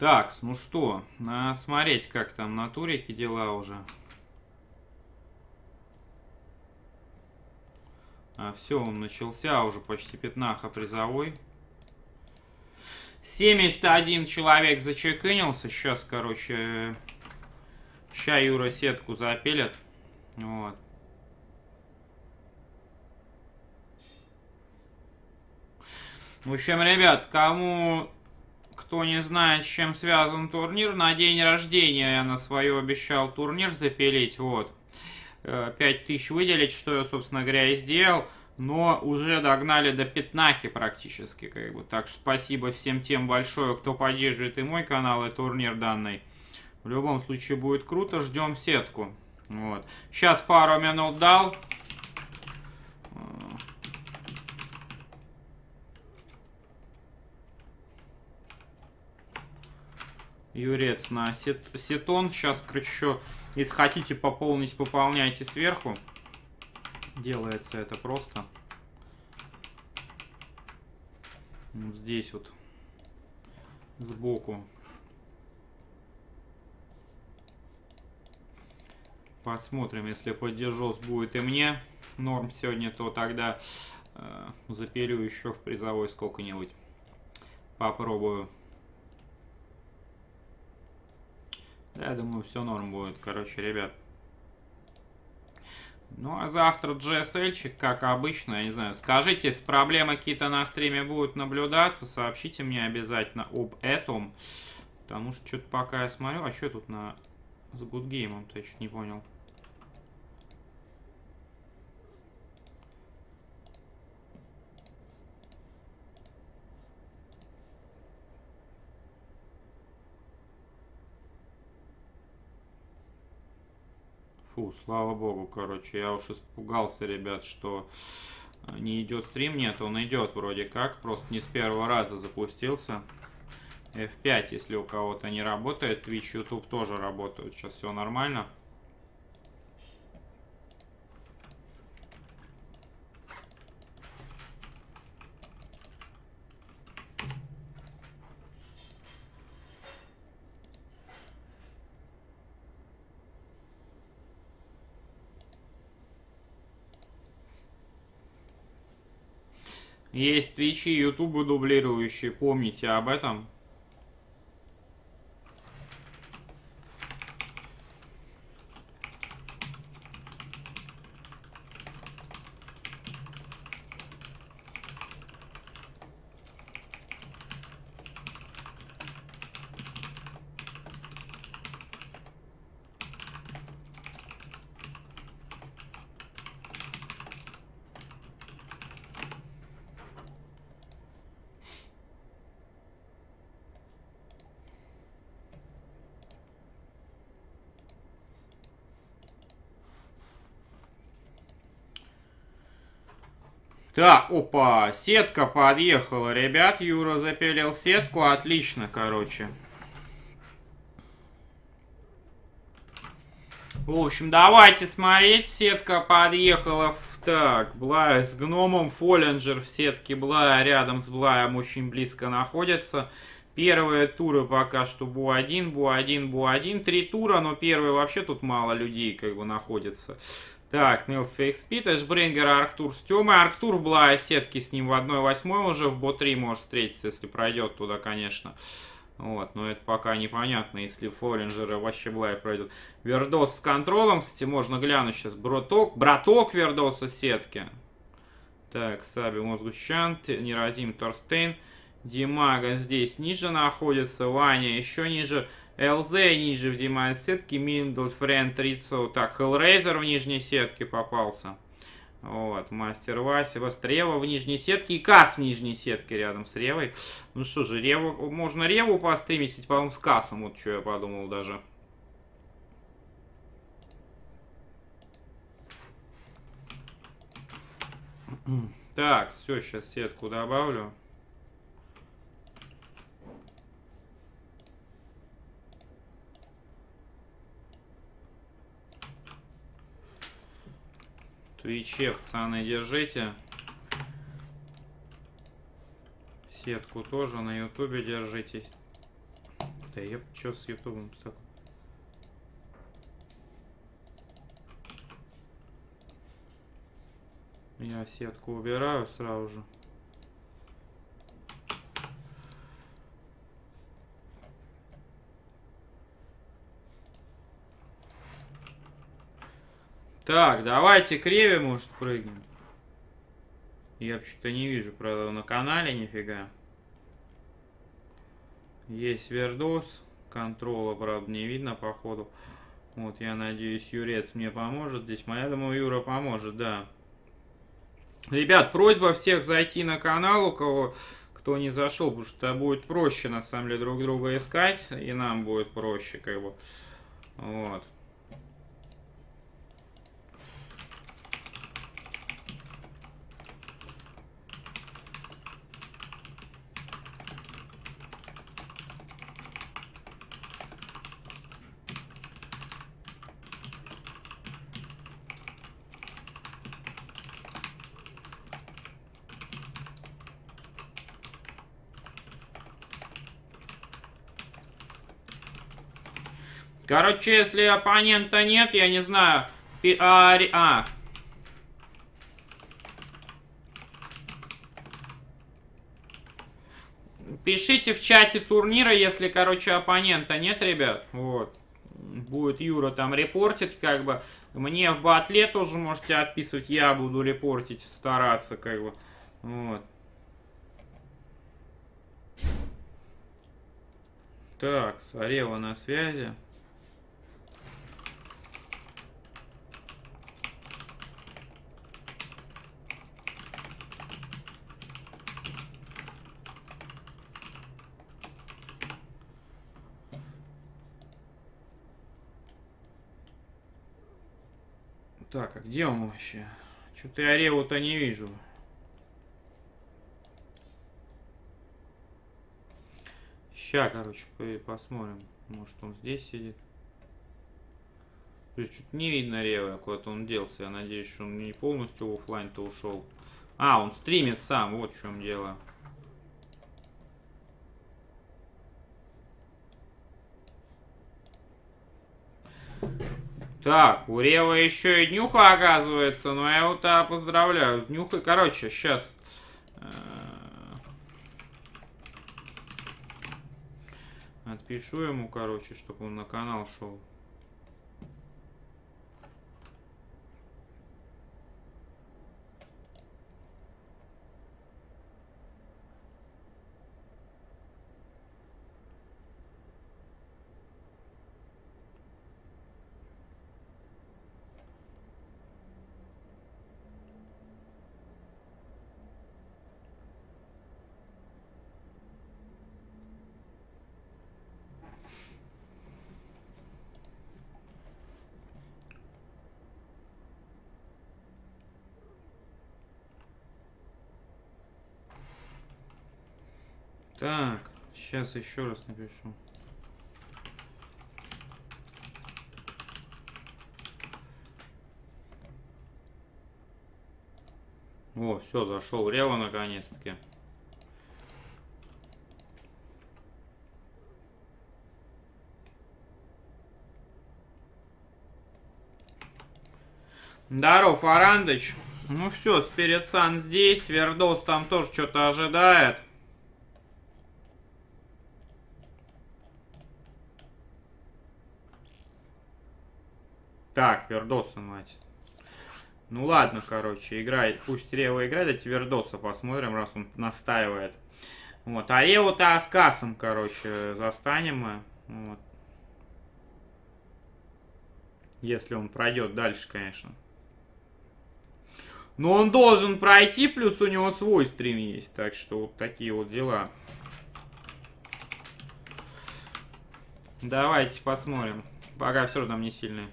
Так, ну что, надо смотреть, как там на турике дела уже. А, все, он начался, уже почти пятнаха призовой. 71 человек зачекинился. Сейчас, короче, ща Юра сетку запилят. Вот. В общем, ребят, кому кто не знает, с чем связан турнир, на день рождения я на свое обещал турнир запилить, вот. 5000 э, выделить, что я, собственно говоря, и сделал. Но уже догнали до пятнахи практически, как бы. Так что спасибо всем тем большое, кто поддерживает и мой канал, и турнир данный. В любом случае будет круто, ждем сетку. Вот. Сейчас пару минут дал. Юрец на сет, сетон. Сейчас, короче, еще, если хотите пополнить, пополняйте сверху. Делается это просто. Вот здесь вот. Сбоку. Посмотрим, если поддержос будет и мне норм сегодня, то тогда э, запилю еще в призовой сколько-нибудь. Попробую. Да, я думаю, все норм будет. Короче, ребят. Ну, а завтра GSL-чик, как обычно, я не знаю. Скажите, с проблемы какие-то на стриме будут наблюдаться, сообщите мне обязательно об этом. Потому что что-то пока я смотрю... А что тут на... С гудгеймом-то я чуть не понял. Фу, слава богу, короче, я уж испугался, ребят, что не идет стрим. Нет, он идет вроде как, просто не с первого раза запустился. F5, если у кого-то не работает, Twitch, YouTube тоже работают. Сейчас все нормально. Есть твичи, ютубы дублирующие, помните об этом. Так, опа, сетка подъехала, ребят. Юра запилил сетку, отлично, короче. В общем, давайте смотреть. Сетка подъехала. Так, Блай с гномом. Фоллинджер в сетке Блая рядом с Блаем очень близко находится. Первые туры пока что Бу-1, Бу-1, Бу-1. Три тура, но первые вообще тут мало людей как бы находится. Так, Нил Фейкспит, Эшбрингер, Арктур с Тёмой. Арктур в Блае сетки с ним в 1-8 уже, в Бо-3 может встретиться, если пройдет туда, конечно. Вот, но это пока непонятно, если Фоллинджера вообще Блай пройдет. Вердос с контролем, кстати, можно глянуть сейчас. Браток, браток Вердоса сетки. Так, Саби Мозгущан, Неразим Торстейн. Димага здесь ниже находится, Ваня еще ниже. ЛЗ ниже в димайн сетке, Миндл, Френд, Рицо. Так, Hellraiser в нижней сетке попался. Вот, Мастер Вася, Рева в нижней сетке и Кас в нижней сетке рядом с Ревой. Ну что же, Реву, можно Реву постримить, по-моему, с Касом, вот что я подумал даже. Так, все, сейчас сетку добавлю. Твиче, пацаны, держите. Сетку тоже на ютубе держитесь. Да я что с ютубом так? Я сетку убираю сразу же. Так, давайте к Реве, может, прыгнем. Я что-то не вижу, правда, на канале нифига. Есть Вердос. Контрола, правда, не видно, походу. Вот, я надеюсь, Юрец мне поможет здесь. Я думаю, Юра поможет, да. Ребят, просьба всех зайти на канал, у кого кто не зашел, потому что будет проще, на самом деле, друг друга искать, и нам будет проще, как бы. Вот. Короче, если оппонента нет, я не знаю. Пи а, а. Пишите в чате турнира, если, короче, оппонента нет, ребят. Вот. Будет Юра там репортить, как бы. Мне в батле тоже можете отписывать, я буду репортить, стараться, как бы. Вот. Так, Сарева на связи. Так, а где он вообще? Что-то я Реву-то не вижу. Ща, короче, посмотрим. Может, он здесь сидит. То есть, что-то не видно Рева, куда-то он делся. Я надеюсь, что он не полностью офлайн то ушел. А, он стримит сам, вот в чем дело. Так, у Рева еще и днюха оказывается, но я его-то поздравляю с. Короче, сейчас... Э, отпишу ему, короче, чтобы он на канал шел. Так, сейчас еще раз напишу. О, все, зашел Рева наконец-таки. Здоров, Арандыч. Ну все, Спирит Сан здесь, Вердос там тоже что-то ожидает. Так, Вердоса, мать. Ну ладно, короче, играет. Пусть Рева играет, а Твердоса посмотрим, раз он настаивает. Вот, а Реву-то с кассом, короче, застанем мы. Вот. Если он пройдет дальше, конечно. Но он должен пройти, плюс у него свой стрим есть. Так что вот такие вот дела. Давайте посмотрим. Пока все равно не сильные.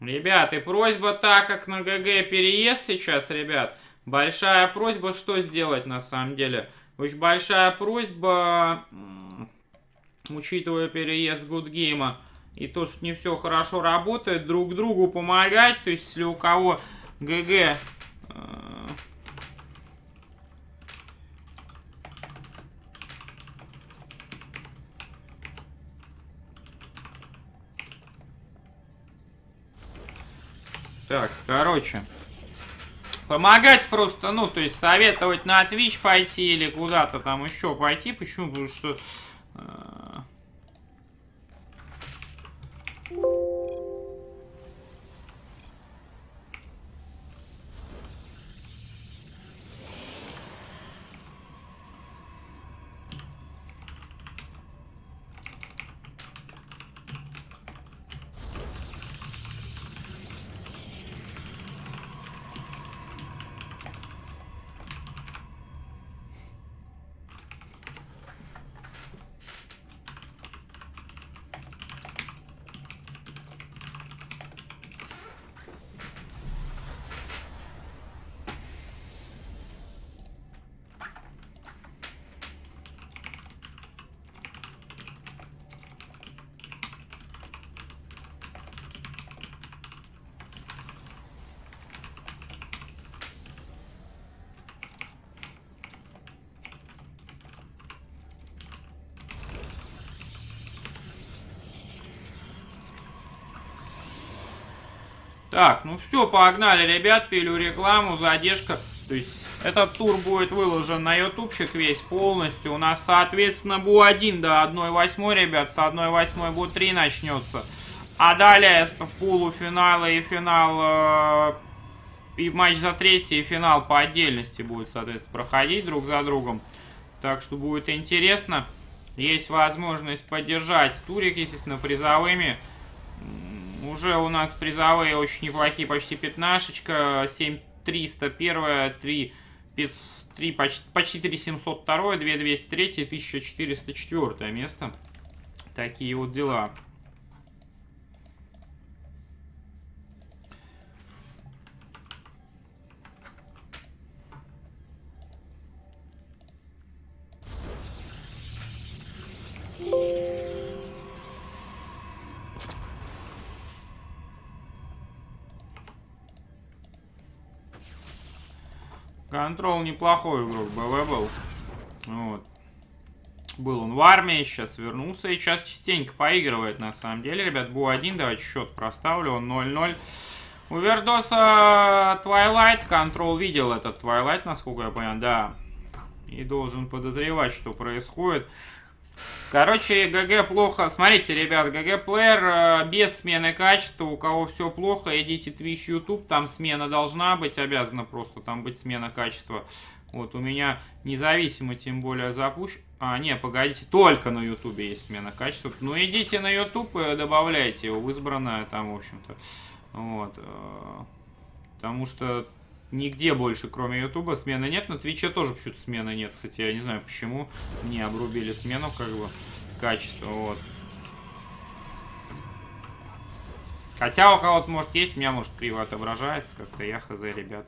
Ребят, и просьба, так как на ГГ переезд сейчас, ребят, большая просьба, что сделать на самом деле? Очень большая просьба, учитывая переезд Гудгейма, и то, что не все хорошо работает, друг другу помогать. То есть, если у кого ГГ... Э, так, короче. Помогать просто, ну, то есть советовать на Twitch пойти или куда-то там еще пойти. Почему? Потому что... Э, Так, ну все, погнали, ребят, пилю рекламу, задержка. То есть этот тур будет выложен на ютубчик весь полностью. У нас, соответственно, БУ-1 до 1-8, ребят, с 1-8 БУ-3 начнется. А далее полуфиналы и финал, э, и матч за третий, и финал по отдельности будет, соответственно, проходить друг за другом. Так что будет интересно. Есть возможность поддержать турик, естественно, призовыми. Уже у нас призовые очень неплохие, почти пятнашечка, 7300 первая, 3, 3 почти, почти 3702, 2203, 1404 место. Такие вот дела. Контрол неплохой игрок БВ был. Вот. Был он в армии, сейчас вернулся и сейчас частенько поигрывает на самом деле. Ребят, Бу-1, давайте счет проставлю, он 0-0. У Вердоса Twilight, Контрол видел этот Twilight, насколько я понял, да. И должен подозревать, что происходит. Короче, ГГ плохо. Смотрите, ребят, ГГ плеер э, без смены качества. У кого все плохо, идите Twitch, YouTube. Там смена должна быть, обязана просто там быть смена качества. Вот у меня независимо, тем более запущен. А, не, погодите, только на YouTube есть смена качества. Ну идите на YouTube и добавляйте его в избранное там, в общем-то. Вот. Э, потому что Нигде больше, кроме Ютуба, смены нет. На Твиче тоже почему-то смены нет. Кстати, я не знаю почему. Не обрубили смену, как бы, качество, вот. Хотя у кого-то, может, есть, у меня, может, криво отображается как-то. Я хз, ребят.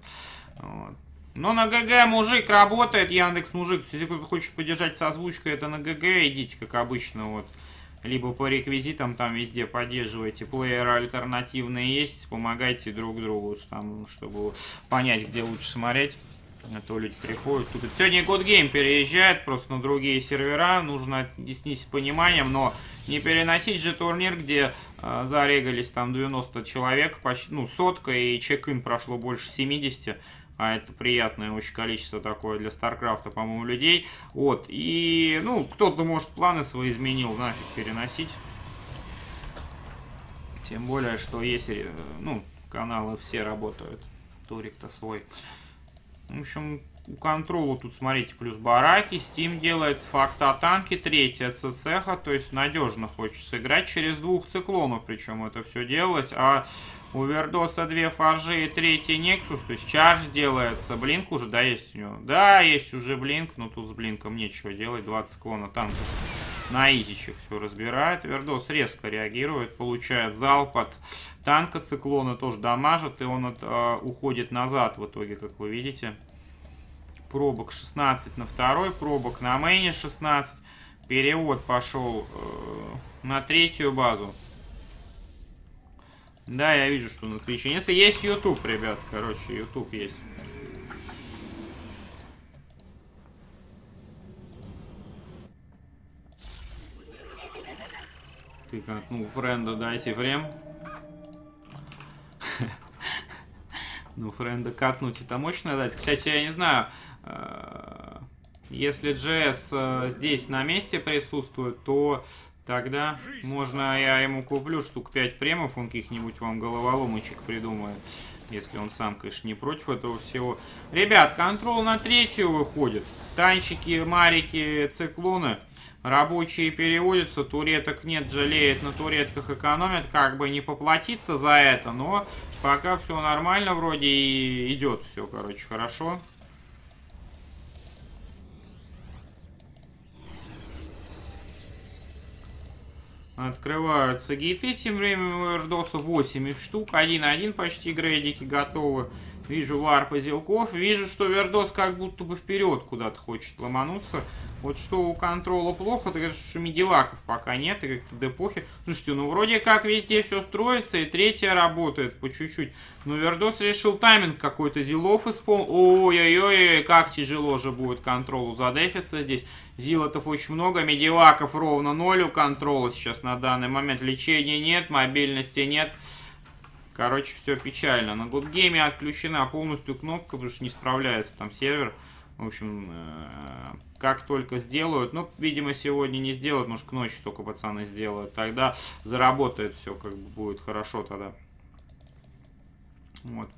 Вот. Но на ГГ мужик работает, Яндекс мужик. Если кто-то хочет поддержать с озвучкой, это на ГГ идите, как обычно, вот либо по реквизитам там везде поддерживайте. Плееры альтернативные есть, помогайте друг другу, там, чтобы понять, где лучше смотреть. А то люди приходят, тупят. Сегодня God Game переезжает просто на другие сервера, нужно отнестись с пониманием, но не переносить же турнир, где э, зарегались там 90 человек, почти, ну, сотка, и чек-ин прошло больше 70 а это приятное очень количество такое для Старкрафта, по-моему, людей. Вот, и, ну, кто-то, может, планы свои изменил, нафиг переносить. Тем более, что есть, э, ну, каналы все работают. Турик-то свой. В общем, у контрола тут, смотрите, плюс бараки, Steam делается, факта танки, третья цеха, то есть надежно хочется играть через двух циклонов, причем это все делалось, а у Вердоса две фаржи и третий Нексус, то есть чардж делается. Блинк уже, да, есть у него? Да, есть уже блинк, но тут с блинком нечего делать. 20 клона танков на изичек все разбирает. Вердос резко реагирует, получает залп от танка циклона, тоже дамажит, и он от, э, уходит назад в итоге, как вы видите. пробок 16 на второй пробок, на мейне 16. Перевод пошел э, на третью базу. Да, я вижу, что на Твиче. Если есть YouTube, ребят, короче, YouTube есть. Ты как, ну, френду дайте время. Ну, френда катнуть это мощно дать. Кстати, я не знаю, э, если Джесс э, здесь на месте присутствует, то тогда можно я ему куплю штук 5 премов, он каких-нибудь вам головоломочек придумает. Если он сам, конечно, не против этого всего. Ребят, контрол на третью выходит. Танчики, марики, циклоны. Рабочие переводятся, туреток нет, жалеет, на туретках экономят, как бы не поплатиться за это, но пока все нормально вроде и идет все, короче, хорошо. Открываются гейты, тем временем у Эрдоса 8 их штук, 1-1 почти грейдики готовы. Вижу варпа зелков. Вижу, что Вердос как будто бы вперед куда-то хочет ломануться. Вот что у контрола плохо, ты говоришь, что медиваков пока нет, и как-то депохи. Слушайте, ну вроде как везде все строится, и третья работает по чуть-чуть. Но Вердос решил тайминг какой-то зилов исполнил. Ой-ой-ой, как тяжело же будет контролу задефиться здесь. Зилотов очень много, медиваков ровно ноль у контрола сейчас на данный момент. Лечения нет, мобильности нет. Короче, все печально. На Гудгейме отключена полностью кнопка, потому что не справляется там сервер. В общем, э, как только сделают, ну, видимо, сегодня не сделают, может, к ночи только пацаны сделают, тогда заработает все, как бы будет хорошо тогда. Вот.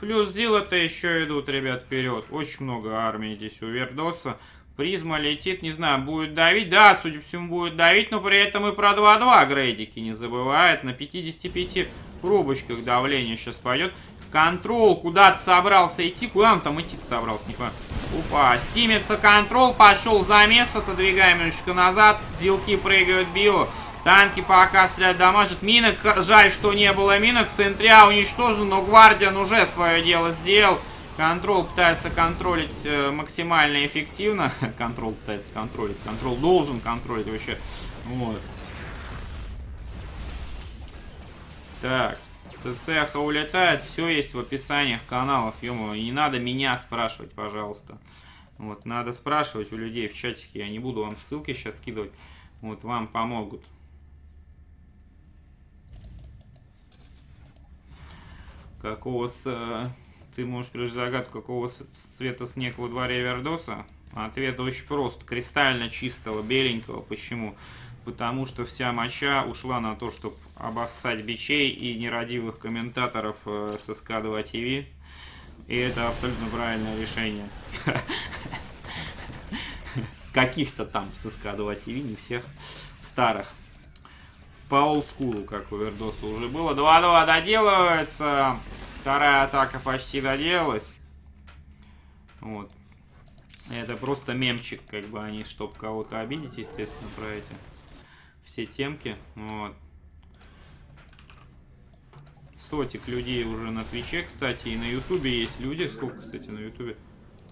Плюс дела-то еще идут, ребят, вперед. Очень много армии здесь у Вердоса. Призма летит, не знаю, будет давить. Да, судя по всему, будет давить, но при этом и про 2-2 грейдики не забывает. На 55 пробочках давление сейчас пойдет. Контрол куда-то собрался идти. Куда он там идти собрался? Не понимаю. Опа, стимится контрол, пошел замес, отодвигаем немножечко назад. Дилки прыгают, био. Танки пока стреляют, дамажат. Минок, жаль, что не было минок. Центря уничтожен, но Гвардиан уже свое дело сделал. Контрол пытается контролить э, максимально эффективно. Контрол пытается контролить. Контрол должен контролить вообще. Вот. Так, ЦЦХ улетает, все есть в описаниях каналов, и не надо меня спрашивать, пожалуйста. Вот, надо спрашивать у людей в чатике, я не буду вам ссылки сейчас скидывать, вот, вам помогут. Какого ц... Ты можешь прежде загадку, какого цвета снег во дворе Вердоса? Ответ очень прост. Кристально чистого, беленького. Почему? потому что вся моча ушла на то, чтобы обоссать бичей и нерадивых комментаторов э, с СК2 ТВ. И это абсолютно правильное решение. Каких-то там с СК2 ТВ, не всех старых. По олдскулу, как у Вердоса уже было. 2-2 доделывается. Вторая атака почти доделалась. Вот. Это просто мемчик, как бы они, чтобы кого-то обидеть, естественно, про эти все темки. Вот. Сотик людей уже на Твиче, кстати, и на Ютубе есть люди. Сколько, кстати, на Ютубе?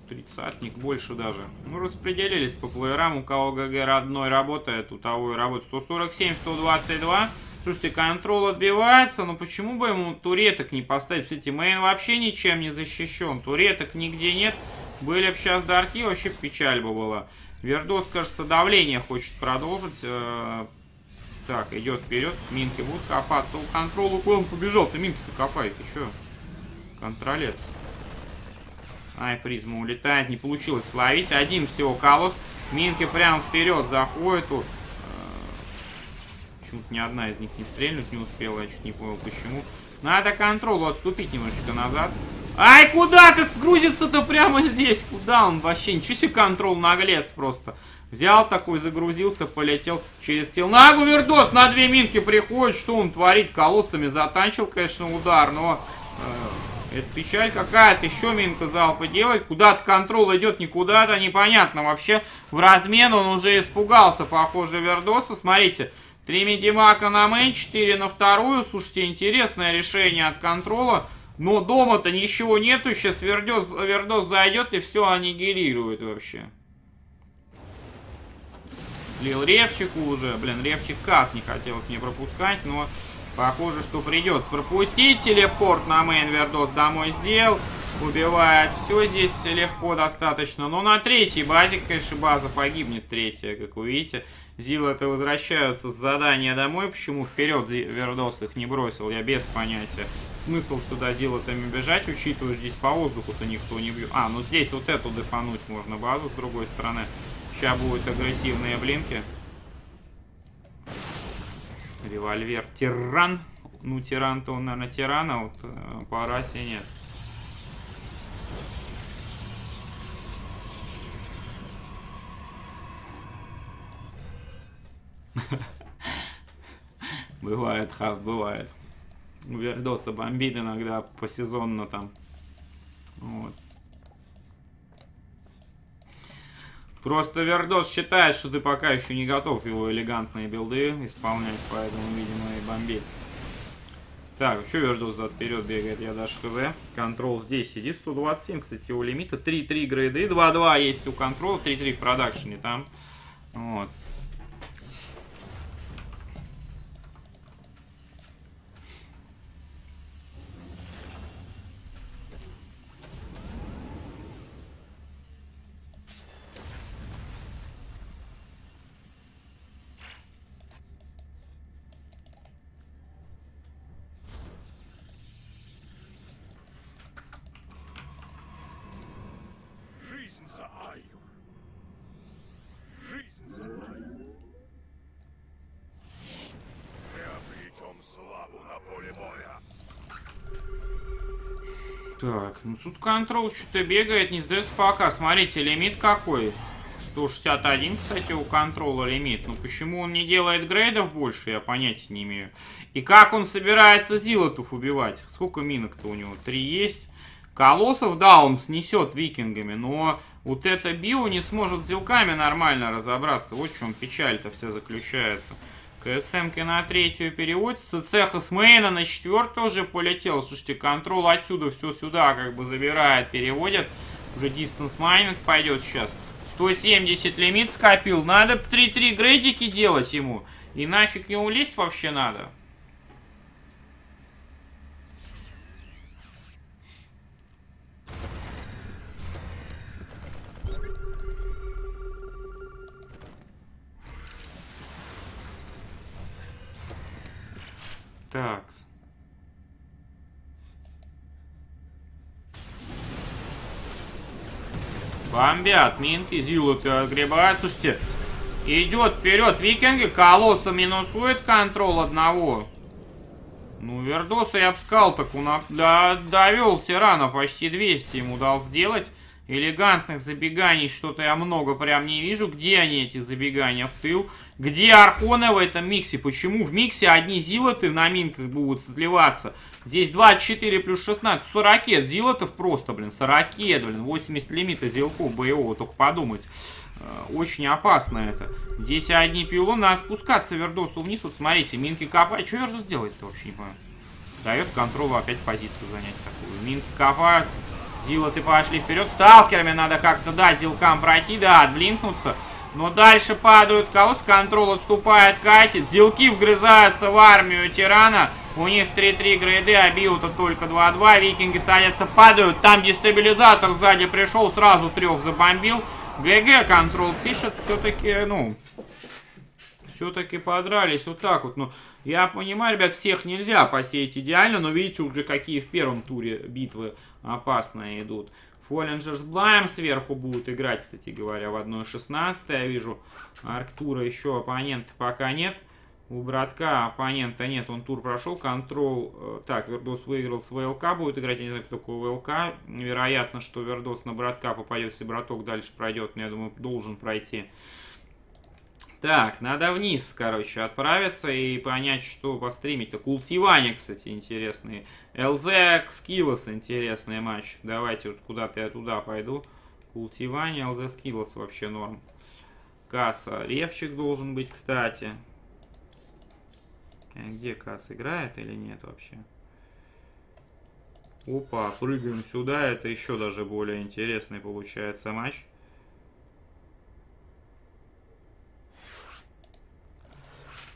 Тридцатник, больше даже. Ну, распределились по плеерам. У кого ГГ родной работает, у того и работает 147, 122. Слушайте, контрол отбивается, но почему бы ему туреток не поставить? Кстати, main вообще ничем не защищен. Туреток нигде нет. Были бы сейчас дарки, вообще печаль бы была. Вердос, кажется, давление хочет продолжить. Э, так, идет вперед. Минки будут копаться. У контрола он побежал? Ты минки-то копай. Ты что? Контролец. Ай, призма улетает. Не получилось словить. Один всего колосс. Минки прям вперед заходит почему-то ни одна из них не стрельнуть не успела. Я чуть не понял, почему. Надо контролу отступить немножечко назад. Ай, куда ты грузится-то прямо здесь? Куда он вообще? Ничего себе контрол наглец просто. Взял такой, загрузился, полетел через тел. На Гувердос на две минки приходит. Что он творит? Колоссами затанчил, конечно, удар, но... Э, это печаль какая-то. Еще минка залпа делать. Куда-то контрол идет, никуда-то. Непонятно вообще. В размен он уже испугался, похоже, Вердоса. Смотрите. Три медимака на main, 4 на вторую. Слушайте, интересное решение от контрола. Но дома-то ничего нету, сейчас Вердос, Вердос зайдет и все аннигилирует вообще. Слил Ревчику уже. Блин, Ревчик Кас не хотелось мне пропускать, но похоже, что придется пропустить. Телепорт на main Вердос домой сделал. Убивает. Все здесь легко достаточно. Но на третьей базе, конечно, база погибнет третья, как вы видите. Зилы-то возвращаются с задания домой. Почему вперед Вердос их не бросил, я без понятия. Смысл сюда Зилотами бежать, учитывая, здесь по воздуху-то никто не бьет. А, ну здесь вот эту дефануть можно базу с другой стороны. Сейчас будут агрессивные блинки. Револьвер. Тиран. Ну, тиран-то он, наверное, тирана. Вот э, по расе нет. Бывает, хав, бывает. У Вердоса бомбит иногда посезонно там. Вот. Просто Вердос считает, что ты пока еще не готов его элегантные билды исполнять, поэтому, видимо, и бомбит. Так, что Вердос зад вперед бегает, я даже хз. Контрол здесь сидит, 127, кстати, его лимита. 3-3 грейды, 2-2 есть у контрола, 3-3 в продакшене там. Вот. Так, ну тут контрол что-то бегает, не сдается пока. Смотрите, лимит какой. 161, кстати, у контрола лимит. Но почему он не делает грейдов больше, я понятия не имею. И как он собирается зилотов убивать? Сколько минок-то у него? Три есть. Колоссов, да, он снесет викингами, но вот это био не сможет с зилками нормально разобраться. Вот в чем печаль-то вся заключается. КСМки на третью переводится. Цеха с мейна на четвертую уже полетел. Слушайте, контрол отсюда все сюда как бы забирает, переводит. Уже дистанс майнинг пойдет сейчас. 170 лимит скопил. Надо 3-3 грейдики делать ему. И нафиг ему лезть вообще надо. Так. Бомбят, минки, зилут огребают. Слушайте, идет вперед викинги, колосса минусует контрол одного. Ну, Вердоса я бы сказал, так он да, довел тирана почти 200 ему дал сделать. Элегантных забеганий что-то я много прям не вижу. Где они, эти забегания в тыл? Где архоны в этом миксе? Почему в миксе одни зилоты на минках будут сливаться? Здесь 24 плюс 16, 40 зилотов просто, блин, 40, блин, 80 лимита зилков боевого, только подумать. Э, очень опасно это. Здесь одни пилоны, надо спускаться Вердосу вниз. Вот смотрите, минки копают. Что Вердос делает-то вообще не понимаю. Дает контролу опять позицию занять такую. Минки копаются. Зилоты пошли вперед. Сталкерами надо как-то, да, зилкам пройти, да, отблинкнуться. Но дальше падают колосс, контрол отступает, катит. Зилки вгрызаются в армию тирана. У них 3-3 грейды, а био-то только 2-2. Викинги садятся, падают. Там дестабилизатор сзади пришел, сразу трех забомбил. ГГ контрол пишет, все-таки, ну, все-таки подрались вот так вот. Ну, я понимаю, ребят, всех нельзя посеять идеально, но видите уже какие в первом туре битвы опасные идут. Фоллинджер с Блаем сверху будут играть, кстати говоря, в 1.16. Я вижу, Арктура еще оппонента пока нет. У братка оппонента нет, он тур прошел, контрол... Э, так, Вердос выиграл с ВЛК, будет играть, я не знаю, кто такой ВЛК. Вероятно, что Вердос на братка попадет, если браток дальше пройдет, но я думаю, должен пройти. Так, надо вниз, короче, отправиться и понять, что постримить-то. Культивание, кстати, интересный. ЛЗ Скиллос интересный матч. Давайте вот куда-то я туда пойду. Культивание, ЛЗ Скиллос вообще норм. Касса. Ревчик должен быть, кстати. А где Касс играет или нет вообще? Опа, прыгаем сюда. Это еще даже более интересный получается матч.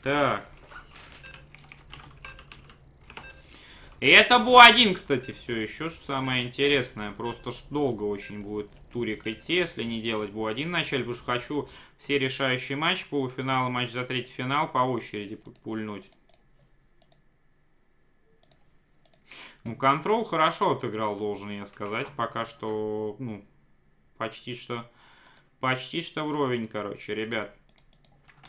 Так. И это был один, кстати, все еще самое интересное. Просто долго очень будет турик идти, если не делать бу один вначале, потому что хочу все решающие матчи, полуфинал матч за третий финал по очереди пульнуть. Ну, контрол хорошо отыграл, должен я сказать. Пока что, ну, почти что, почти что вровень, короче, ребят.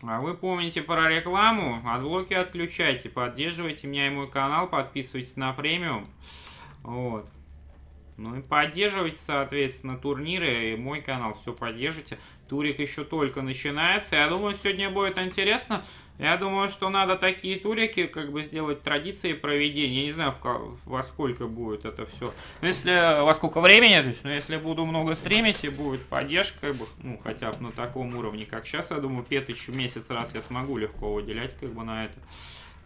А вы помните про рекламу? Отблоки отключайте, поддерживайте меня и мой канал, подписывайтесь на премиум. Вот. Ну и поддерживайте, соответственно, турниры и мой канал, все поддержите. Турик еще только начинается. Я думаю, сегодня будет интересно. Я думаю, что надо такие турики как бы сделать традицией проведения. Я не знаю, во сколько будет это все. Ну, если во сколько времени, то есть, ну, если буду много стримить и будет поддержка, как бы, ну, хотя бы на таком уровне, как сейчас, я думаю, петыч в месяц раз я смогу легко выделять как бы на это.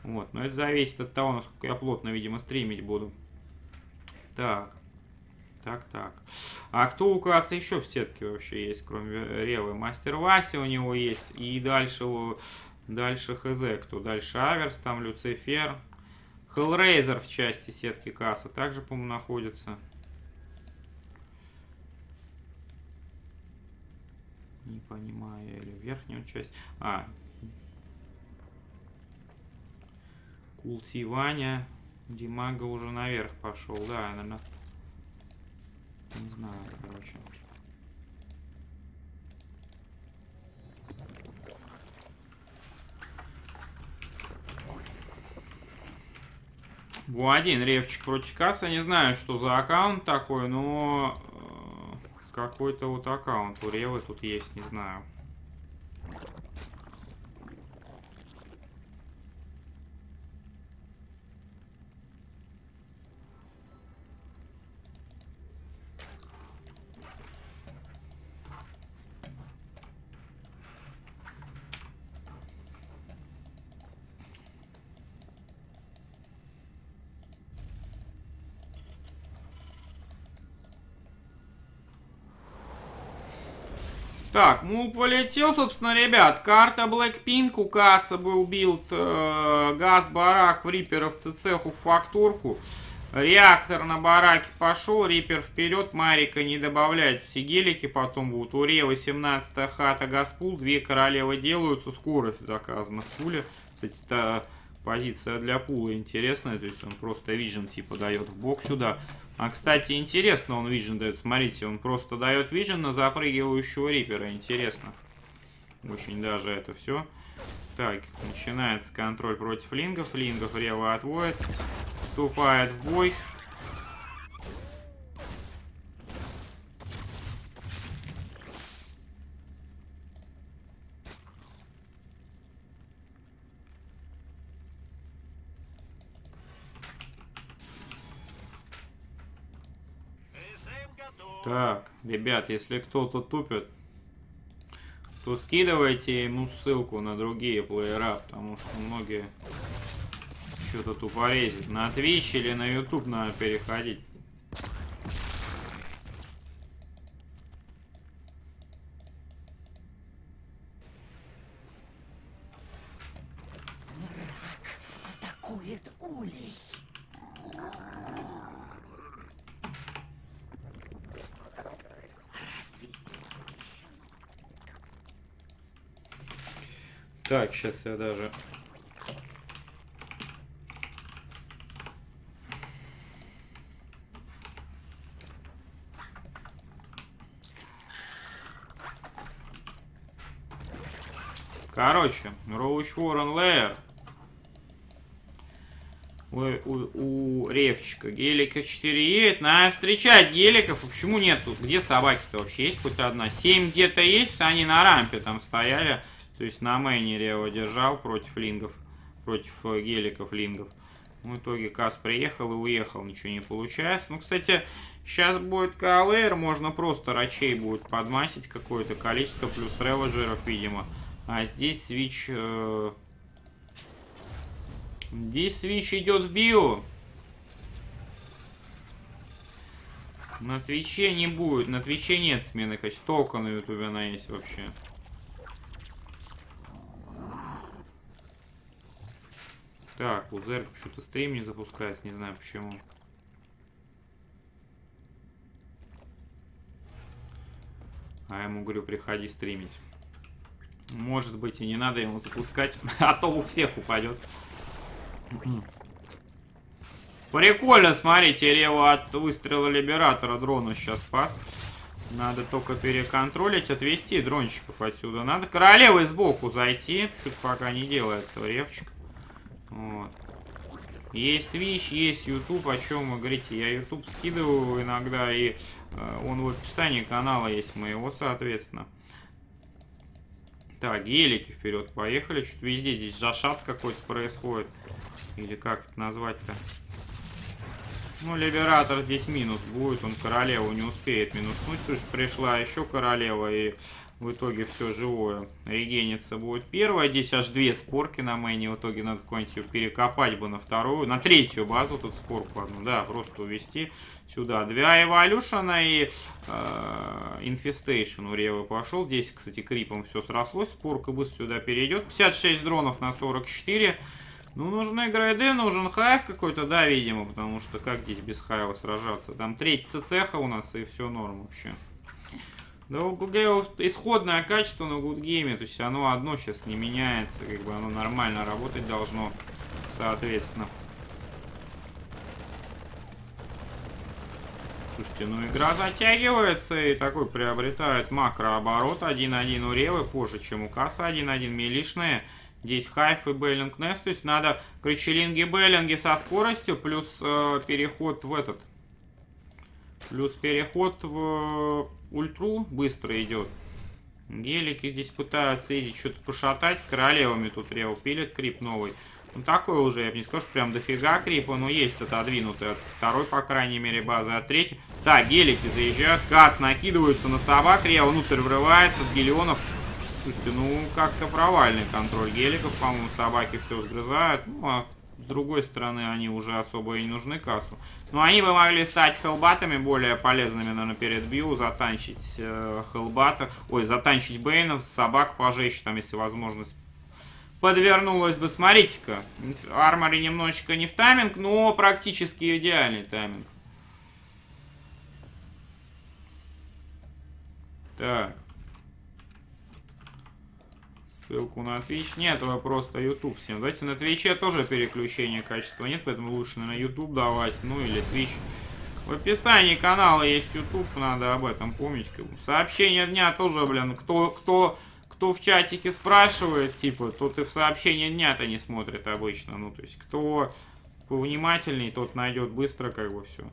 Вот, но это зависит от того, насколько я плотно, видимо, стримить буду. Так. Так, так. А кто у класса еще в сетке вообще есть, кроме Ревы? Мастер Вася у него есть. И дальше, дальше ХЗ. Кто дальше? Аверс, там Люцифер. Хеллрейзер в части сетки касса также, по-моему, находится. Не понимаю, или верхнюю часть. А. Култи Ваня. Димага уже наверх пошел. Да, наверное. Не знаю, короче. Бу-1, ревчик против касса. Не знаю, что за аккаунт такой, но э, какой-то вот аккаунт у Ревы тут есть, не знаю. Так, ну полетел, собственно, ребят. Карта Blackpink, у касса был build э, газ, барак, риперов, цеху, фактурку. Реактор на бараке пошел, рипер вперед, Марика не добавляет. Все гелики потом будут. У Ревы 18 хата, газ, пул, две королевы делаются, скорость заказана в пуле. Кстати, это позиция для пула интересная, то есть он просто vision типа дает в бок сюда. А, кстати, интересно он вижен дает. Смотрите, он просто дает вижен на запрыгивающего рипера. Интересно. Очень даже это все. Так, начинается контроль против лингов. Лингов рево отводит. Вступает в бой. Так, ребят, если кто-то тупит, то скидывайте ему ссылку на другие плеера, потому что многие что-то тупорезит. На Twitch или на YouTube надо переходить. Так, сейчас я даже... Короче, Роуч Уоррен Лейер. У, у, у Ревчика. Гелика 4 едет. Надо встречать геликов. Почему нету? Где собаки-то вообще? Есть хоть одна? 7 где-то есть. Они на рампе там стояли. То есть на мейнере его держал против лингов, против э, геликов лингов. В итоге Кас приехал и уехал, ничего не получается. Ну, кстати, сейчас будет КЛР, можно просто рачей будет подмасить какое-то количество, плюс реводжеров, видимо. А здесь switch... Э... Здесь switch идет в био. На Твиче не будет. На Твиче нет смены качества. Только на Ютубе она есть вообще. Так, у Зерк что-то стрим не запускается, не знаю почему. А я ему говорю, приходи стримить. Может быть и не надо ему запускать, а то у всех упадет. Прикольно, смотрите, Рева от выстрела Либератора дрона сейчас спас. Надо только переконтролить, отвести дрончиков отсюда. Надо королевой сбоку зайти. Что-то пока не делает Ревчик. Вот. Есть Twitch, есть YouTube, о чем вы говорите. Я YouTube скидываю иногда, и э, он в описании канала есть моего, соответственно. Так, гелики вперед поехали. Что-то везде здесь зашат какой-то происходит. Или как это назвать-то? Ну, Либератор здесь минус будет, он королеву не успеет минуснуть, потому пришла еще королева, и в итоге все живое регенится будет первая. Здесь аж две спорки на мэне, в итоге надо какую-нибудь перекопать бы на вторую, на третью базу тут спорку одну, да, просто увести сюда. Два эволюшена и infestation у Ревы пошел. Здесь, кстати, крипом все срослось, спорка быстро сюда перейдет. 56 дронов на 44. Ну, нужны грейды, нужен hive какой-то, да, видимо, потому что как здесь без hive 'а сражаться? Там треть цеха у нас, и все норм вообще. Да у исходное качество на гудгейме, то есть оно одно сейчас не меняется, как бы оно нормально работать должно, соответственно. Слушайте, ну игра затягивается и такой приобретает макрооборот 1-1 у Ревы, позже, чем у Касса 1-1 милишные. Здесь Hive и Baneling Nest. То есть надо крючелинги, бейнлинги со скоростью, плюс э, переход в этот. Плюс переход в ультру быстро идет. Гелики здесь пытаются easy что-то пошатать. Королевами тут Рева пилит крип новый. Ну, такой уже, я бы не что прям дофига крипа, но есть отодвинутый от второй, по крайней мере, базы, от третьей. Так, гелики заезжают, газ накидываются на собак, Рео внутрь врывается, в гелионов Слушайте, ну как-то провальный контроль геликов, по-моему, собаки все сгрызают. Ну, а другой стороны, они уже особо и не нужны кассу. Но они бы могли стать хелбатами более полезными, наверное, перед бью, затанчить э, хелбата, ой, затанчить бейнов, собак пожечь, там, если возможность подвернулась бы. Смотрите-ка, армори немножечко не в тайминг, но практически идеальный тайминг. Так ссылку на Twitch. Нет, вы просто YouTube всем. Давайте на Твиче тоже переключение качества нет, поэтому лучше, наверное, YouTube давать, ну или Twitch. В описании канала есть YouTube, надо об этом помнить. Сообщение дня тоже, блин, кто, кто, кто в чатике спрашивает, типа, тот и в сообщение дня-то не смотрит обычно. Ну, то есть, кто повнимательней, тот найдет быстро, как бы, все.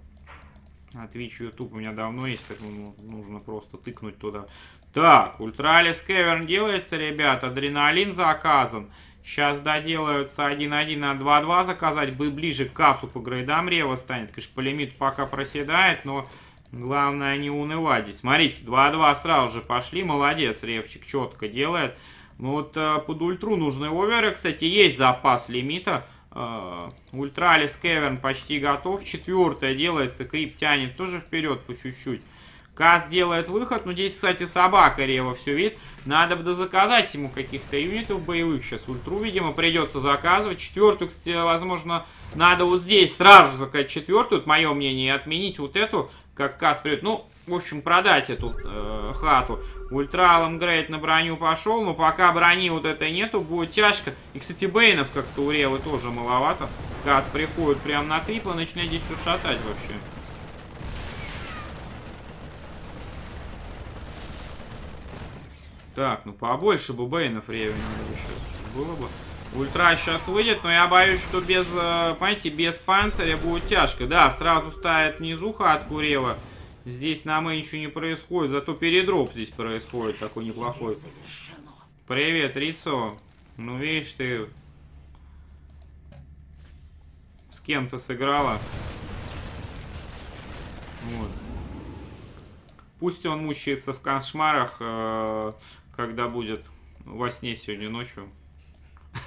А Twitch YouTube у меня давно есть, поэтому ну, нужно просто тыкнуть туда. Так, Ultralisk Cavern делается, ребят. Адреналин заказан. Сейчас доделаются 1-1 на 2-2 заказать. Бы ближе к кассу по грейдам Рева станет. Конечно, по лимиту пока проседает, но главное не унывать здесь. Смотрите, 2-2 сразу же пошли. Молодец, Ревчик четко делает. Ну вот э, под ультру нужны оверы. Кстати, есть запас лимита. Э, Ultralisk Cavern почти готов. Четвертое делается. Крип тянет тоже вперед по чуть-чуть. Кас делает выход. Ну, здесь, кстати, собака Рева все видит. Надо бы заказать ему каких-то юнитов боевых. Сейчас ультру, видимо, придется заказывать. Четвертую, кстати, возможно, надо вот здесь сразу же заказать четвертую. Это мое мнение. Отменить вот эту, как Каз придет. Ну, в общем, продать эту э, хату. Ультра Аламгрейд на броню пошел, но пока брони вот этой нету, будет тяжко. И, кстати, Бейнов как-то у Ревы тоже маловато. Каз приходит прямо на крип и начинает здесь все шатать вообще. Так, ну побольше бы Бейнов Реве надо сейчас было бы. Ультра сейчас выйдет, но я боюсь, что без, э, понимаете, без панциря будет тяжко. Да, сразу ставит внизуха от Курева. Здесь нам и ничего не происходит, зато передроп здесь происходит такой неплохой. Привет, Рицо. Ну, видишь, ты с кем-то сыграла. Вот. Пусть он мучается в кошмарах, э когда будет во сне сегодня ночью.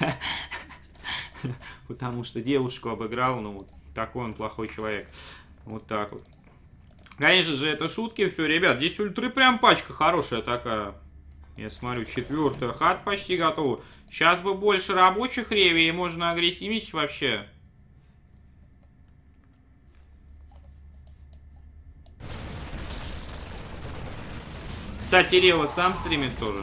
Потому что девушку обыграл, ну, такой он плохой человек. Вот так вот. Конечно же, это шутки все, ребят. Здесь ультры прям пачка хорошая такая. Я смотрю, четвертая хат почти готова. Сейчас бы больше рабочих реви, и можно агрессивничать вообще. Кстати, Рева сам стримит тоже.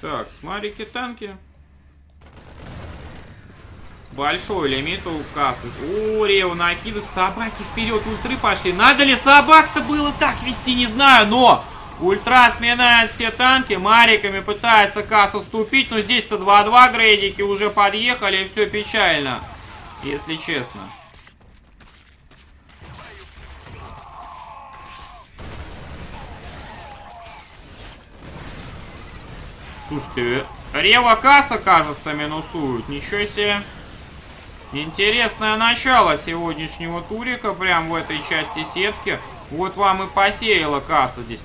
Так, смарики, танки. Большой лимит у кассы. О, Рео накидывает. Собаки вперед, ультры пошли. Надо ли собак-то было так вести, не знаю, но... Ультра сминает все танки, мариками пытается касса ступить, но здесь-то 2-2 грейдики уже подъехали, и все печально, если честно. Слушайте, Рева касса, кажется, минусует. Ничего себе. Интересное начало сегодняшнего турика, прям в этой части сетки. Вот вам и посеяла касса здесь.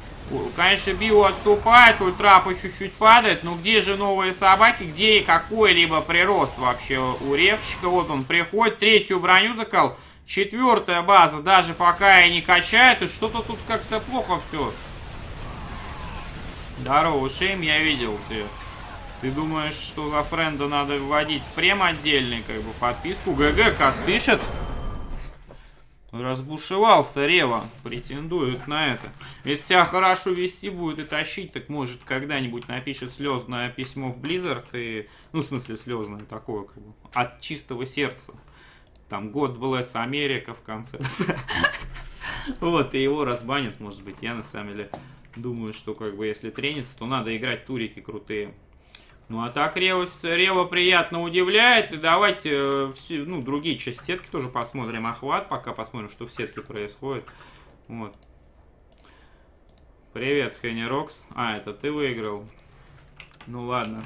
Конечно, Био отступает, ультра по чуть-чуть падает, но где же новые собаки, где и какой-либо прирост вообще у Ревчика? Вот он приходит, третью броню закал, четвертая база, даже пока и не качает, и что-то тут как-то плохо все. Здорово, Шейм, я видел ты. Ты думаешь, что за френда надо вводить прем отдельный, как бы, подписку? GG Кас пишет. Разбушевался Рева, претендует на это. Если себя хорошо вести будет и тащить, так может когда-нибудь напишет слезное письмо в Blizzard и... Ну, в смысле слезное такое, как бы, от чистого сердца. Там God Bless America в конце. Вот, и его разбанят, может быть. Я на самом деле думаю, что как бы если тренится, то надо играть турики крутые. Ну а так Рева, Рева приятно удивляет. И давайте э, все, ну, другие части сетки тоже посмотрим. Охват, пока посмотрим, что в сетке происходит. Вот. Привет, Хенни Рокс. А, это ты выиграл. Ну ладно.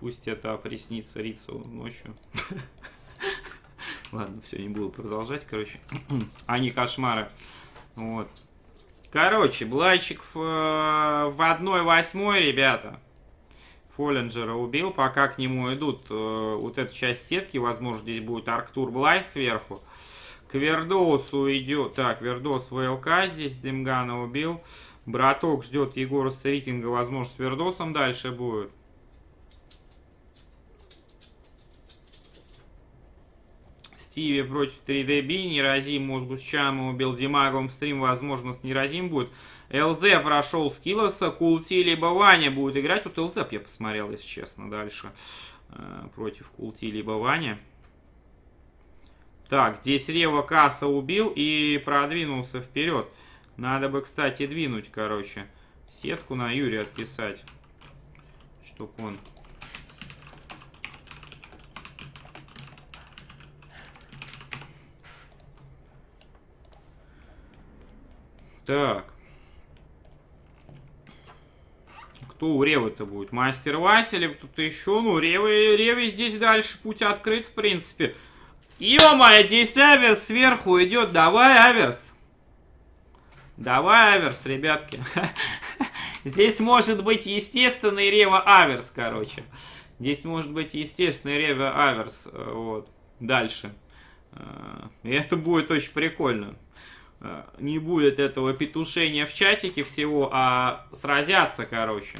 Пусть это приснится Рицу ночью. Ладно, все, не буду продолжать, короче. Они кошмары. Вот. Короче, Блайчик в, э, в 1-8, ребята. Фоллинджера убил, пока к нему идут э, вот эта часть сетки, возможно, здесь будет Арктур Блай сверху. К Вердосу идет, так, Вердос ВЛК здесь, Демгана убил. Браток ждет Егора Сарикинга, возможно, с Вердосом дальше будет. Стиви против 3DB, Неразим мозгу с Чама убил Димагом, стрим, возможно, с Неразим будет. ЛЗ прошел Скиллоса, Култи либо Ваня будет играть. Вот ЛЗ я посмотрел, если честно, дальше. Э, против Култи либо Ваня. Так, здесь Рева Касса убил и продвинулся вперед. Надо бы, кстати, двинуть, короче, сетку на Юрия отписать. Чтоб он... Так. Кто у Ревы-то будет? Мастер Вася или кто-то еще? Ну, Ревы, Реве здесь дальше путь открыт, в принципе. Ё-моё, здесь Аверс сверху идет. Давай, Аверс. Давай, Аверс, ребятки. Здесь может быть естественный Рева Аверс, короче. Здесь может быть естественный Рева Аверс. Э, вот. Дальше. Э, и это будет очень прикольно. Э, не будет этого петушения в чатике всего, а сразятся, короче.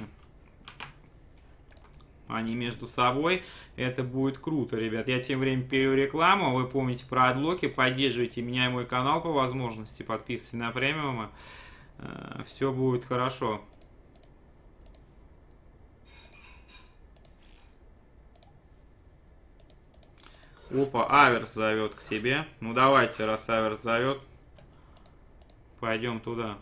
Они между собой. Это будет круто, ребят. Я тем временем пью рекламу. Вы помните про адлоки. Поддерживайте меня и мой канал по возможности. Подписывайтесь на премиумы. Э, Все будет хорошо. Опа, Аверс зовет к себе. Ну давайте, раз Аверс зовет. Пойдем туда.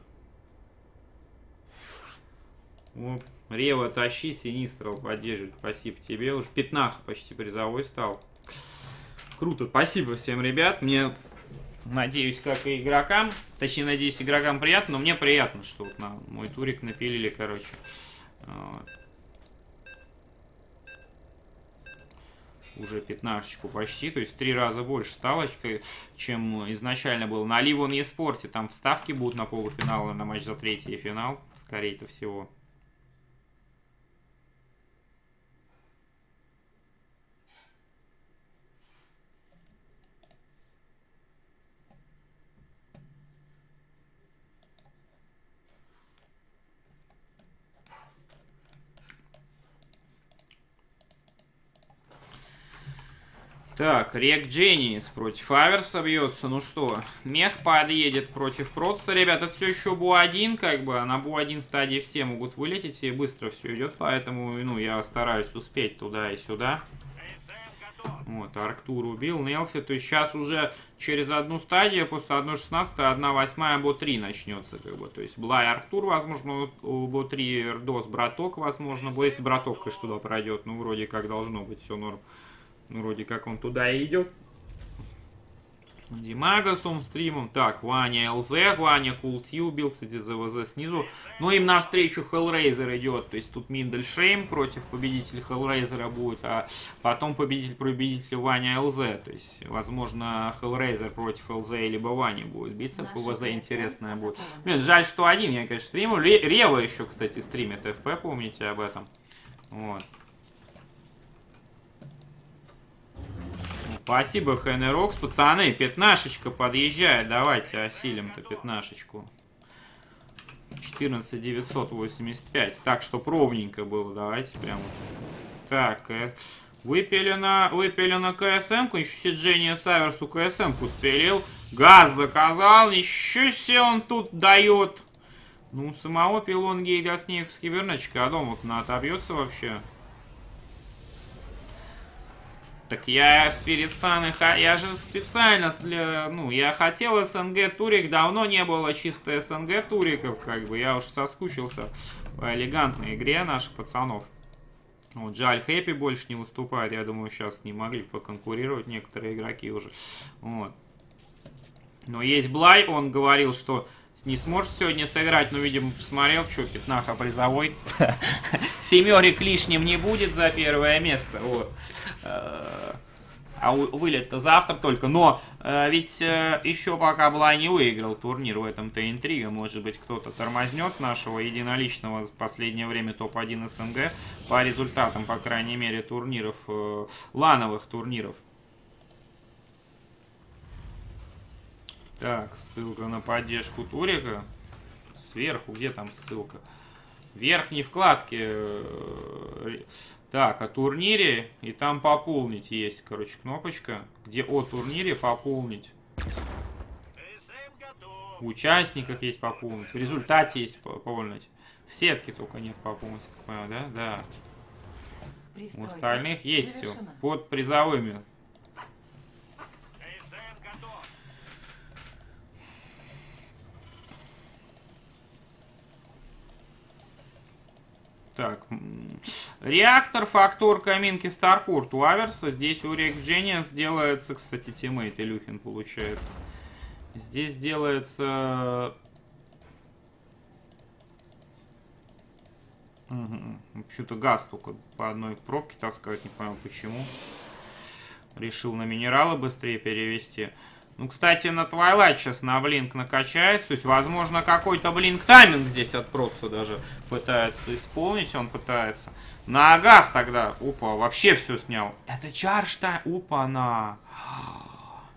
Оп. Рева, тащи, Синистрал поддерживает. Спасибо тебе. Уж пятнах почти призовой стал. Круто. Спасибо всем, ребят. Мне, надеюсь, как и игрокам. Точнее, надеюсь, игрокам приятно. Но мне приятно, что вот на мой турик напилили, короче. Вот. Уже пятнашечку почти, то есть три раза больше ставочка, чем изначально было. На Ливон Еспорте там вставки будут на полуфинал, на матч за третий финал, скорее-то всего. Так, Рек Дженнис против Аверса бьется. Ну что, Мех подъедет против Протса. Ребята, все еще Бу-1, как бы. На Бу-1 стадии все могут вылететь, и быстро все идет. Поэтому, ну, я стараюсь успеть туда и сюда. Вот, Арктур убил, Нелфи. То есть сейчас уже через одну стадию, после 1.16, 1.8 Бо-3 начнется, как бы. То есть Блай Арктур, возможно, у Бо-3 Эрдос Браток, возможно. Если Браток, конечно, туда пройдет, ну, вроде как должно быть все норм. Ну, вроде как он туда и идет. Димага с стримом. Так, Ваня ЛЗ, Ваня Култи убился, ДЗВЗ снизу. Ну, им навстречу Hellraiser идет. То есть тут Миндельшейм против победителя Hellraiser будет, а потом победитель победителя Ваня ЛЗ. То есть, возможно, Hellraiser против ЛЗ либо Ваня будет биться. ПВЗ интересная будет. Блин, жаль, что один я, конечно, стриму. Рева еще, кстати, стримит ФП, помните об этом. Вот. Спасибо, Хенерокс. Пацаны, пятнашечка подъезжает. Давайте осилим-то пятнашечку. 14 985. Так, что ровненько было. Давайте прям. Так, выпили на, выпили на КСМ-ку. Еще Сиджения Саверсу КСМ-ку спилил. Газ заказал. Еще себе он тут дает. Ну, самого пилон гейда снег с кибернетчика. А дома-то отобьется вообще. Так я Спирит Сан, я же специально для, ну, я хотел СНГ турик, давно не было чисто СНГ туриков, как бы, я уж соскучился по элегантной игре наших пацанов. Вот, жаль, Хэппи больше не выступает, я думаю, сейчас не могли поконкурировать некоторые игроки уже, вот. Но есть Блай, он говорил, что не сможет сегодня сыграть, но, видимо, посмотрел, что пятнаха призовой. Семерик лишним не будет за первое место, вот. Э, а вылет-то завтра только. Но э, ведь э, еще пока Блай не выиграл турнир, в этом-то интрига. Может быть, кто-то тормознет нашего единоличного в последнее время топ-1 СНГ по результатам, по крайней мере, турниров, э, лановых турниров. Так, ссылка на поддержку Турика. Сверху, где там ссылка? В верхней вкладке. Так, о турнире. И там пополнить есть, короче, кнопочка. Где о турнире пополнить. В участниках есть пополнить. В результате есть пополнить. В сетке только нет пополнить, понял, да? Да. У остальных есть все. Под призовыми Так, реактор, фактор, каминки, Старкурт у Аверса. Здесь у Рек Дженниас делается, кстати, тиммейт Илюхин получается. Здесь делается... Угу. Почему-то газ только по одной пробке таскают, не понял почему. Решил на минералы быстрее перевести. Ну, кстати, на Twilight сейчас на блинк накачается. То есть, возможно, какой-то блинк тайминг здесь от Протса даже пытается исполнить. Он пытается. На газ тогда. Опа, вообще все снял. Это чарж-то. Опа, на.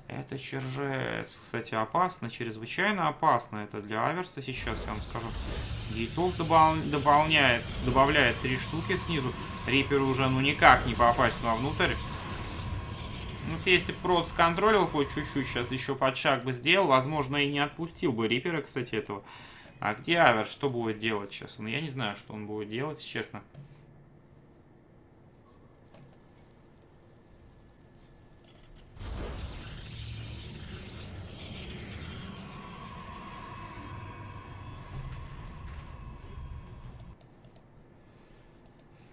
Это чержец. Кстати, опасно. Чрезвычайно опасно. Это для Аверса сейчас, я вам скажу. Гейтов добав... дополняет, добавляет три штуки снизу. Риперу уже ну никак не попасть вовнутрь. Ну, если бы просто контролил хоть чуть-чуть, сейчас еще под шаг бы сделал, возможно, и не отпустил бы Рипера, кстати, этого. А где Авер? Что будет делать сейчас? Ну, я не знаю, что он будет делать, честно.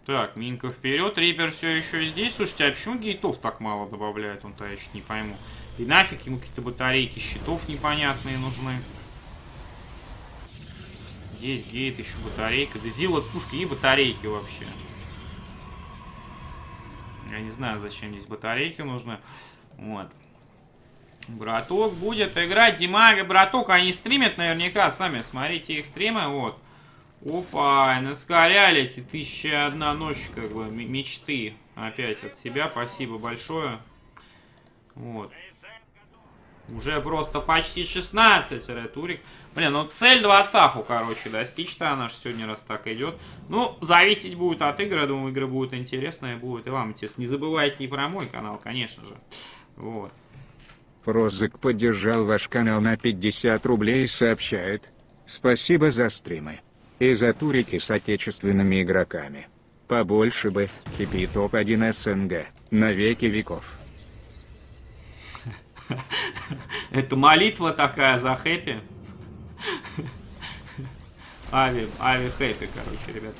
Так, Минка вперед. Рипер все еще здесь. Слушайте, а почему гейтов так мало добавляет? Он-то я не пойму. И нафиг ему какие-то батарейки щитов непонятные нужны. Есть гейт, еще батарейка. Да Зил от пушки и батарейки вообще. Я не знаю, зачем здесь батарейки нужны. Вот. Браток будет играть. Димага, браток, они стримят наверняка сами. Смотрите их стримы, вот. Опа, наскоряли эти тысяча одна ночь, как бы, мечты. Опять от себя, спасибо большое. Вот. Уже просто почти 16 ретурик. Блин, ну цель 20 короче, достичь-то она же сегодня раз так идет. Ну, зависеть будет от игры. Думаю, игры будут интересные, будут и вам интересно. Не забывайте и про мой канал, конечно же. Вот. Фрозик поддержал ваш канал на 50 рублей и сообщает. Спасибо за стримы. И за турики с отечественными игроками. Побольше бы, хиппи топ-1 СНГ, на веки веков. Это молитва такая за хэппи. Ави, ави хэппи, короче, ребят.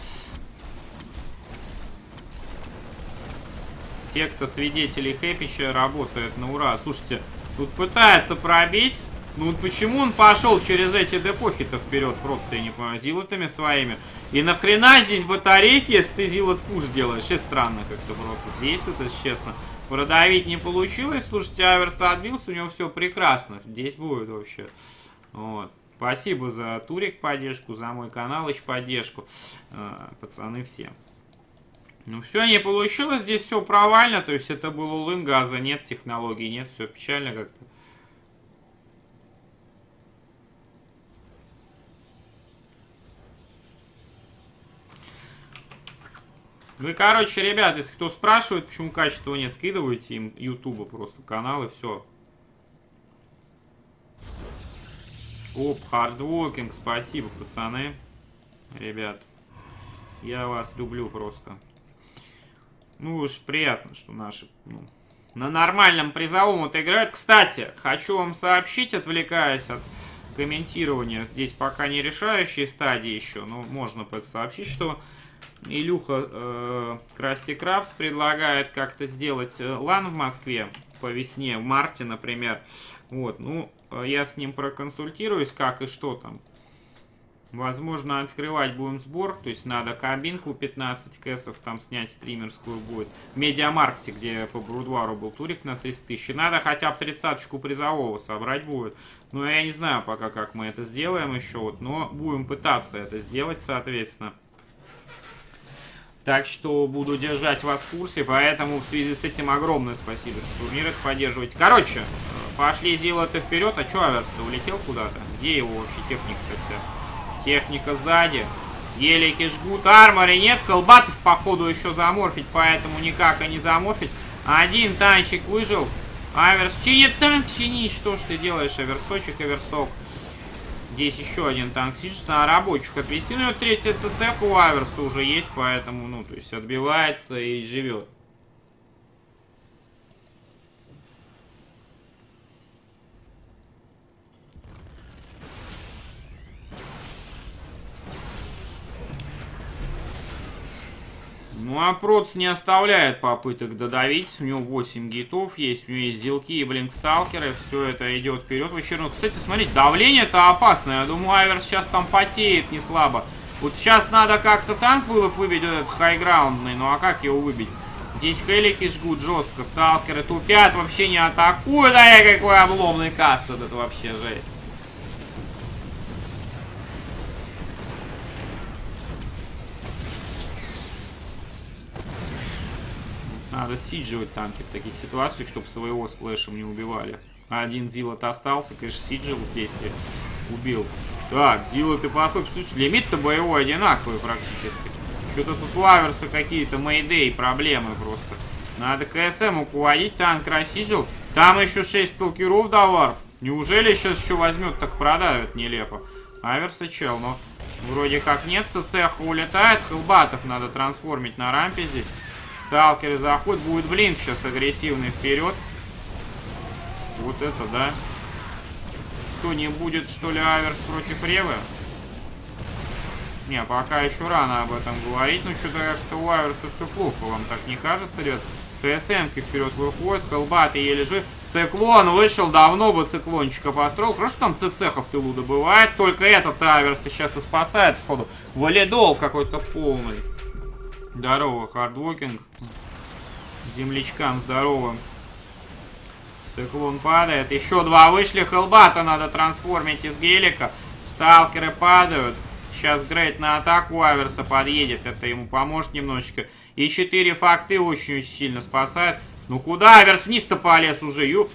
Секта свидетелей хэппича работает на ура. Слушайте, тут пытается пробить. Ну вот почему он пошел через эти депохи-то вперед, просто я не понимаю, зилотами своими. И нахрена здесь батарейки, если ты зилот пуш делаешь? Все странно как-то просто действует, если честно. Продавить не получилось. Слушайте, Аверса отбился, у него все прекрасно. Здесь будет вообще. Вот. Спасибо за Турик поддержку, за мой канал еще поддержку. Э, пацаны все. Ну все не получилось, здесь все провально, то есть это был улын, газа нет, технологий нет, все печально как-то. И, короче, ребят, если кто спрашивает, почему качества нет, скидывайте им ютуба просто каналы, все. Оп, хардворкинг, спасибо, пацаны. Ребят, я вас люблю просто. Ну уж приятно, что наши ну, на нормальном призовом вот играют. Кстати, хочу вам сообщить, отвлекаясь от комментирования, здесь пока не решающие стадии еще, но можно сообщить, что Илюха э, Красти Крабс предлагает как-то сделать э, лан в Москве по весне, в марте, например. Вот, ну, э, я с ним проконсультируюсь, как и что там. Возможно, открывать будем сбор, то есть надо кабинку 15 кэсов там снять стримерскую будет. В Медиамаркте, где по Брудвару был турик на 300 тысяч. Надо хотя бы тридцаточку призового собрать будет. Но я не знаю пока, как мы это сделаем еще, вот, но будем пытаться это сделать, соответственно. Так что буду держать вас в курсе, поэтому в связи с этим огромное спасибо, что турнир это поддерживаете. Короче, пошли Зила-то вперед, а что Аверс-то улетел куда-то? Где его вообще техника-то вся? Техника сзади. Елики жгут, армори нет, хелбатов походу еще заморфить, поэтому никак и не заморфить. Один танчик выжил. Аверс чинит танк, чини, что ж ты делаешь, Аверсочек, Аверсок. Здесь еще один танк сидит, на рабочих отвести. Ну, третья ЦЦ у Аверса уже есть, поэтому, ну, то есть отбивается и живет. Ну, а Проц не оставляет попыток додавить. У него 8 гитов есть, у него есть зилки и блинксталкеры. Все это идет вперед в очередной. Кстати, смотрите, давление-то опасное. Я думаю, Айвер сейчас там потеет не слабо. Вот сейчас надо как-то танк было выбить, этот хайграундный. Ну, а как его выбить? Здесь хелики жгут жестко, сталкеры тупят, вообще не атакуют. А я какой обломный каст этот вообще жесть. Надо сидживать танки в таких ситуациях, чтобы своего сплэшем не убивали. Один Зилот остался, конечно, сиджил здесь и убил. Так, Зилот и подходит. Слушай, лимит-то боевой одинаковый практически. Что-то тут у Аверса какие-то мейдей проблемы просто. Надо КСМ уводить, танк рассижил. Там еще 6 сталкеров до Неужели сейчас еще возьмет, так продавит нелепо. Аверса чел, но вроде как нет. ЦЦХ улетает. Хелбатов надо трансформить на рампе здесь. Сталкеры заход. Будет блинк сейчас агрессивный вперед. Вот это, да. Что, не будет, что ли, Аверс против Ревы? Не, пока еще рано об этом говорить. Ну, что-то как-то у Аверса все плохо, вам так не кажется, ребят? ТСМки вперед выходят, колбаты еле жив. Циклон вышел, давно бы циклончика построил. Хорошо, там цехов в тылу добывает. Только этот Аверс сейчас и спасает, походу. Валидол какой-то полный. Здорово, хардвокинг. землячкам здоровым. Циклон падает. Еще два вышли. Хелбата надо трансформить из гелика. Сталкеры падают. Сейчас грейд на атаку Аверса подъедет. Это ему поможет немножечко. И четыре факты очень сильно спасают. Ну куда Аверс вниз-то полез уже? Ю...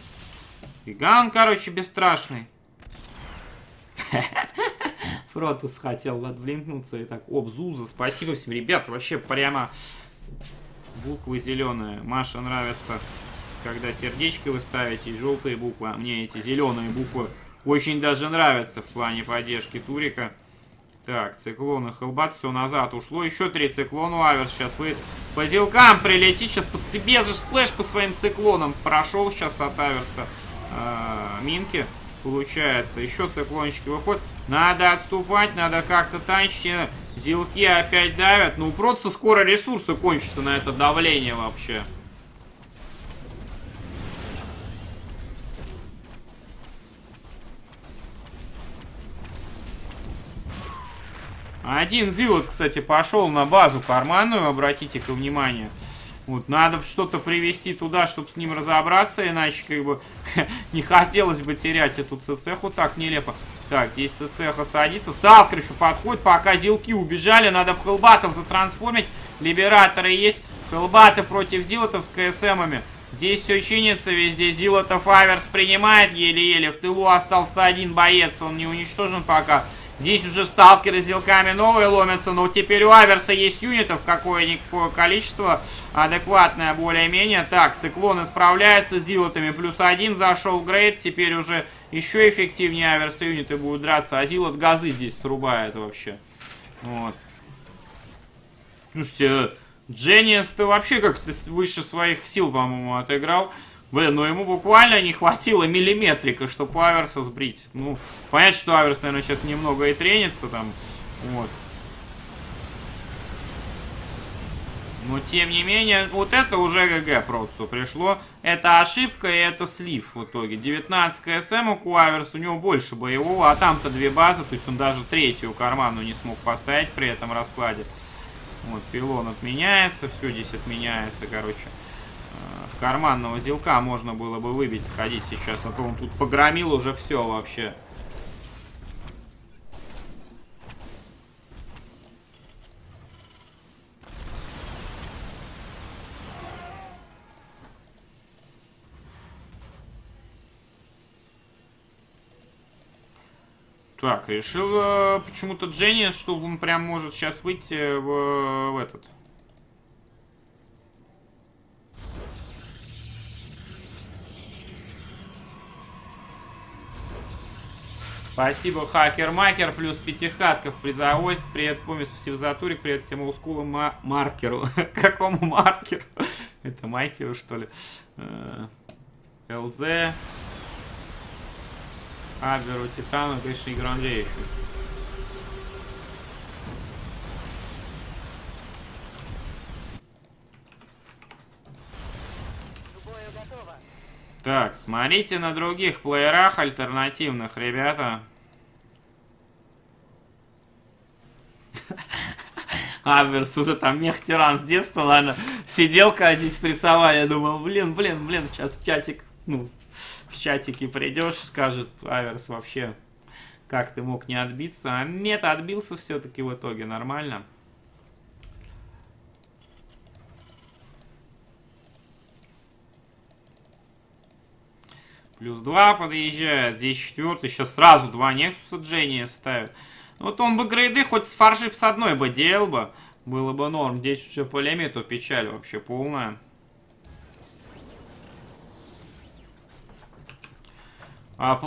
Фига короче, бесстрашный. Протос хотел отблинкнуться и так. Оп, Зуза, спасибо всем. Ребят, вообще прямо буквы зеленые. Маша нравится когда сердечко вы ставите, желтые буквы, а мне эти зеленые буквы очень даже нравятся в плане поддержки Турика. Так, циклон и Hellbat, все назад ушло. Еще три циклона Аверс. Сейчас вы по делкам прилетит. Сейчас по себе же splash по своим циклонам прошел сейчас от Аверса. Э, Минки получается. Еще циклончики выходят. Надо отступать, надо как-то танчить. Зилки опять давят. Ну, просто скоро ресурсы кончатся на это давление вообще. Один Зилот, кстати, пошел на базу карманную, обратите-ка внимание. Вот, надо что-то привести туда, чтобы с ним разобраться, иначе, как бы, не хотелось бы терять эту цеху так нелепо. Так, здесь цеха садится. Сталкер еще подходит, пока зилки убежали, надо в хелбатов затрансформить. Либераторы есть. Хелбаты против зилотов с КСМами. Здесь все чинится, везде зилотов Аверс принимает еле-еле. В тылу остался один боец, он не уничтожен пока. Здесь уже сталкеры с делками новые ломятся, но теперь у Аверса есть юнитов какое-никакое количество, адекватное более-менее. Так, циклон справляется с зилотами, плюс один зашел Грейд, теперь уже еще эффективнее Аверса юниты будут драться, а зилот газы здесь срубает вообще. Вот. Слушайте, Дженниас ты вообще как-то выше своих сил, по-моему, отыграл. Блин, ну ему буквально не хватило миллиметрика, чтобы Аверса сбрить. Ну, понятно, что Аверс, наверное, сейчас немного и тренится там. Вот. Но, тем не менее, вот это уже ГГ просто пришло. Это ошибка и это слив в итоге. 19 СМ у Аверс, у него больше боевого, а там-то две базы, то есть он даже третью карману не смог поставить при этом раскладе. Вот, пилон отменяется, все здесь отменяется, короче карманного зелка можно было бы выбить, сходить сейчас, а то он тут погромил уже все вообще. Так, решил э, почему-то Дженни, что он прям может сейчас выйти в, в этот Спасибо, хакер-макер, плюс пятихатков призовой. Привет, помню, спасибо за турик, привет всем олдскулу маркеру. Какому маркеру? Это Майкеру, что ли? Э, ЛЗ. Аберу, Титану, конечно, игру Так, смотрите на других плеерах альтернативных, ребята. Аверс уже там мех-тиран с детства, ладно, сидел, когда здесь прессовали, я думал, блин, блин, блин, сейчас в чатик, ну, в чатике придешь, скажет Аверс вообще, как ты мог не отбиться, а нет, отбился все-таки в итоге, нормально. Плюс 2 подъезжает. Здесь четвертый. Еще сразу два Нексуса Дженни ставит. Вот он бы грейды хоть с фаршип с одной бы делал бы. Было бы норм. Здесь уже по лимиту печаль вообще полная. А,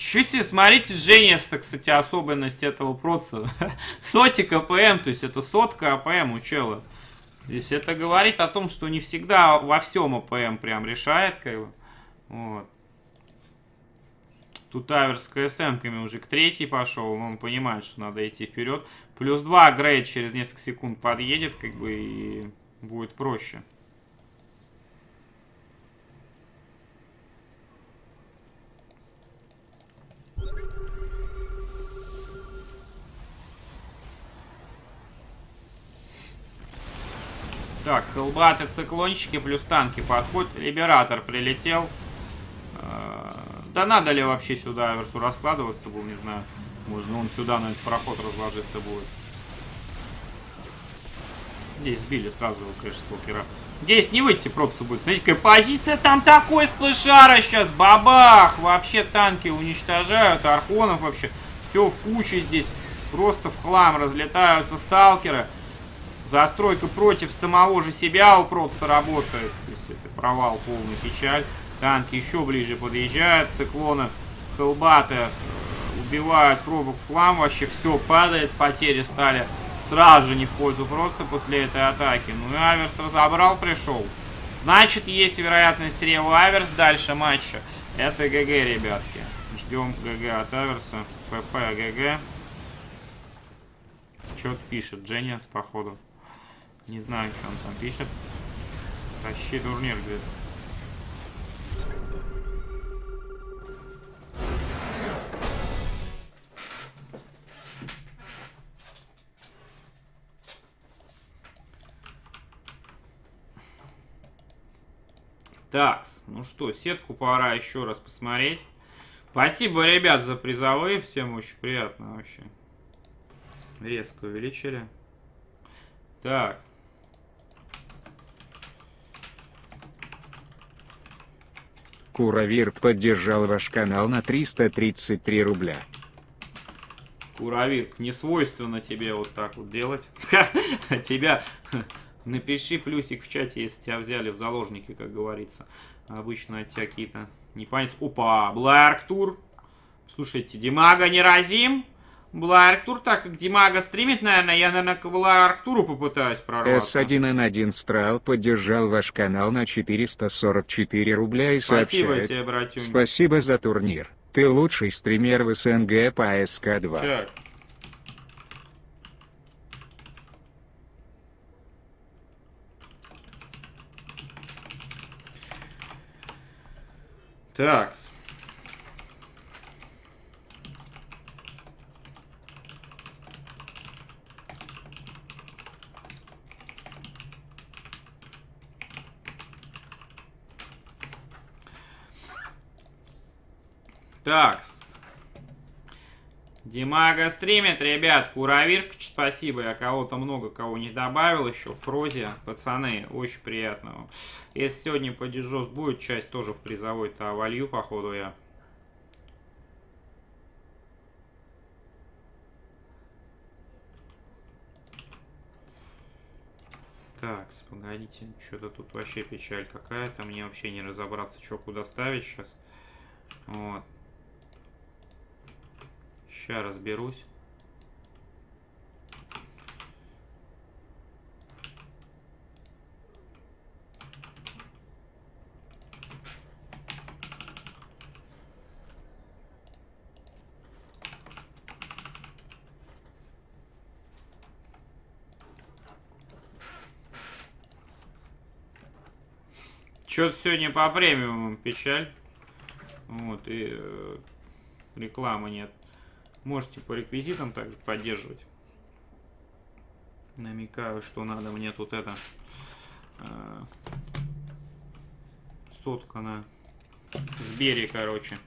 Чуть себе, смотрите, Дженниас-то, кстати, особенность этого проца. Сотик APM, то есть это сотка APM у чела. Здесь это говорит о том, что не всегда во всем APM прям решает, как бы. Вот. Тут Аверс с КСМками уже к третьей пошел, он понимает, что надо идти вперед. Плюс 2 Грейд через несколько секунд подъедет, как бы, и будет проще. Так, хелбаты, циклончики плюс танки подходят. Либератор прилетел. Э, да надо ли вообще сюда Аверсу раскладываться был, не знаю. Можно он сюда на этот проход разложиться будет. Здесь сбили сразу его, конечно, сталкера. Здесь не выйти просто будет. Смотрите, какая позиция там такой сплэшара сейчас. Бабах! Вообще танки уничтожают. Архонов вообще. Все в куче здесь. Просто в хлам разлетаются сталкеры. Застройка против самого же себя у Протса работает. То есть это провал, полный печаль. Танки еще ближе подъезжают. Циклоны, хелбаты э, убивают пробок в хлам. Вообще все падает. Потери стали сразу же не в пользу Протосса после этой атаки. Ну и Аверс разобрал, пришел. Значит, есть вероятность рева Аверс дальше матча. Это GG, ребятки. Ждем GG от Аверса. ПП, GG. Что-то пишет Дженниас, походу. Не знаю, что он там пишет. Тащи турнир, говорит. Так, ну что, сетку пора еще раз посмотреть. Спасибо, ребят, за призовые. Всем очень приятно вообще. Резко увеличили. Так. Куравир поддержал ваш канал на 333 рубля. Куравирк, не свойственно тебе вот так вот делать. Тебя... Напиши плюсик в чате, если тебя взяли в заложники, как говорится. Обычно от тебя какие-то непонятные... Опа, Бларк Тур. Слушайте, Димага не разим. Была Арктур, так как Димага стримит, наверное, я, наверное, к была Арктуру попытаюсь прорваться. S1N1 Страл поддержал ваш канал на 444 рубля и Спасибо сообщает. тебе, братюнь. Спасибо за турнир. Ты лучший стример в СНГ по СК2. Так. Такс. Так. Димага стримит, ребят. Куравирк, спасибо. Я кого-то много кого не добавил еще. Фрози, пацаны, очень приятно. Если сегодня по Дижос будет, часть тоже в призовой-то волью, походу, я. Так, погодите, что-то тут вообще печаль какая-то. Мне вообще не разобраться, что куда ставить сейчас. Вот. Сейчас разберусь. Что-то сегодня по премиумам печаль. Вот, и э, рекламы нет. Можете по реквизитам также поддерживать. Намекаю, что надо мне тут это э, сотка на Сбере, короче.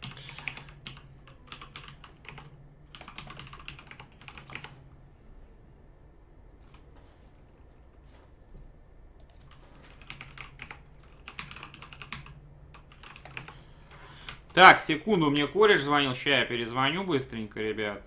Так, секунду, мне кореш звонил, сейчас я перезвоню быстренько, ребят.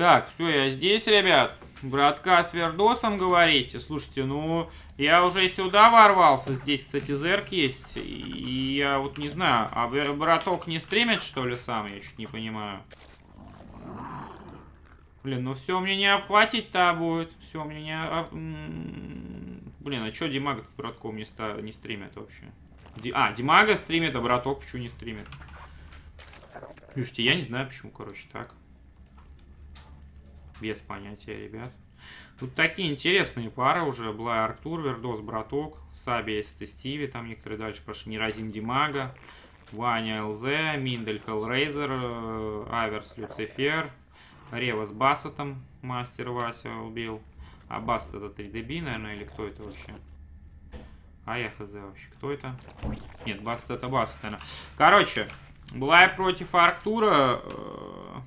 Так, все, я здесь, ребят. Братка с Вердосом говорите? Слушайте, ну, я уже сюда ворвался. Здесь, кстати, зерк есть. И я вот не знаю, а браток не стримит, что ли, сам? Я чуть не понимаю. Блин, ну все мне не обхватить-то будет. Все мне не... Блин, а что Димага с братком не, ста... не стримят вообще? Ди... А, Димага стримит, а браток почему не стримит? Слушайте, я не знаю почему, короче, так. Без понятия, ребят. Тут такие интересные пары уже. Блай Арктур, Вердос Браток, Саби СТ Стиви, там некоторые дальше пошли. Неразим Димага, Ваня ЛЗ, Миндель Хеллрейзер, э, Аверс Люцифер, Рева с Бассетом, Мастер Вася убил. А Бассет это 3DB, наверное, или кто это вообще? А я хз вообще. Кто это? Нет, Бассет это Бассет, наверное. Короче, Блай против Арктура. Э,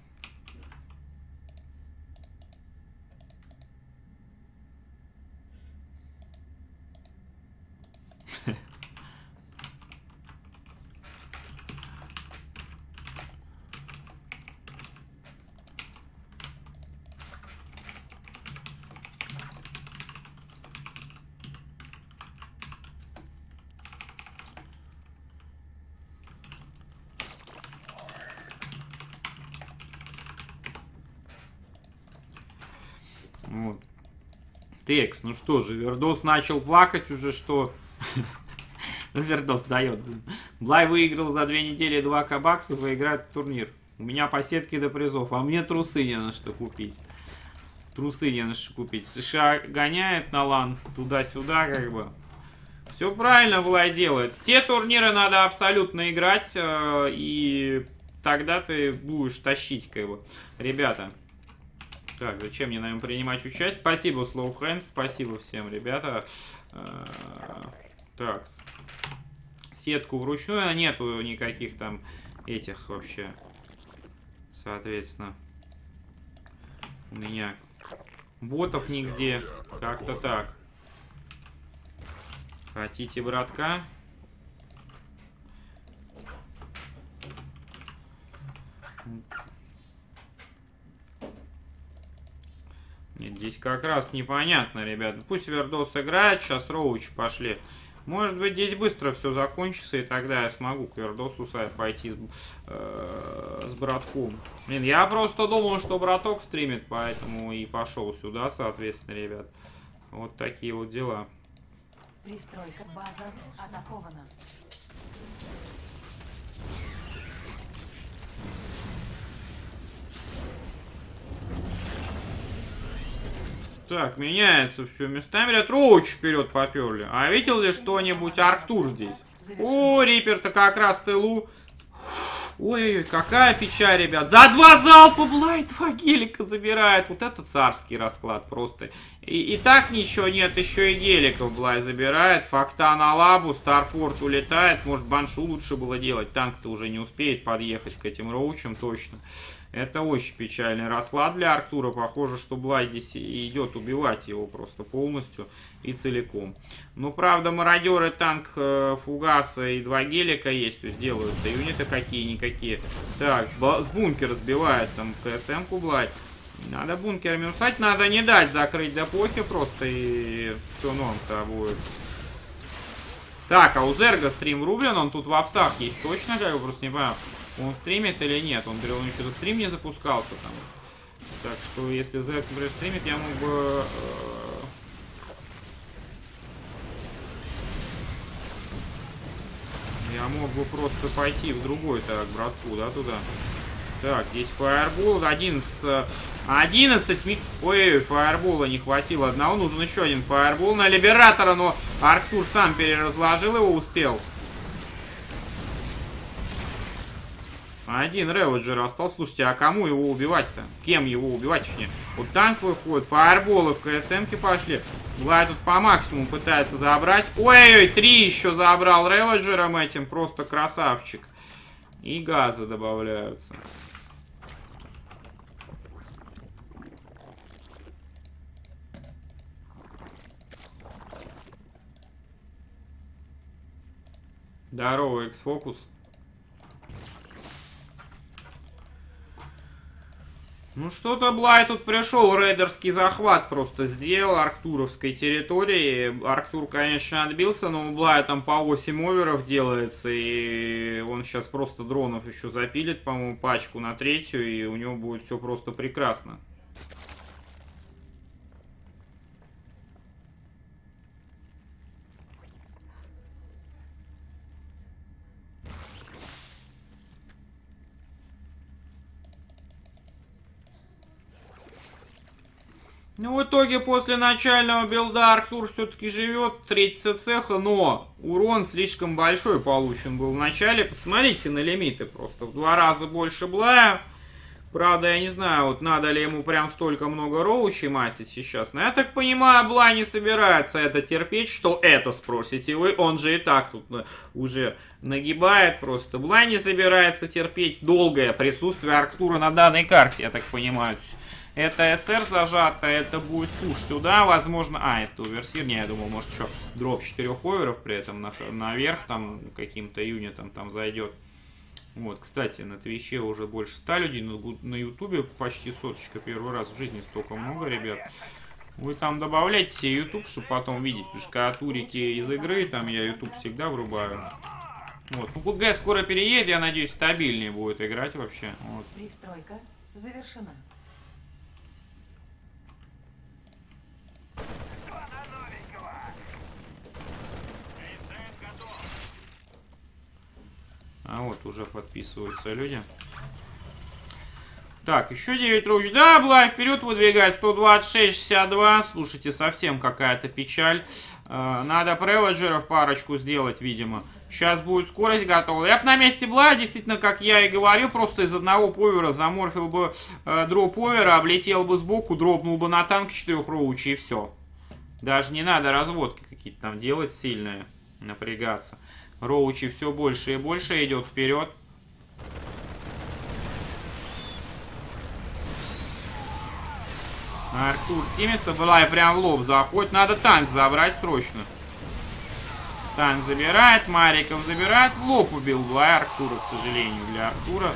Вот. Текс, ну что же, Вердос начал плакать уже, что... Вердос дает. Блай выиграл за две недели 2 кабакса, выиграет турнир. У меня по сетке до призов, а мне трусы не на что купить. Трусы не на что купить. США гоняет на лан туда-сюда, как бы. Все правильно Блай делает. Все турниры надо абсолютно играть, э, и тогда ты будешь тащить, как бы. Ребята, так, зачем мне, наверное, принимать участие? Спасибо, Slow Hands, спасибо всем, ребята. Э, так, сетку вручную, а нету никаких там этих вообще, соответственно. У меня ботов нигде, как-то так. Хотите братка? Нет, здесь как раз непонятно, ребят. Пусть Вердос играет, сейчас Роуч пошли. Может быть, здесь быстро все закончится, и тогда я смогу к Вердосу пойти с, э, с братком. Блин, я просто думал, что браток стримит, поэтому и пошел сюда, соответственно, ребят. Вот такие вот дела. Пристройка база атакована. Так, меняется все местами. Ретроуч вперед поперли. А видел ли что-нибудь Арктур здесь? О, Рипер-то как раз тылу. Ой-ой-ой, какая печаль, ребят. За два залпа Блайт два гелика забирает. Вот это царский расклад просто. И, и так ничего нет, еще и геликов Блай забирает. Факта на лабу, Старпорт улетает. Может, Баншу лучше было делать. Танк-то уже не успеет подъехать к этим роучам точно. Это очень печальный расклад для Арктура. Похоже, что Блайди идет убивать его просто полностью и целиком. Ну, правда, мародеры, танк, э, фугаса и два гелика есть. То есть делаются юниты какие-никакие. Так, с бункера сбивает там КСМ-ку. Надо бункер минусать, надо не дать закрыть до похи просто и все норм-то будет. Так, а у Зерга стрим рублен, он тут в апсах есть точно, я просто не понимаю. Он стримит или нет? Он, говорил, он еще до стрим не запускался там. Так что, если Зек, например, стримит, я мог бы... Э... Я мог бы просто пойти в другой, так, братку, да, туда. Так, здесь фаербол, один с... 11 ми... Ой, фаербола не хватило одного, нужен еще один фаербол на Либератора, но Арктур сам переразложил его, успел. Один Реводжер остался. Слушайте, а кому его убивать-то? Кем его убивать, точнее? Вот танк выходит, фаерболы в КСМке пошли. Глай тут по максимуму пытается забрать. Ой-ой, три еще забрал Реводжером этим. Просто красавчик. И газы добавляются. Здорово, X-Focus. Ну что-то Блай тут пришел, рейдерский захват просто сделал арктуровской территории. Арктур, конечно, отбился, но у Блая там по 8 оверов делается, и он сейчас просто дронов еще запилит, по-моему, пачку на третью, и у него будет все просто прекрасно. Ну, в итоге, после начального билда Арктур все-таки живет третьего цеха, но урон слишком большой получен был в начале. Посмотрите на лимиты просто. В два раза больше Блая. Правда, я не знаю, вот надо ли ему прям столько много роучей масить сейчас. Но я так понимаю, Блай не собирается это терпеть, что это спросите вы. Он же и так тут уже нагибает просто. Блай не собирается терпеть долгое присутствие Арктура на данной карте, я так понимаю. Это СР зажато, это будет пуш сюда, возможно... А, это оверсир, не, я думал, может, еще дроп 4 оверов при этом на, наверх там каким-то юнитом там зайдет. Вот, кстати, на Твиче уже больше 100 людей, но на Ютубе почти соточка. Первый раз в жизни столько много, ребят. Вы там добавляйте себе YouTube, чтобы потом видеть, потому что турики из игры, там я YouTube всегда врубаю. Вот. Ну, ПГ скоро переедет, я надеюсь, стабильнее будет играть вообще. Вот. Пристройка завершена. А вот уже подписываются люди. Так, еще 9 руч. Да, Блай вперед выдвигает. 126-62. Слушайте, совсем какая-то печаль. Э, надо преводжеров парочку сделать, видимо. Сейчас будет скорость готова. Я бы на месте Блая, действительно, как я и говорил, просто из одного повера заморфил бы э, дроп повера, облетел бы сбоку, дропнул бы на танк 4 роучи и все. Даже не надо разводки какие-то там делать сильные, напрягаться. Роучи все больше и больше идет вперед. Артур стимится, была и прям в лоб заходит. Надо танк забрать срочно. Танк забирает, Мариков забирает. Лоб убил Блай Артура, к сожалению, для Артура.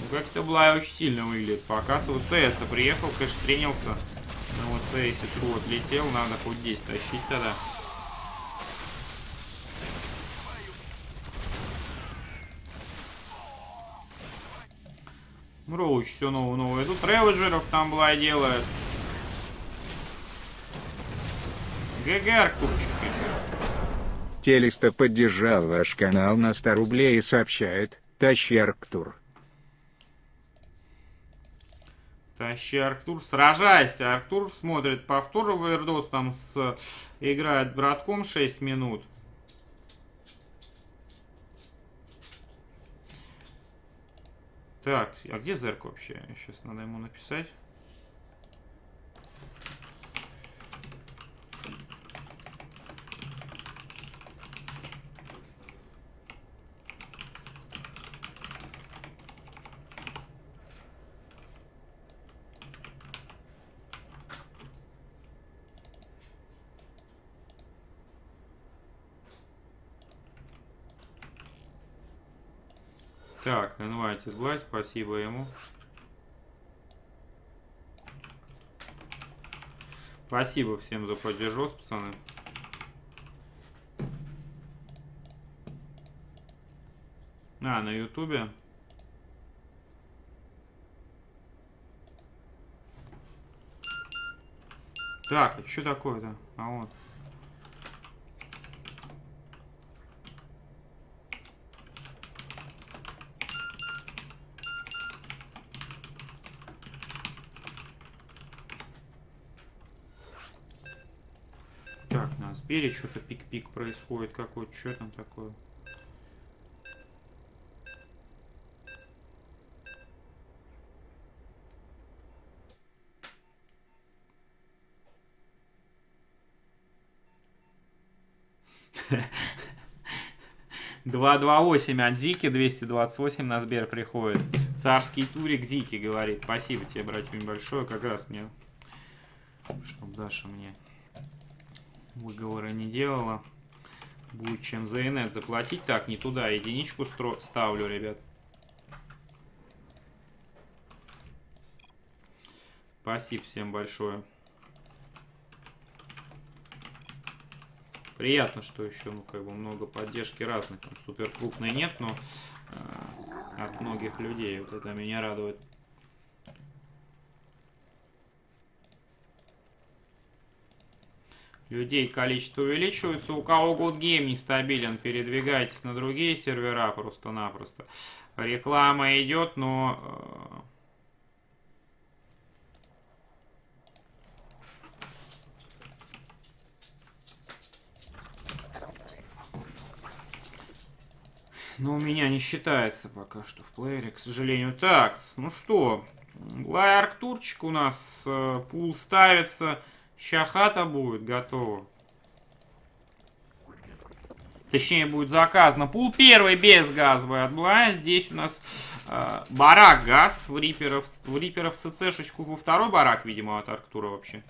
Ну, как-то Блай очень сильно выглядит. Пока с ВЦС приехал, конечно, тренился. На ВЦС тру отлетел, надо хоть здесь тащить тогда. Роуч все новое новое. Тут Реведжеров там была делает. ГГ Аркурчик еще. Телеста поддержал ваш канал на 100 рублей и сообщает, тащи Арктур. Тащи Арктур, сражайся. Арктур смотрит повтор Вердос там с... играет братком 6 минут. Так, а где Зерк вообще? Сейчас надо ему написать. Так, инвайтед Власть, спасибо ему. Спасибо всем за поддержку, пацаны. А, на ютубе. Так, а что такое-то? А вот. Спереди что-то пик-пик происходит какой-то. Что там такое? Два два восемь от Зики, 228 на Сбер приходит. Царский турик Зики говорит. Спасибо тебе, братья, большое. Как раз мне, чтоб Даша мне выговора не делала. Будет чем за инет заплатить. Так, не туда. Единичку стро ставлю, ребят. Спасибо всем большое. Приятно, что еще, ну, как бы много поддержки разных. Там супер крупной нет, но э, от многих людей. Вот это меня радует. Людей количество увеличивается. У кого Good Game нестабилен, передвигайтесь на другие сервера просто-напросто. Реклама идет, но... Э, Но у меня не считается пока что в плеере, к сожалению. Так, ну что, Лай Арктурчик у нас, э, пул ставится. Ща хата будет готова. Точнее, будет заказано. Пул первый без газовой отблая. Здесь у нас э, барак газ в риперов, в риперов ЦЦшечку. Во второй барак, видимо, от Арктура вообще.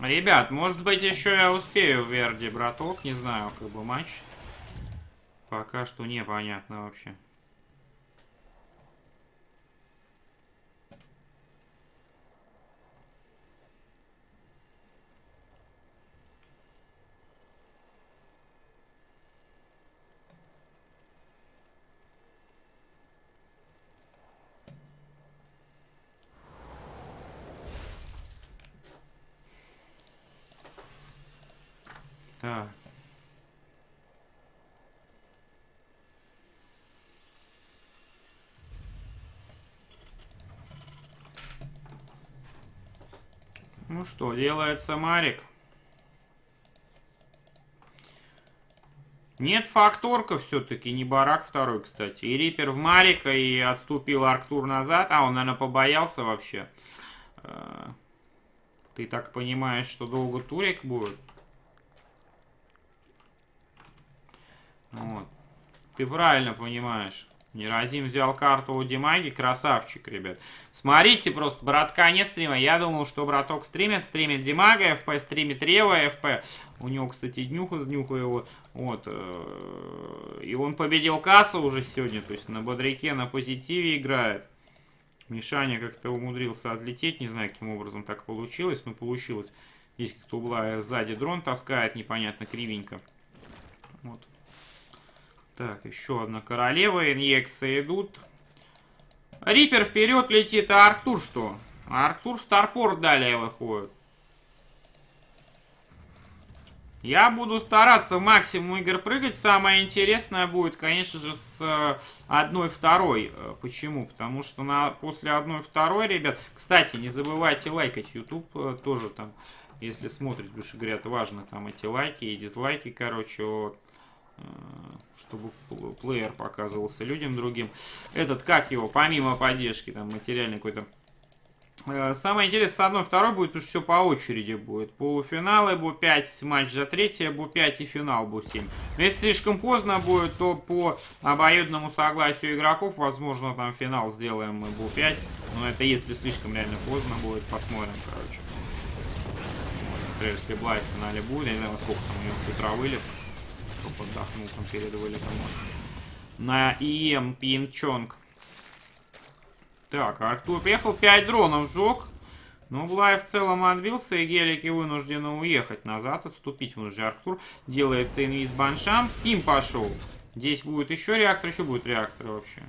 Ребят, может быть, еще я успею в Верди, браток. Не знаю, как бы матч. Пока что непонятно вообще. Так. Ну что, делается Марик. Нет факторка все-таки, не барак второй, кстати. И Рипер в Марика, и отступил Арктур назад. А, он, наверное, побоялся вообще. Э, ты так понимаешь, что долго турик будет? Вот. Ты правильно понимаешь. Неразим взял карту у Димаги, красавчик, ребят. Смотрите, просто братка нет стрима. Я думал, что браток стримит, стримит Димага, ФП стримит Рева, ФП. У него, кстати, днюха, днюха его. Вот. Э, и он победил Касса уже сегодня, то есть на бодряке, на позитиве играет. Мишаня как-то умудрился отлететь, не знаю, каким образом так получилось, но получилось. Здесь кто была сзади дрон таскает, непонятно, кривенько. Вот. Так, еще одна королева, инъекции идут. Рипер вперед летит, а Арктур что? Арктур Старпорт далее выходит. Я буду стараться максимум игр прыгать. Самое интересное будет, конечно же, с э, одной-второй. Э, почему? Потому что на, после одной-второй, ребят... Кстати, не забывайте лайкать YouTube э, тоже там, если смотрите, потому что говорят, важно там эти лайки и дизлайки, короче, вот. Чтобы плеер показывался людям другим. Этот, как его, помимо поддержки, там, материальный какой-то э, Самое интересное, с одной второй будет, потому что все по очереди будет. Полуфиналы БУ-5, матч за третье, БУ-5 и финал БУ-7. Но если слишком поздно будет, то по обоюдному согласию игроков, возможно, там финал сделаем мы БУ-5. Но это если слишком реально поздно будет, посмотрим, короче. Например, если Блайт в финале будет, я не знаю, сколько там у него с утра вылет чтоб отдохнул там перед вылетом. На ИМ Пинчонг. Так, Артур приехал, 5 дронов сжег. Но Блай в целом отбился, и гелики вынуждены уехать назад, отступить. Он же Артур делается инвиз баншам. Стим пошел. Здесь будет еще реактор, еще будет реактор вообще.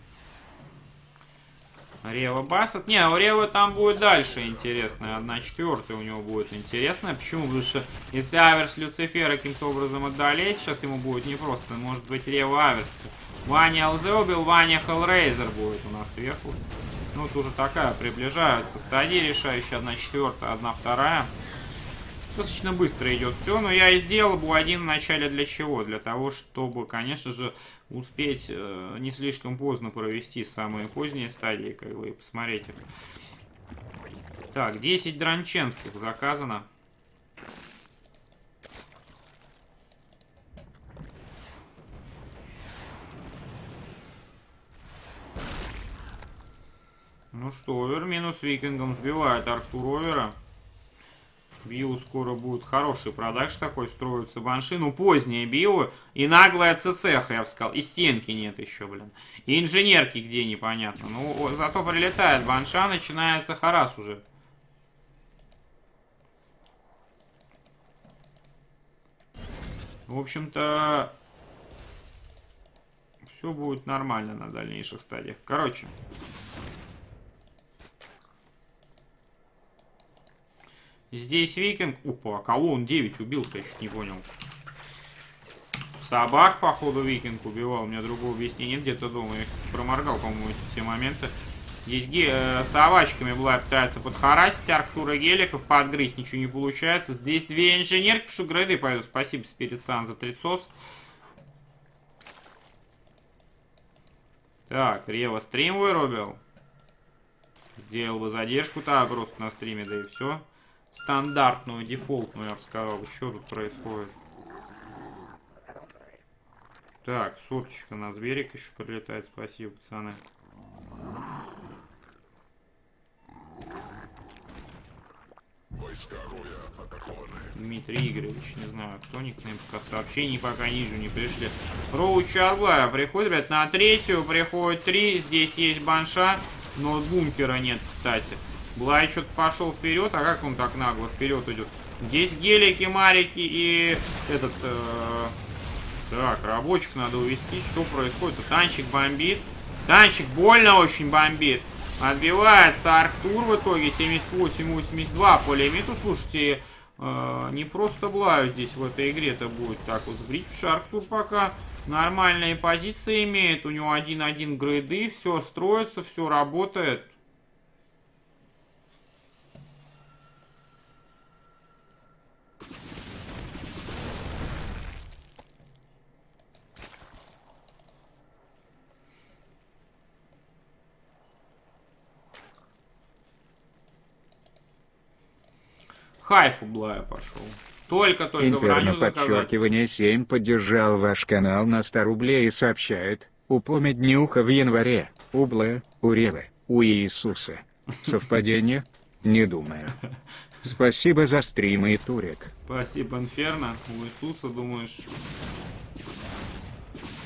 Рева Бассет. Не, у Рева там будет дальше интересно. Одна четвертая у него будет интересная. Почему? Потому что если Аверс Люцифера каким-то образом одолеть, сейчас ему будет непросто. Может быть Рева Аверс. Ваня ЛЗ убил, Ваня Хеллрейзер будет у нас сверху. Ну, вот уже такая приближаются стадии решающие. Одна четвертая, одна вторая. Достаточно быстро идет все, но я и сделал бы один в начале для чего? Для того, чтобы, конечно же, успеть э, не слишком поздно провести самые поздние стадии, как вы посмотрите. Так, 10 дранченских заказано. Ну что, Овер минус викингом сбивает Артур Овера. Био скоро будет хороший продаж такой, строится банши. Ну, позднее био и наглая цеха, я бы сказал. И стенки нет еще, блин. И инженерки где, непонятно. Ну, зато прилетает банша, начинается харас уже. В общем-то, все будет нормально на дальнейших стадиях. Короче. Здесь викинг. Опа, а кого он 9 убил-то, я чуть не понял. Собак, походу, викинг убивал. У меня другого объяснения нет где-то дома. Я проморгал, по-моему, эти все моменты. Здесь ге э, собачками была пытается подхарасить Арктура Геликов, подгрызть, ничего не получается. Здесь две инженерки, что грейды пойдут. Спасибо, Спирит Сан, за трицос. Так, Рева стрим вырубил. Сделал бы задержку-то просто на стриме, да и все. Стандартную, дефолтную, я бы сказал. Что тут происходит? Так, соточка нас берег еще прилетает. Спасибо, пацаны. Дмитрий Игоревич, не знаю, кто никнейм, как сообщений пока ниже не пришли. Роуч Арглая приходит, ребят, на третью приходит три, здесь есть банша, но бункера нет, кстати. Блай что-то пошел вперед, а как он так нагло вперед идет? Здесь гелики, марики и этот... Э... Так, рабочих надо увести. Что происходит? Танчик бомбит. Танчик больно очень бомбит. Отбивается Арктур в итоге 78-82 по лимиту. Слушайте, э, не просто Блаю здесь в этой игре-то будет так вот сбрить. Арктур пока нормальные позиции имеет. У него 1-1 грейды. Все строится, все работает. Хайфу Блая пошел. Только-только Инферно подчеркивание 7 поддержал ваш канал на 100 рублей и сообщает, у Помеднюха в январе, у Блая, у Ревы, у Иисуса. Совпадение? Не думаю. Спасибо за стримы и турик. Спасибо, Инферно. У Иисуса, думаешь,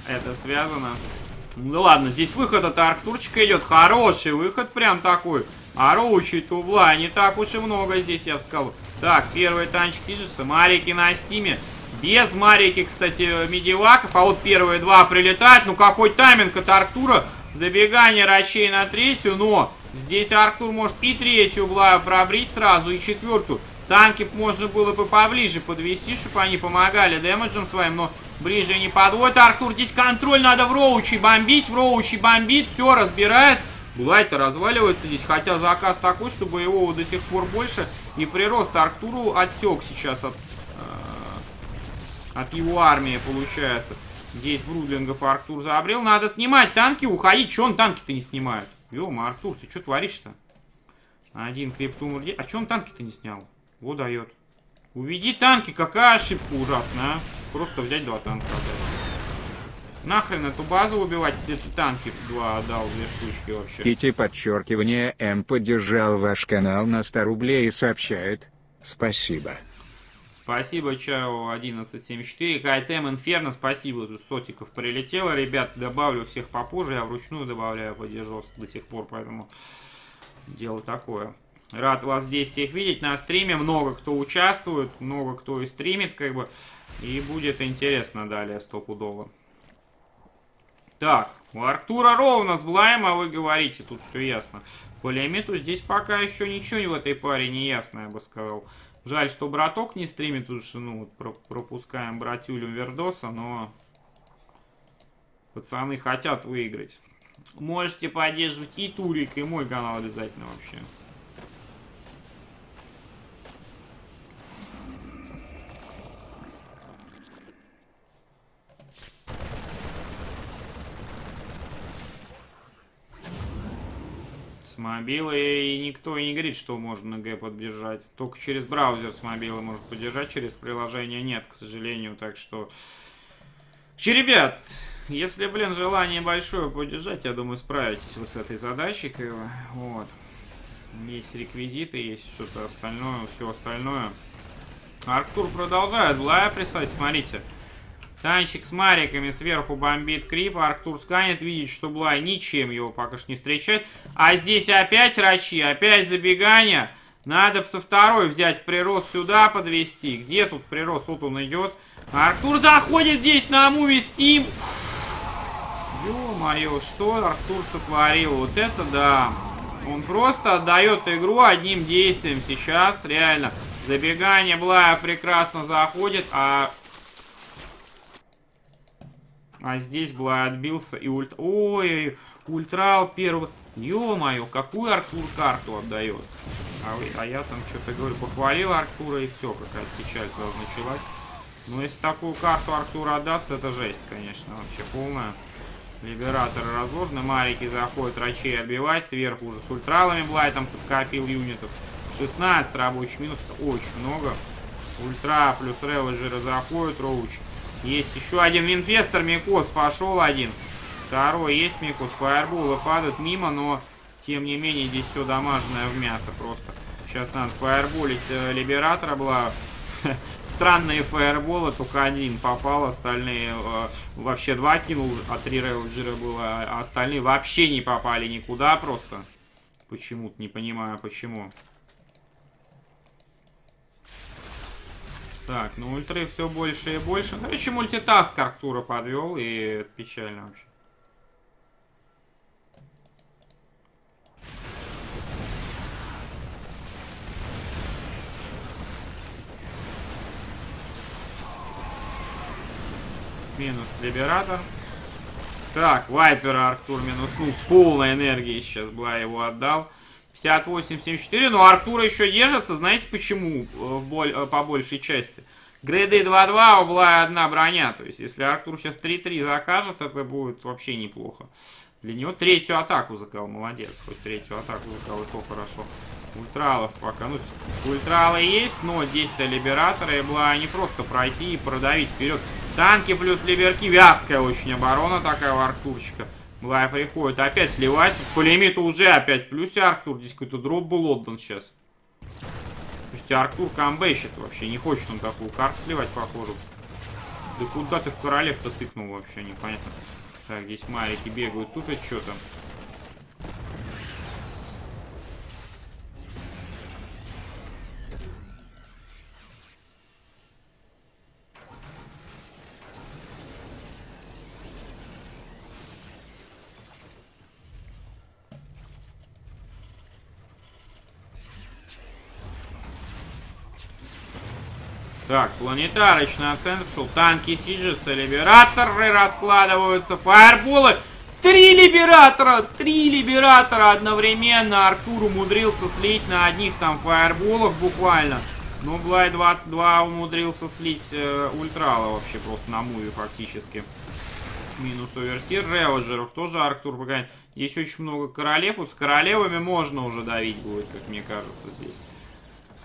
это связано? Ну ладно, здесь выход от Арктурчика идет. Хороший выход, прям такой. А роучей-то у Блая не так уж и много здесь, я бы сказал. Так, первый танчик Сиджеса, Марики на стиме. Без Марики, кстати, медиваков. А вот первые два прилетают. Ну какой тайминг от Арктура. Забегание Рачей на третью, но здесь Арктур может и третью у Блая пробить сразу, и четвертую. Танки можно было бы поближе подвести, чтобы они помогали дэмэджем своим, но ближе не подводит. Арктур, здесь контроль надо в роучи бомбить, в роучи бомбить, все разбирает. Булай-то разваливается здесь, хотя заказ такой, что боевого до сих пор больше. И прирост Арктуру отсек сейчас от, э, от его армии, получается. Здесь Брудлингов Арктур забрел. Надо снимать танки, уходить. Че он танки-то не снимает? Ёма, Арктур, ты что творишь-то? Один криптумор. А че он танки-то не снял? Вот дает. Уведи танки, какая ошибка ужасная, а? Просто взять два танка отдать. Нахрен эту базу убивать, если ты танки два отдал, две штучки вообще. Кити подчеркивание М поддержал ваш канал на 100 рублей и сообщает «Спасибо». Спасибо, Чао 1174. Кайтем Инферно, спасибо, тут сотиков прилетело. Ребят, добавлю всех попозже, я вручную добавляю поддержал до сих пор, поэтому дело такое. Рад вас здесь всех видеть на стриме. Много кто участвует, много кто и стримит, как бы. И будет интересно далее стопудово. Так, у Артура ровно с Блайма вы говорите, тут все ясно. По здесь пока еще ничего в этой паре не ясно, я бы сказал. Жаль, что браток не стримит, потому что, ну, пропускаем братюлю Вердоса, но пацаны хотят выиграть. Можете поддерживать и Турик, и мой канал обязательно вообще. С мобилой никто и не говорит, что можно на Г поддержать. Только через браузер с мобилы может поддержать, через приложение нет, к сожалению. Так что... Че, ребят, если, блин, желание большое поддержать, я думаю, справитесь вы с этой задачей. Вот. Есть реквизиты, есть что-то остальное, все остальное. Арктур продолжает Блая прислать, смотрите. Танчик с мариками сверху бомбит крип. Арктур сканет, видит, что Блай ничем его пока что не встречает. А здесь опять рачи, опять забегание. Надо со второй взять прирост сюда подвести. Где тут прирост? Тут он идет. Арктур заходит здесь на муве Steam. Ё-моё, что Артур сотворил? Вот это да. Он просто отдает игру одним действием сейчас, реально. Забегание Блая прекрасно заходит, а а здесь Блай отбился и ульт... Ой, ультрал первый... Ё-моё, какую Артур карту отдает? А, а я там что-то говорю, похвалил Артура и все, какая-то печаль сразу началась. Ну, если такую карту Артур отдаст, это жесть, конечно, вообще полная. Либераторы разложены, марики заходят, рачей отбивать, сверху уже с ультралами Блай там подкопил юнитов. 16 рабочих минус, очень много. Ультра плюс реводжеры заходят, roach. Есть еще один инфестор, микоз пошел один. Второй есть микоз, фаерболы падают мимо, но тем не менее здесь все дамаженное в мясо просто. Сейчас надо фаерболить э, Либератора была. Странные фаерболы, только один попал, остальные э, вообще два кинул, а три рейвджера было, а остальные вообще не попали никуда просто. Почему-то, не понимаю почему. Так, ну ультры все больше и больше. Короче, мультитаск Арктура подвел, и печально вообще. Минус Либератор. Так, Вайпера Арктур минуснул с полной энергией. Сейчас была его отдал. 58-74. Но Артур еще держится. Знаете почему? Э, боль, э, по большей части. Грейды 2-2, у Блая одна броня. То есть, если Артур сейчас 3-3 закажет, это будет вообще неплохо. Для него третью атаку закал. Молодец. Хоть третью атаку закал, и то хорошо. Ультралов пока. Ну, ультралы есть, но действия Либератора и Блая не просто пройти и продавить вперед. Танки плюс Либерки. Вязкая очень оборона такая у Артурчика. Глая приходит, опять сливается. По лимиту уже опять плюс Арктур. Здесь какой-то дроп был отдан сейчас. Слушайте, Арктур камбэщит вообще. Не хочет он такую карту сливать, походу. Да куда ты в королев-то тыкнул вообще, непонятно. Так, здесь марики бегают. Тут это что там? Так, планетарочный оценка шел. Танки Сиджеса, либераторы раскладываются, фаерболы. Три либератора! Три либератора одновременно. Артур умудрился слить на одних там фаерболах буквально. Но Блай 2, 2 умудрился слить э, ультрала вообще просто на муве фактически. Минус оверсир. Реводжеров тоже Арктур погонит. Здесь очень много королев. Вот с королевами можно уже давить будет, как мне кажется, здесь.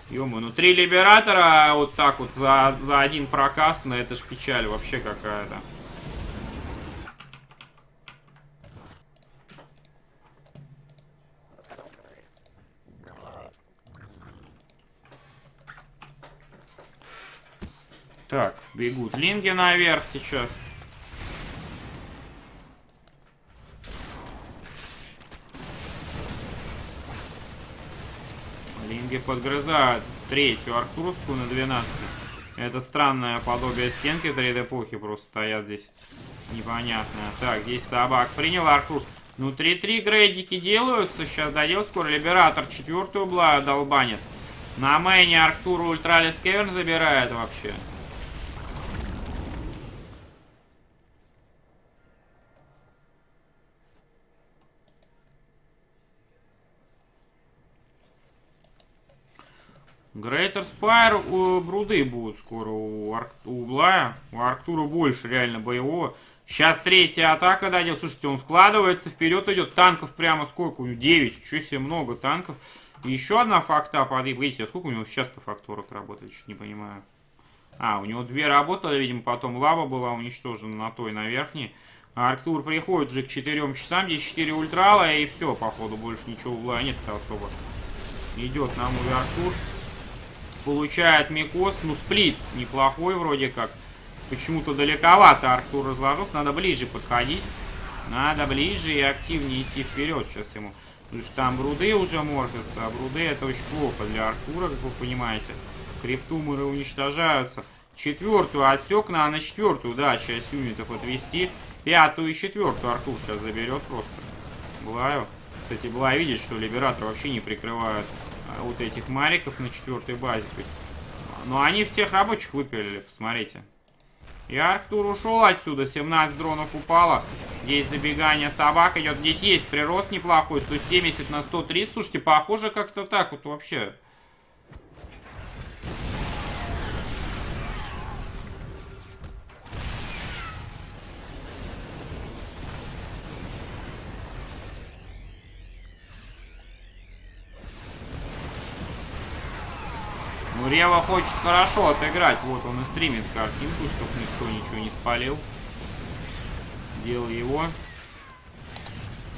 Ё ну три Либератора вот так вот за, за один прокаст, на это ж печаль вообще какая-то. Так, бегут линги наверх сейчас. Линги подгрызают третью Арктурскую на 12. Это странное подобие стенки 3D-эпохи просто стоят здесь. Непонятное. Так, здесь собак принял Арктур. Ну, 3-3 грейдики делаются. Сейчас дойдет скоро. Либератор четвертую блаю долбанит. На мейне Арктуру Ultralisk Cavern забирает вообще. Грейтер Спайр у Бруды будут скоро у, Арк... у Блая. У Арктура больше реально боевого. Сейчас третья атака дадел. Слушайте, он складывается, вперед идет. Танков прямо сколько? У него 9. Чего себе много танков. Еще одна факта подъеб. Видите, а сколько у него сейчас-то факторок работает? Чуть не понимаю. А, у него две работали, видимо, потом лава была уничтожена на той, на верхней. А Арктур приходит уже к 4 часам. Здесь 4 ультрала и все, походу. Больше ничего у Блая нет особо. Идет на муве Арктур. Получает Микос. Ну, сплит неплохой вроде как. Почему-то далековато Артур разложился. Надо ближе подходить. Надо ближе и активнее идти вперед сейчас ему. Потому что там бруды уже морфятся. А бруды это очень плохо для Артура, как вы понимаете. Криптумеры уничтожаются. Четвертую отсек, на, на четвертую, да, часть юнитов отвести. Пятую и четвертую Артур сейчас заберет просто. Блаю. Кстати, была видеть, что Либератор вообще не прикрывают вот этих мариков на четвертой базе. То есть, но они всех рабочих выпилили, посмотрите. И Арктур ушел отсюда, 17 дронов упало. Здесь забегание собак идет. Здесь есть прирост неплохой, 170 на 130. Слушайте, похоже как-то так вот вообще. Ну, Рева хочет хорошо отыграть. Вот он и стримит картинку, чтобы никто ничего не спалил. Дело его.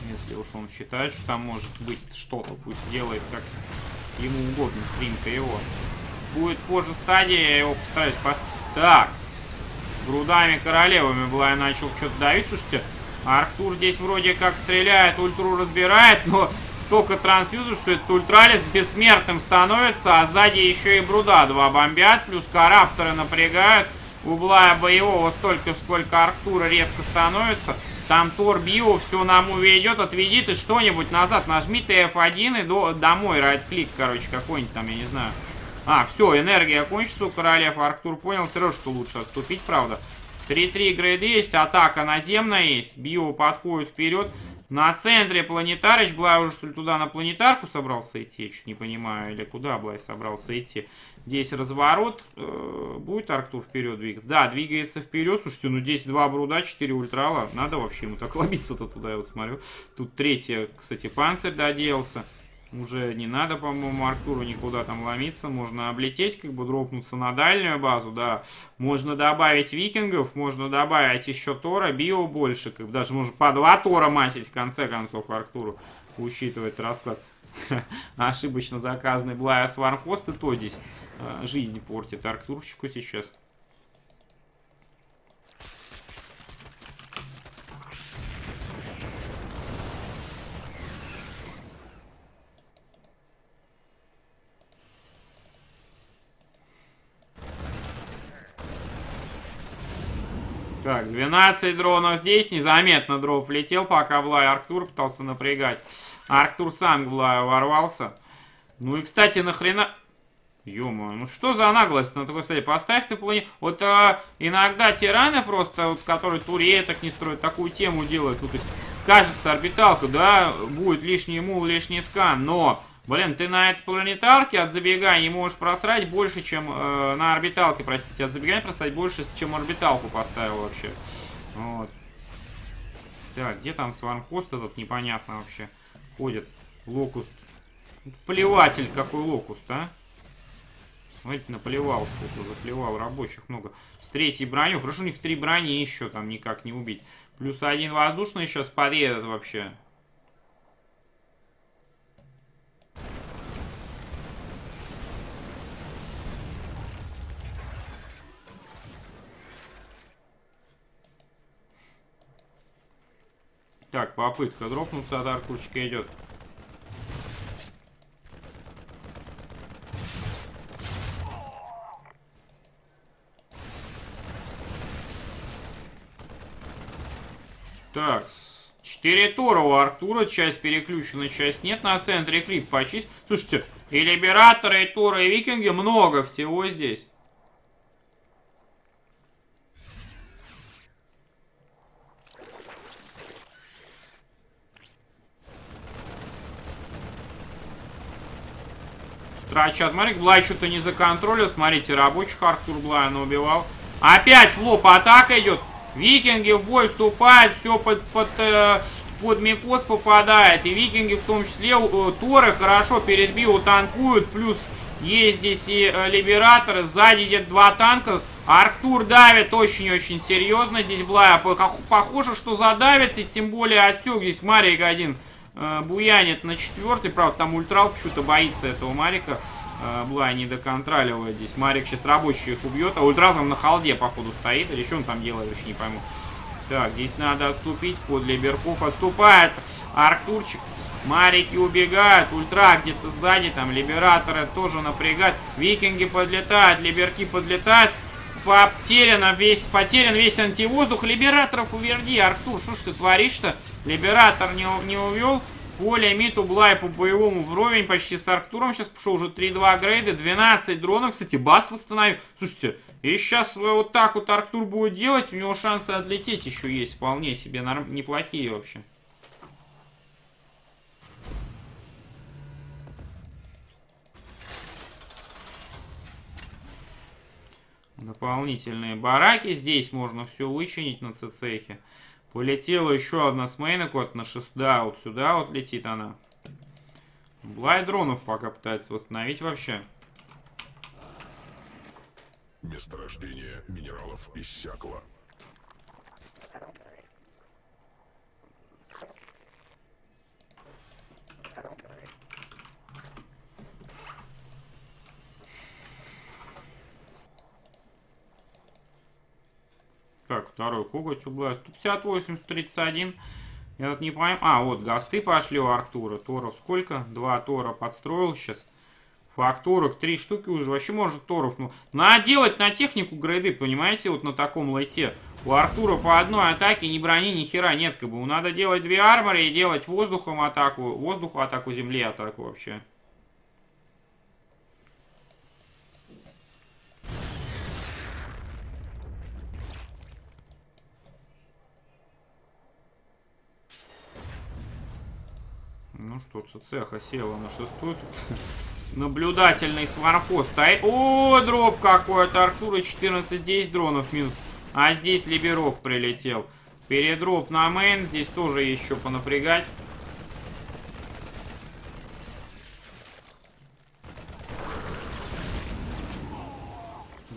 Если уж он считает, что там может быть что-то, пусть делает как ему угодно. Стримка его. Будет позже стадия, я его постараюсь пос... Так. С грудами королевами была я начал что-то давить. Слушайте, Арктур здесь вроде как стреляет, ультру разбирает, но столько трансфьюзов, что этот ультралис бессмертным становится, а сзади еще и бруда два бомбят, плюс карапторы напрягают. Угла боевого столько, сколько Арктура резко становится. Там Тор Био все на муве идет. Отведи ты что-нибудь назад. Нажми ты F1 и до, домой. Райт-клик, короче, какой-нибудь там, я не знаю. А, все, энергия кончится у королев. Арктур понял все равно, что лучше отступить, правда. 3-3 грейды есть, атака наземная есть. Био подходит вперед. На центре планетарич. Блай уже, что ли, туда на планетарку собрался идти? Я чуть не понимаю. Или куда Блай собрался идти? Здесь разворот. Э, будет Арктур вперед двигаться? Да, двигается вперед. Слушайте, ну здесь два бруда, 4 ультрала. Надо вообще ему так ломиться-то туда, я вот смотрю. Тут третья, кстати, панцирь доделался. Уже не надо, по-моему, Арктуру никуда там ломиться. Можно облететь, как бы дропнуться на дальнюю базу, да. Можно добавить викингов, можно добавить еще Тора, био больше. Как бы даже можно по два Тора масить, в конце концов, Арктуру. Учитывает расклад. Ошибочно заказанный Блая Свармхост и то здесь э, жизнь портит Арктурчику сейчас. Так, 12 дронов здесь. Незаметно дроп летел, пока Блай Арктур пытался напрягать. Арктур сам к Блаю ворвался. Ну и, кстати, нахрена... ё ну что за наглость на такой стадии? Поставь ты плане... Вот а, иногда тираны просто, вот, которые туреток не строят, такую тему делают. Ну, то есть, кажется, орбиталка, да, будет лишний мул, лишний скан, но Блин, ты на этой планетарке от забегания можешь просрать больше, чем... Э, на орбиталке, простите, от забегания просрать больше, чем орбиталку поставил вообще. Вот. Так, где там swarm host этот, непонятно вообще, ходит. Locust. Плеватель какой locust, а? Смотрите, наплевал сколько, заплевал рабочих много. С третьей броней. Хорошо, у них три брони еще там никак не убить. Плюс один воздушный сейчас подъедет вообще. Так, попытка дропнуться от аркушечка идет. Так, 4 тура у Артура, часть переключена, часть нет. На центре клип почисть. Слушайте, и Либераторы, и Тура, и Викинги, много всего здесь. Трачат. Смотри, Блай что-то не законтролил. Смотрите, рабочих Артур Блайна убивал. Опять флоп атака идет. Викинги в бой вступают. Все под, под, э, под Микос попадает. И викинги в том числе. Э, Торы хорошо перед Био танкуют. Плюс есть здесь и э, Либераторы. Сзади идет два танка. Арктур давит очень-очень серьезно. Здесь Блая похоже, что задавит. И тем более отсек. Здесь Марик один э, буянит на четвертый. Правда, там Ультрал почему-то боится этого Марика. Э, Блай не доконтроливает здесь. Марик сейчас рабочих убьет, а ультра там на холде, походу, стоит. Или что он там делает, вообще не пойму. Так, здесь надо отступить. Под Либерков отступает. Арктурчик. Марики убегают. Ультра где-то сзади. Там Либераторы тоже напрягают. Викинги подлетают. Либерки подлетают. Потерян весь, потерян весь антивоздух. Либераторов уверди. Арктур, что ж ты творишь-то? Либератор не, не увел. Поле, мид, угла и по боевому вровень почти с Арктуром. Сейчас пошел уже 3-2 грейды. 12 дронов. Кстати, бас восстановил. Слушайте, и сейчас вот так вот Арктур будет делать. У него шансы отлететь еще есть. Вполне себе норм... неплохие вообще. Дополнительные бараки. Здесь можно все вычинить на цехе. Полетела еще одна с мейна на 6. Да, вот сюда вот летит она. Блай дронов пока пытается восстановить вообще. Месторождение минералов иссякло. Так, второй коготь у Блая. 158, 131. Я вот не понимаю. А, вот гасты пошли у Арктура. Торов сколько? Два Тора подстроил сейчас. Фактурок, три штуки уже. Вообще может Торов. Ну, надо делать на технику грейды, понимаете? Вот на таком лайте. У Артура по одной атаке ни брони, ни хера нет. Как бы. Надо делать две арморы и делать воздухом атаку. Воздуху атаку, земли атаку вообще. Ну что, цеха села на шестую. Тут наблюдательный сварпост стоит. О, дроп какой-то. Артура 14-10 дронов минус. А здесь либерок прилетел. Передроп на мейн. Здесь тоже еще понапрягать.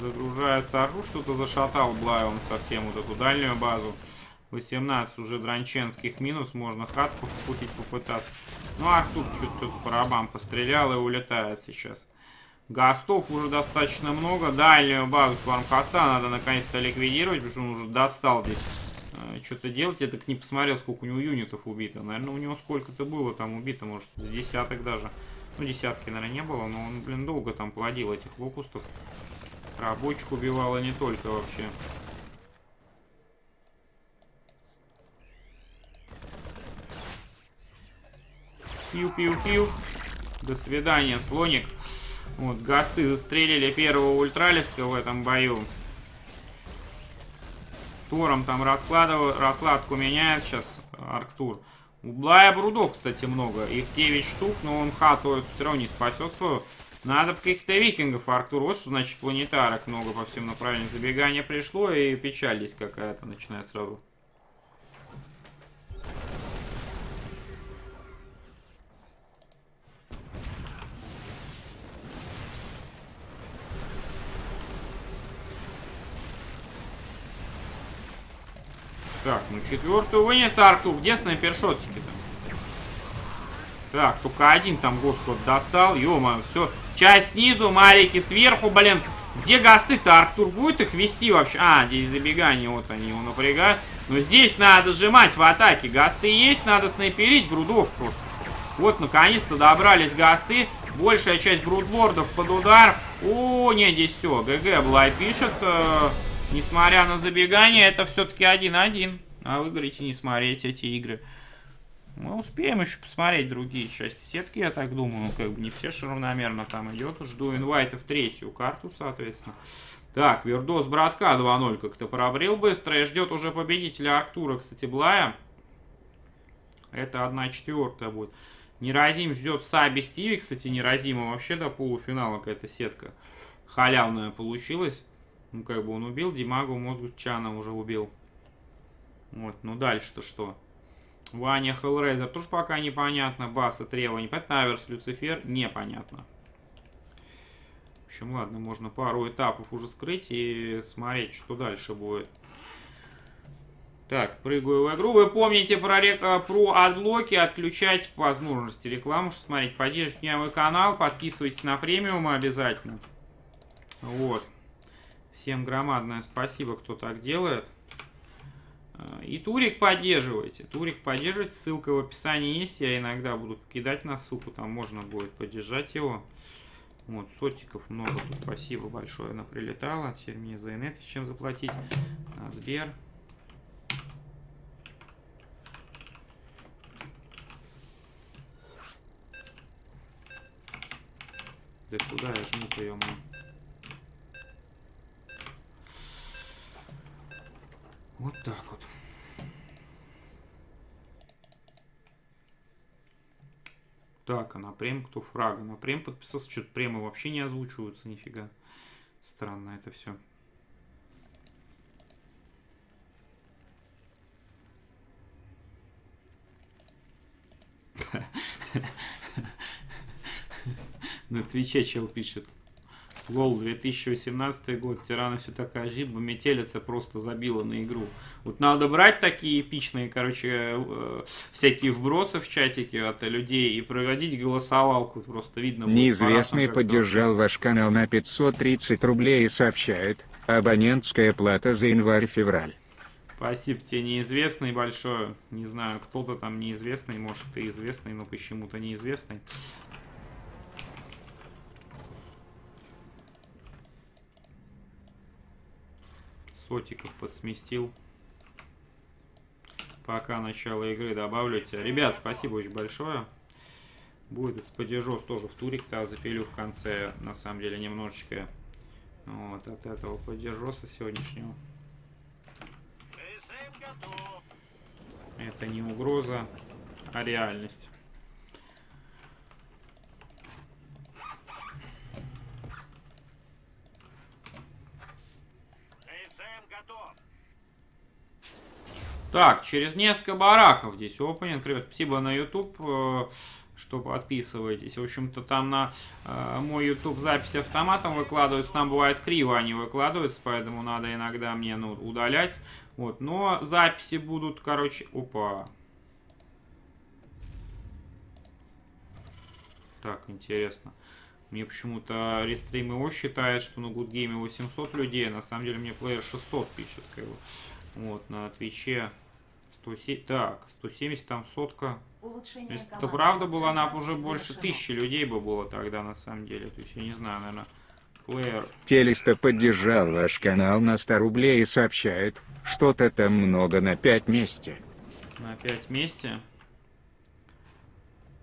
Загружается Арху. Что-то зашатал Блай он совсем вот эту дальнюю базу. 18 уже дранченских минус. Можно хатку впутить попытаться. Ну, а тут что-то по рабам пострелял и улетает сейчас. Гастов уже достаточно много. Дальнюю базу свармкоста надо наконец-то ликвидировать, потому что он уже достал здесь э, что-то делать. Я так не посмотрел, сколько у него юнитов убито. Наверное, у него сколько-то было там убито, может, с десяток даже. Ну, десятки, наверное, не было, но он, блин, долго там плодил этих локустов. Рабочих убивало не только вообще. Пиу-пиу-пиу. До свидания, слоник. Вот, гасты застрелили первого ультралиска в этом бою. Тором там раскладываю, раскладку меняет сейчас Арктур. У Блая брудов, кстати, много. Их 9 штук, но он хату все равно не спасет свою. Надо каких-то викингов, Арктур. Вот что значит планетарок много по всем направлениям. Забегание пришло, и печаль здесь какая-то начинает сразу. Так, ну четвертую вынес Аркту. Где снайпершотики-то? Так, только один там Господь достал. ё все. Часть снизу, марики сверху, блин. Где гасты-то? Арктур будет их вести вообще? А, здесь забегание, вот они его напрягают. Но здесь надо сжимать в атаке. Гасты есть, надо снайперить брудов просто. Вот, наконец-то добрались гасты. Большая часть брудлордов под удар. О, не, здесь все. ГГ Блай пишет. Э Несмотря на забегание, это все-таки 1-1. А вы говорите не смотреть эти игры. Мы успеем еще посмотреть другие части сетки, я так думаю. Как бы не все же равномерно там идет. Жду инвайта в третью карту, соответственно. Так, Вердос братка 2-0 как-то пробрел быстро. И ждет уже победителя Арктура, кстати, Блая. Это 1-4 будет. Неразим ждет Саби Стиви. Кстати, Неразима вообще до полуфинала какая-то сетка халявная получилась. Ну, как бы он убил Димагу, мозгу Чана уже убил. Вот, ну дальше-то что? Ваня Хеллрейзер тоже пока непонятно. Баса Трева непонятно. Аверс Люцифер непонятно. В общем, ладно, можно пару этапов уже скрыть и смотреть, что дальше будет. Так, прыгаю в игру. Вы помните про, рек... про отблоки, отключать по возможности рекламу, что смотреть. Поддержите меня мой канал, подписывайтесь на премиум обязательно. Вот. Всем громадное спасибо, кто так делает. Э, И Турик поддерживайте. Турик поддерживайте. Ссылка в описании есть. Я иногда буду кидать на ссылку. Там можно будет поддержать его. Вот, сотиков много тут. Спасибо большое. Она прилетала. Теперь мне за инет чем заплатить. На Сбер. Да куда я жму-то, ё Вот так вот. Так, а на прем кто фрага? На прем подписался, что-то премы вообще не озвучиваются, нифига. Странно это все. На Твиче чел пишет. Лол, 2018 год, Тирана все такая жиба, метелица просто забила на игру. Вот надо брать такие эпичные, короче, э, всякие вбросы в чатике от людей и проводить голосовалку, просто видно. Неизвестный поддержал ваш канал на 530 рублей и сообщает, абонентская плата за январь-февраль. Спасибо тебе, неизвестный большое. Не знаю, кто-то там неизвестный, может ты известный, но почему-то неизвестный. Сотиков подсместил. Пока начало игры добавлю тебя. Ребят, спасибо очень большое. Будет из поддержос тоже в турик-то запилю в конце, на самом деле, немножечко вот от этого поддержоса сегодняшнего. Это не угроза, а реальность. Так, через несколько бараков здесь опенинг. Ребят, спасибо на YouTube, э, что подписываетесь. В общем-то, там на э, мой YouTube записи автоматом выкладываются. Там бывает криво они выкладываются, поэтому надо иногда мне ну, удалять. Вот, но записи будут, короче... Опа. Так, интересно. Мне почему-то рестрим его считает, что на Good Game 800 людей, а на самом деле мне плеер 600 пишет. Как бы. Вот, на Твиче 170, так, 170, там сотка. Улучшение Если это правда было, она уже больше завершено. тысячи людей бы было тогда, на самом деле. То есть, я не знаю, наверное, плеер... Телеста поддержал ваш канал на 100 рублей и сообщает, что-то там много на 5 месте. На 5 вместе.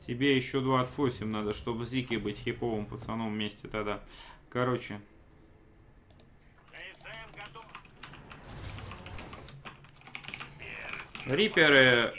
Тебе еще 28 надо, чтобы Зики быть хиповым пацаном вместе тогда. Короче. Риперы...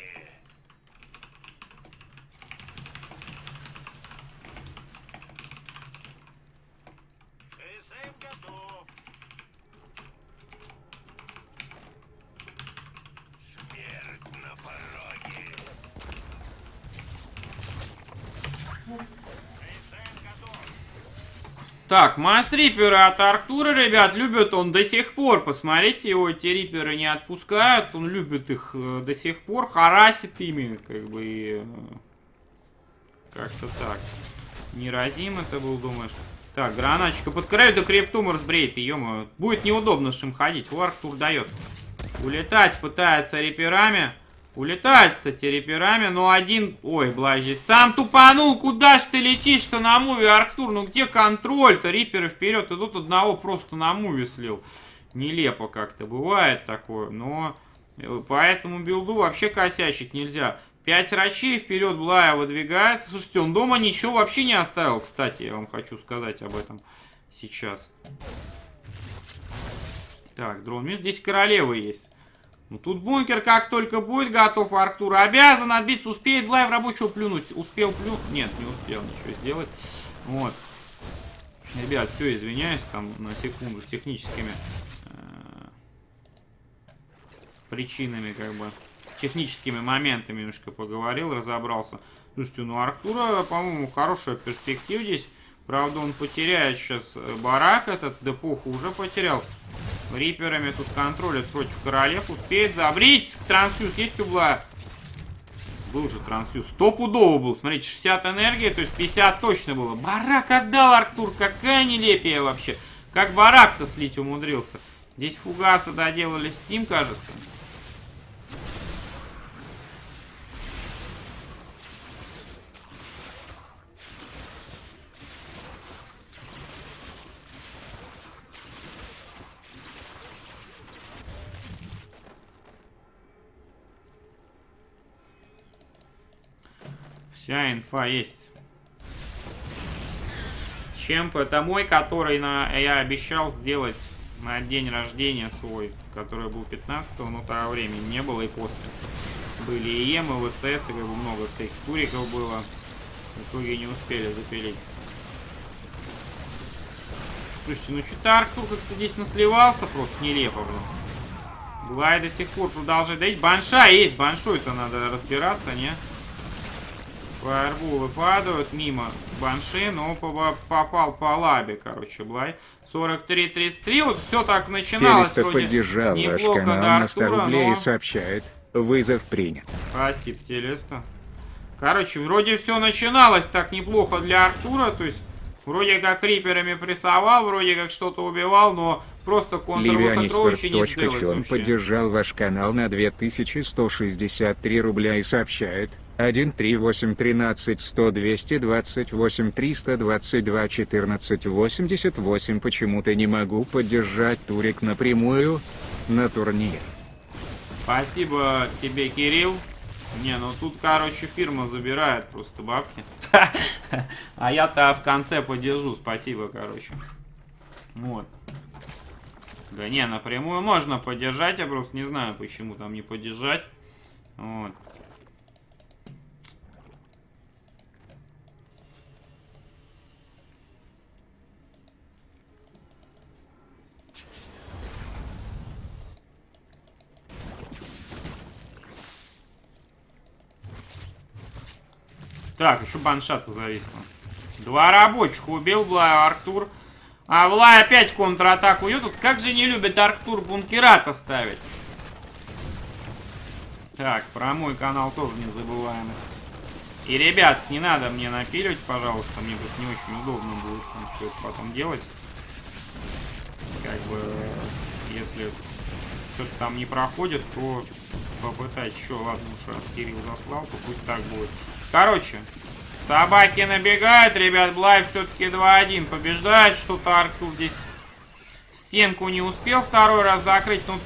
Так, Масс Риперы от Арктура, ребят, любят он до сих пор. Посмотрите, его эти Риперы не отпускают. Он любит их э, до сих пор, харасит ими, как бы, и, э, как-то так. Неразим это был, думаешь? Так, гранатчика под краю до криптумор сбреет, ё Будет неудобно с им ходить. У Арктур дает. Улетать пытается реперами. Улетать, кстати, реперами, но один... Ой, Блажи, сам тупанул, куда ж ты летишь-то на муве, Арктур? Ну где контроль-то? Риперы вперед идут, одного просто на муве слил. Нелепо как-то бывает такое, но... э, По этому билду вообще косячить нельзя. Пять рачей вперед Блая выдвигается. Слушайте, он дома ничего вообще не оставил, кстати, я вам хочу сказать об этом сейчас. Так, дрон минус. Здесь королева есть. Ну, тут бункер как только будет готов, Арктур обязан отбиться. Успеет в рабочего плюнуть. Успел плюнуть? Нет, не успел ничего сделать. Вот. Ребят, все, извиняюсь, там на секунду техническими э, причинами, как бы, с техническими моментами немножко поговорил, разобрался. Слушайте, ну Арктура, по-моему, хорошая перспектива здесь. Правда, он потеряет сейчас э, барак этот, депоху уже потерял. Риперами тут контролят против королев. Успеет забрить. Трансфьюз есть у Блая? Был же трансфьюз. Стопудово был. Смотрите, 60 энергии, то есть 50 точно было. Барак отдал, Артур. Какая нелепия вообще. Как барак-то слить умудрился. Здесь фугаса доделали Steam, кажется. Вся инфа есть. Чемп это мой, который на, я обещал сделать на день рождения свой, который был 15 но того времени не было и после. Были и ЕМ, и ВЦС, и много всяких туриков было. В итоге не успели запилить. Слушайте, ну что-то Арктур как-то здесь насливался просто нелепо, блин. Глай до сих пор продолжает давить. Банша есть, баншу это надо разбираться, не? Фаербулы падают мимо Банши, но попал по лабе, короче, Блай. 43-33, вот все так начиналось. Телеста поддержал ваш канал на 100 рублей но... и сообщает, вызов принят. Спасибо, Телеста. Короче, вроде все начиналось так неплохо для Артура, то есть вроде как риперами прессовал, вроде как что-то убивал, но просто контрвыход Роучи не сделать Он поддержал ваш канал на 2163 рубля и сообщает, 1 3 8 13 100 228 322 14 88 Почему-то не могу поддержать Турик напрямую на турнир. Спасибо тебе, Кирилл. Не, ну тут, короче, фирма забирает просто бабки. А я-то в конце поддержу, спасибо, короче. Вот. Да не, напрямую можно поддержать, я просто не знаю, почему там не поддержать. Вот. Так, еще баншата зависла. Два рабочих убил Влая Арктур. А Влай опять контратаку идет. Как же не любит Арктур бункерата ставить. Так, про мой канал тоже не забываем. И, ребят, не надо мне напиливать, пожалуйста. Мне просто не очень удобно будет все это потом делать. Как бы, если что-то там не проходит, то попытать еще. Ладно, уж раз Кирилл заслал, то пусть так будет. Короче, собаки набегают, ребят. Блайв все-таки 2-1 побеждает. Что-то Артур здесь стенку не успел второй раз закрыть. Но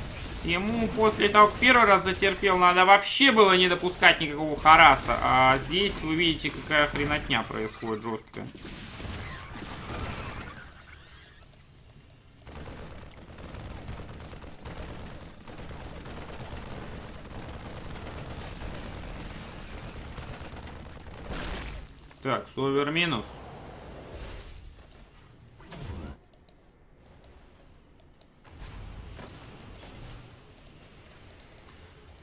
ему после того, как первый раз затерпел, надо вообще было не допускать никакого хараса. А здесь вы видите, какая хренотня происходит жесткая. Так, совер минус.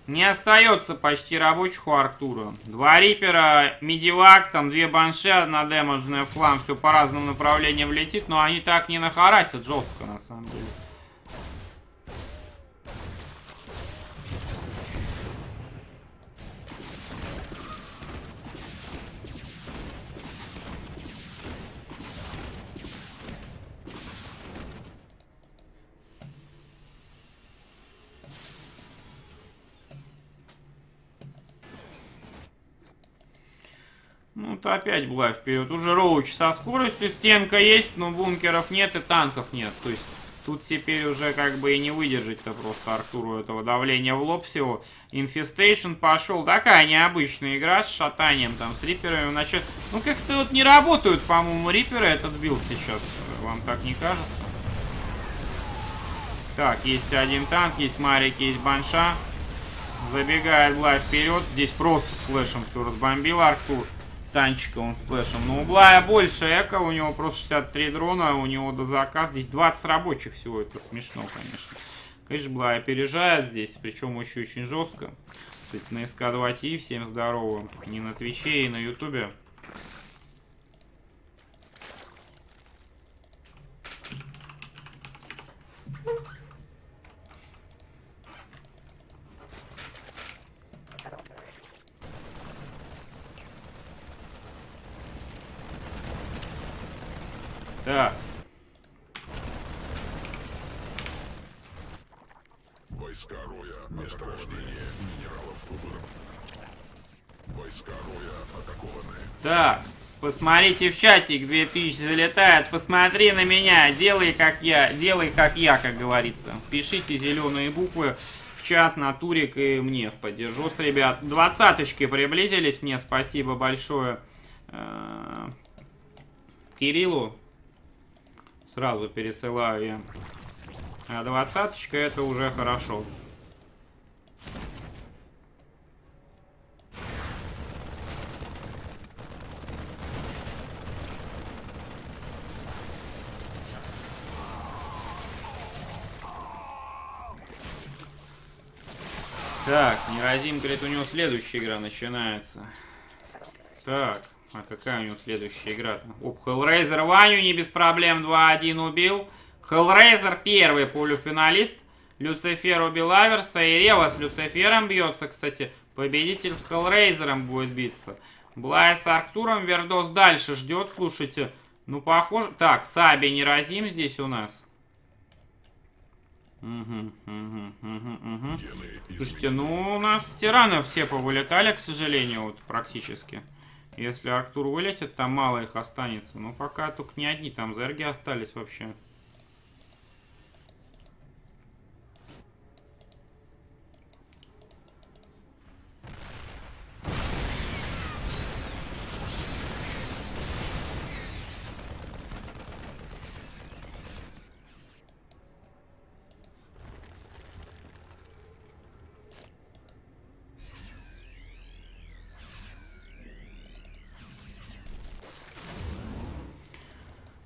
Не остается почти рабочих у Артура. Два рипера, медивак, там две банши, одна демажная флам, все по разным направлениям летит, но они так не нахарасят жестко на самом деле. Ну, то опять была вперед. Уже roach со скоростью, стенка есть, но бункеров нет и танков нет. То есть тут теперь уже как бы и не выдержать-то просто Артуру этого давления в лоб всего. Infestation пошел. Такая необычная игра с шатанием там, с риперами. Значит, ну как-то вот не работают, по-моему, риперы этот билд сейчас. Вам так не кажется? Так, есть один танк, есть Марик, есть Банша. Забегает Блай вперед. Здесь просто с флешем все разбомбил Артур танчика он сплэшем. Но у Блая больше эко, у него просто 63 дрона, у него до заказ. Здесь 20 рабочих всего, это смешно, конечно. Конечно, Блай опережает здесь, причем еще очень жестко. Кстати, на СК2 ТИ, всем здорово. Не на Твиче и на Ютубе. Так. Войска Роя. Месторождение минералов. Войска Роя атакованы. Так, посмотрите в чатик, 2000 залетает, посмотри на меня, делай как я, делай как я, как говорится. Пишите зеленые буквы в чат на Турик и мне в поддержу с ребят. Двадцаточки приблизились, мне спасибо большое. Э, Кириллу сразу пересылаю я. А двадцаточка это уже хорошо. Так, Неразим говорит, у него следующая игра начинается. Так, а какая у него следующая игра-то? Оп, Hellraiser Ваню не без проблем 2-1 убил. Hellraiser первый полуфиналист. Люцифер убил Аверса. И Рева с Люцифером бьется, кстати. Победитель с Hellraiser будет биться. Блай с Арктуром. Вердос дальше ждет, слушайте. Ну, похоже... Так, Саби Неразим здесь у нас. Угу, угу, угу, угу. Слушайте, ну у нас тираны все повылетали, к сожалению, вот практически. Если Арктур вылетит, там мало их останется. Но пока только не одни, там зерги остались вообще.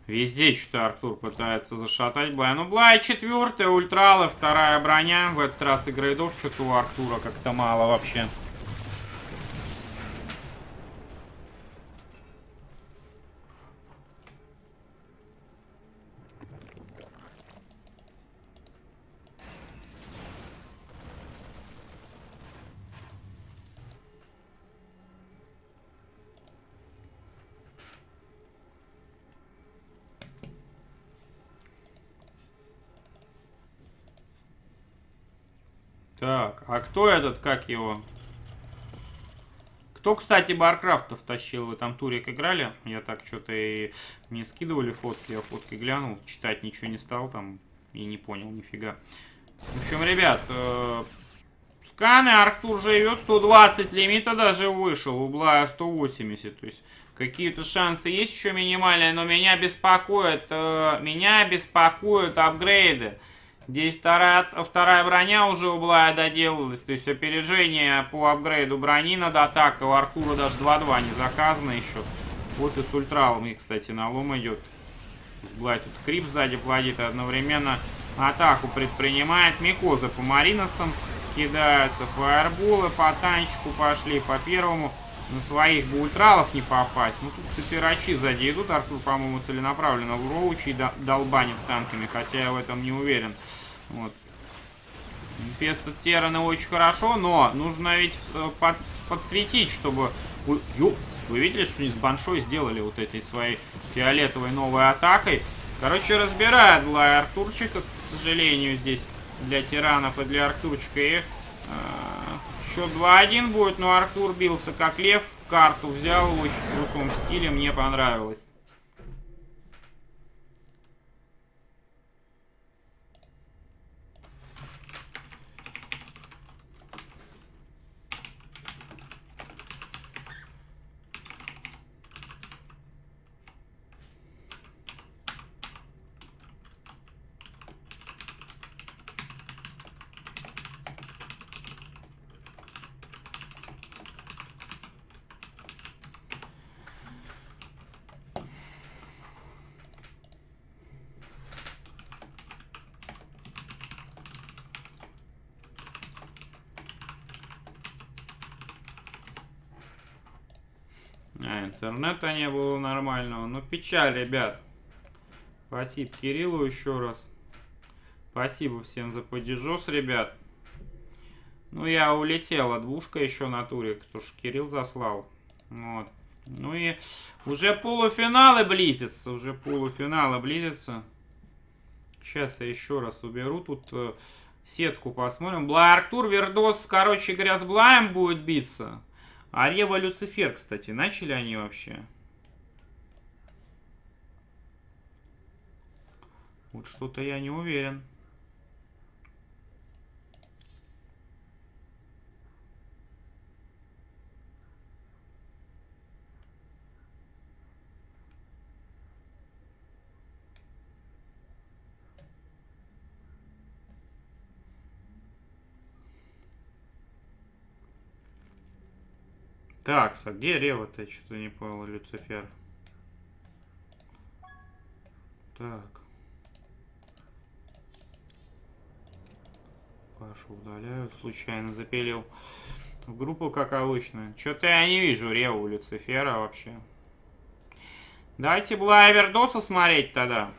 Везде что-то Артур пытается зашатать Блая. Ну, Блай четвертая, ультралы, вторая броня. В этот раз и грейдов что-то у Артура как-то мало вообще а кто этот, как его? Кто, кстати, Баркрафта втащил? Вы там турик играли? Я так что-то и мне скидывали фотки, я фотки глянул, читать ничего не стал там и не понял нифига. В общем, ребят, э, сканы Арктур живет, 120 лимита даже вышел, угла 180, то есть какие-то шансы есть еще минимальные, но меня беспокоит, э, меня беспокоят апгрейды. Здесь вторая, вторая броня уже у Блая доделалась. То есть опережение по апгрейду брони над атакой. У Артура даже 2-2 не заказано еще. Вот и с ультралом их, кстати, налом идет. Блай тут крип сзади плодит и одновременно атаку предпринимает. Микоза по Мариносам кидаются. Фаерболы по танчику пошли. По первому на своих бы ультралов не попасть. Ну, тут, кстати, рачи сзади идут. Артур, по-моему, целенаправленно в роучи долбанит танками, хотя я в этом не уверен. Вот. Песта Террана очень хорошо, но нужно ведь э, под, подсветить, чтобы... Вы, ё, вы видели, что они с Баншой сделали вот этой своей фиолетовой новой атакой? Короче, разбирает для Артурчика, к сожалению, здесь для тиранов и для Артурчика. И, э, счет 2-1 будет, но Артур бился как лев, карту взял в очень крутом стиле, мне понравилось. А, интернета не было нормального. Ну, печаль, ребят. Спасибо Кириллу еще раз. Спасибо всем за поддержос, ребят. Ну, я улетела. Двушка еще на туре, потому что Кирилл заслал. Вот. Ну и уже полуфиналы близятся, уже полуфиналы близятся. Сейчас я еще раз уберу тут э, сетку, посмотрим. Блай Арктур, Вердос, короче говоря, с Блаем будет биться. А Рева Люцифер, кстати, начали они вообще? Вот что-то я не уверен. Так, а где Рева-то? Я что-то не понял, Люцифер. Так. Пашу удаляю. Случайно запилил в группу, как обычно. Что-то я не вижу Реву Люцифера вообще. Давайте Блайвердоса смотреть тогда.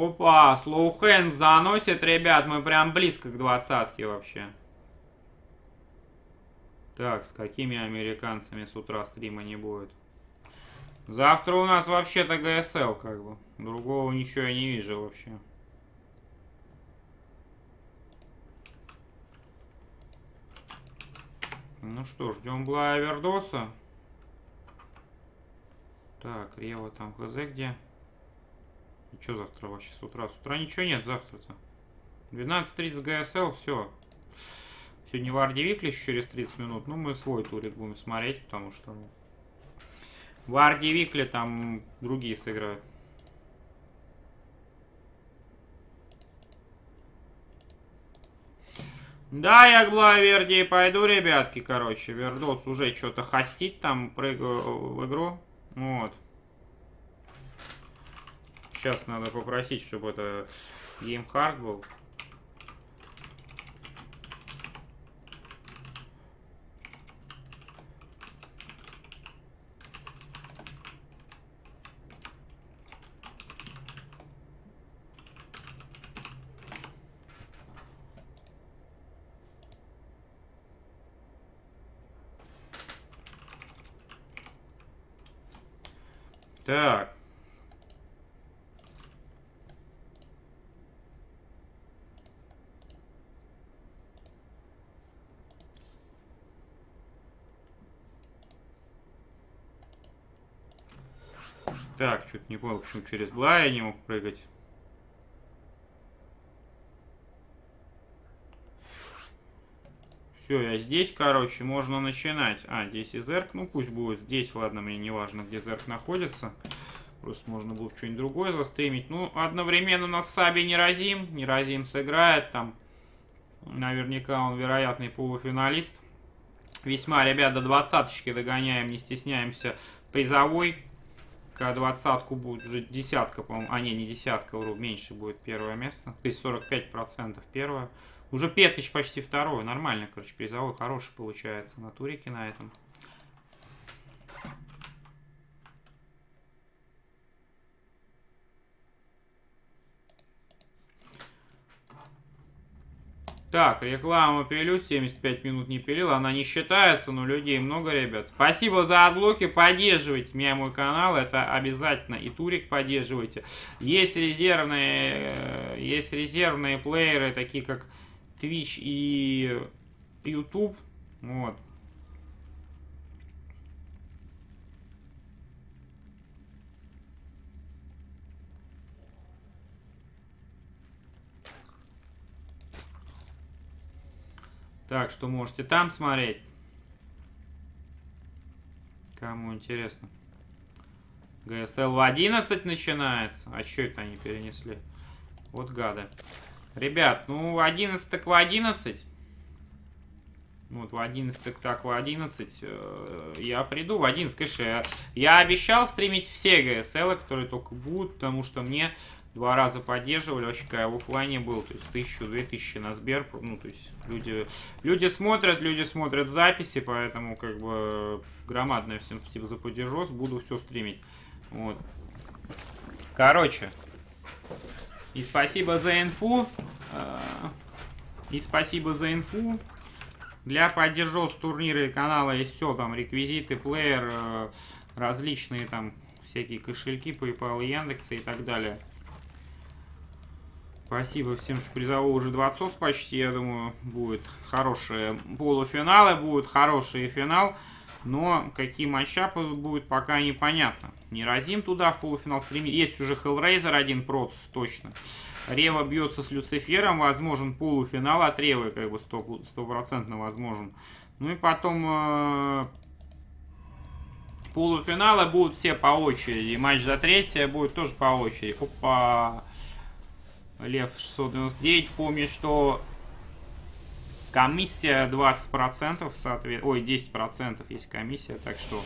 Опа, слоухенд заносит, ребят. Мы прям близко к двадцатке вообще. Так, с какими американцами с утра стрима не будет? Завтра у нас вообще-то ГСЛ, как бы. Другого ничего я не вижу вообще. Ну что, ждем Блая Вердоса. Так, Рева там хз где? И что завтра вообще с утра? С утра ничего нет завтра-то. 12.30 ГСЛ, все. Сегодня Варди Викли через 30 минут. Ну, мы свой турик будем смотреть, потому что... Ну, Варди Викли там другие сыграют. Да, я к Блаверди пойду, ребятки, короче. Вердос уже что-то хостить там, прыгаю в игру. Вот. Сейчас надо попросить, чтобы это геймхард был. Так. Так, что-то не понял, почему через Блая не мог прыгать. Все, я здесь, короче, можно начинать. А, здесь и Зерк, ну пусть будет здесь, ладно, мне не важно, где Зерк находится. Просто можно было что-нибудь другое застримить. Ну, одновременно нас Саби не разим, не разим сыграет, там наверняка он вероятный полуфиналист. Весьма, ребят, до двадцаточки догоняем, не стесняемся. Призовой когда двадцатку будет уже десятка, по-моему. А, не, не десятка, вру, меньше будет первое место. То есть 45% первое. Уже Петрич почти второе. Нормально, короче, призовой хороший получается на турике на этом. Так, реклама пилю, 75 минут не пилил, она не считается, но людей много, ребят. Спасибо за адблоки, поддерживайте меня, мой канал, это обязательно. И турик поддерживайте. Есть резервные, э, есть резервные плееры, такие как Twitch и YouTube. Вот. Так, что можете там смотреть. Кому интересно. ГСЛ в 11 начинается. А что это они перенесли? Вот гады. Ребят, ну 11 так в 11. Вот в 11, так в 11 э, я приду. В 11, конечно, я, я обещал стримить все ГСЛ, которые только будут, потому что мне два раза поддерживали, вообще когда я в оффлайне был, то есть тысячу, две тысячи на Сбер, ну, то есть люди, люди смотрят, люди смотрят записи, поэтому, как бы, громадное всем спасибо за поддержос, буду все стримить, вот. Короче, и спасибо за инфу, э, и спасибо за инфу, для поддержос турнира и канала есть все, там, реквизиты, плеер, э, различные там всякие кошельки, PayPal, Яндекса и так далее. Спасибо всем, что призового уже 20 почти, я думаю, будет хорошие полуфиналы, будет хороший финал. Но какие матчапы будут, пока непонятно. Не разим туда в полуфинал стримить. Есть уже Hellraiser один проц, точно. Рева бьется с Люцифером, возможен полуфинал от Ревы, как бы стопроцентно возможен. Ну и потом э, полуфиналы будут все по очереди. матч за третье будет тоже по очереди. Опа! Лев 699. Помню, что комиссия 20%, соответственно, ой, 10% есть комиссия, так что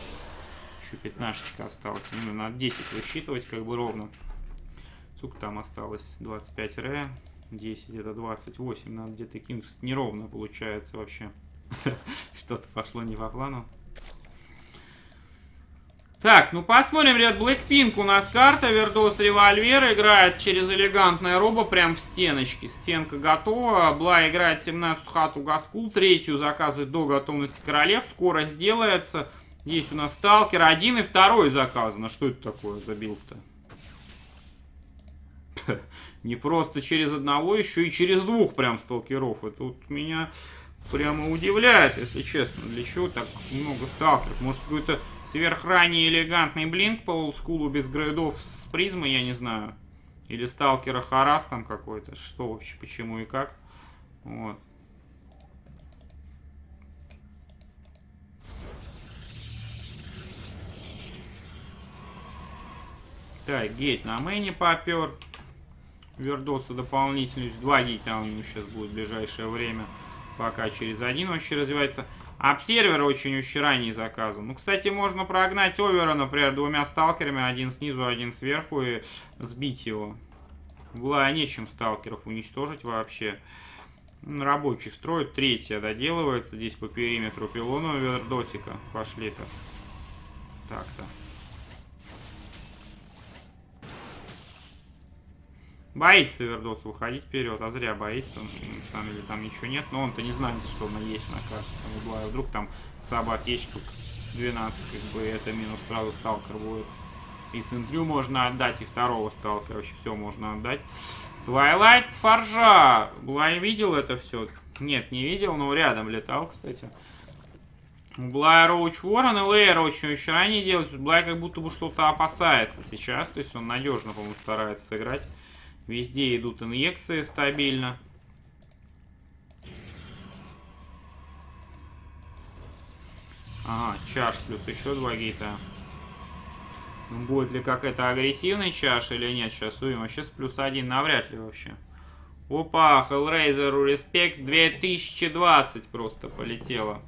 еще 15 осталось. Ну, надо 10 высчитывать как бы ровно. Сколько там осталось? 25 ре, 10 это 28, надо где-то кинуть. Неровно получается вообще. Что-то пошло не по плану. Так, ну посмотрим, ребят, Blackpink у нас карта, Вердос Револьвер играет через элегантное робо прям в стеночке. Стенка готова, Бла играет 17 хату Гаспул, третью заказывает до готовности королев, скоро сделается. Есть у нас сталкер, один и второй заказано. Что это такое за билд-то? Не просто через одного, еще и через двух прям сталкеров. Это вот меня прямо удивляет, если честно. Для чего так много сталкеров? Может, какой-то сверхранний элегантный блинк по олдскулу без грейдов с призмой, я не знаю. Или сталкера Харас там какой-то. Что вообще, почему и как. Вот. Так, гейт на мэне попер. Вердоса дополнительность. Два гейта у него сейчас будет в ближайшее время. Пока через один вообще развивается. Обсервер очень ранний заказан. Ну, кстати, можно прогнать овера, например, двумя сталкерами. Один снизу, один сверху и сбить его. Было нечем сталкеров уничтожить вообще. Рабочий строит. Третья доделывается. Здесь по периметру пилона вердосика. Пошли-то. Так-то. Боится Вердос выходить вперед, а зря боится. На самом деле там ничего нет, но он-то не знает, что она есть на карте. Там угла. Вдруг там собак есть штук 12, как бы это минус сразу сталкер будет. И Сентрю можно отдать, и второго сталкера вообще все можно отдать. Твайлайт Форжа. Блай видел это все? Нет, не видел, но рядом летал, кстати. Блай Роуч Ворон и Лейер очень очень ранее делать. Блай как будто бы что-то опасается сейчас. То есть он надежно, по-моему, старается сыграть. Везде идут инъекции стабильно. Ага, чаш плюс еще два гейта. Ну, будет ли как это агрессивный чаш или нет, сейчас увидим. Вообще с плюс один навряд ли вообще. Опа, Hellraiser Респект 2020 просто полетело.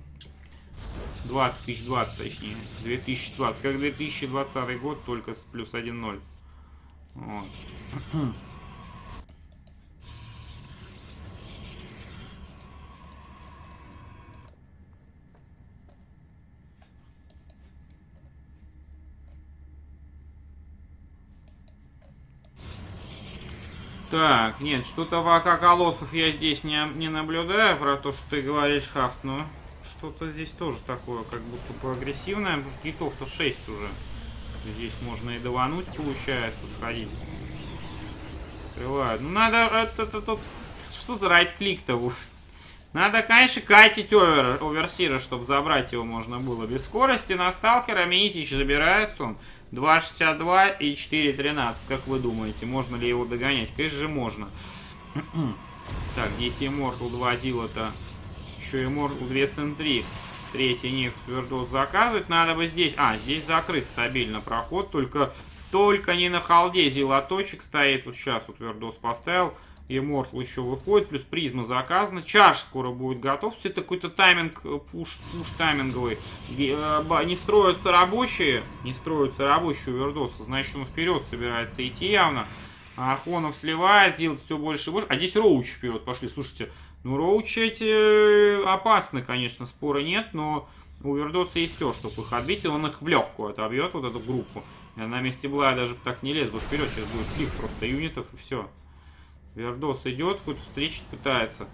20 тысяч 20, точнее. 2020. Как 2020 год, только с плюс 1-0. Вот. Так, нет, что-то пока колоссов я здесь не, не наблюдаю, про то, что ты говоришь, Хафт, но что-то здесь тоже такое, как будто бы агрессивное, потому что гитов-то 6 уже. Здесь можно и давануть, получается, сходить. Открывают. Ну, надо... Это, это, это, что за райт-клик-то? Надо, конечно, катить овер, оверсира, чтобы забрать его можно было. Без скорости на сталкера Митич забирается он. 2.62 и 4.13. Как вы думаете, можно ли его догонять? Конечно же, можно. так, здесь Immortal 2 зилота. Еще Immortal 2 Sentry. Третий нексус Вердос заказывать. Надо бы здесь... А, здесь закрыт стабильно проход. Только, только не на hold е зилоточек стоит. Вот сейчас вот Вердос поставил. Immortal еще выходит, плюс призма заказана. Charge скоро будет готов. Все это какой-то тайминг, э, push, push тайминговый. Э, не строятся рабочие, не строятся рабочие у. Значит, он вперед собирается идти явно. Архонов сливает, делает все больше и больше. А здесь Роуч вперед пошли. Слушайте, ну Роучи эти э, опасны, конечно, спора нет, но у Вердоса есть все, чтобы их отбить, и он их в легкую отобьет, вот эту группу. На месте Блая даже так не лез бы вперед, сейчас будет слив просто юнитов и все. Вердос идет, хоть встречить пытается.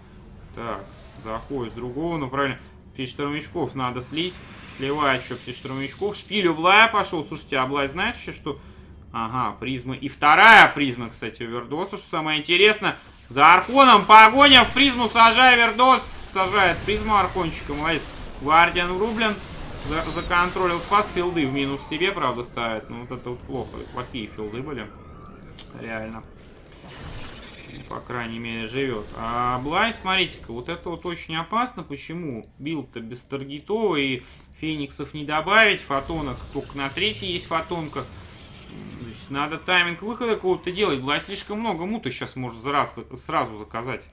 Так, заходит с другого, ну правильно. Птичь-штурмовичков надо слить. Сливает еще птичь-штурмовичков. Шпиль Блая пошел. Слушайте, а Блай знает еще, что... Ага, призма. И вторая призма, кстати, у Вердоса, что самое интересное. За Архоном погоня в призму, сажая Вердос. Сажает призму Архончика, молодец. Guardian врублен. За законтролил спас, филды в минус себе, правда, ставит. Ну, вот это вот плохо. Плохие филды были. Реально по крайней мере, живет. А Блай, смотрите-ка, вот это вот очень опасно. Почему? Build-то без stargate овый, и фениксов не добавить, фотонок только на третьей есть фотонка. То есть надо тайминг выхода какого-то делать. Блай слишком много мута сейчас может сразу, сразу заказать.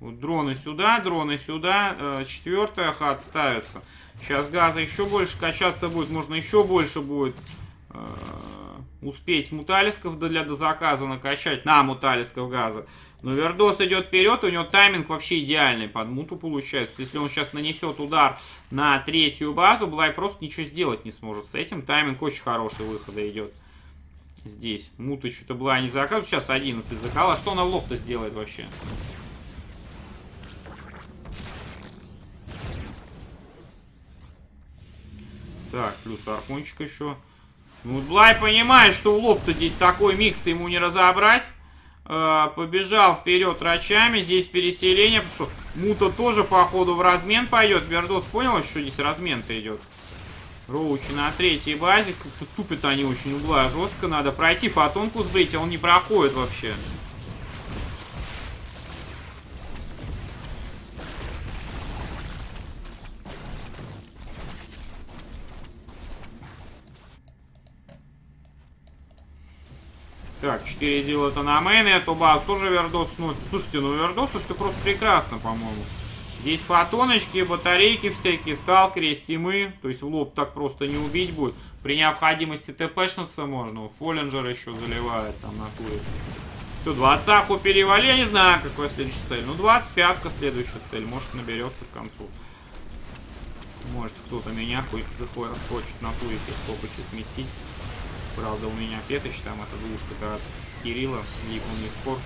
Вот дроны сюда, дроны сюда. Э, четвертая хат ставится. Сейчас газа еще больше качаться будет, можно еще больше будет э, успеть муталисков для дозаказа накачать на муталисков газа. Но Вердос идет вперед, у него тайминг вообще идеальный под муту получается. Если он сейчас нанесет удар на третью базу, Блай просто ничего сделать не сможет. С этим тайминг очень хороший выхода идет. Здесь. Мута что-то Блай не заказывает. Сейчас 11 закала. Что она в лоб-то сделает вообще? Так, плюс архончик еще. Ну, Блай понимает, что у лоб-то здесь такой микс, ему не разобрать. Э, побежал вперед рачами. Здесь переселение, потому что Мута тоже, походу, в размен пойдет. Вердос понял, что здесь размен-то идет? Роучи на третьей базе. Как-то тупят они очень угла жестко. Надо пройти фотонку сбрить, а он не проходит вообще. Так, 4 делают на мейн, эту базу тоже Вердос сносит. Слушайте, ну у Вердоса все просто прекрасно, по-моему. Здесь фотоночки, батарейки всякие, сталкеры, стимы. То есть в лоб так просто не убить будет. При необходимости тпшнуться можно. Фоллинджер еще заливает там на туре. Все, 20 перевали. Я не знаю, какая следующая цель. Ну, 25-ка следующая цель. Может, наберется к концу. Может, кто-то меня хоть захочет на туре попочи сместить. Правда, у меня Петыч, там эта двушка от Кирилла, не спорт.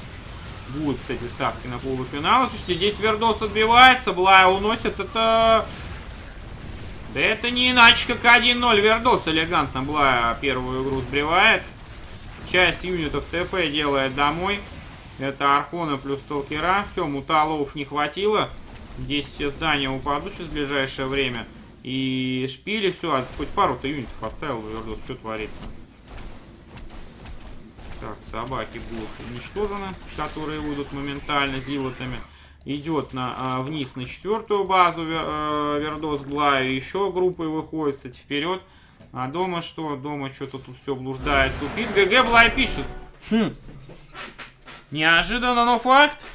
Будут, кстати, ставки на полуфинал. Слушайте, здесь Вердос отбивается, Блая уносит. Это... Да это не иначе, как 1-0. Вердос элегантно Блая первую игру сбривает. Часть юнитов ТП делает домой. Это Архона плюс Толкера. Все, муталов не хватило. Здесь все здания упадут сейчас в ближайшее время. И шпили, все, а хоть пару-то юнитов поставил Вердос. Что творит-то? Так, собаки будут уничтожены, которые выйдут моментально зилотами. Идет на, а, вниз на четвертую базу вер, а, Вердос Глаю. Еще группой выходит, кстати, вперед. А дома что? Дома что-то тут все блуждает, тупит. ГГ Блай пишет. Хм. Неожиданно, но факт.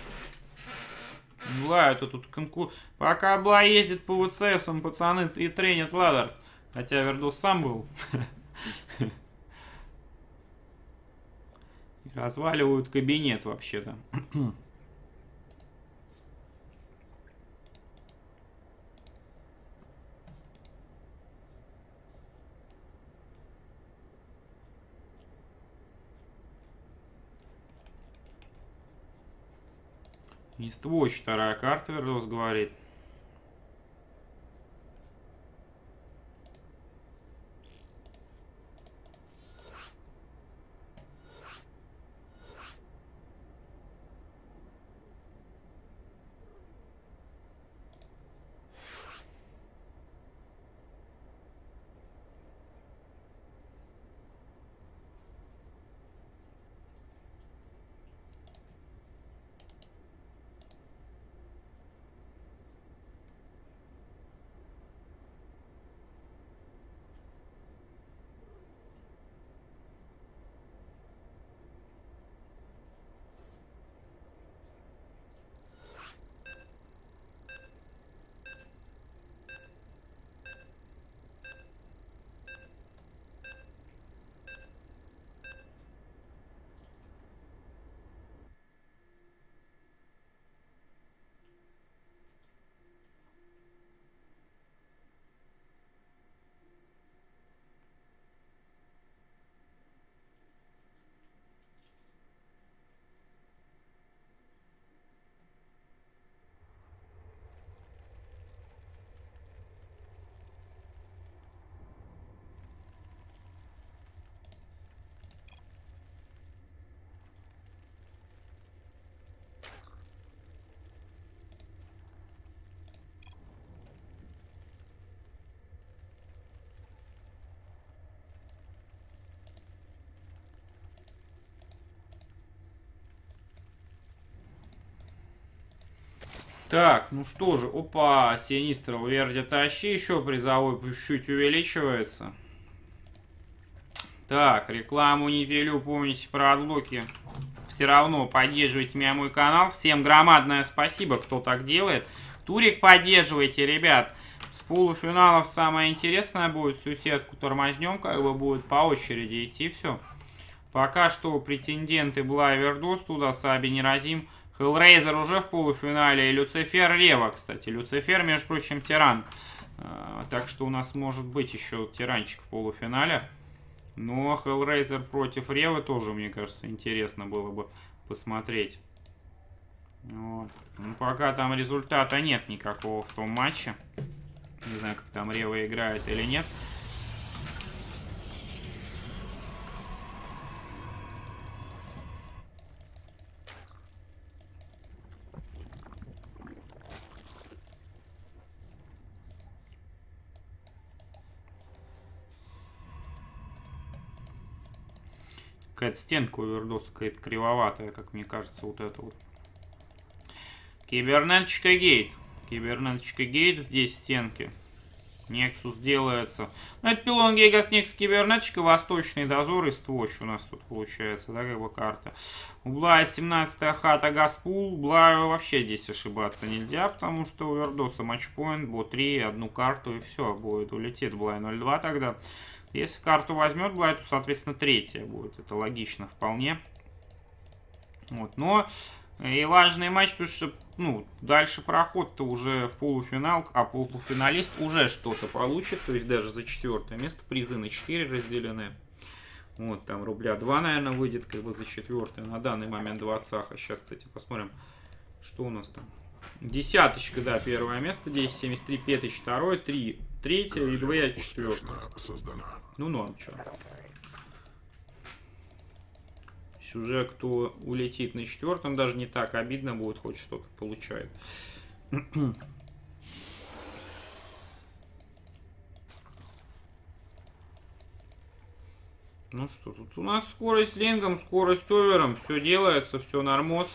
Блай, это тут конку... Пока Блай ездит по ВЦСам, пацаны и тренят ладер. Хотя Вердос сам был. Разваливают кабинет вообще-то. Иствоч, вторая карта, Вердос говорит. Так, ну что же, опа, Синистр, Верди тащи, еще призовой чуть-чуть увеличивается. Так, рекламу не пилю, помните про адблоки. Все равно поддерживайте меня мой канал. Всем громадное спасибо, кто так делает. Турик поддерживайте, ребят. С полуфиналов самое интересное будет. Всю сетку тормознем, как бы будет по очереди идти все. Пока что претенденты Блай, Вердос туда, Саби Неразим. Хеллрейзер уже в полуфинале. И Люцифер Рева, кстати. Люцифер, между прочим, тиран. А, так что у нас может быть еще тиранчик в полуфинале. Но Hellraiser против Ревы тоже, мне кажется, интересно было бы посмотреть. Вот. Ну, пока там результата нет никакого в том матче. Не знаю, как там Рева играет или нет. Какая-то стенка у какая-то кривоватая, как мне кажется, вот это вот. Кибернеточка гейт. Кибернеточка гейт, здесь стенки. Нексус делается. Ну, это пилон Гейгас Некс Кибернеточка, Восточный дозор и Ствоч у нас тут получается, да, как бы карта. У Блая 17 хата Газпул. Блаю вообще здесь ошибаться нельзя, потому что у Вердоса матчпоинт, бо 3, одну карту и все, будет улетит Блай 0-2 тогда. Если карту возьмет Блайт, соответственно, третья будет. Это логично вполне. Вот, но и важный матч, потому что, ну, дальше проход-то уже в полуфинал, а полуфиналист уже что-то получит, то есть даже за четвертое место призы на 4 разделены. Вот, там рубля 2, наверное, выйдет как бы за четвертое. На данный момент 20. Сейчас, кстати, посмотрим, что у нас там. Десяточка, да, первое место, 10,73, Петыч второе, 3 третье и 2 четвертое. Ну, норм, что. Уже кто улетит на четвертом, даже не так обидно будет, хоть что-то получает. Ну что, тут у нас скорость лингом, скорость овером, все делается, все нормоз.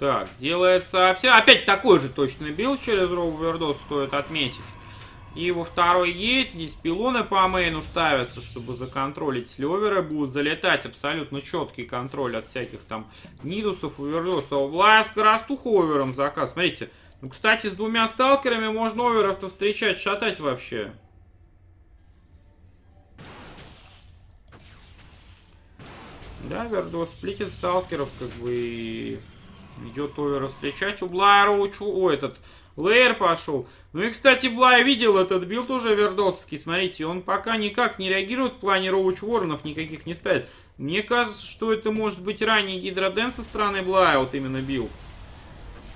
Так, делается... Опять такой же точный билд через Роувердос стоит отметить. И во второй едет, здесь пилоны по мейну ставятся, чтобы законтролить слеверы. Будут залетать абсолютно четкий контроль от всяких там нидусов, овердосов. Облая скоростуха овером заказ. Смотрите, ну, кстати, с двумя сталкерами можно оверов-то встречать, шатать вообще. Да, Вердос сплитит сталкеров, как бы, и Идет овер встречать. У Блая Роучу... О, этот... Lair пошел. Ну и, кстати, Блай видел этот build уже вердосский. Смотрите, он пока никак не реагирует в плане Roach Warren ов, никаких не ставит. Мне кажется, что это может быть ранний Hydra Den со стороны Блая, вот именно build.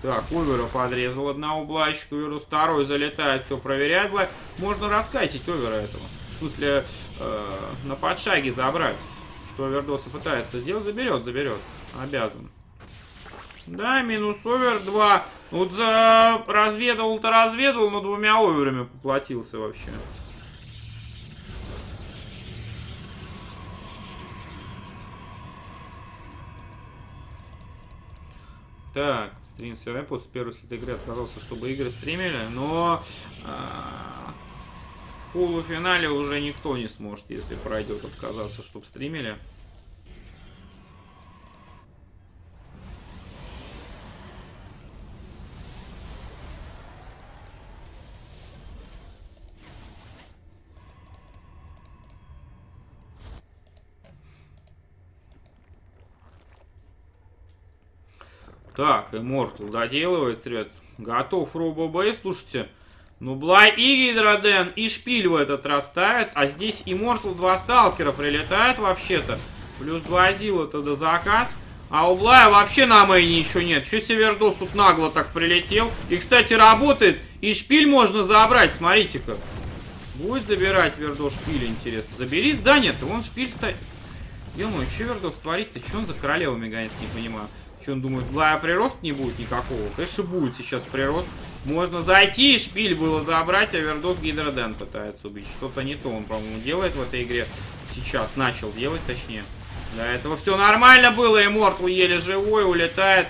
Так, Овера подрезал одного Блайщика, Оверу второй залетает, все проверяет Блай. Можно раскатить Овера этого. В смысле, э, на подшаге забрать. Что Овердоса пытается сделать, заберет, заберет. Обязан. Да, минус овер 2. Вот за разведал-то разведал, но двумя оверами поплатился вообще. Так, стрим равно после первой слитой игры отказался, чтобы игры стримили, но а, в полуфинале уже никто не сможет, если пройдет, отказаться, чтобы стримили. Так, Immortal доделывается, ребят. Готов Робо Бэй, слушайте. Ну, Блай и Гидроден, и Шпиль в этот раз ставят. А здесь Immortal два сталкера прилетает вообще-то. Плюс два Зила тогда заказ. А у Блая вообще на мейне еще нет. Что Севердос тут нагло так прилетел. И, кстати, работает. И шпиль можно забрать, смотрите-ка. Будет забирать Вердос шпиль, интересно. Забери, да нет, вон шпиль стоит. Думаю, что Вердос творит-то? Что он за королевами гонится, не понимаю. Что он думает, Блая прирост не будет никакого? Конечно, будет сейчас прирост. Можно зайти, шпиль было забрать, а Вердос Гидроден пытается убить. Что-то не то он, по-моему, делает в этой игре. Сейчас начал делать, точнее. До этого все нормально было, Иммортал еле живой, улетает.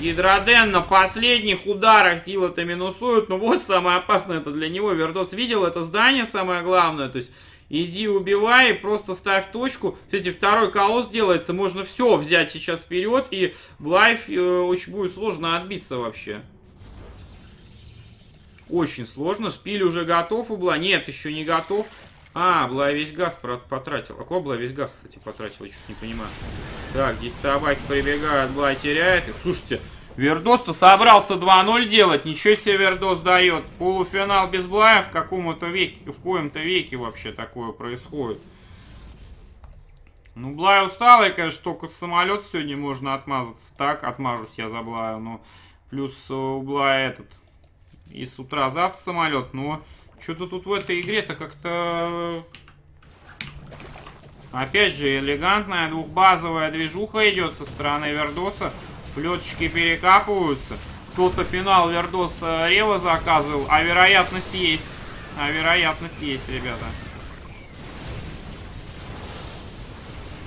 Гидроден на последних ударах сила-то минусует. Но вот самое опасное это для него. Вердос видел это здание, самое главное. То есть иди убивай, просто ставь точку. Кстати, второй колосс делается. Можно все взять сейчас вперед. И в лайф э, очень будет сложно отбиться вообще. Очень сложно. Шпиль уже готов у Бла. Нет, еще не готов. А, Бла весь газ потратил. А кого Бла весь газ, кстати, потратил? Я что-то не понимаю. Так, здесь собаки прибегают, Бла теряет их. Слушайте, Вердос-то собрался 2-0 делать. Ничего себе Вердос дает. Полуфинал без Блая в каком-то веке, в коем-то веке вообще такое происходит. Ну, Блай усталый, конечно, только самолет сегодня можно отмазаться. Так, отмажусь я за Блая, но плюс у Блая этот и с утра завтра самолет, но что-то тут в этой игре-то как-то... Опять же, элегантная двухбазовая движуха идет со стороны Вердоса. Летчики перекапываются. Кто-то финал Вердос э, Рева заказывал, а вероятность есть. А вероятность есть, ребята.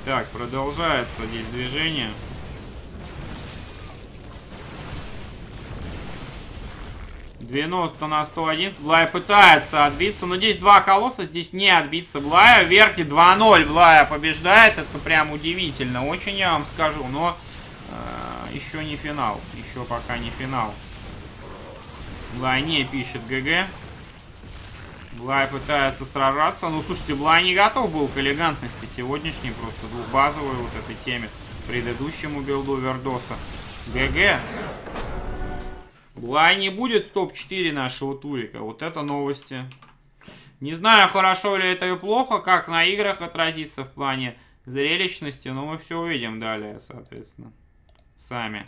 Так, продолжается здесь движение. 90 на 111. Блая пытается отбиться. Но здесь два колосса, здесь не отбиться Блая. Верти 2-0 Блая побеждает. Это прям удивительно. Очень я вам скажу. Но э, еще не финал. Еще пока не финал. Блай не пишет GG. Блай пытается сражаться. Ну, слушайте, Блай не готов был к элегантности сегодняшней. Просто двухбазовой вот этой теме. Предыдущему build у Вердоса. GG. Блай не будет топ-4 нашего турика. Вот это новости. Не знаю, хорошо ли это и плохо, как на играх отразится в плане зрелищности, но мы все увидим далее, соответственно. Сами.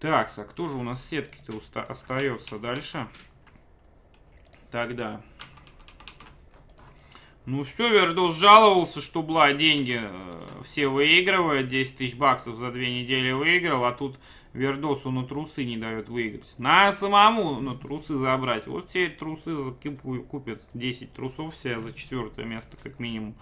Так, а кто же у нас сетки-то остается дальше? Тогда. Ну все, Вердос жаловался, что Бла деньги э, все выигрывает. 10 тысяч баксов за две недели выиграл, а тут Вердосу на трусы не дает выиграть. На самому на трусы забрать. Вот те трусы купят 10 трусов все за четвертое место как минимум.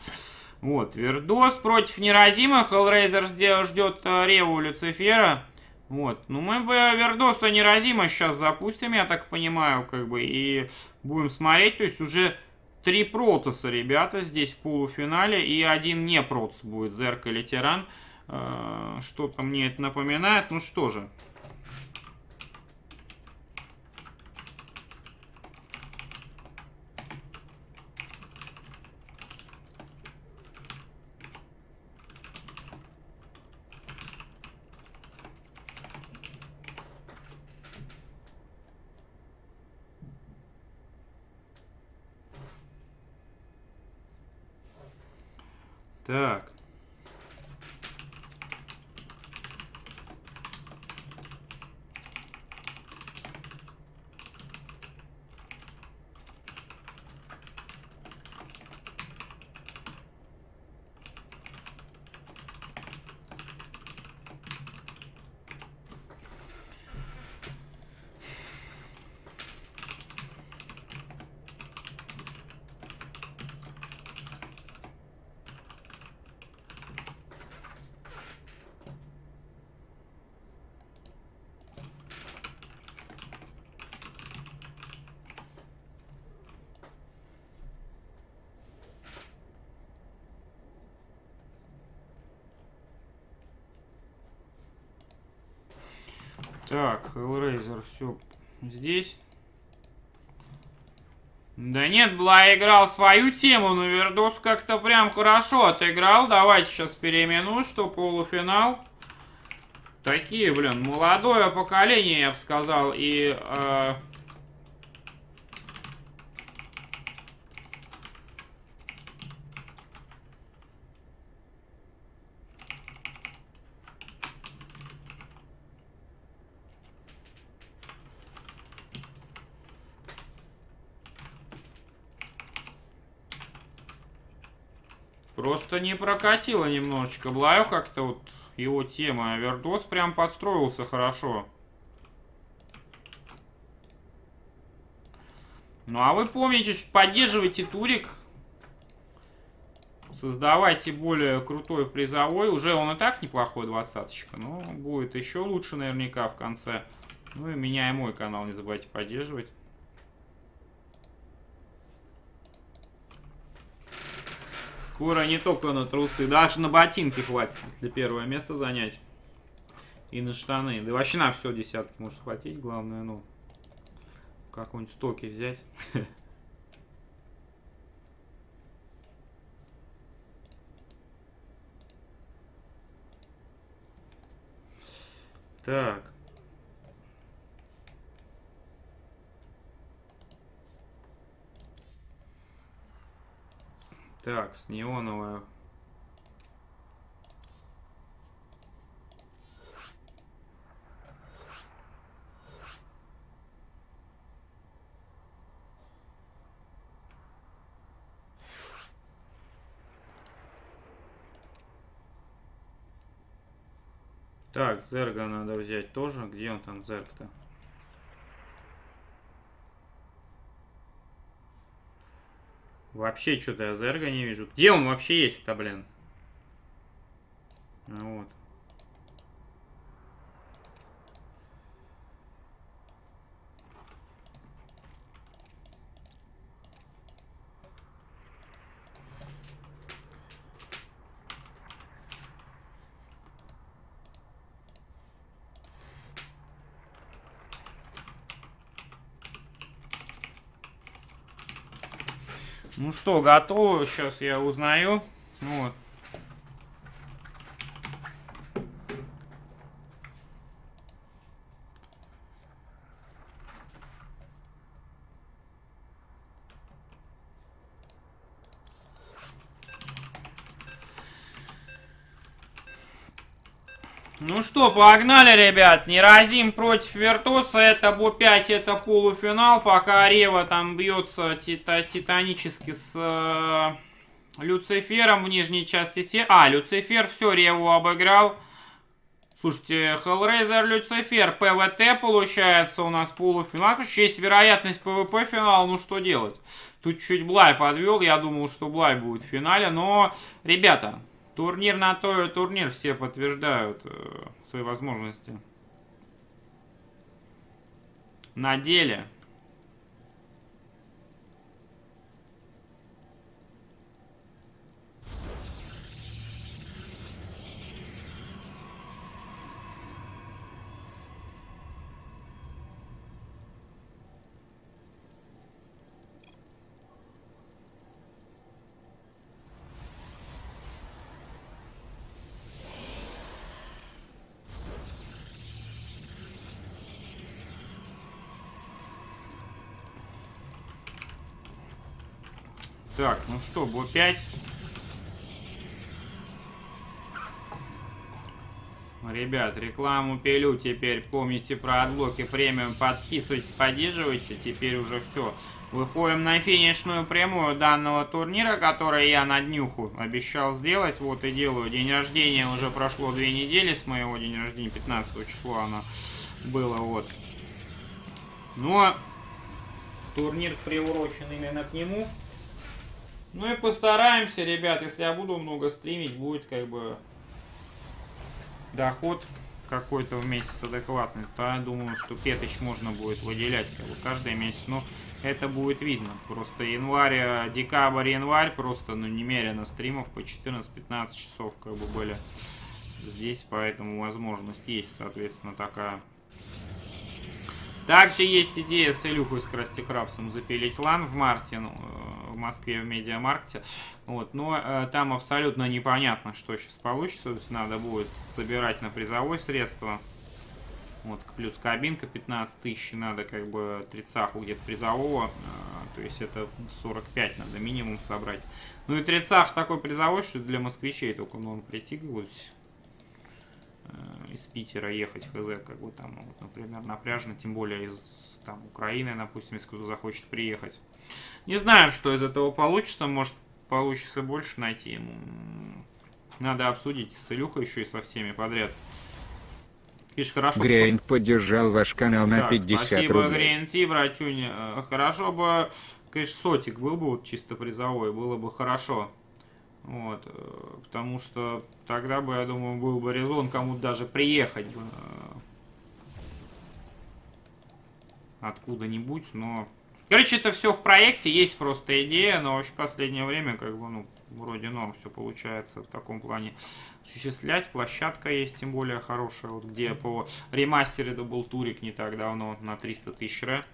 Вот, Вердос против неразимых. Hellraiser ждет э, Реву Люцифера. Вот, ну мы бы Вердоса неразимо сейчас запустим, я так понимаю, как бы, и будем смотреть, то есть уже три протоса, ребята, здесь в полуфинале. И один не протос будет, Зерк или Тиран. Э, что-то мне это напоминает. Ну что же, Так. Так, Hellraiser все здесь. Да нет, Бла играл свою тему, но Вердос как-то прям хорошо отыграл. Давайте сейчас переименую, что полуфинал. Такие, блин, молодое поколение, я бы сказал, и... Э, Просто не прокатило немножечко. Блаю как-то вот его тема. Вердос прям подстроился хорошо. Ну а вы помните, поддерживайте турик. Создавайте более крутой призовой. Уже он и так неплохой двадцаточка. Но будет еще лучше наверняка в конце. Ну и меня и мой канал не забывайте поддерживать. Скоро не только на трусы, даже на ботинки хватит, если первое место занять. И на штаны. Да вообще на все десятки может хватить. Главное, ну, какой-нибудь стоки взять. Так. Так, с неоновая. Так, Зерга надо взять тоже. Где он там, Зерг-то? Вообще что-то я Зерга не вижу. Где он вообще есть-то, блин? Вот. Ну что, готово. Сейчас я узнаю. Вот. Ну что, погнали, ребят. Неразим против Вертоса. Это Бо-5, это полуфинал. Пока Рева там бьется тита титанически с э, Люцифером в нижней части се... А, Люцифер все, Реву обыграл. Слушайте, Hellraiser, Люцифер, PvT получается у нас полуфинал. Есть вероятность PvP финал, ну что делать? Тут чуть Блай подвел, я думал, что Блай будет в финале, но, ребята, Турнир на то и турнир, все подтверждают э, свои возможности. На деле Что, BO-5. Ребят, рекламу пилю теперь. Помните про адблоки премиум. Подписывайтесь, поддерживайте. Теперь уже все. Выходим на финишную прямую данного турнира, который я на днюху обещал сделать. Вот и делаю. День рождения уже прошло две недели с моего дня рождения. 15 числа оно было. Вот. Но турнир приурочен именно к нему. Ну и постараемся, ребят, если я буду много стримить, будет как бы доход какой-то в месяц адекватный, то я думаю, что петыч можно будет выделять как бы каждый месяц, но это будет видно. Просто январь, декабрь, январь просто, ну, немерено стримов по 14-15 часов как бы были здесь, поэтому возможность есть, соответственно, такая. Также есть идея с Илюхой с Красти Крабсом запилить лан в марте, ну, э, в Москве в Медиамаркте. Вот, но э, там абсолютно непонятно, что сейчас получится. То есть надо будет собирать на призовое средство. Вот, плюс кабинка 15 тысяч, надо как бы 30 где-то призового, э, то есть это 45 надо минимум собрать. Ну и 30 такой призовой, что для москвичей только, он Э, из Питера ехать хз, как бы там, вот, например, напряжно, тем более из там Украины, допустим, если кто-то захочет приехать. Не знаю, что из этого получится, может получится больше найти ему. Надо обсудить с Илюхой еще и со всеми подряд. Видишь, хорошо. Грейнд поддержал ваш канал на Так, 50 спасибо, рублей. Гринти, братюня. Э, Хорошо бы, конечно, сотик был бы вот чисто призовой, было бы хорошо. Вот, э, потому что тогда бы, я думаю, был бы резон кому-то даже приехать э, откуда-нибудь, но... Короче, это все в проекте, есть просто идея, но вообще в последнее время, как бы, ну, вроде норм все получается в таком плане осуществлять. Площадка есть, тем более хорошая, вот где по ремастере был турик не так давно на 300 тысяч ре.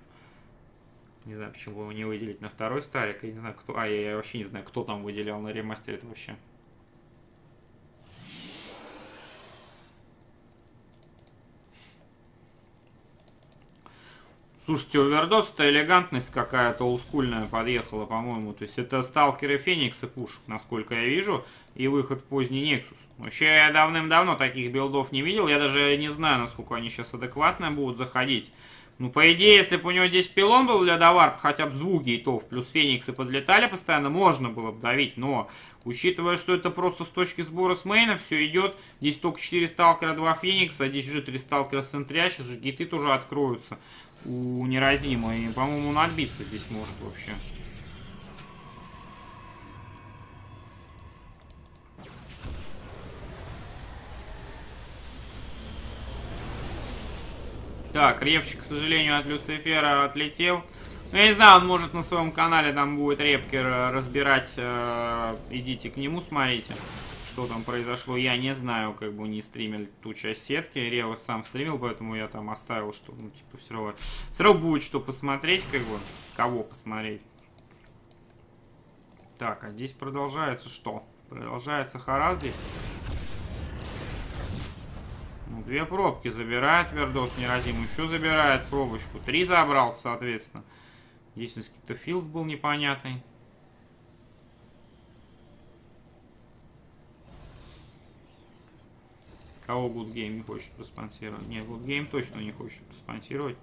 Не знаю, почему его не выделить на второй старик. Я не знаю, кто... А, я, я вообще не знаю, кто там выделял на ремастере это вообще. Слушайте, овердос это элегантность какая-то олдскульная подъехала, по-моему. То есть это сталкеры и пушек, насколько я вижу, и выход поздний Нексус. Вообще я давным-давно таких билдов не видел, я даже не знаю, насколько они сейчас адекватно будут заходить. Ну, по идее, если бы у него здесь пилон был для доварп, хотя бы с двух гейтов, плюс фениксы подлетали постоянно, можно было бы давить, но, учитывая, что это просто с точки сбора с мейна все идет, здесь только 4 сталкера, 2 феникса, здесь уже 3 сталкера с центря, сейчас же гейты тоже откроются у Неразима, и, по-моему, он отбиться здесь может вообще. Так, Ревчик, к сожалению, от Люцифера отлетел. Ну, я не знаю, он может на своем канале там будет Репкер разбирать. э, идите к нему, смотрите, что там произошло. Я не знаю, как бы не стримил ту часть сетки. Рев их сам стримил, поэтому я там оставил, что, ну, типа, все равно, все равно будет что посмотреть, как бы, кого посмотреть. Так, а здесь продолжается что? Продолжается хара здесь. Две пробки забирает Вердос неразим. Еще забирает пробочку. Три забрал, соответственно. Здесь какой-то филд был непонятный. Кого Good Game не хочет проспонсировать? Нет, Game точно не хочет проспонсировать.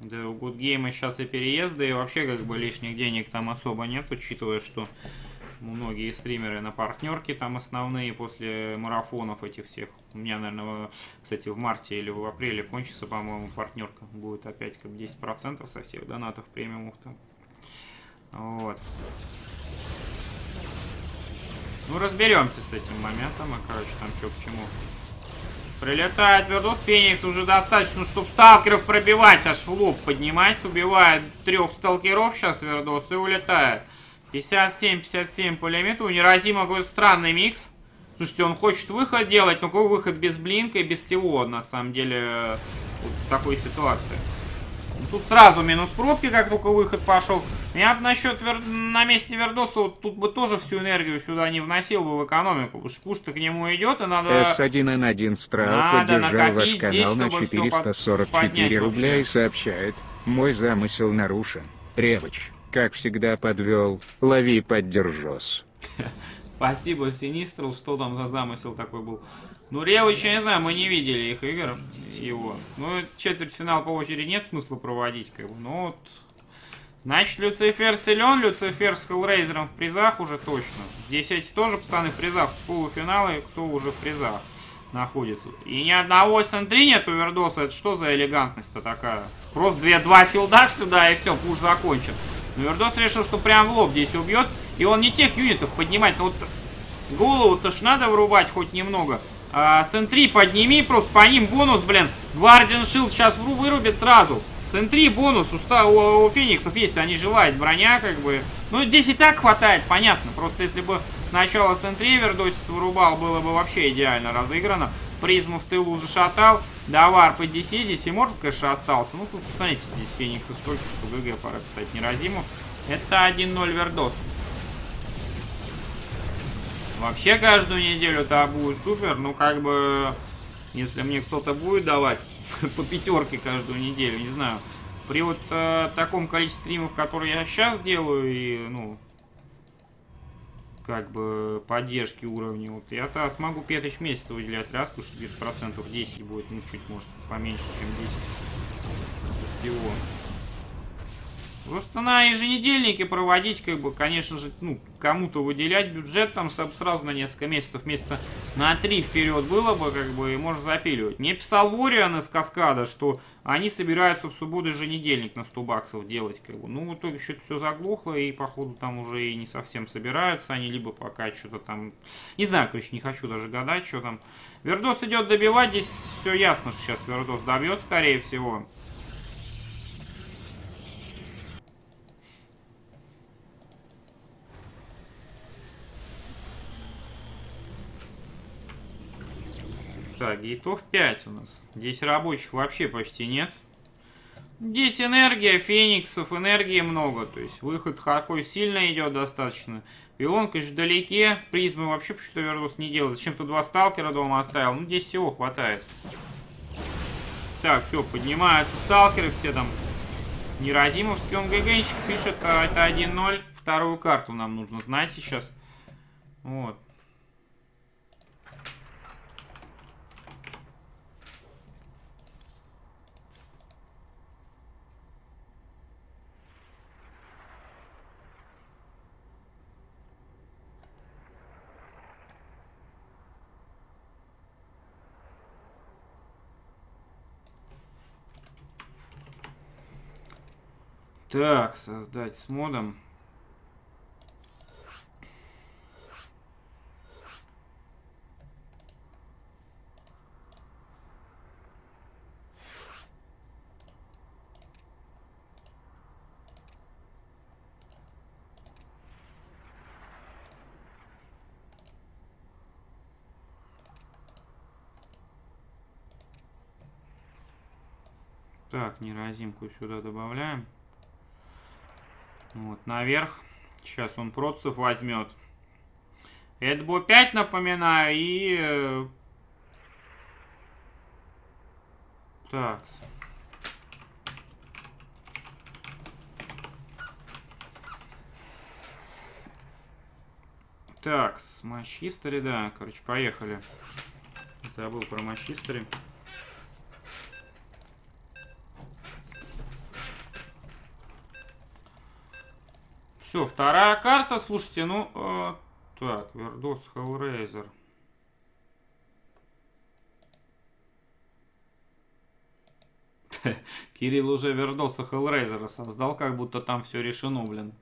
Да, у Good Game сейчас и переезды, и вообще как бы лишних денег там особо нет, учитывая, что многие стримеры на партнерке там основные после марафонов этих всех. У меня, наверное, кстати, в марте или в апреле кончится, по-моему, партнерка. Будет опять как 10% со всех донатов премиумов там. Вот. Ну, разберемся с этим моментом, и, короче, там что к чему. Прилетает Вердус Феникс, уже достаточно, чтобы сталкеров пробивать, аж в лоб поднимать, убивает трех сталкеров сейчас Вердус и улетает. 57-57 по лимиту, у Неразима какой-то странный микс. Слушайте, он хочет выход делать, но какой выход без блинка и без всего, на самом деле, вот в такой ситуации. Тут сразу минус пробки, как только выход пошел. Я бы насчет вер... на месте Вердоса вот тут бы тоже всю энергию сюда не вносил бы в экономику. Потому что пуш-то к нему идет, и надо... S1N1 Страл поддержал ваш накопить здесь, канал на чтобы всё под- 444 поднять рубля вообще. и сообщает, мой замысел нарушен. Ревыч, как всегда подвел, лови поддержос. Спасибо, Синистрал, что там за замысел такой был. Ну, Ревыч, я не знаю, мы не видели их игр, его. Ну, четвертьфинал по очереди нет смысла проводить, как бы, ну вот... Значит, Люцифер силен, Люцифер с Хеллрейзером в призах уже точно. Здесь эти тоже пацаны в призах, с полуфинала, и кто уже в призах находится. И ни одного СН3 нет у Вердоса, это что за элегантность-то такая? Просто две, два филда сюда и все, пуш закончен. Но Вердос решил, что прям в лоб здесь убьет, и он не тех юнитов поднимать, ну вот голову-то ж надо врубать хоть немного. А, СН3 подними, просто по ним бонус, блин. Гвардиан Шилд сейчас вырубит сразу. СН3 бонус у, ста- у, у Фениксов есть, они желают броня, как бы. Ну, здесь и так хватает, понятно. Просто если бы сначала СН3 Вердосец вырубал, было бы вообще идеально разыграно. Призму в тылу зашатал. Давар по DC, DC Морд, конечно, остался. Ну, тут, посмотрите, здесь Фениксов столько, что ГГ пора писать неразиму. Это 1-0 Вердос. Вообще каждую неделю это будет супер, ну как бы, если мне кто-то будет давать по пятерке каждую неделю, не знаю. При вот э, таком количестве стримов, которые я сейчас делаю, и, ну, как бы поддержки уровня, вот я-то смогу 5000 в месяц выделять раз, потому что где-то процентов 10 будет, ну, чуть, может, поменьше, чем 10 со всего. Просто на еженедельнике проводить, как бы, конечно же, ну, кому-то выделять бюджет там сразу на несколько месяцев, месяца на три вперед было бы, как бы, и можно запиливать. Мне писал Вориан из Каскада, что они собираются в субботу еженедельник на 100 баксов делать, как бы. Ну, в итоге что-то все заглохло, и, походу, там уже и не совсем собираются они, либо пока что-то там... Не знаю, короче, не хочу даже гадать, что там. Вердос идет добивать, здесь все ясно, что сейчас Вердос добьет, скорее всего. Так, гейтов 5 у нас. Здесь рабочих вообще почти нет. Здесь энергия, фениксов, энергии много. То есть выход такой сильно идет достаточно. Пилон, конечно, вдалеке. Призмы вообще почему-то Вердус не делает. Зачем-то два сталкера дома оставил. Ну, здесь всего хватает. Так, все, поднимаются сталкеры. Все там неразимовские. Он ГГНщик пишет, а это 1-0. Вторую карту нам нужно знать сейчас. Вот. Так, создать с модом. Так, неразимку сюда добавляем. Вот, наверх. Сейчас он процев возьмет. Эдбо 5, напоминаю, и... Э, так. Так, с матч-хистори, да. Короче, поехали. Забыл про матч-хистори. Все, вторая карта. Слушайте, ну... Э, так, Вердос Hellraiser. Кирилл уже Вердоса Hellraiser создал, как будто там все решено, блин.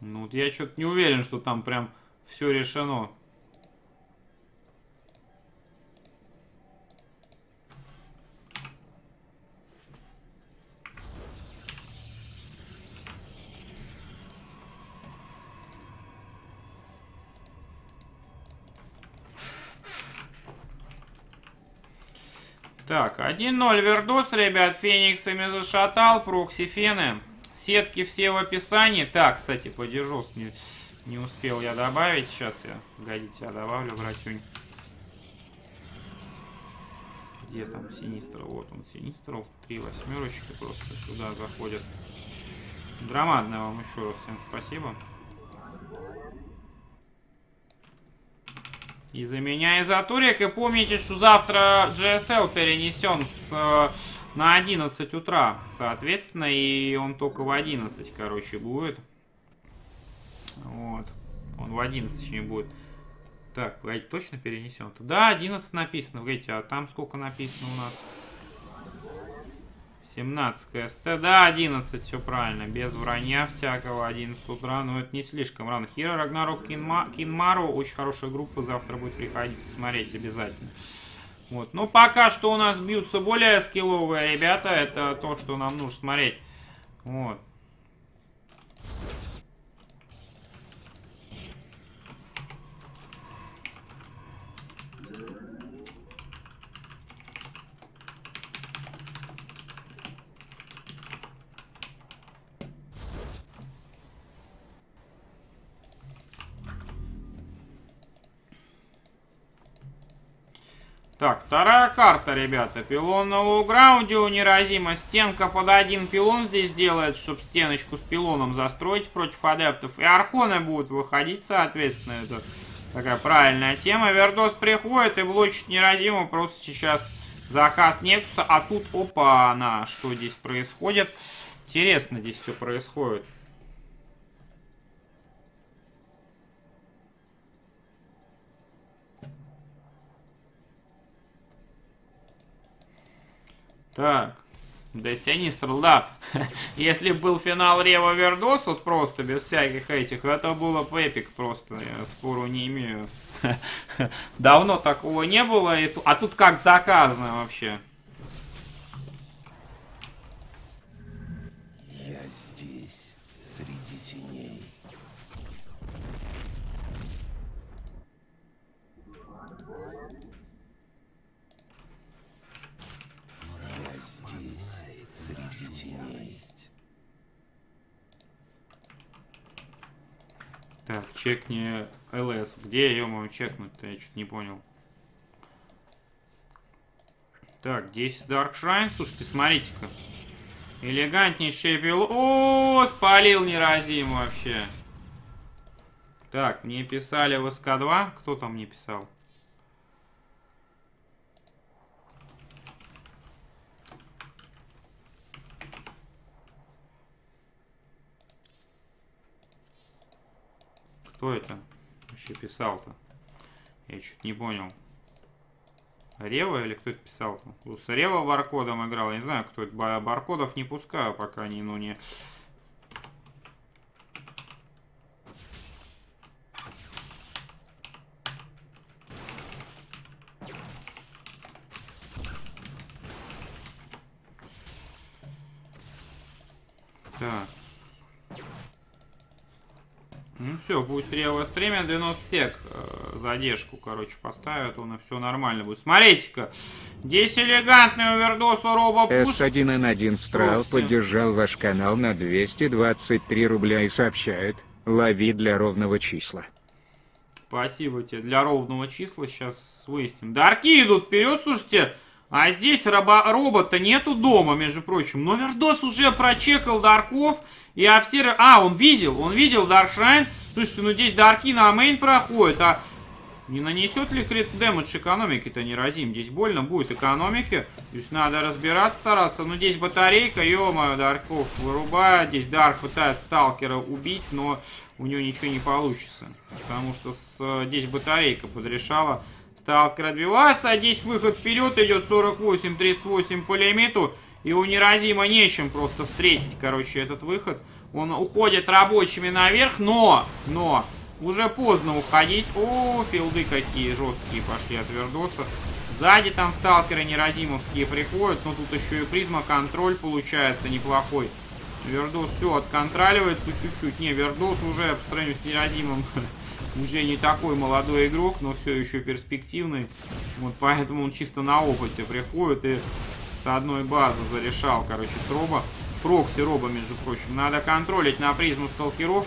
Ну, вот я что-то не уверен, что там прям все решено. Так, 1-0 Вердос, ребят, Фениксами зашатал, прокси Фены. Сетки все в описании. Так, кстати, подержос не, не успел я добавить. Сейчас я, годите, я добавлю, братюнь. Где там Синистр? Вот он, Синистр. Три восьмерочки просто сюда заходят. Громадное вам еще раз всем спасибо. И за за Турик. И помните, что завтра GSL перенесен с, э, на 11 утра, соответственно. И он только в 11, короче, будет. Вот. Он в 11 не будет. Так, точно перенесем? Да, 11 написано. Погодите, а там сколько написано у нас? 17 СТ, да, 11, все правильно, без вранья всякого, 11 утра, но это не слишком рано. Хира, Рагнарок, Кинма, Кинмару, очень хорошая группа, завтра будет приходить смотреть обязательно. Вот, но пока что у нас бьются более скилловые ребята, это то, что нам нужно смотреть. Вот. Так, вторая карта, ребята. Пилон на low-ground е у неразима. Стенка под один пилон здесь делает, чтобы стеночку с пилоном застроить против адептов. И архоны будут выходить, соответственно. Это такая правильная тема. Вердос приходит и блочит Неразима просто сейчас заказ Нексуса, а тут, опа, на что здесь происходит. Интересно здесь все происходит. Так. Да Синистр, да. Если был финал Рева Вердос, вот просто без всяких этих, это было бы эпик просто, я спору не имею. Давно такого не было, а тут как заказано вообще. Чекни ЛС. Где ее мою чекнуть-то? Я что-то не понял. Так, 10 Dark Shrine. Слушайте, смотрите-ка. Элегантнейший пил. О, спалил неразим вообще. Так, мне писали в СК-2. Кто там мне писал? Кто это вообще писал-то? Я чуть не понял. Рева или кто это писал-то? С Рева баркодом играл. Я не знаю, кто это. Баркодов не пускаю, пока они, ну, не... Так. Все, пусть Рева стримит, 90 сек э, задержку, короче, поставят, он и все нормально будет. Смотрите-ка, здесь элегантный овердос у Роба S1N1 Страл поддержал ваш канал на 223 рубля и сообщает, лови для ровного числа. Спасибо тебе, для ровного числа сейчас выясним. Дарки идут вперед, слушайте, а здесь робо, робо-то нету дома, между прочим. Но Вердос уже прочекал Дарков и observer... А, он видел, он видел Dark Shrine. Слушайте, ну здесь Дарки на мейн проходит, а... Не нанесет ли crit damage экономики-то Неразим? Здесь больно будет экономики. Здесь надо разбираться, стараться. Но здесь батарейка, ё-моё, Дарков вырубает. Здесь Дарк пытается сталкера убить, но у него ничего не получится. Потому что с, здесь батарейка подрешала. Сталкер отбивается, а здесь выход вперед идет 48-38 по лимиту. И у Неразима нечем просто встретить, короче, этот выход. Он уходит рабочими наверх, но, но, уже поздно уходить. О, филды какие жесткие пошли от Вердоса. Сзади там сталкеры неразимовские приходят, но тут еще и призма контроль получается неплохой. Вердос все отконтроливает тут чуть-чуть. Не, Вердос уже по сравнению с Неразимом уже не такой молодой игрок, но все еще перспективный. Вот поэтому он чисто на опыте приходит и с одной базы зарешал, короче, с Роба. Прокси Роба, между прочим. Надо контролить на призму сталкеров.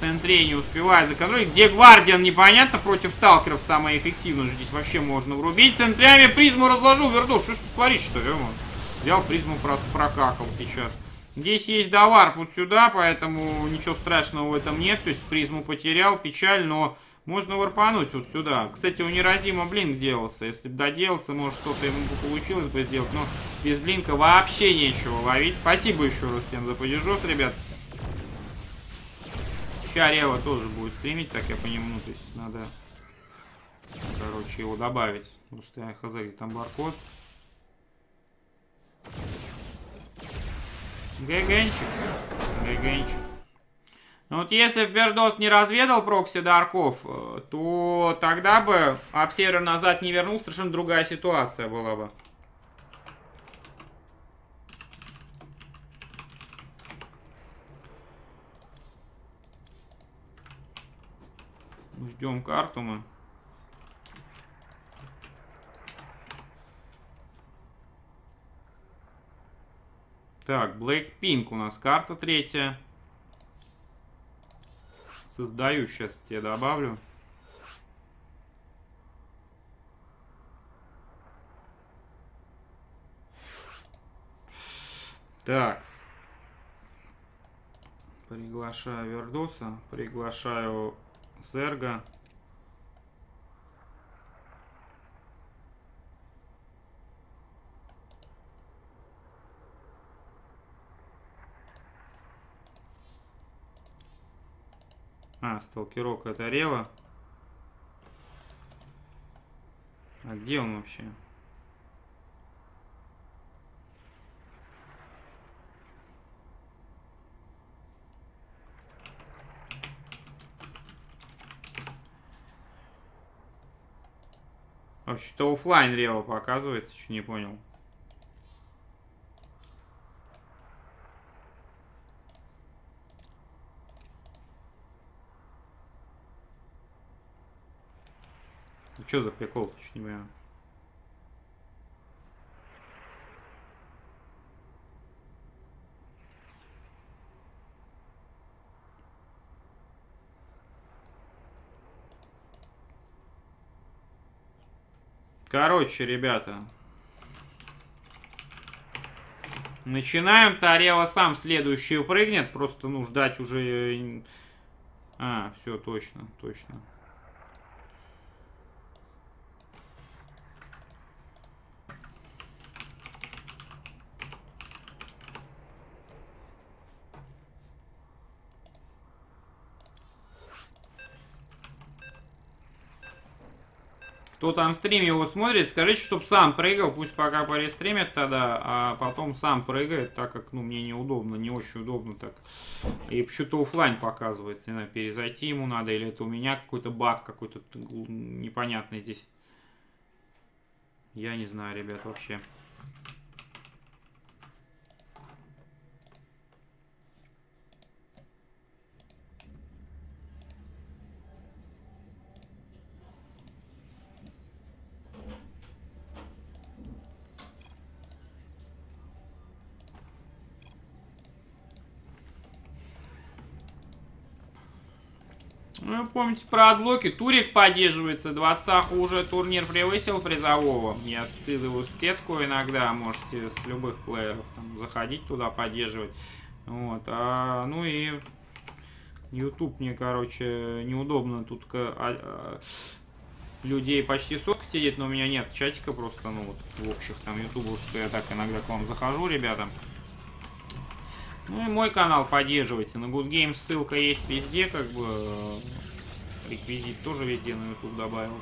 Центре не успевает законтролить. Где Гвардиан, непонятно. Против сталкеров самое эффективное. Здесь вообще можно врубить. Центрями призму разложу. Вердов, что ж творишь, что? Взял призму, прокакал сейчас. Здесь есть довар вот сюда, поэтому ничего страшного в этом нет. То есть призму потерял, печаль, но можно варпануть вот сюда. Кстати, у Неразима блинк делался. Если бы доделался, может что-то ему бы получилось бы сделать. Но без блинка вообще нечего ловить. Спасибо еще раз всем за поддержос, ребят. Ща Рева тоже будет стримить, так я понимаю. Ну, то есть надо, короче, его добавить. Просто я хз, где там баркод. ГГНчик. ГГНчик. Ну вот если бы Вердос не разведал прокси Дарков, э, то тогда бы обсервер назад не вернул, совершенно другая ситуация была бы. Ждем карту мы. Так, Blackpink у нас карта третья. Создаю, сейчас тебе добавлю. Так. Приглашаю Вердоса, приглашаю Зерга. А, сталкерок это Рева. А где он вообще? Вообще-то офлайн Рева показывается, что не понял. Ну что за прикол, чуть не понимаю. Короче, ребята. Начинаем. Тарева сам следующую прыгнет. Просто, ну, ждать уже... А, все, точно, точно. Кто там стриме его смотрит, скажите, чтобы сам прыгал, пусть пока порестримит тогда, а потом сам прыгает, так как, ну, мне неудобно, не очень удобно так. И почему-то офлайн показывается, не знаю, перезайти ему надо, или это у меня какой-то баг какой-то непонятный здесь. Я не знаю, ребят, вообще. Ну, помните про адблоки. Турик поддерживайте. 20 уже турнир превысил призового. Я ссылаю сетку иногда. Можете с любых плееров там, заходить туда, поддерживать. Вот. А, ну и YouTube мне, короче, неудобно. Тут а, а, людей почти сотка сидит, но у меня нет чатика просто, ну вот, в общих там ютубовских. Я так иногда к вам захожу, ребята. Ну и мой канал поддерживайте. На Good Games ссылка есть везде, как бы. Реквизит тоже везде на YouTube добавил.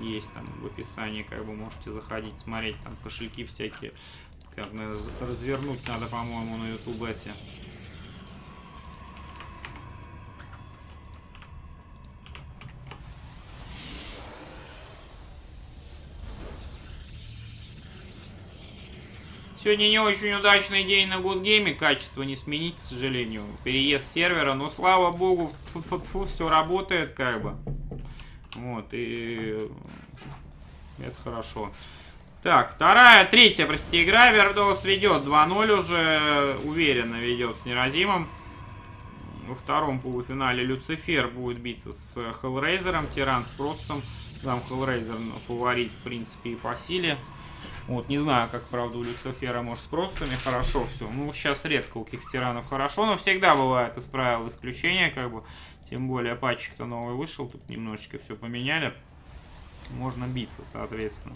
Есть там в описании, как бы можете заходить, смотреть там кошельки всякие. Как развернуть надо, по-моему, на YouTube эти. Сегодня не очень удачный день на Гудгейме, качество не сменить, к сожалению. Переезд сервера, но слава богу, все работает как бы. Вот, и это хорошо. Так, вторая, третья, прости, игра. Вердос ведет 2-0 уже, уверенно ведет с Неразимом. Во втором полуфинале Люцифер будет биться с Хеллрейзером, Тиран с Процессом. Там Хеллрейзер фаворит, в принципе, и по силе. Вот, не знаю, как, правда, у Люцифера, может, с процессами хорошо все. Ну, сейчас редко у каких тиранов хорошо, но всегда бывает из правил исключения, как бы. Тем более, патчик-то новый вышел, тут немножечко все поменяли. Можно биться, соответственно.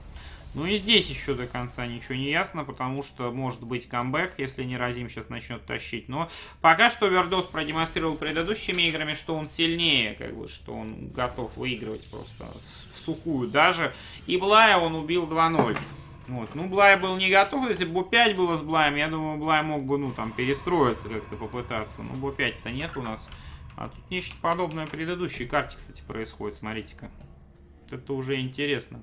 Ну и здесь еще до конца ничего не ясно, потому что может быть камбэк, если не Разим сейчас начнет тащить. Но пока что Вердос продемонстрировал предыдущими играми, что он сильнее, как бы, что он готов выигрывать просто в сухую даже. И Блая он убил 2-0. Вот. Ну, Блай был не готов. Если бы 5 было с Блаем, я думаю, Блай мог бы, ну, там, перестроиться как-то, попытаться. Ну, бо 5 то нет у нас. А тут нечто подобное в предыдущей карте, кстати, происходит. Смотрите-ка. Это уже интересно.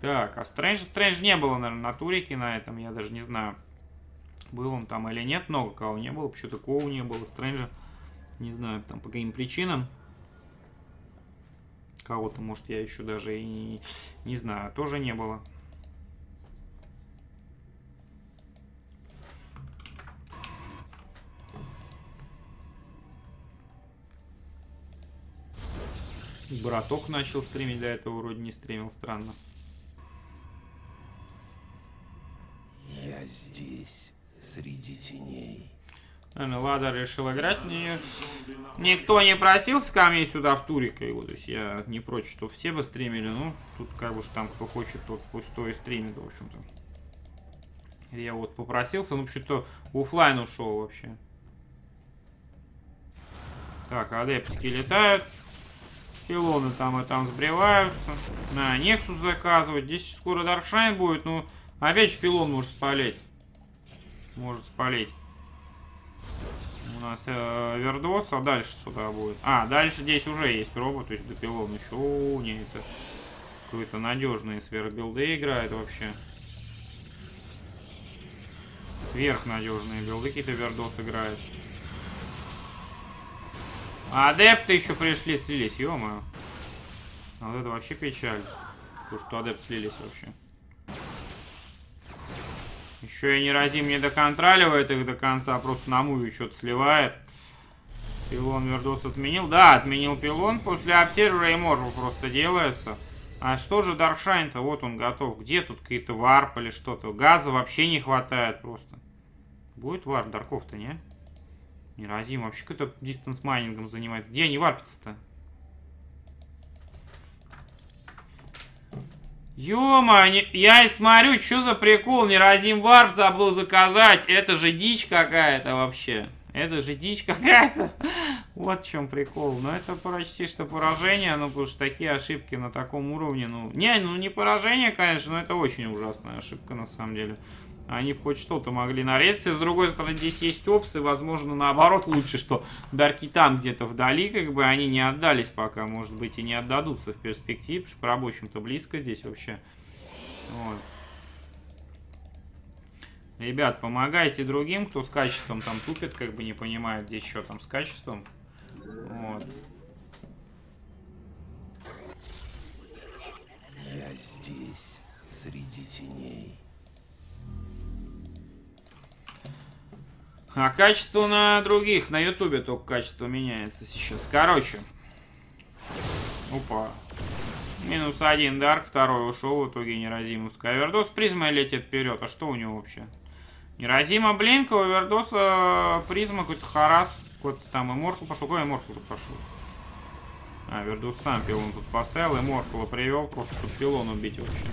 Так, а Стрэндж, Стрэндж не было, наверное, на турике на этом, я даже не знаю. Был он там или нет, много кого не было. Почему-то Коу не было, Стрэнджа. Не знаю, там по каким причинам. Кого-то, может, я еще даже и не, не знаю. Тоже не было. Браток начал стримить, для этого вроде не стримил, странно. Я здесь, среди теней. Лада решил играть. Мне... Никто не просился ко мне сюда в турика его. То есть я не прочь, что все бы стримили. Ну, тут как бы там кто хочет, тот пусть то и стримит, в общем-то. Я вот попросился, ну, почему-то офлайн ушел вообще. Так, адептики летают. Пилоны там и там сбриваются. На, Нексус заказывать. Здесь скоро Даркшайн будет. Ну, опять же пилон может спалить. Может спалить. У нас э, Вердос, а дальше сюда будет. А, дальше здесь уже есть робот, то есть до пилон еще. О, не, это какой-то надежный сверхбилды играет вообще. Сверхнадежные билды какие-то Вердос играет. Адепты еще пришли, слились, ё -моё. А вот это вообще печаль. То, что адепты слились вообще. Еще и неразим не доконтроливает их до конца, просто на муве что-то сливает. Пилон Вердос отменил. Да, отменил пилон. После обсервера Immortal просто делается. А что же Dark Shrine -то? Вот он готов. Где тут какие-то warp или что-то? Газа вообще не хватает просто. Будет warp Дарков-то, не? Неразим вообще какой-то distance mining -ом занимается. Где они варпятся-то? Ёма, я смотрю, что за прикол, неразим варп забыл заказать. Это же дичь какая-то вообще. Это же дичь какая-то. вот в чем прикол. Но это почти что поражение, ну, потому что такие ошибки на таком уровне, ну... Не, ну не поражение, конечно, но это очень ужасная ошибка на самом деле. Они хоть что-то могли нарезать. С другой стороны, здесь есть опсы. Возможно, наоборот, лучше, что дарки там где-то вдали, как бы они не отдались пока. Может быть, и не отдадутся в перспективе, потому что по рабочим-то близко здесь вообще. Вот. Ребят, помогайте другим, кто с качеством там тупит, как бы не понимает, здесь что там с качеством. Вот. Я здесь, среди теней. А качество на других, на ютубе только качество меняется сейчас. Короче. Опа. Минус один Дарк, второй ушел, в итоге неразимус. Овердос призма летит вперед. А что у него вообще? Неразима Блинка, у Овердоса призма какой-то Харас. Какой-то там Иммортал пошел. Какой Иммортал тут пошел? А, Вердус сам пилон тут поставил, Иммортала привел, просто чтобы пилон убить вообще.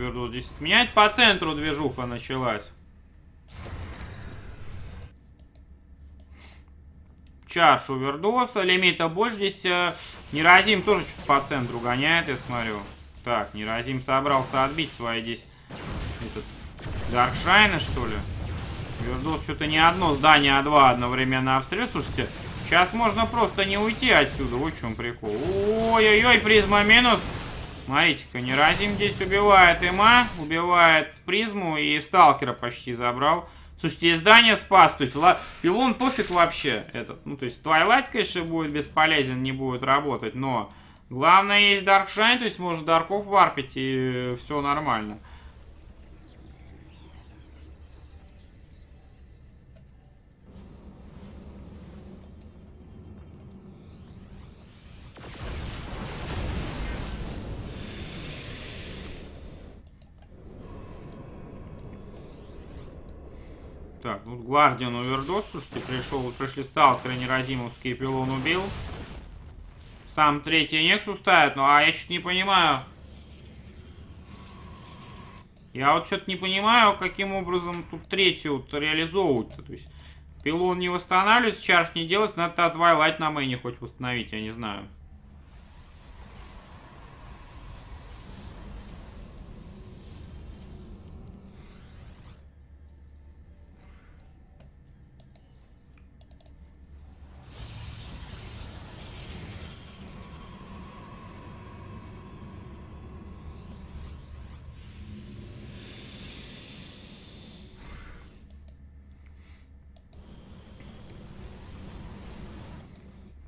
Вернул 10. Менять по центру движуха началась. Чашу Вердоса, лимита больше. Здесь э, Неразим тоже что-то по центру гоняет, я смотрю. Так, Неразим собрался отбить свои здесь этот Даркшайна, что ли? Вердос что-то не одно здание, а два одновременно обстрел. Слушайте, сейчас можно просто не уйти отсюда. Вот в чем прикол. Ой-ой-ой, призма минус. Смотрите-ка, Неразим здесь убивает Има, убивает призму и сталкера почти забрал. Слушайте, и здание спас, то есть пилон пофиг вообще этот. Ну, то есть Twilight, конечно, будет бесполезен, не будет работать, но главное есть Dark Shrine, то есть можно Дарков варпить и все нормально. Так, тут Гвардиан овердос, слушайте, пришел, пришли сталкеры нерадимовские, пилон убил. Сам третий Нексус ставит, ну а я что-то не понимаю. Я вот что-то не понимаю, каким образом тут третью вот реализовывать-то. То есть пилон не восстанавливается, чарф не делать, надо отвайлать на мэне хоть восстановить, я не знаю.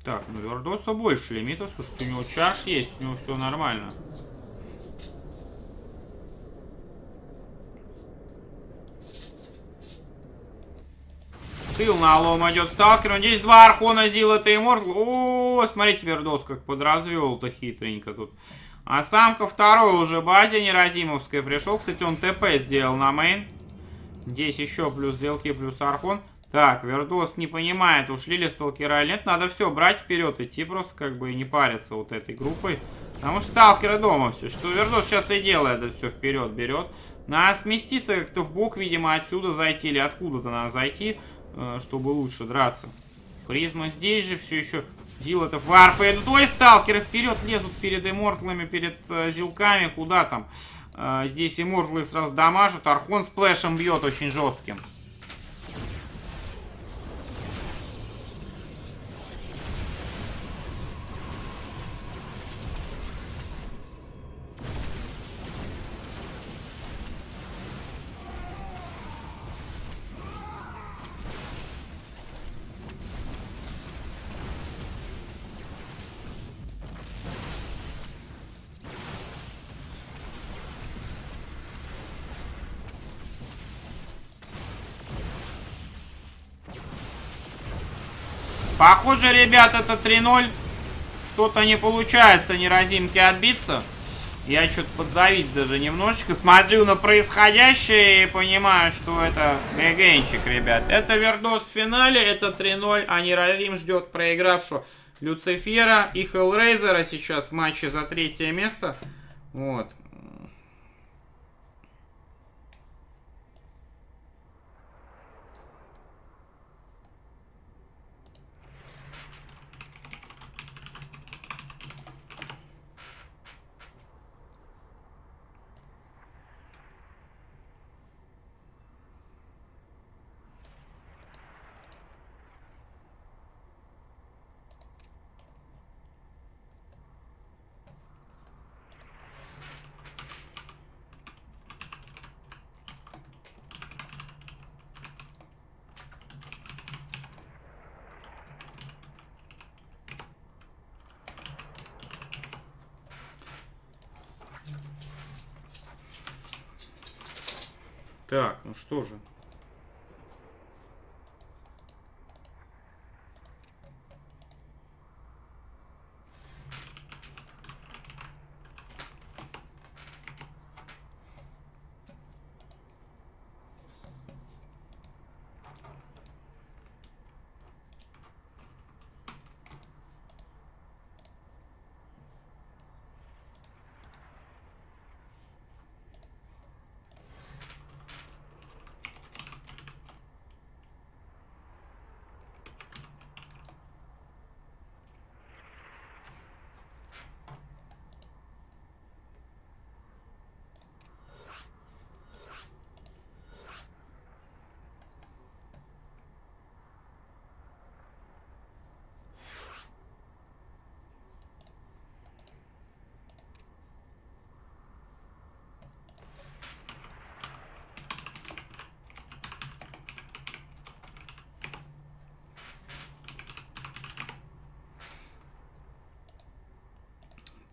Так, ну Вердоса больше лимита. Слушайте, у него чаш есть, у него все нормально. Тыл на лом идет сталкер. Здесь два архона Зила, Immortal. О, смотрите, Вердос как подразвел-то хитренько тут. А сам ко второй уже базе неразимовской пришел. Кстати, он ТП сделал на main. Здесь еще плюс зилки, плюс архон. Так, Вердос не понимает, ушли ли сталкера или нет. Надо все брать вперед, идти просто как бы и не париться вот этой группой. Потому что сталкеры дома все. Что Вердос сейчас и делает, это все вперед берет. Надо сместиться как-то в бок, видимо, отсюда зайти или откуда-то надо зайти. Э, чтобы лучше драться. Призма здесь же все еще. Зил-то варпы идут. Ой, сталкеры вперед лезут перед иммортлами, перед э, зилками. Куда там? Э, здесь иммортлы их сразу дамажат. Архон сплэшем бьет очень жестким. Похоже, ребят, это 3-0. Что-то не получается неразимки отбиться. Я что-то подзавис даже немножечко. Смотрю на происходящее и понимаю, что это ГГНчик, ребят. Это Вердос в финале, это 3-0, а неразим ждет проигравшего Люцифера и Хеллрейзера сейчас в матче за третье место. Вот.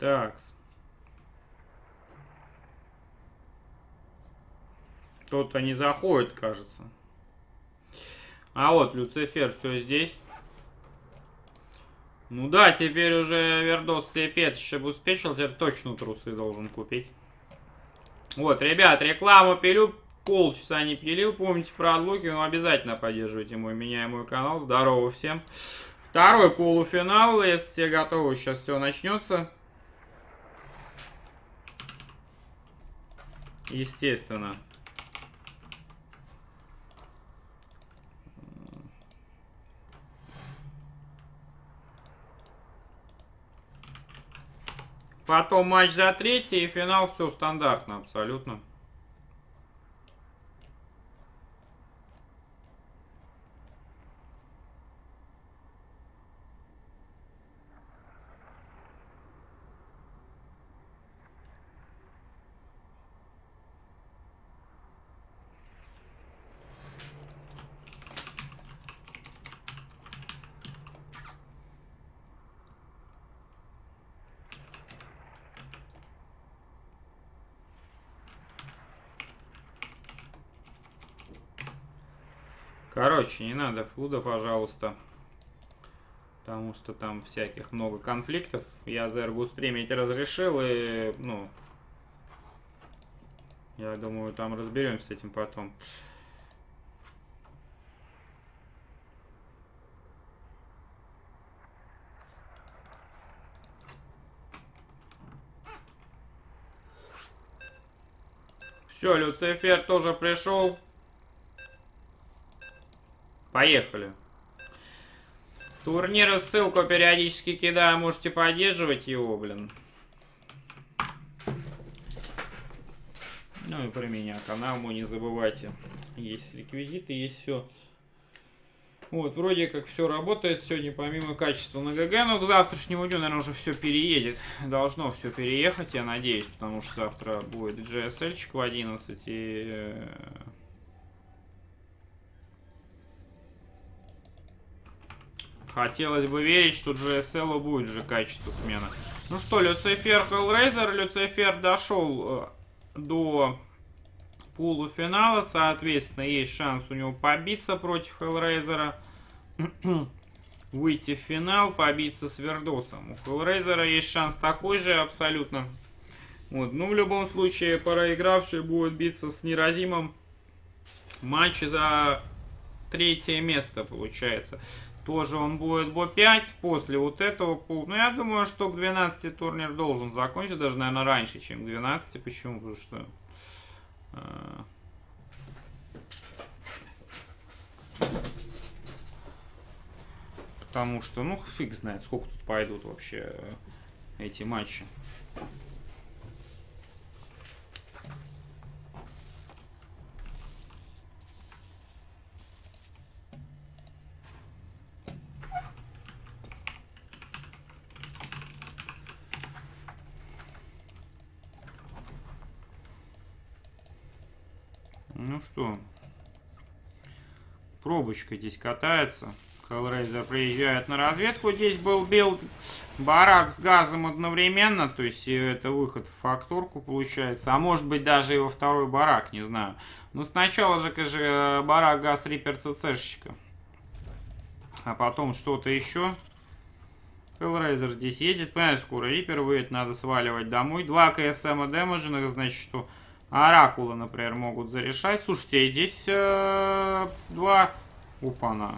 Так. Кто-то не заходит, кажется. А вот, Люцифер, все здесь. Ну да, теперь уже Вердос себе бы успешил, теперь точно трусы должен купить. Вот, ребят, рекламу пилю, полчаса не пилил, помните про отлуки, но обязательно поддерживайте мой меняемый канал. Здорово всем. Второй полуфинал, если все готовы, сейчас все начнется. Естественно. Потом матч за третий и финал все стандартно абсолютно. Короче, не надо флуда, пожалуйста. Потому что там всяких много конфликтов. Я за Эргу стримить разрешил и, ну... Я думаю, там разберемся с этим потом. Все, Люцифер тоже пришел. Поехали. Турниры ссылку периодически кидаю, можете поддерживать его, блин. Ну и про меня канал мой не забывайте. Есть реквизиты, есть все. Вот, вроде как все работает сегодня, помимо качества на ГГ, но к завтрашнему дню, наверное, уже все переедет. Должно все переехать, я надеюсь, потому что завтра будет GSL-чик в 11 и... хотелось бы верить, что GSL будет же качество смена. Ну что, Люцифер Hellraiser. Люцифер дошел э, до полуфинала, соответственно, есть шанс у него побиться против Хеллрейзера, выйти в финал, побиться с Вердосом. У Хеллрейзера есть шанс такой же абсолютно. Вот. Ну, в любом случае, проигравший будет биться с Неразимом. Матч за третье место, получается. Тоже он будет Бо-5 после вот этого. Ну, я думаю, что к 12 турнир должен закончиться. Даже, наверное, раньше, чем к 12. Почему? Потому что а. Потому что, ну, фиг знает, сколько тут пойдут вообще эти матчи. Ну что, пробочка здесь катается. Hellraiser приезжает на разведку. Здесь был build барак с газом одновременно. То есть это выход в фактурку получается. А может быть даже и во второй барак, не знаю. Но сначала же, конечно, барак газ reaper ЦЦшечка. А потом что-то еще. Hellraiser здесь едет. Понимаешь, скоро reaper выйдет, надо сваливать домой. Два КСМ дэмэдженных, значит, что Оракулы, например, могут зарешать. Слушайте, здесь э, два упана.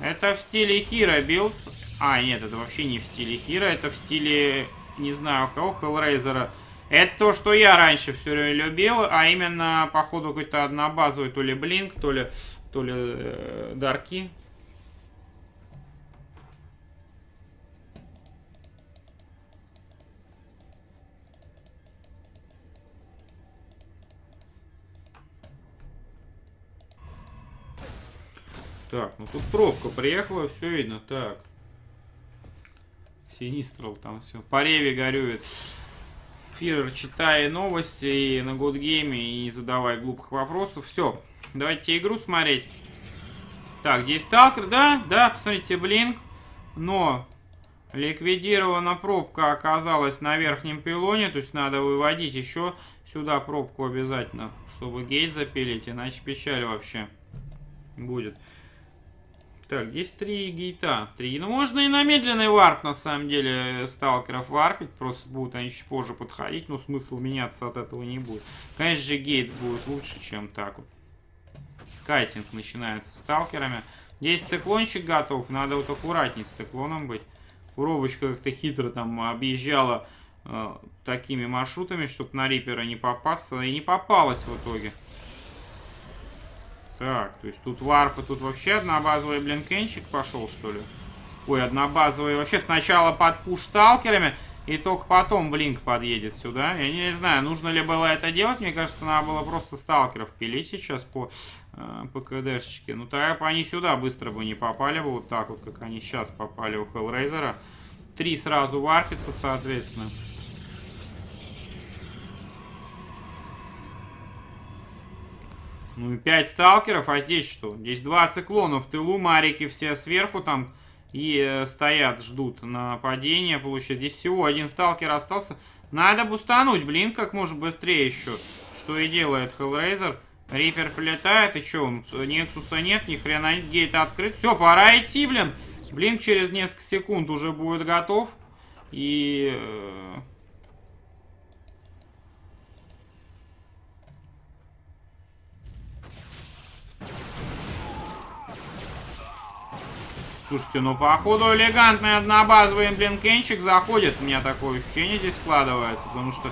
Это в стиле Хира build. А, нет, это вообще не в стиле Хира, это в стиле, не знаю, кого, Хеллрейзера. Это то, что я раньше все время любил, а именно, походу, какой-то однобазовый, то ли Blink, то ли, то ли э, Дарки. Так, ну тут пробка приехала, все видно. Так. Синистрал там все. По реве горюет. Фирер, читай новости и на Game и задавай глупых вопросов. Все, давайте игру смотреть. Так, здесь сталкер, да? Да, посмотрите, блинк. Но ликвидирована пробка оказалась на верхнем пилоне. То есть надо выводить еще сюда пробку обязательно, чтобы гейт запилить. Иначе печаль вообще будет. Так, здесь три гейта. Три. Ну, можно и на медленный варп, на самом деле, сталкеров варпить. Просто будут они чуть позже подходить, но смысл меняться от этого не будет. Конечно же, гейт будет лучше, чем так вот. Кайтинг начинается с сталкерами. Здесь циклончик готов, надо вот аккуратней с циклоном быть. Коробочка как-то хитро там объезжала э, такими маршрутами, чтобы на рипера не попасться. И не попалась в итоге. Так, то есть тут варп, тут вообще однобазовый блинкенчик пошел, что ли? Ой, однобазовый вообще сначала под пуш сталкерами, и только потом блинк подъедет сюда. Я не знаю, нужно ли было это делать. Мне кажется, надо было просто сталкеров пилить сейчас по, э, по КДшечке. Ну, тогда бы они сюда быстро бы не попали бы, вот так вот, как они сейчас попали у Хеллрейзера. Три сразу варпится, соответственно. Ну и 5 сталкеров, а здесь что? Здесь два циклона в тылу, марики все сверху там и э, стоят, ждут нападения, получается. Здесь всего один сталкер остался. Надо бустануть, блин, как можно быстрее еще. Что и делает Hellraiser. Рипер прилетает, и что, Нексуса нет, ни хрена нет, гейт открыт. Все, пора идти, блин. Блин, через несколько секунд уже будет готов. И... э, Слушайте, ну походу элегантный однобазовый блинкенчик заходит. У меня такое ощущение здесь складывается, потому что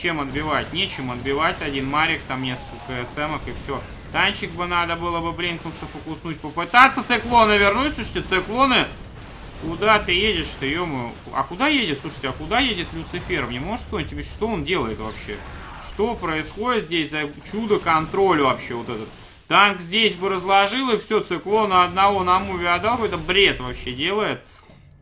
чем отбивать? Нечем отбивать. Один Марик, там несколько СМок и все. Танчик бы надо было бы блинкнуться, фокуснуть, попытаться циклоны вернуть. Слушайте, циклоны... Куда ты едешь-то, ё А куда едет, слушайте, а куда едет Люцифер? Мне может кто-нибудь, что он делает вообще? Что происходит здесь за чудо контроля вообще вот этот? Танк здесь бы разложил, и все, циклона одного на муве отдал. Какой-то бред вообще делает.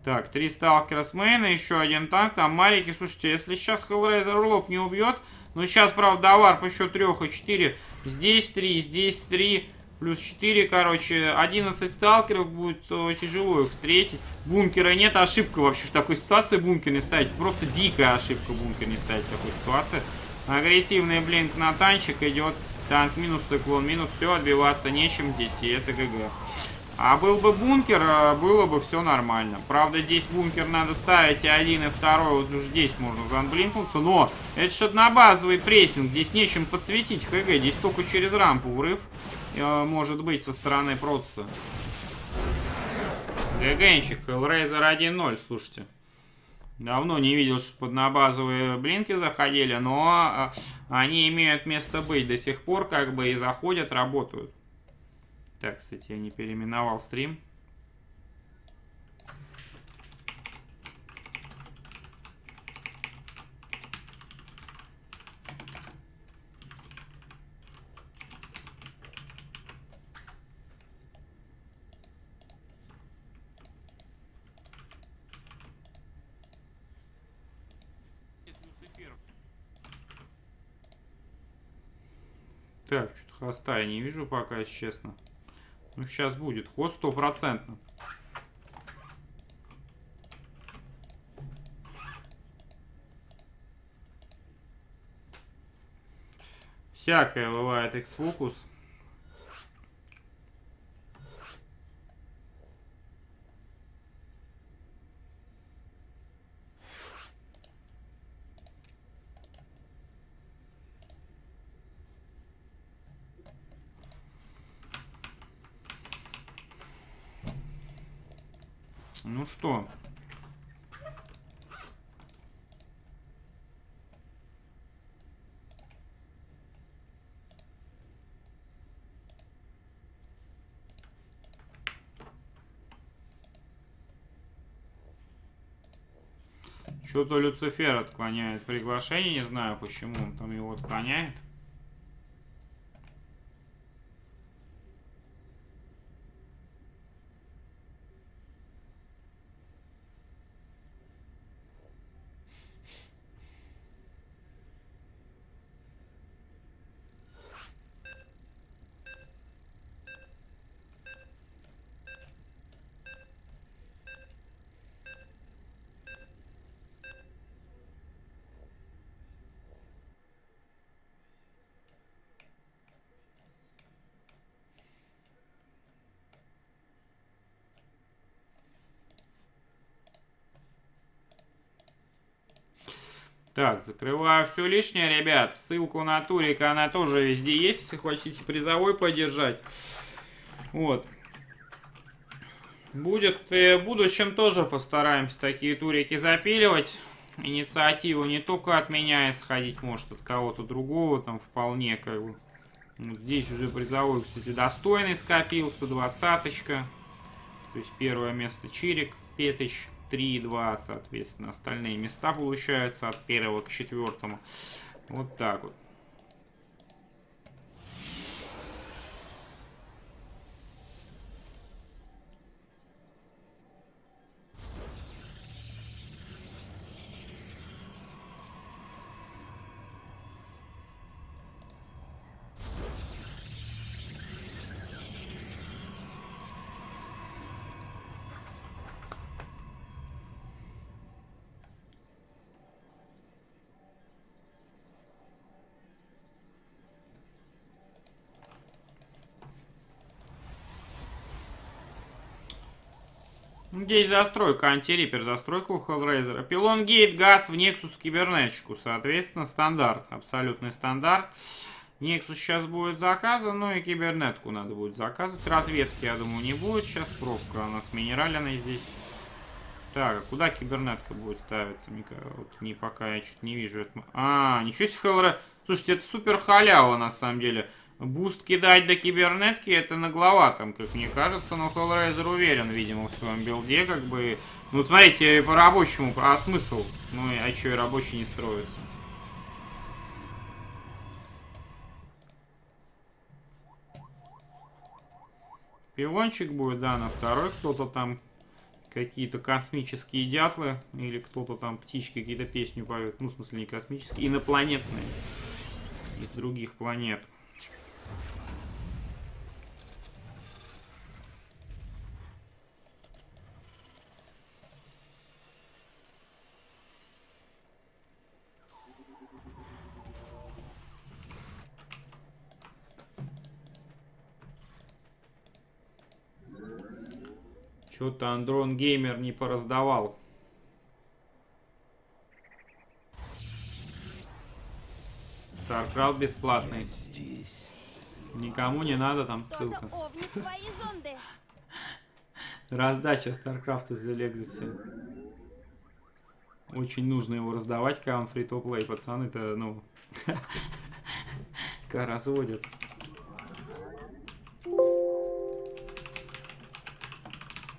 Так, три сталкера с мейна, еще один танк, там марики. Слушайте, если сейчас Hellraiser лоб не убьет, ну сейчас, правда, по счету 3 и 4. Здесь 3, здесь 3, плюс 4, короче, 11 сталкеров будет о, тяжело их встретить. Бункера нет, ошибка вообще в такой ситуации бункер не ставить. Просто дикая ошибка бункер не ставить в такой ситуации. Агрессивный блинк на танчик идет. Танк минус циклон, минус все, отбиваться нечем здесь, и это ГГ. А был бы бункер, а, было бы все нормально. Правда, здесь бункер надо ставить и один, и второй. Вот уж здесь можно заанблинкнуться. Но это же однобазовый прессинг. Здесь нечем подсветить ХГ. Здесь только через рампу врыв э, может быть со стороны Протса. ГГнчик. Hellraiser 1-0, слушайте. Давно не видел, что однобазовые блинки заходили, но э, они имеют место быть до сих пор, как бы и заходят, работают. Так, кстати, я не переименовал стрим. Так, что-то хоста я не вижу пока, если честно. Ну, сейчас будет. Хост стопроцентно. Всякое бывает X-фокус. Ну что? Что-то Люцифер отклоняет приглашение, не знаю почему он там его отклоняет. Так, закрываю все лишнее, ребят. Ссылку на турика, она тоже везде есть, если хотите призовой поддержать. Вот. Будет и в будущем тоже постараемся такие турики запиливать. Инициативу не только от меня исходить, может от кого-то другого там вполне как бы. Вот здесь уже призовой, кстати, достойный скопился, двадцаточка. То есть первое место Чирик, Петыч. 3 и 2, соответственно. Остальные места получаются от первого к четвертому. Вот так вот. Здесь застройка, anti-reaper, застройка у Hellraiser. Пилон gate, газ в Nexus кибернетику. Соответственно, стандарт, абсолютный стандарт. Nexus сейчас будет заказан, ну и кибернетку надо будет заказывать. Разведки, я думаю, не будет. Сейчас пробка у нас минеральная здесь. Так, а куда кибернетка будет ставиться? Ника- Вот не пока я что-то не вижу. А, ничего себе, Hellra... Слушайте, это супер халява на самом деле. Boost кидать до кибернетки это нагловато, как мне кажется, но Hellraiser уверен, видимо, в своем билде, как бы... Ну, смотрите, по рабочему, а смысл? Ну, а что, и рабочий не строится? Пилончик будет, да, на второй кто-то там какие-то космические дятлы или кто-то там птички какие-то песню поет. Ну, в смысле, не космические, инопланетные. Из других планет. Что-то Андрон Геймер не пораздавал. StarCraft бесплатный. Здесь. Никому не надо там ссылка. Раздача StarCraft из Legacy. Очень нужно его раздавать, когда он фри-то-плей. Пацаны-то, ну... Разводят.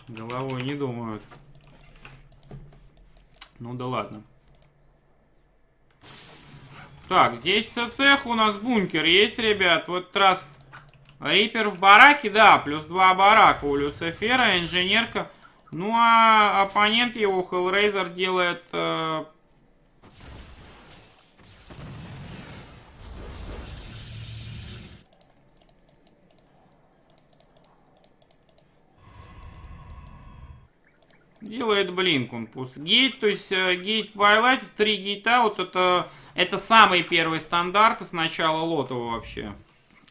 Головой не думают. Ну да ладно. Так, здесь цех у нас бункер есть, ребят. Вот раз Рипер в бараке, да, плюс два барака у Люцифера, инженерка. Ну а оппонент его, Hellraiser, делает... э, Делает блинк он пусть. Гейт, то есть э, гейт Twilight, три гейта, вот это, это самый первый стандарт с начала лотова вообще.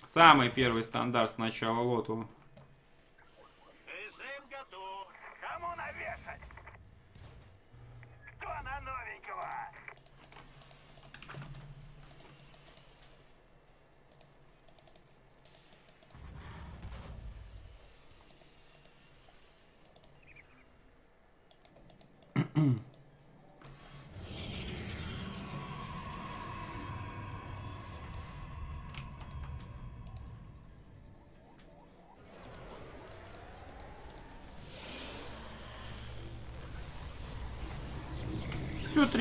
Самый первый стандарт с начала лотова. Режим готов. Кому навешать? Кто на новенького?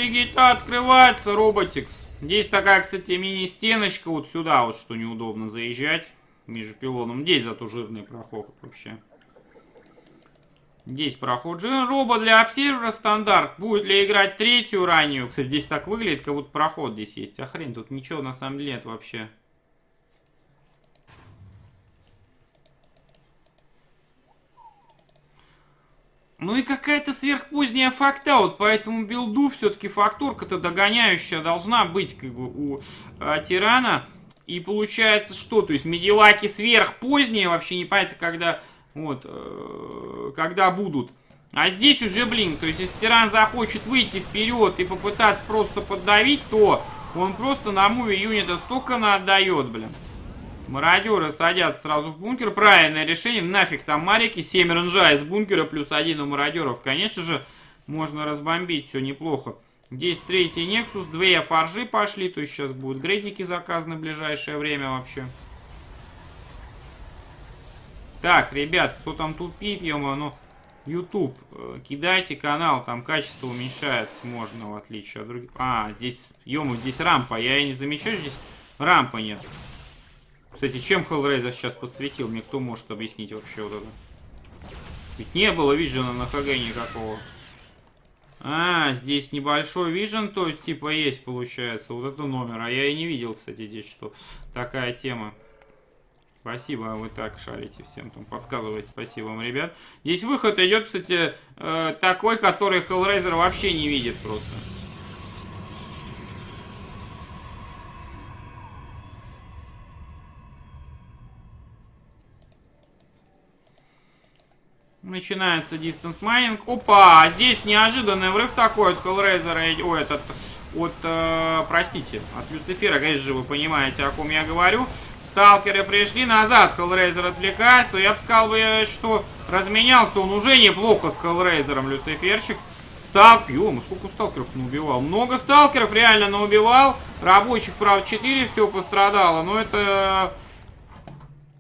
Гейта открывается, Роботикс. Здесь такая, кстати, мини-стеночка вот сюда, вот что неудобно заезжать между пилоном. Здесь зато жирный проход вообще. Здесь проход жирный. Робот для обсервера стандарт. Будет ли играть третью раннюю? Кстати, здесь так выглядит, как будто проход здесь есть. А хрень, тут ничего на самом деле нет вообще. Ну и какая-то сверхпоздняя фактаут, по этому билду все-таки фактурка-то догоняющая должна быть как бы у э, тирана. И получается что? То есть медиваки сверхпоздние, вообще непонятно когда, вот, э, когда будут. А здесь уже, блин, то есть если тиран захочет выйти вперед и попытаться просто поддавить, то он просто на муве юнита столько наотдает, блин. Мародеры садятся сразу в бункер. Правильное решение. Нафиг там марики. 7 ренжа из бункера плюс один у мародеров. Конечно же, можно разбомбить. Все неплохо. Здесь третий Нексус. Две фаржи пошли. То есть сейчас будут грейдики заказаны в ближайшее время вообще. Так, ребят, кто там тупит, ё ну... YouTube, э, кидайте канал, там качество уменьшается можно, в отличие от других. А, здесь, ё здесь рампа, я и не замечаю, здесь рампы нет. Кстати, чем Hellraiser сейчас подсветил? Мне кто может объяснить вообще вот это? Ведь не было вижена на ХГ никакого. А, здесь небольшой вижен, то есть типа есть получается. Вот это номер. А я и не видел, кстати, здесь что такая тема. Спасибо, вы так шарите всем там, подсказываете. Спасибо вам, ребят. Здесь выход идет, кстати, э, такой, который Hellraiser вообще не видит просто. Начинается дистанс майнинг. Опа, здесь неожиданный врыв такой от Hellraiser, ой, этот, от, э, простите, от Люцифера, конечно же, вы понимаете, о ком я говорю. Сталкеры пришли назад, Hellraiser отвлекается. Я бы сказал, бы, что разменялся он уже неплохо с Hellraiser, Люциферчик. Сталк... Ё, сколько сталкеров он убивал? Много сталкеров реально наубивал. Рабочих, правда, 4 все пострадало. Но это...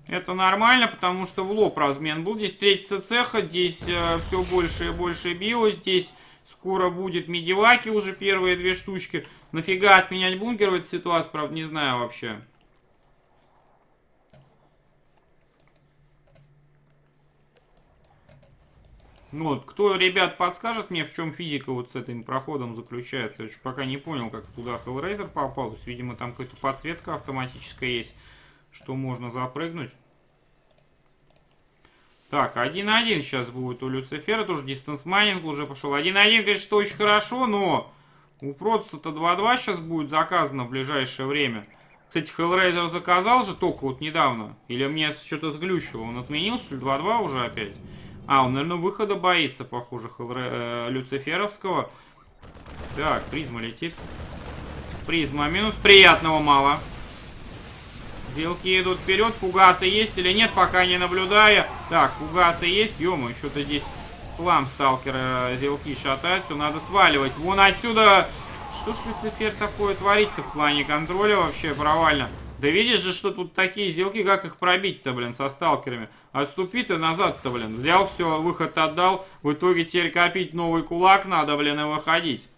Это нормально, потому что в лоб размен был. Здесь третья цеха, здесь э, все больше и больше био. Здесь скоро будет медиваки уже первые две штучки. Нафига отменять бункер в этой ситуации, правда, не знаю вообще. Ну вот, кто, ребят, подскажет мне, в чем физика вот с этим проходом заключается? Я еще пока не понял, как туда Hellraiser попал. То есть, видимо, там какая-то подсветка автоматическая есть, что можно запрыгнуть. Так, 1-1 сейчас будет у Люцифера, тоже distance mining уже пошел. 1-1, конечно, очень хорошо, но у Протосса-то 2-2 сейчас будет заказано в ближайшее время. Кстати, Hellraiser заказал же только вот недавно. Или мне что-то сглючило? Он отменил, что ли, 2-2 уже опять? А, он, наверное, выхода боится, похоже, Хелре... э, Люциферовского. Так, призма летит. Призма минус. Приятного мало. Сделки идут вперед. Фугасы есть или нет, пока не наблюдая. Так, фугасы есть. ё что-то здесь хлам сталкера зелки шатаются. Надо сваливать. Вон отсюда... Что ж Люцифер такое творит-то в плане контроля вообще провально? Да видишь же, что тут такие сделки, как их пробить-то, блин, со сталкерами. Отступи ты назад-то, блин. Взял все, выход отдал. В итоге теперь копить новый кулак надо, блин, и выходить.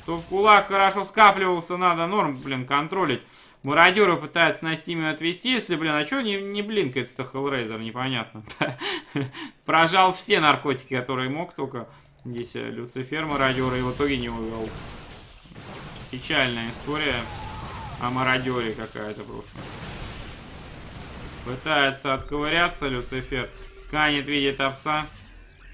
Чтоб кулак хорошо скапливался, надо норм, блин, контролить. Мародеры пытаются на стиме отвести, если, блин, а что не, не блинкается-то Hellraiser, непонятно. Прожал все наркотики, которые мог, только здесь э, Люцифер мародеры и в итоге не увел. Печальная история о мародере какая-то просто. Пытается отковыряться Люцифер. Сканит, видит овса.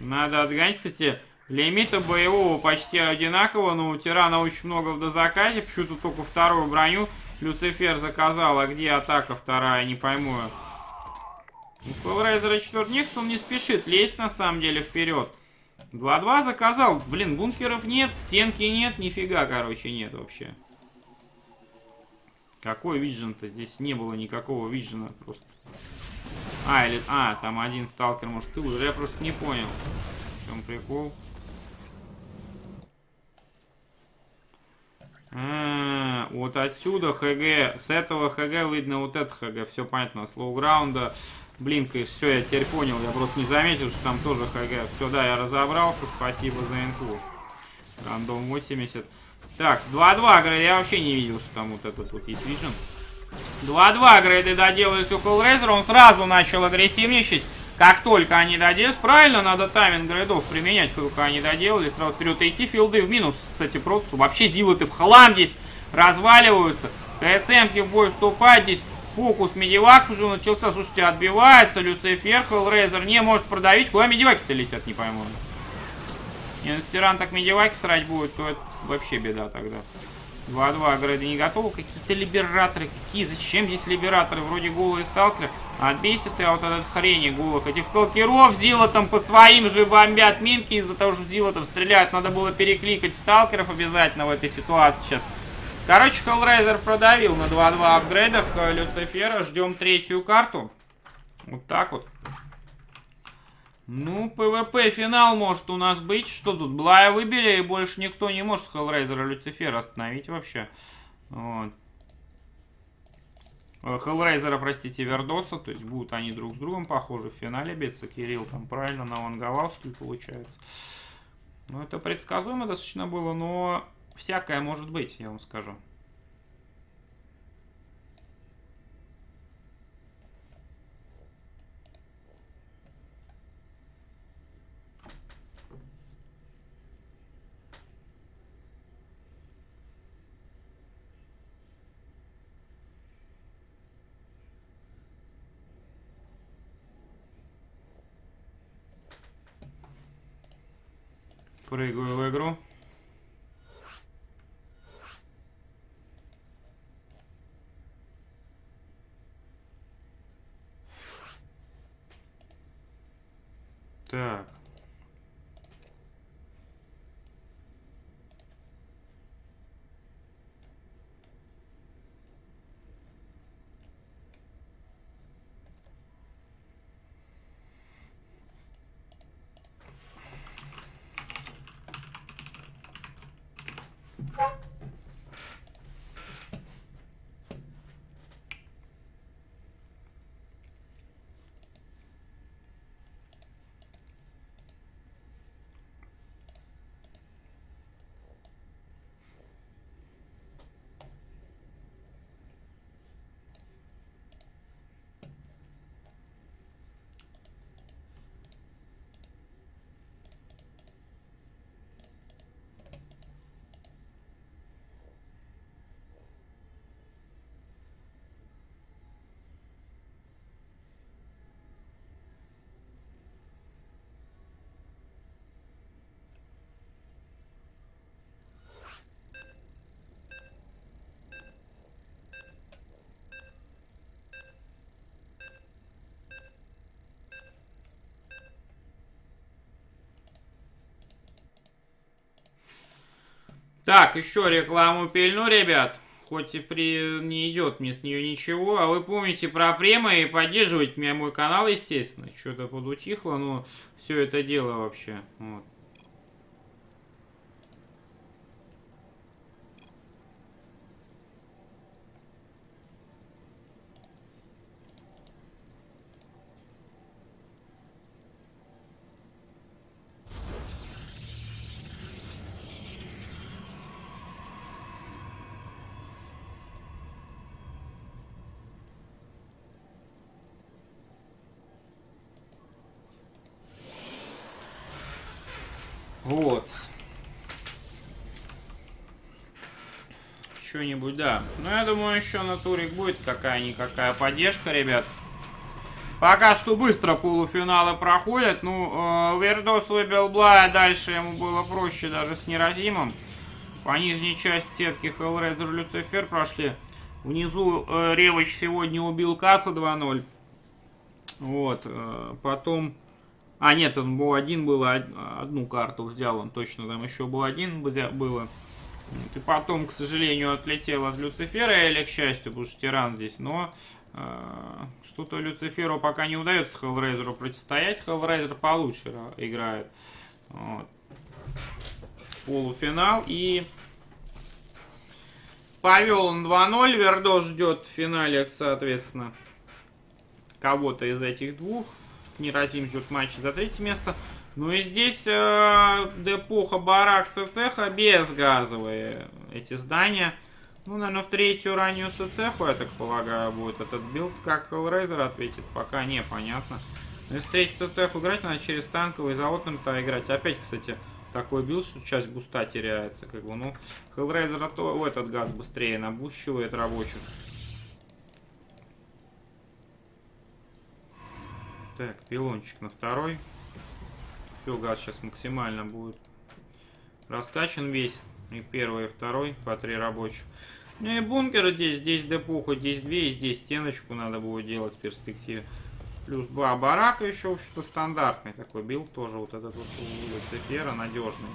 Надо отгонять, кстати. Лимита боевого почти одинаково, но у тирана очень много в дозаказе. Почему-то только вторую броню Люцифер заказал. А где атака вторая, не пойму. У Хеллрайзера 4 Никс он не спешит лезть на самом деле вперед. 2-2 заказал. Блин, бункеров нет, стенки нет, нифига, короче, нет вообще. Какой виджен-то? Здесь не было никакого виджена просто. А, или... А, там один сталкер, может, ты уже. Я просто не понял. В чем прикол? А, вот отсюда ХГ. С этого ХГ видно вот это ХГ. Все понятно. Слоуграунда. Блинкаешь. Все, я теперь понял. Я просто не заметил, что там тоже ХГ. Все, да, я разобрался. Спасибо за инфу. Рандом 80. Так, 2-2 грейд. Я вообще не видел, что там вот этот вот есть вижен. 2-2 грейды доделались у Hellraiser. Он сразу начал агрессивничать. Как только они доделались, правильно, надо тайминг грейдов применять, только они доделали, сразу вперед идти, филды в минус, кстати, просто вообще зилоты в хлам здесь разваливаются, КСМки в бой вступать здесь, фокус медивак уже начался, слушайте, отбивается, Люцифер, Hellraiser не может продавить, куда медиваки-то летят, не пойму. И на стиран так медиваки срать будет, то это вообще беда тогда. 2-2 грейды не готовы. Какие-то либераторы. Какие? Зачем здесь либераторы? Вроде голые сталкеры. Отбейся ты от этот хрени голых. Этих сталкеров зилотом по своим же бомбят минки из-за того, что зилотом стреляют. Надо было перекликать сталкеров обязательно в этой ситуации сейчас. Короче, Hellraiser продавил на 2-2 апгрейдах Люцифера. Ждем третью карту. Вот так вот. Ну, PvP финал может у нас быть. Что тут? Блая выбили, и больше никто не может Хеллрейзера Люцифера остановить вообще. Вот. Хеллрейзера, э, простите, Вердоса. То есть будут они друг с другом похожи в финале биться. Кирилл там правильно наванговал, что ли, получается. Ну, это предсказуемо достаточно было, но всякое может быть, я вам скажу. Прыгаю в игру. Так, еще рекламу пильну, ребят. Хоть и при... не идет мне с нее ничего. А вы помните про према и поддерживайте меня мой канал, естественно. Что-то подутихло, но все это дело вообще. Вот. Что-нибудь, да. Ну, я думаю, еще на турик будет какая-никакая поддержка, ребят. Пока что быстро полуфиналы проходят. Ну, э, Вердос выбил Блая, дальше ему было проще даже с Неразимом. По нижней части сетки Hellraiser Люцифер прошли. Внизу э, Ревыч сегодня убил Касса 2-0. Вот, э, потом... А, нет, он был один, было одну карту взял, он точно там еще был один было. И потом, к сожалению, отлетел от Люцифера, или к счастью, что тиран здесь, но э, что-то Люциферу пока не удается Хеллрейзеру противостоять. Хеллрейзер получше играет. Вот. Полуфинал и повел он 2-0. Вердос ждет в финале, соответственно, кого-то из этих двух. Неразим ждет матч за третье место. Ну и здесь э, Депуха, Барак, Цеха без газовые эти здания. Ну, наверное, в третью раннюю Цеху, я так полагаю, будет этот build. Как Hellraiser ответит, пока непонятно. Но если третью Цеху играть, надо через танковый завод то играть. Опять, кстати, такой build, что часть газа теряется. Как бы, ну, Hellraiser то в этот газ быстрее набущивает рабочих. Так, пилончик на второй. Все, газ сейчас максимально будет раскачан весь. И первый, и второй, по три рабочих. Ну и бункер здесь, здесь депуху, здесь две, и здесь стеночку надо будет делать в перспективе. Плюс два барака еще, что стандартный такой build, тоже вот этот вот у Люцифера, надежный.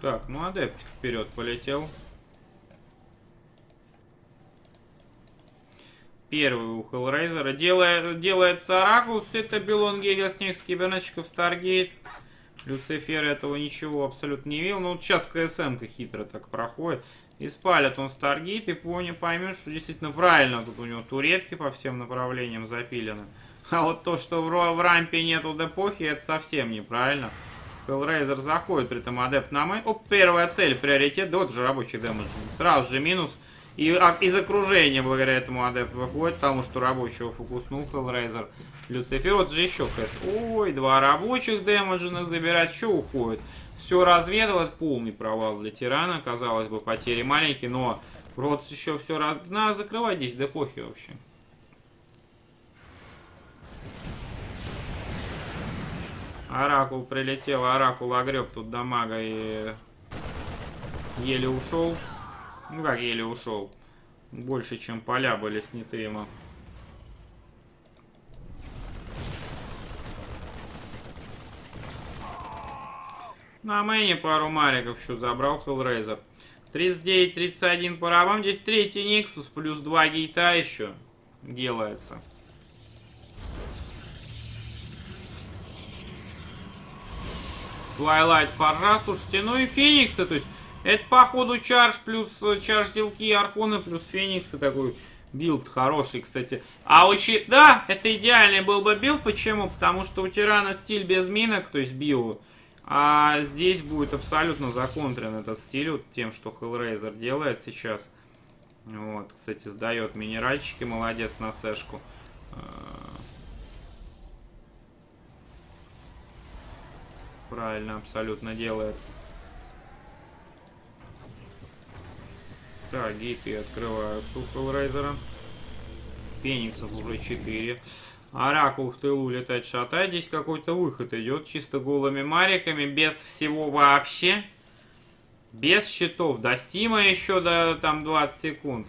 Так, ну адептик вперед полетел. Первый у Hellraiser. Делает, делается Оракул. Это был он gate, газ, Nexus, кибернетка, Stargate. Люцифер этого ничего абсолютно не видел. Ну вот сейчас КСМ-ка хитро так проходит. И спалит он Stargate и понял, поймет, что действительно правильно. Тут у него туретки по всем направлениям запилены. А вот то, что в, в рампе нету депухи, это совсем неправильно. Hellraiser заходит при этом адепт на мэй. Оп, первая цель, приоритет, да вот же рабочий дэмэдж. Сразу же минус. И а, из окружения благодаря этому адепт выходит, потому что рабочего фокуснул Hellraiser. Люцифер, вот же еще хэс. Ой, два рабочих дэмэджа забирать, что уходит? Все разведал, это полный провал для тирана. Казалось бы, потери маленькие, но вот еще все раз... Надо закрывать здесь депохи вообще. Оракул прилетел, Оракул огреб тут дамага и еле ушел. Ну как еле ушел. Больше, чем поля были сняты ему. На мэне пару мариков еще забрал Хеллрейзер. 39-31 по рабам. Здесь третий Никсус плюс 2 гейта еще делается. Twilight Forge, слушайте, ну и Фениксы, то есть это походу charge плюс э, charge зилки Архона плюс Фениксы такой build хороший, кстати. А учи... Да, это идеальный был бы build, почему? Потому что у Террана стиль без минок, то есть био. А здесь будет абсолютно законтрен этот стиль вот тем, что Hellraiser делает сейчас. Вот, кстати, сдает минеральчики, молодец на сэшку. Правильно абсолютно делает. Так, гейты открываются у Хеллрейзера. Фениксов уже 4. Оракул в тылу летать шатай. Здесь какой-то выход идет. Чисто голыми мариками. Без всего вообще. Без щитов. До стима еще до там 20 секунд.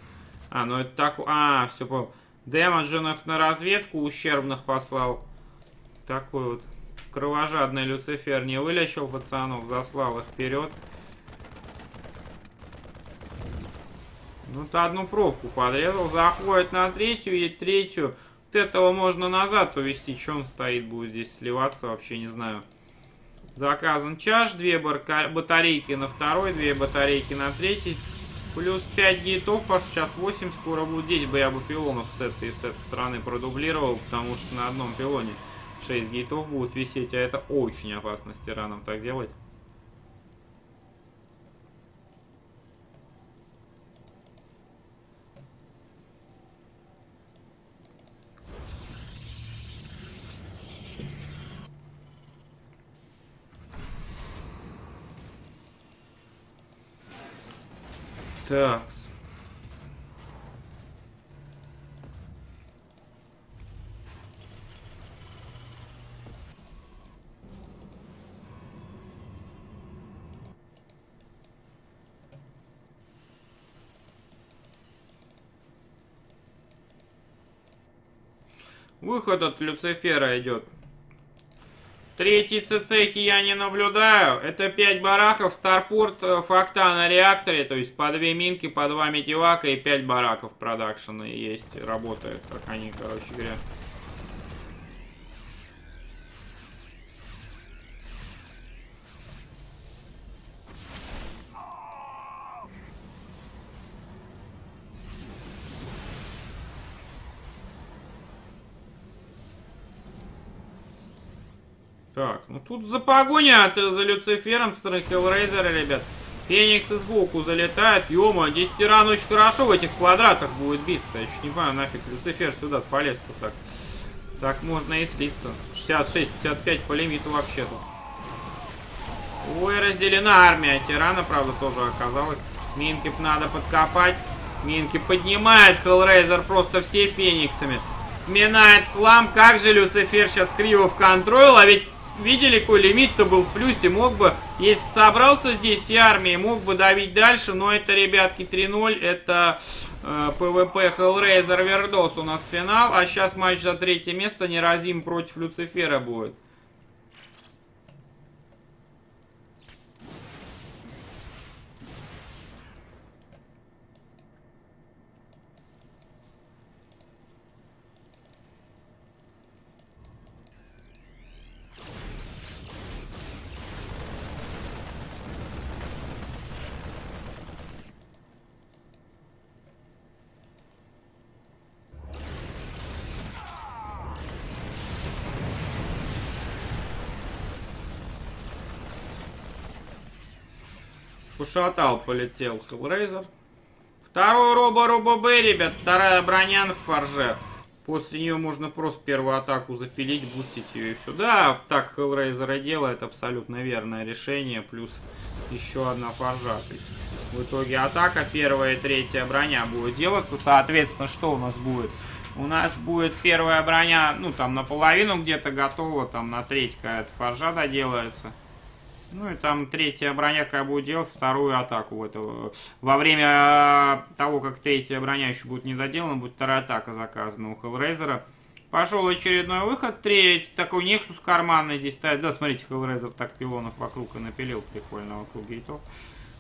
А, ну это так... А, все понял. Демодженных на разведку ущербных послал. Такой вот кровожадный Люцифер не вылечил пацанов, заслал их вперед. Ну-то одну пробку подрезал, заходит на третью и третью. Вот этого можно назад увести. Че он стоит, будет здесь сливаться, вообще не знаю. Заказан чаш, две батарейки на второй, две батарейки на третий. Плюс 5 гейтов, потому что сейчас 8 скоро будет. Здесь бы я бы пилонов с этой, с этой стороны продублировал, потому что на одном пилоне 6 гейтов будут висеть, а это очень опасно с тираном так делать. Так. Выход от Люцифера идет. Третий цехи я не наблюдаю. Это 5 бараков, старпорт, э, факта на реакторе. То есть по 2 минки, по 2 метивака и 5 бараков продакшена есть. Работает, как они, короче говоря. Так, ну тут за погоня от, за Люцифером стороны Хеллрейзера, ребят. Фениксы сбоку залетают. Ёма, здесь тиран очень хорошо в этих квадратах будет биться. Я чуть не понимаю, нафиг Люцифер сюда полез-то так. Так можно и слиться. 66-55 по лимиту вообще-то. Ой, разделена армия. Тирана, правда, тоже оказалась. Минки надо подкопать. Минки поднимает Хеллрейзер просто все фениксами. Сминает хлам. Как же Люцифер сейчас криво контролит, а ведь видели, какой лимит-то был в плюсе. Мог бы, если собрался здесь и армией, мог бы давить дальше. Но это, ребятки, 3-0. Это э, PvP Hellraiser Вердос у нас финал. А сейчас матч за третье место. Неразим против Люцифера будет. Ушатал, полетел Хеллрейзер. Второй Робо Робо Б, ребят. Вторая броня на фарже. После нее можно просто первую атаку запилить, бустить ее и все. Да, так Хеллрейзера делает абсолютно верное решение. Плюс еще одна фаржа. В итоге атака, первая и третья броня будет делаться. Соответственно, что у нас будет? У нас будет первая броня, ну, там, наполовину где-то готова. Там, на треть какая-то фаржа доделается. Ну и там третья броня как будет делать вторую атаку. этого. Во время того, как третья броня еще будет не доделана, будет вторая атака заказана у Хеллрейзера. Пошел очередной выход. Третий такой Нексус карманный здесь ставит. Да, смотрите, Хеллрейзер так пилонов вокруг и напилил прикольно вокруг гейтов.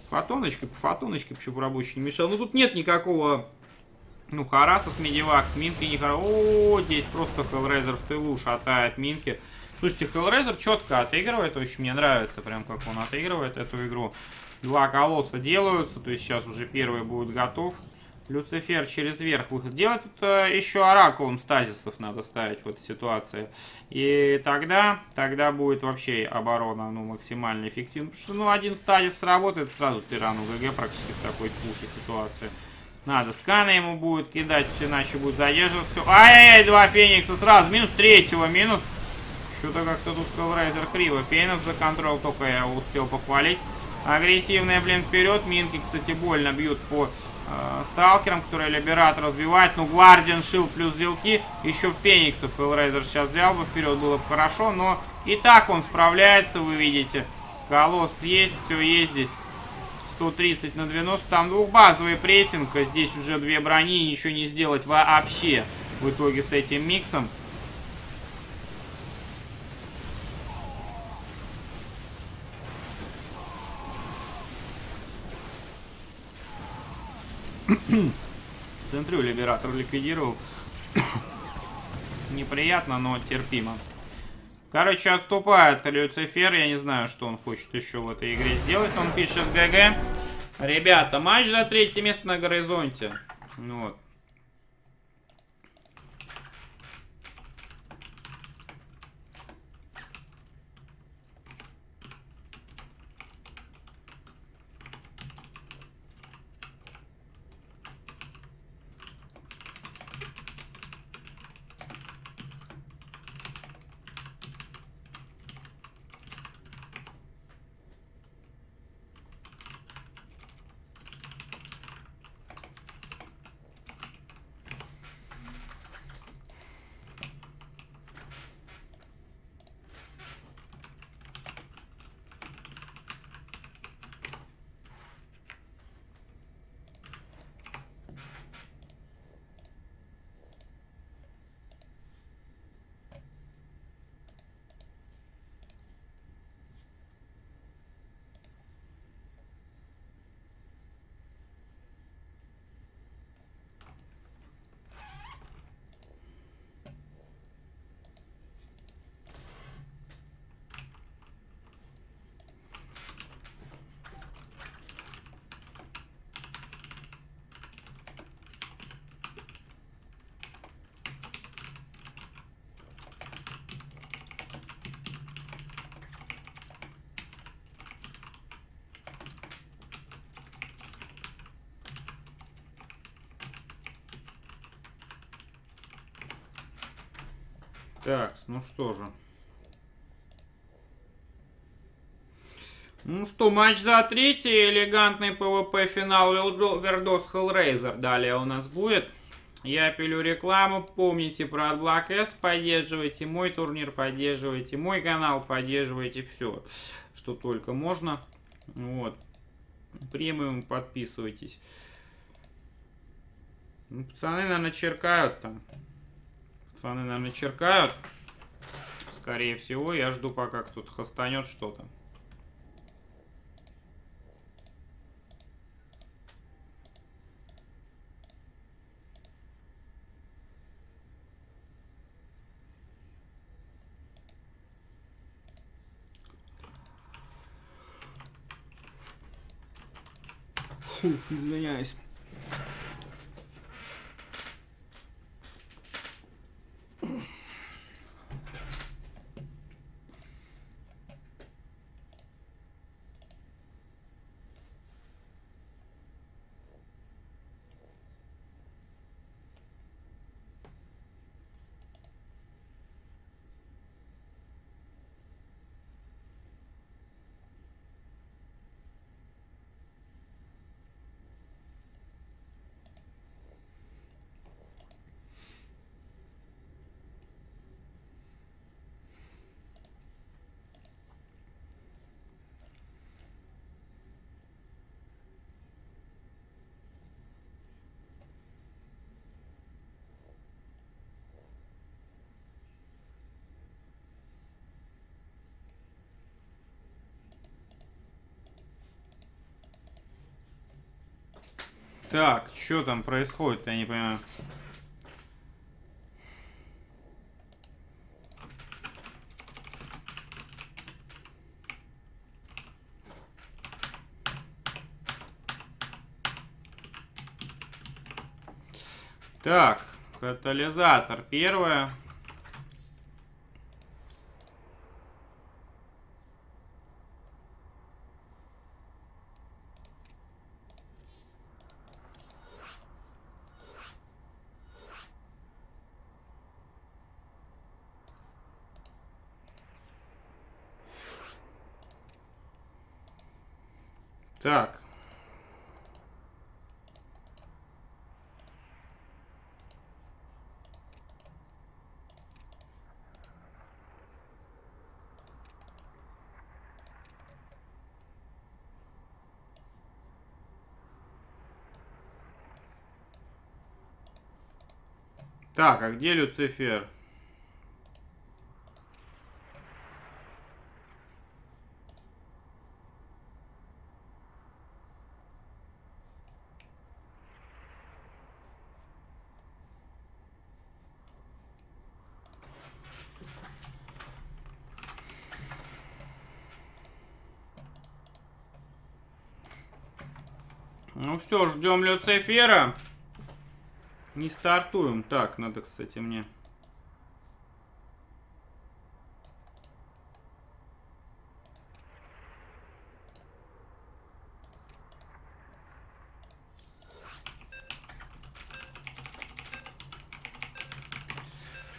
Фотоночкой, по фотоночке, почему рабочий не мешал. Ну тут нет никакого ну, Хараса с медивак, Минки не хоро... О, здесь просто Хеллрейзер в тылу шатает Минки. Слушайте, Hellraiser четко отыгрывает, очень мне нравится, прям как он отыгрывает эту игру. Два колосса делаются, то есть сейчас уже первый будет готов. Люцифер через верх выход. Делать тут э, еще оракулом стазисов надо ставить в этой ситуации. И тогда, тогда будет вообще оборона ну, максимально эффективна. Потому что ну, один стазис сработает, сразу ты рану ГГ практически в такой пуши ситуации. Надо сканы ему будет кидать, все иначе будет задерживаться. Ай-яй-яй, два феникса сразу. Минус третьего, минус Что-то как-то тут Hellraiser криво. Фейнов за контроль только я успел похвалить. Агрессивная, блин, вперед. Минки, кстати, больно бьют по э, сталкерам, которые Либератор разбивает. Ну, Гвардиан, Шилд плюс зелки. Еще Фениксов Hellraiser сейчас взял бы вперед, было бы хорошо. Но и так он справляется, вы видите. Колосс есть, все есть здесь. 130 на 90. Там двухбазовый прессинг. Здесь уже две брони. Ничего не сделать вообще в итоге с этим миксом. Центрю Либератор ликвидировал. Неприятно, но терпимо. Короче, отступает Люцифер. Я не знаю, что он хочет еще в этой игре сделать. Он пишет ГГ. Ребята, матч за третье место на горизонте. Вот. Так, ну что же. Ну что, матч за третий. Элегантный PvP финал Вердос Hellraiser. Далее у нас будет. Я пилю рекламу. Помните про адблоки. Поддерживайте мой турнир. Поддерживайте мой канал. Поддерживайте все, что только можно. Вот. Премиум подписывайтесь. Ну, пацаны, наверное, черкают там. Пацаны, наверное, черкают. Скорее всего, я жду, пока кто-то хастанет что-то. Извиняюсь. Так, что там происходит, я не понимаю. Так, катализатор первое. Так. Так, а где Люцифер? Ну все, ждем Люцифера. Не стартуем. Так, надо, кстати, мне...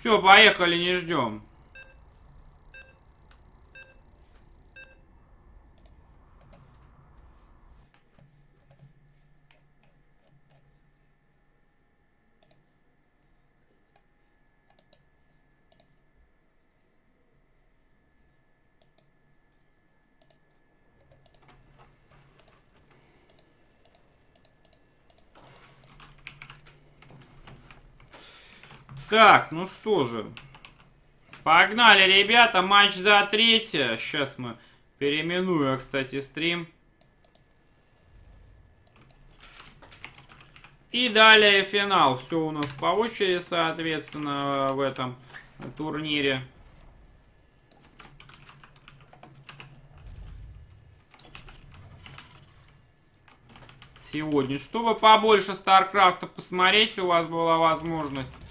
Все, поехали, не ждем. Так, ну что же. Погнали, ребята, матч за третье. Сейчас мы переименую, кстати, стрим. И далее финал. Все у нас по очереди, соответственно, в этом турнире. Сегодня. Чтобы побольше Старкрафта посмотреть, у вас была возможность.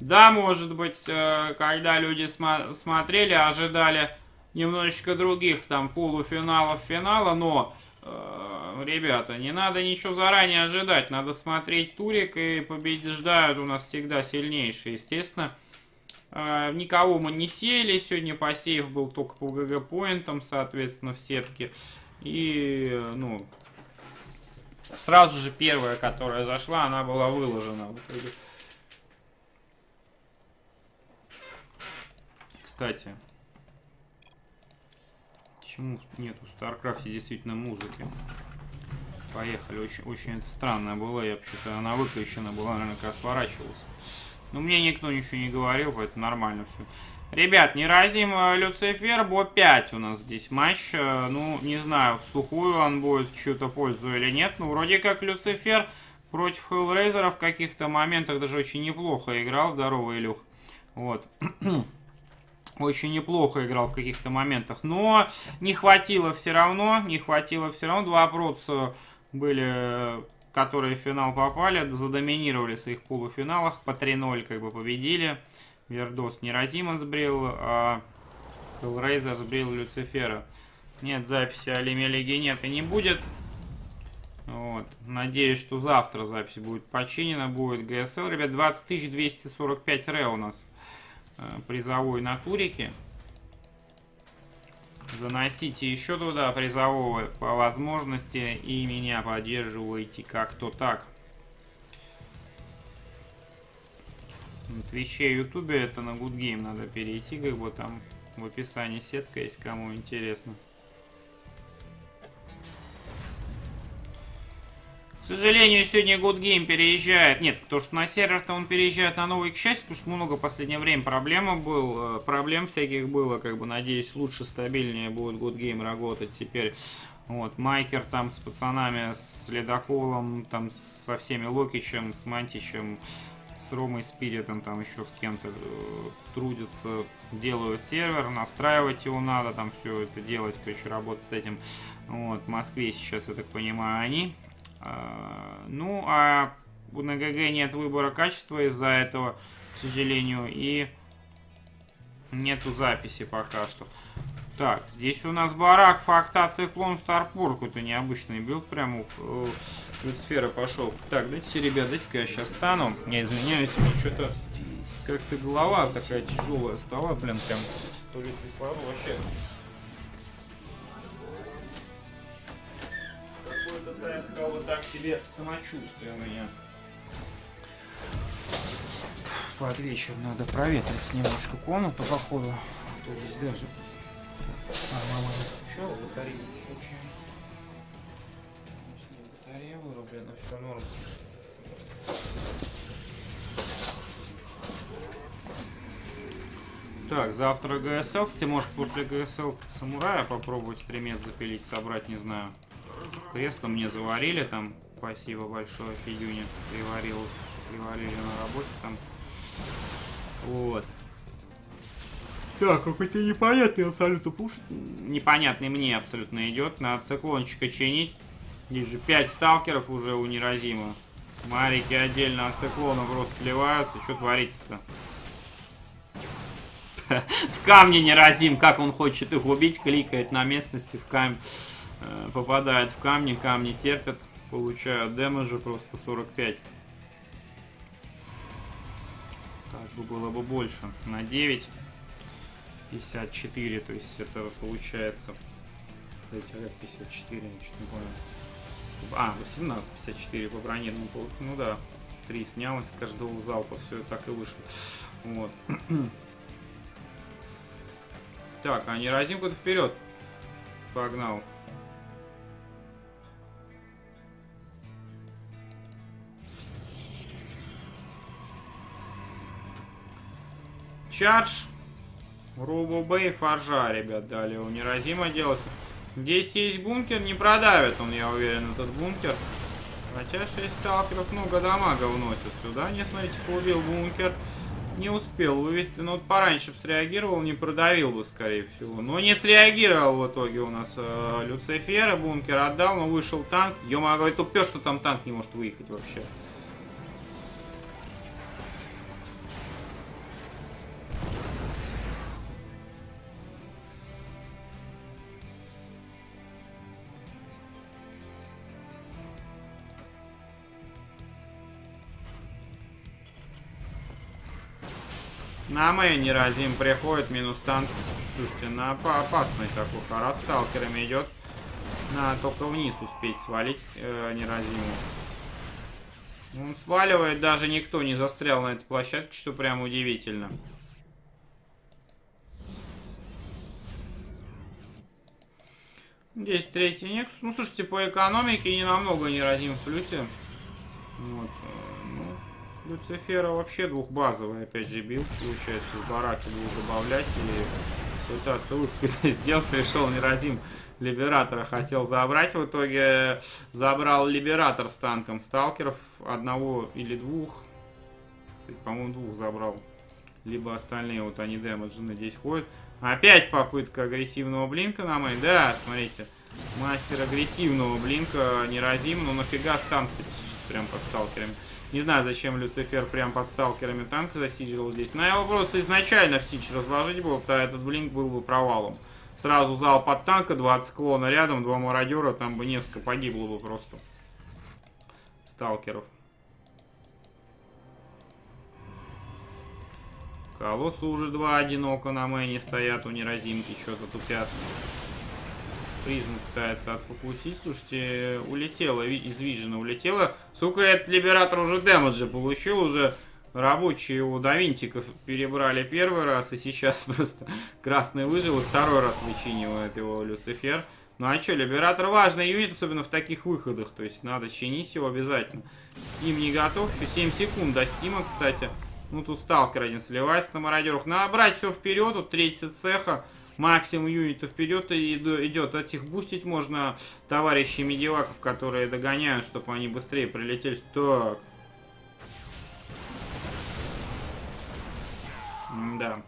Да, может быть, э, когда люди смо смотрели, ожидали немножечко других там полуфиналов, финала, но, э, ребята, не надо ничего заранее ожидать, надо смотреть турик и побеждают у нас всегда сильнейшие, естественно. Э, никого мы не сели, сегодня посев был только по ГГ-поинтам, соответственно, в сетке. И, ну, сразу же первая, которая зашла, она была выложена. В итоге. Кстати, почему нету в Старкрафте действительно музыки? Поехали. Очень, очень это странно было. Я вообще-то она выключена была, наверное, как сворачивался. Но мне никто ничего не говорил, поэтому нормально все. Ребят, Неразим Люцифер, Bo5 у нас здесь матч. Э, ну, не знаю, в сухую он будет чью-то пользу или нет. Ну, вроде как Люцифер против Хеллрейзера в каких-то моментах даже очень неплохо играл. Здорово, Илюх. Вот. очень неплохо играл в каких-то моментах, но не хватило все равно, не хватило все равно. Два проца были, которые в финал попали, задоминировали в своих полуфиналах, по 3-0 как бы победили. Вердос неразимо сбрил, а Хеллрейзер сбрил Люцифера. Нет записи о Лемелиге нет и не будет. Вот. Надеюсь, что завтра запись будет починена, будет ГСЛ. Ребят, 20 245 ре у нас. Э, призовой на турике. Заносите еще туда призового по возможности и меня поддерживайте как-то так. На Твиче и Ютубе это на Good Game надо перейти, как бы там в описании сетка есть, кому интересно. Сожалению, сегодня Good Game переезжает. Нет, потому что на сервер-то он переезжает на новый, к счастью, потому что много в последнее время проблема был. Э, проблем всяких было, как бы, надеюсь, лучше, стабильнее будет Good Game работать теперь. Вот, Майкер там с пацанами, с Ледоколом, там со всеми Локичем, с Мантичем, с Ромой Спиритом, там еще с кем-то э, трудятся, делают сервер, настраивать его надо, там все это делать, короче, работать с этим. Вот, в Москве сейчас, я так понимаю, они. А, ну, а на ГГ нет выбора качества из-за этого, к сожалению, и нету записи пока что. Так, здесь у нас барак, факта, циклон, Starport. Какой-то необычный build прям у Люцифера пошел. Так, дайте, ребят, дайте-ка я сейчас стану. Я извиняюсь, что-то как-то голова такая тяжелая стала, блин, прям то ли трясла вообще. Да, я сказал бы так себе самочувствие у меня. Под вечер надо проветрить немножко комнату, походу. А то здесь даже... А, мама, еще. С ней батарея вырублена, все норм. Так, завтра ГСЛ. Кстати, может после ГСЛ самурая попробовать стримец запилить, собрать, не знаю. Кресло мне заварили там. Спасибо большое, Федюня. Приварил, приварили на работе там. Вот. Так, какой-то непонятный абсолютно пуш. Непонятный мне абсолютно идет. Надо циклончика чинить. Здесь же 5 сталкеров уже у Неразима. Марики отдельно от циклона просто сливаются. Что творится-то? В камне Неразим, как он хочет их убить, кликает на местности в камень. Э, попадает в камни, камни терпят. Получают дэмэджа просто 45. Так бы было бы больше. На 9. 54, то есть это получается... Эти как 54, я чуть не понял. А, 18, 54 по бронированному. Ну да, 3 снялось с каждого залпа, все так и вышло. Вот. Так, а не разим куда вперед. Погнал. Чардж. Рубу Бэй, Фаржа, ребят, далее у Неразима делается. Здесь есть бункер, не продавит он, я уверен, этот бункер. Хотя 6 сталкеров много дамага вносят сюда. Не смотрите, убил бункер. Не успел вывести, но вот пораньше бы среагировал, не продавил бы, скорее всего. Но не среагировал в итоге у нас э, Люцифера, бункер отдал, но вышел танк. Ё-моё, тупё, что там танк не может выехать вообще. На мэне разим приходит, минус танк. Слушайте, на опасный такой хара сталкерами идет. Надо только вниз успеть свалить э, неразиму. Он сваливает, даже никто не застрял на этой площадке, что прям удивительно. Здесь третий Нексус. Ну, слушайте, по экономике не намного неразим в плюсе. Вот. Люцифера вообще двухбазовый, опять же, бил. Получается, сейчас бараки будут добавлять и пытаться выход сделать. Пришел Неразим Либератора, хотел забрать. В итоге забрал Либератор с танком сталкеров. Одного или двух. По-моему, двух забрал. Либо остальные, вот они дэмэджены здесь ходят. Опять попытка агрессивного блинка на мэй. Да, смотрите. Мастер агрессивного блинка Неразим. Ну нафига танк прям под сталкерами. Не знаю, зачем Люцифер прям под сталкерами танк засидживал здесь. Но его просто изначально в сич разложить было, то этот блинк был бы провалом. Сразу зал под танка, 20 клона рядом, два мародера, там бы несколько погибло бы просто. Сталкеров. Колоссы уже два одиноко на мэне стоят у неразимки, что-то тупят призму пытается отфокусить. Слушайте, улетела, из Вижена улетела. Сука, этот Либератор уже дэмэджа получил, уже рабочие у Давинтиков перебрали первый раз, и сейчас просто красный выжил, и второй раз вычинивает его Люцифер. Ну а что, Либератор важный юнит, особенно в таких выходах, то есть надо чинить его обязательно. Стим не готов, еще 7 секунд до Стима, кстати. Ну тут сталкер один сливается на мародерах. Надо брать все вперед, тут третий цеха максимум юнитов вперед идет. Этих бустить можно товарищей медиваков, которые догоняют, чтобы они быстрее прилетели. Так. Да.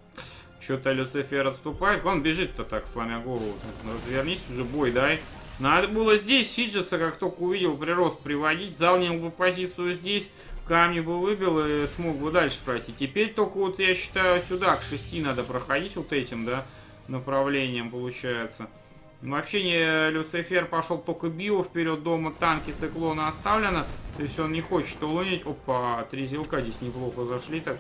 Что-то Люцифер отступает. Он бежит-то так, сломя голову. Развернись уже, бой дай. Надо было здесь сиджиться, как только увидел прирост приводить. Занял бы позицию здесь. Камни бы выбил и смог бы дальше пройти. Теперь только вот я считаю сюда, к шести надо проходить вот этим, да направлением получается. Вообще не Люцифер пошел только био вперед дома, танки циклона оставлено. То есть он не хочет улунить. Опа, три зелка здесь неплохо зашли так.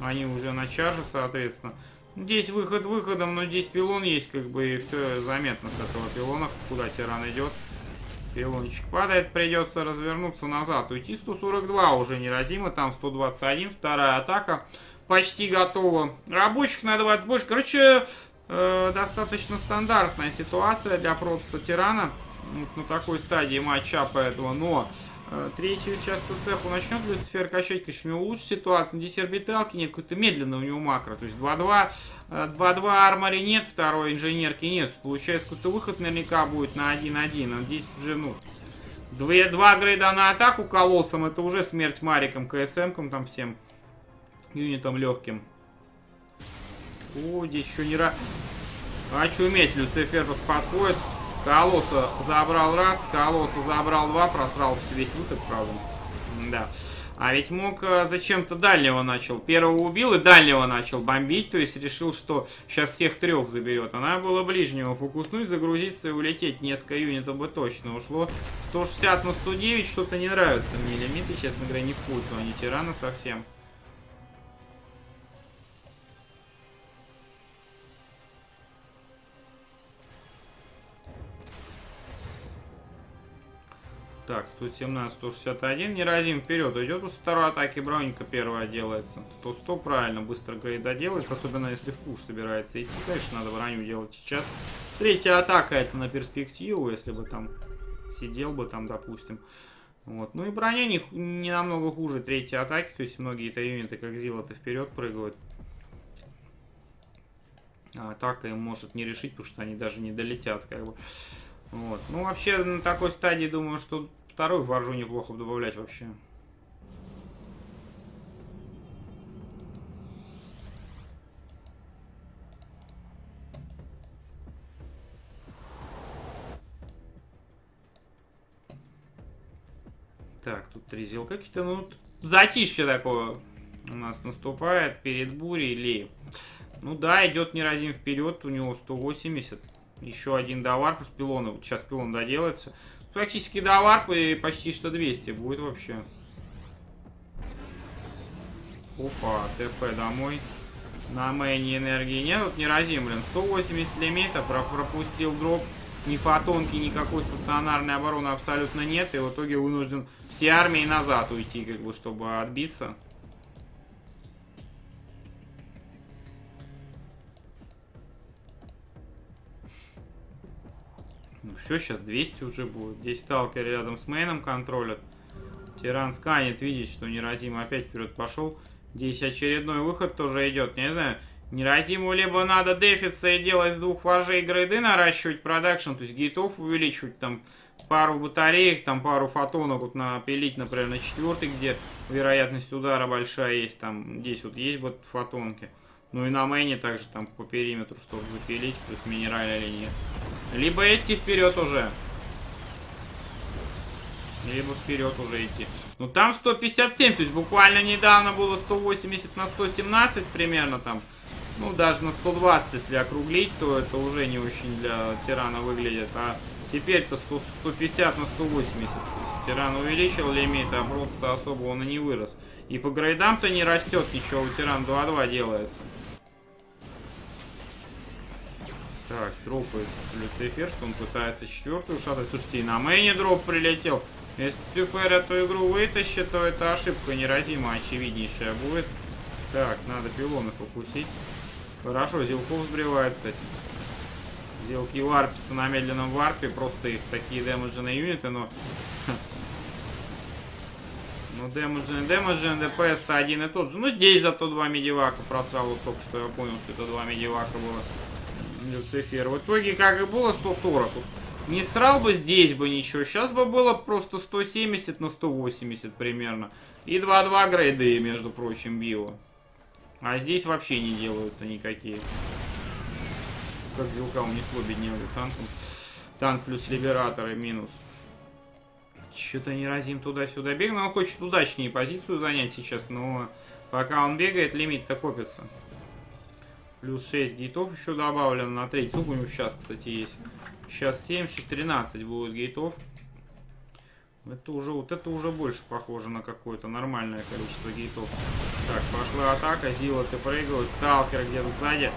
Они уже на чарже, соответственно. Здесь выход выходом, но здесь пилон есть, как бы, и все заметно с этого пилона, куда тиран идет. Пилончик падает, придется развернуться назад. Уйти 142 уже неразимо, там 121, вторая атака почти готова. Рабочих на 20 больше. Короче, э, достаточно стандартная ситуация для Протаса Тирана. Вот на такой стадии матчапа этого, но э, третью сейчас цеху начнет Люцифер качать, конечно, у него лучше ситуация. Здесь орбиталки нет, какой-то медленно у него макро. То есть 2-2, 2-2 армори нет, второй инженерки нет. Получается, какой-то выход наверняка будет на 1-1. А здесь уже, ну, два, два грейда на атаку колоссом, это уже смерть Мариком, КСМ-ком там всем юнитом легким. О, здесь еще не раз. А что иметь? Люцифер подходит. Колосса забрал раз, Колосса забрал два, просрал весь выход, правда. Да. А ведь мог э, зачем-то дальнего начал. Первого убил и дальнего начал бомбить. То есть решил, что сейчас всех трех заберет. Она была ближнего фокуснуть, загрузиться и улететь. Несколько юнитов бы точно ушло. 160 на 109 что-то не нравится мне лимиты, честно говоря, не в пользу. Они тираны совсем. Так, 117, 161. Неразим вперед идет. После второй атаки броника первая делается. 100-100 правильно, быстро грейда делается. Особенно если в пуш собирается идти. Конечно, надо броню делать сейчас. Третья атака это на перспективу. Если бы там сидел бы там, допустим. Вот. Ну и броня не, не намного хуже третьей атаки. То есть многие-то юниты, как Зила-то вперед прыгают. А атака им может не решить, потому что они даже не долетят, как бы. Вот. Ну, вообще, на такой стадии, думаю, что второй варжу неплохо добавлять вообще. Так, тут три зелка какие-то, ну, затишье такое у нас наступает перед бурей ли. Ну да, идет неразим вперед, у него 180. Еще один доварп из пилона. Вот сейчас пилон доделается. Практически доварп и почти что 200 будет вообще. Опа, ТП домой. На мейне энергии нет. Вот не разим, блин. 180 лимита. Пропустил дроп. Ни фотонки, никакой стационарной обороны абсолютно нет. И в итоге вынужден все армии назад уйти, как бы, чтобы отбиться. Ну все, сейчас 200 уже будет. Здесь сталкер рядом с мейном контролят. Тиран сканит, видит, что Неразим опять вперед пошел. Здесь очередной выход тоже идет. Не знаю, Неразиму либо надо дефиться и делать с двух вожей грейды, наращивать продакшн, то есть гейтов увеличивать, там пару батареек, там пару фотонов вот напилить, например, на четвертый, где вероятность удара большая есть, там здесь вот есть вот фотонки. Ну и на мейне также там по периметру, чтобы запилить, плюс минеральная линия. Либо идти вперед уже. Либо вперед уже идти. Ну там 157, то есть буквально недавно было 180 на 117 примерно там. Ну даже на 120, если округлить, то это уже не очень для тирана выглядит. А теперь-то 150 на 180. То есть тиран увеличил лимит, а просто особо он и не вырос. И по грейдам-то не растет ничего, у тиран 2-2 делается. Так, дропает Люцифер, что он пытается четвертую шатать. Слушайте, и на мейне дроп прилетел. Если Тюфер эту игру вытащит, то это ошибка неразима, очевиднейшая будет. Так, надо пилонов укусить. Хорошо, Зилков сбривает, кстати. Зилки варпятся на медленном варпе, просто их такие дэмэджные юниты, но... Ну, дэмэджный, дэмэджный, ДПС-то один и тот же. Ну, здесь зато два медивака просрал, вот только что я понял, что это два медивака было. Люцифер. В итоге, как и было, 140. Не срал бы здесь бы ничего. Сейчас бы было просто 170 на 180 примерно. И 2-2 грейды, между прочим, био. А здесь вообще не делаются никакие. Как Зилка унесло беднягу танком. Танк плюс либераторы минус. Что-то не разим туда-сюда бегает. Он хочет удачнее позицию занять сейчас, но пока он бегает, лимит-то копится. Плюс 6 гейтов еще добавлено на третий. Сколько у него сейчас, кстати, есть? Сейчас 7, сейчас 13 будет гейтов. Это уже, вот это уже больше похоже на какое-то нормальное количество гейтов. Так, пошла атака. Зила ты прыгают. Сталкер где-то сзади.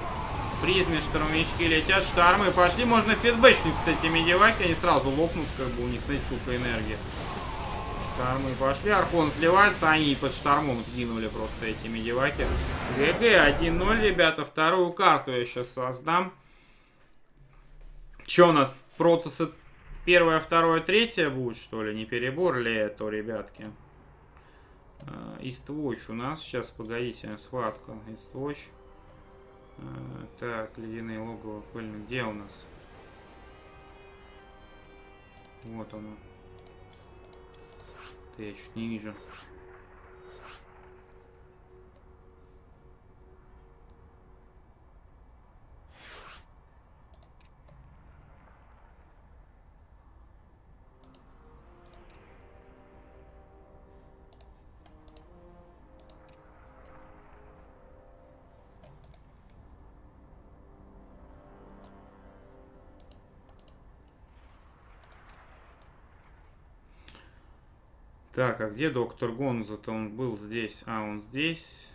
Призме, штурмовички летят, штормы пошли. Можно фидбэчник с этими девайки, они сразу лопнут, как бы у них, смотрите, сколько энергии. Штормы пошли, Архон сливается, они под штормом сгинули просто эти медиваки. ГГ 1-0, ребята, вторую карту я сейчас создам. Че у нас, протосы первое, второе, третье будет, что ли? Не перебор ли это, ребятки? Иствоч у нас, сейчас, погодите, схватка. Иствоч. Так, ледяные логово пыльных. Где у нас? Вот оно. Я чуть не вижу. Так, а где доктор Гонза-то? Он был здесь. А, он здесь.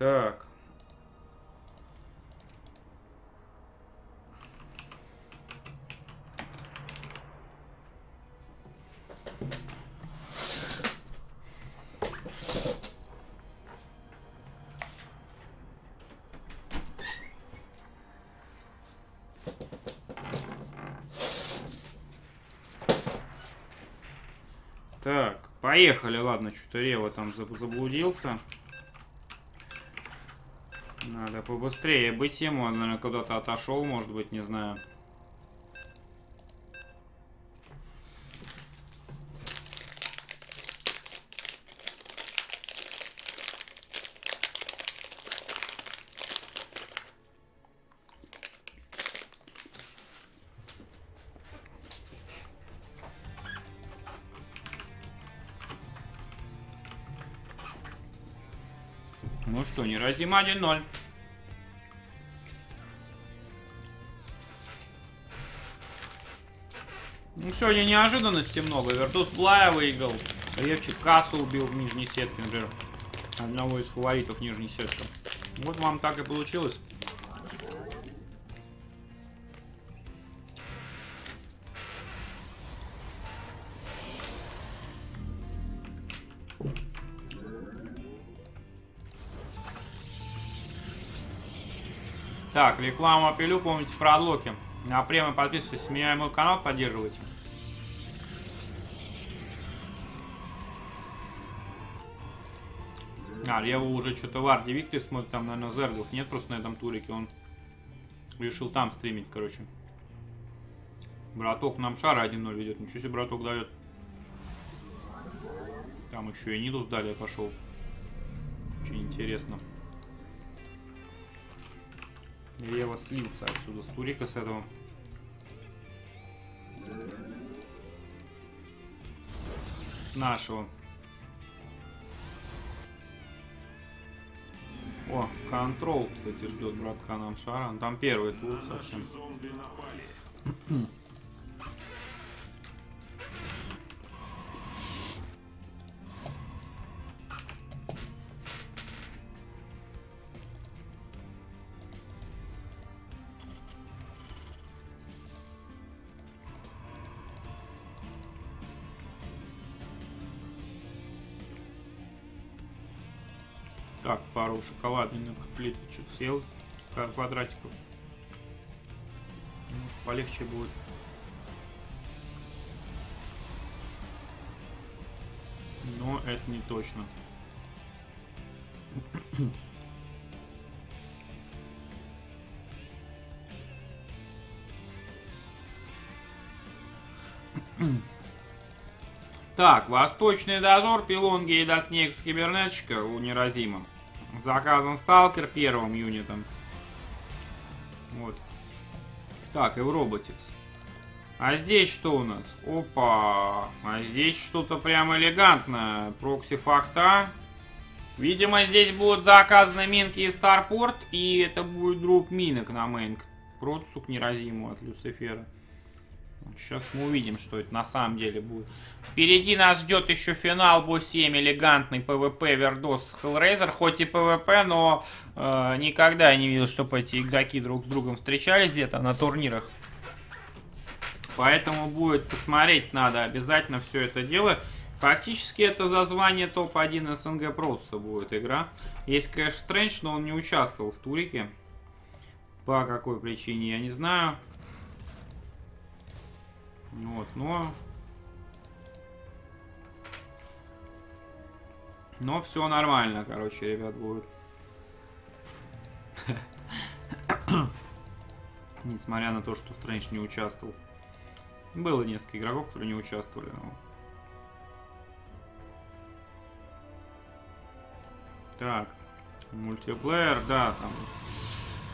Так. Так, поехали. Ладно, что-то Рева там заблудился. Надо побыстрее быть ему. Он, наверное, куда-то отошел, может быть, не знаю. Разим 1-0. Ну, сегодня неожиданностей много. Вертус Блая выиграл. Ревчик Кассу убил в нижней сетке, например. Одного из фаворитов нижней сетки. Вот вам так и получилось. Так, рекламу апелю, помните про адлоки. На премию подписывайтесь, меня мой канал поддерживайте. А, Рева уже что-то в Арде Виктор смотрит, там, наверное, зергов нет просто на этом турике, он решил там стримить, короче. Браток нам шара 1-0 ведет, ничего себе браток дает. Там еще и Нидус далее пошел. Очень интересно. Рева слился отсюда с турика с этого. С нашего. О, контрол, кстати, ждет братка нам шара. Там первый тур совсем. Так, пару шоколадных плиточек съел, квадратиков. Может полегче будет. Но это не точно. Так, Восточный дозор, пилонги и доснег с кибернетчика у Неразима. Заказан сталкер первым юнитом. Вот. Так, и в Robotics. А здесь что у нас? Опа! А здесь что-то прям элегантное. Прокси факта. Видимо, здесь будут заказаны минки из Starport, и это будет drop минок на main к Протусу к Неразиму от Люцифера. Сейчас мы увидим, что это на самом деле будет. Впереди нас ждет еще финал Bo7, элегантный PvP Вердос Hellraiser. Хоть и PvP, но э, никогда я не видел, чтобы эти игроки друг с другом встречались где-то на турнирах. Поэтому будет посмотреть надо обязательно все это дело. Фактически это за звание топ-1 СНГ Протуса будет игра. Есть, конечно, Стрэндж, но он не участвовал в турике. По какой причине, я не знаю. Вот, но... Но все нормально, короче, ребят, будет. Несмотря на то, что Стрэндж не участвовал. Было несколько игроков, которые не участвовали. Но... Так, мультиплеер, да, там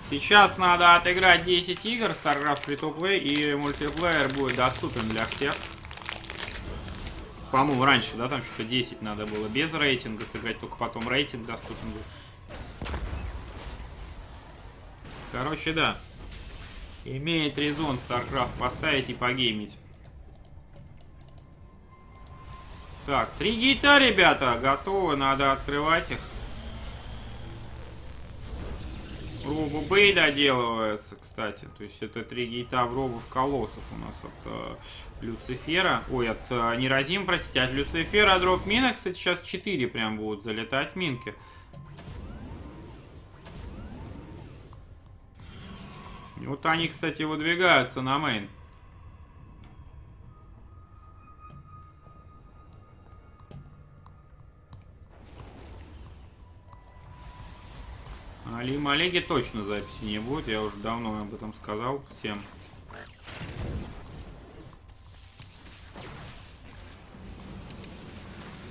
Сейчас надо отыграть 10 игр, StarCraft Free-to-Play, и мультиплеер будет доступен для всех. По-моему, раньше, да, там что-то 10 надо было без рейтинга сыграть, только потом рейтинг доступен будет. Короче, да. Имеет резон StarCraft поставить и погеймить. Так, три гейта, ребята, готовы, надо открывать их. Робу Бэй доделывается, кстати. То есть это три гейта в робов колоссов у нас от э, Люцифера. Ой, от э, Неразим, простите, от Люцифера дроп мина, кстати, сейчас 4 прям будут залетать минки. Вот они, кстати, выдвигаются на мейн. Али Малеги точно записи не будет, я уже давно об этом сказал всем.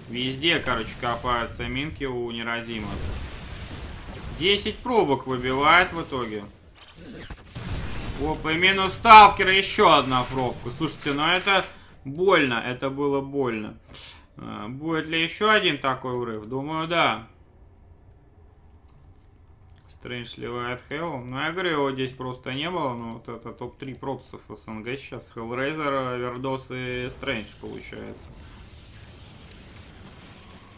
Везде, короче, копаются минки у Неразима. 10 пробок выбивает в итоге. Опа, и минус сталкера еще одна пробка. Слушайте, ну это больно, это было больно. А, будет ли еще один такой урыв? Думаю, да. Стрэндж сливает Hell. Ну, я говорю, его здесь просто не было. Но вот это топ-3 протусов СНГ сейчас. Hellraiser, Вердос и Стрэндж получается.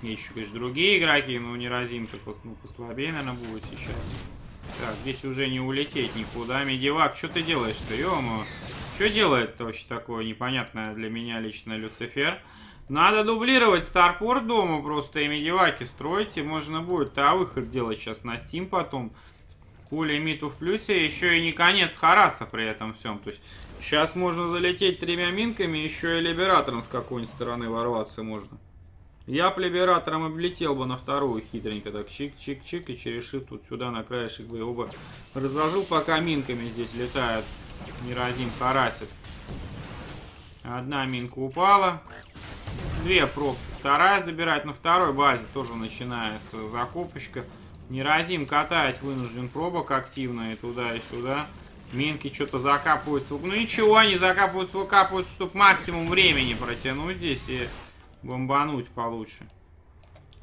Еще, конечно, другие игроки, но не разим так ну, послабее, наверное, будет сейчас. Так, здесь уже не улететь никуда. Медивак, что ты делаешь-то, ё Что делает-то вообще такое непонятное для меня лично Люцифер? Надо дублировать Старпорт дома просто и медиваки строить. И можно будет а выход делать сейчас на Steam потом. Пуля Миту в плюсе. Еще и не конец Хараса при этом всем. То есть сейчас можно залететь тремя минками. Еще и Либератором с какой-нибудь стороны ворваться можно. Я б Либератором облетел бы на вторую хитренько. Так чик-чик-чик. И через шифт тут сюда на краешек бы бы разложил. Пока минками здесь летает. Неразим харасит. Одна минка упала. Две пробки. Вторая забирать. На второй базе тоже начинается закупочка. Неразим катать вынужден пробок активно и туда, и сюда. Минки что-то закапываются. Ну ничего, они закапываются, выкапываются, чтобы максимум времени протянуть здесь и бомбануть получше.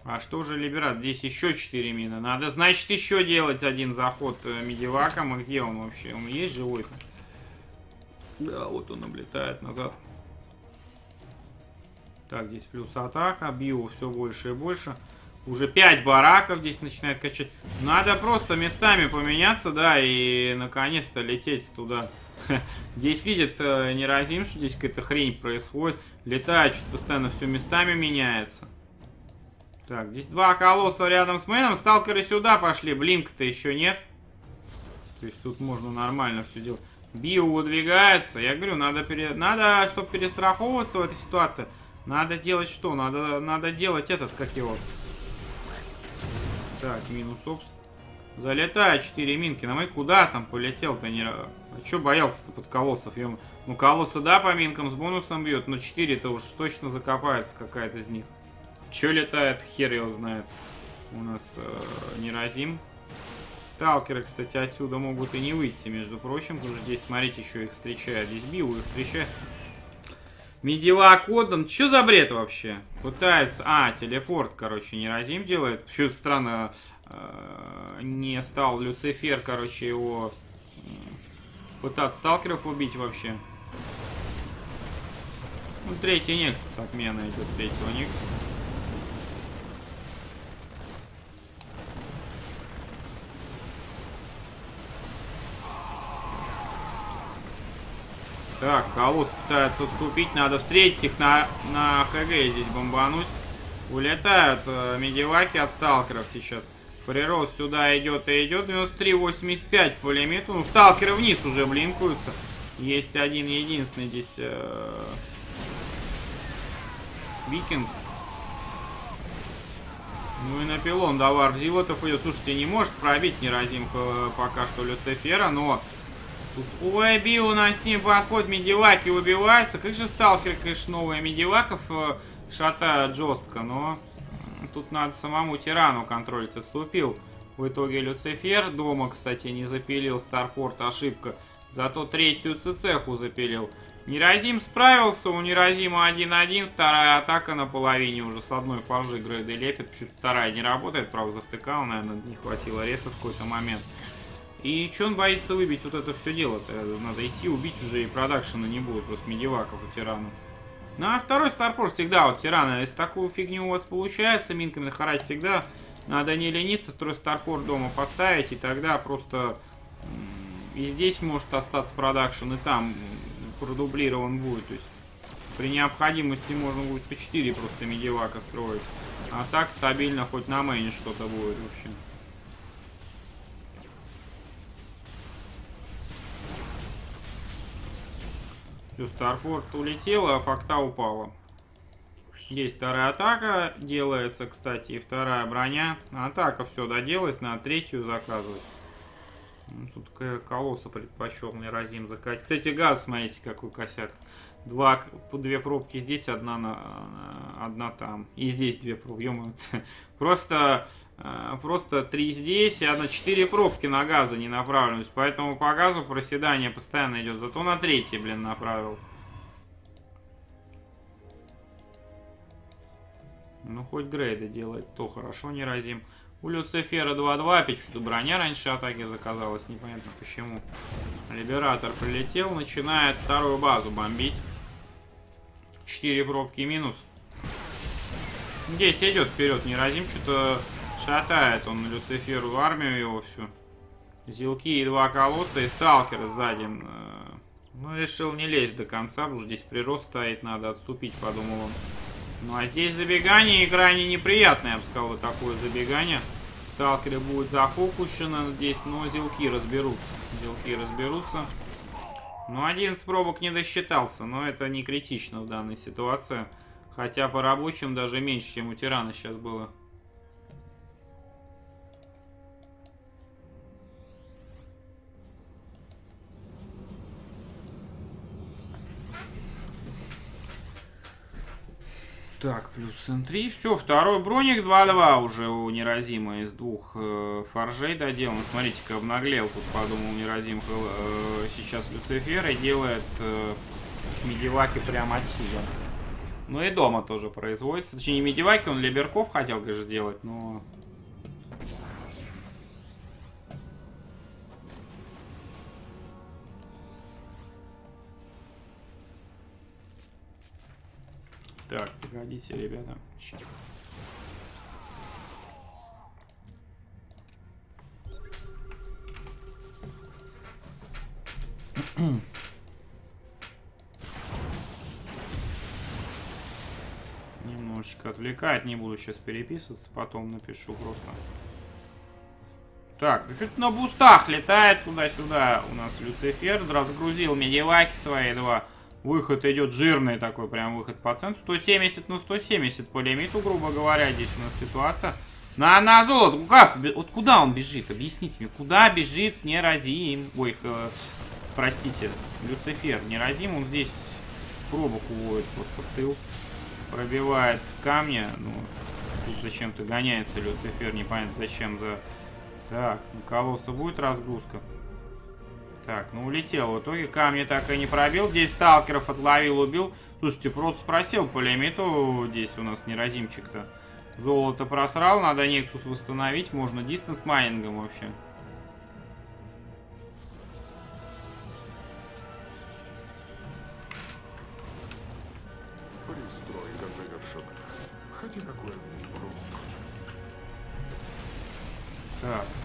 А что же Либерат? Здесь еще 4 мины. Надо, значит, еще делать один заход э, медиваком. И где он вообще? Он есть живой-то? Да, вот он облетает назад. Так, здесь плюс атака. Био все больше и больше. Уже 5 бараков здесь начинает качать. Надо просто местами поменяться, да, и наконец-то лететь туда. Здесь видит э, неразим, что здесь какая-то хрень происходит. Летает, что постоянно все местами меняется. Так, здесь два колосса рядом с мейном. Сталкеры сюда пошли. Блинка-то еще нет. То есть тут можно нормально все делать. Био выдвигается. Я говорю, надо, пере... надо чтобы перестраховываться в этой ситуации. Надо делать что? Надо, надо делать этот, как его. Так, минус опс. Залетает 4 минки. На мой куда там полетел-то? Не... А что боялся-то под колоссов? Я... Ну, колосса, да, по минкам с бонусом бьет, но 4-то уж точно закопается какая-то из них. Че летает, хер его знает. У нас э, Неразим. Сталкеры, кстати, отсюда могут и не выйти, между прочим. Потому что здесь, смотрите, еще их встречают. Здесь Биу их встречает. Медивак отдан. Что за бред вообще? Пытается... А, телепорт, короче, неразим делает. Почему-то странно э, не стал Люцифер, короче, его пытаться сталкеров убить вообще. Ну, третий Нексус отмена идет третьего Нексуса. Так, Колосс пытается уступить, надо встретить их на, на ХГ здесь бомбануть. Улетают э, медиваки от сталкеров сейчас. Прирост сюда идет и идет. Минус 3,85 по лимиту. Ну, сталкеры вниз уже блинкуются. Есть один единственный здесь э, викинг. Ну и на пилон давар Зилотов ее, слушайте, не может пробить неразим э, пока что Люцифера, но Тут УАБ у нас с ним подходит, медиваки убиваются. Как же сталкер, конечно, новые медиваков э, шатают жестко, но тут надо самому тирану контролить. Отступил в итоге Люцифер. Дома, кстати, не запилил Старпорт, ошибка. Зато третью цеху запилил. Неразим справился, у Неразима 1-1, вторая атака на половине уже с одной фаржи Грейда лепит. Чуть вторая не работает, правда завтыкал, наверное, не хватило реса в какой-то момент. И что он боится выбить вот это все дело-то? Надо идти, убить уже и продакшена не будет, просто медиваков у тирана. Ну а второй старпорт всегда вот тирана. Если такую фигню у вас получается, минками нахарать всегда надо не лениться, второй старпорт дома поставить, и тогда просто и здесь может остаться продакшн, и там продублирован будет. То есть при необходимости можно будет по 4 просто медивака строить. А так стабильно хоть на мейне что-то будет вообще. Все, Старпорт улетела, а факта упала. Есть вторая атака, делается, кстати, и вторая броня. Атака все доделалась, на третью заказывать. Ну, тут колосса предпочел мне разим закатить. Кстати, газ, смотрите, какой косяк. Два, две пробки здесь, одна, на, одна там. И здесь две пробки. Просто просто 3 здесь, и одна 4 пробки на газа не направленность. Поэтому по газу проседание постоянно идет. Зато на третий, блин, направил. Ну, хоть грейды делает, то хорошо, не разим. У Люцифера 2-2, опять что-то броня раньше атаки заказалась, непонятно почему. Либератор прилетел, начинает вторую базу бомбить. 4 пробки минус. Здесь идет вперед, не разим, что-то Шатает он Люциферу армию его всю. Зилки и два колосса и сталкера сзади. Э, ну, решил не лезть до конца, потому что здесь прирост стоит, надо отступить, подумал он. Ну, а здесь забегание и крайне неприятное, я бы сказал, вот такое забегание. Сталкеры будут зафокусены здесь, но зилки разберутся. Зилки разберутся. Ну, один с пробок не досчитался, но это не критично в данной ситуации. Хотя по рабочим даже меньше, чем у тирана сейчас было. Так, плюс центри. Все, второй броник 2-2 уже у Неразима из двух э, форжей доделан. Смотрите-ка, обнаглел тут, подумал Неразим. Э, сейчас Люцифер и делает э, медиваки прямо отсюда. Ну и дома тоже производится. Точнее, не медиваки, он либерков хотел, конечно, сделать, но Так, погодите, ребята. Сейчас. Немножечко отвлекает, не буду сейчас переписываться, потом напишу просто. Так, ну что-то на бустах летает туда-сюда у нас Люцифер, разгрузил медиваки свои два. Выход идет жирный такой, прям выход по центру. 170 на 170 по лимиту, грубо говоря. Здесь у нас ситуация. На, на золото. Как? Вот куда он бежит? Объясните мне. Куда бежит Неразим? Ой, э, простите, Люцифер. Неразим, он здесь пробок уводит просто в тыл. Пробивает камни. Ну, тут зачем-то гоняется Люцифер. Непонятно зачем за Так, у колосса будет разгрузка. Так, ну улетел. В итоге камни так и не пробил. Здесь сталкеров отловил, убил. Слушайте, просто спросил по лимиту. Здесь у нас неразимчик-то. Золото просрал, надо Нексус восстановить. Можно дистанс майнингом вообще. Пристройка завершена. Хотя какой? Так.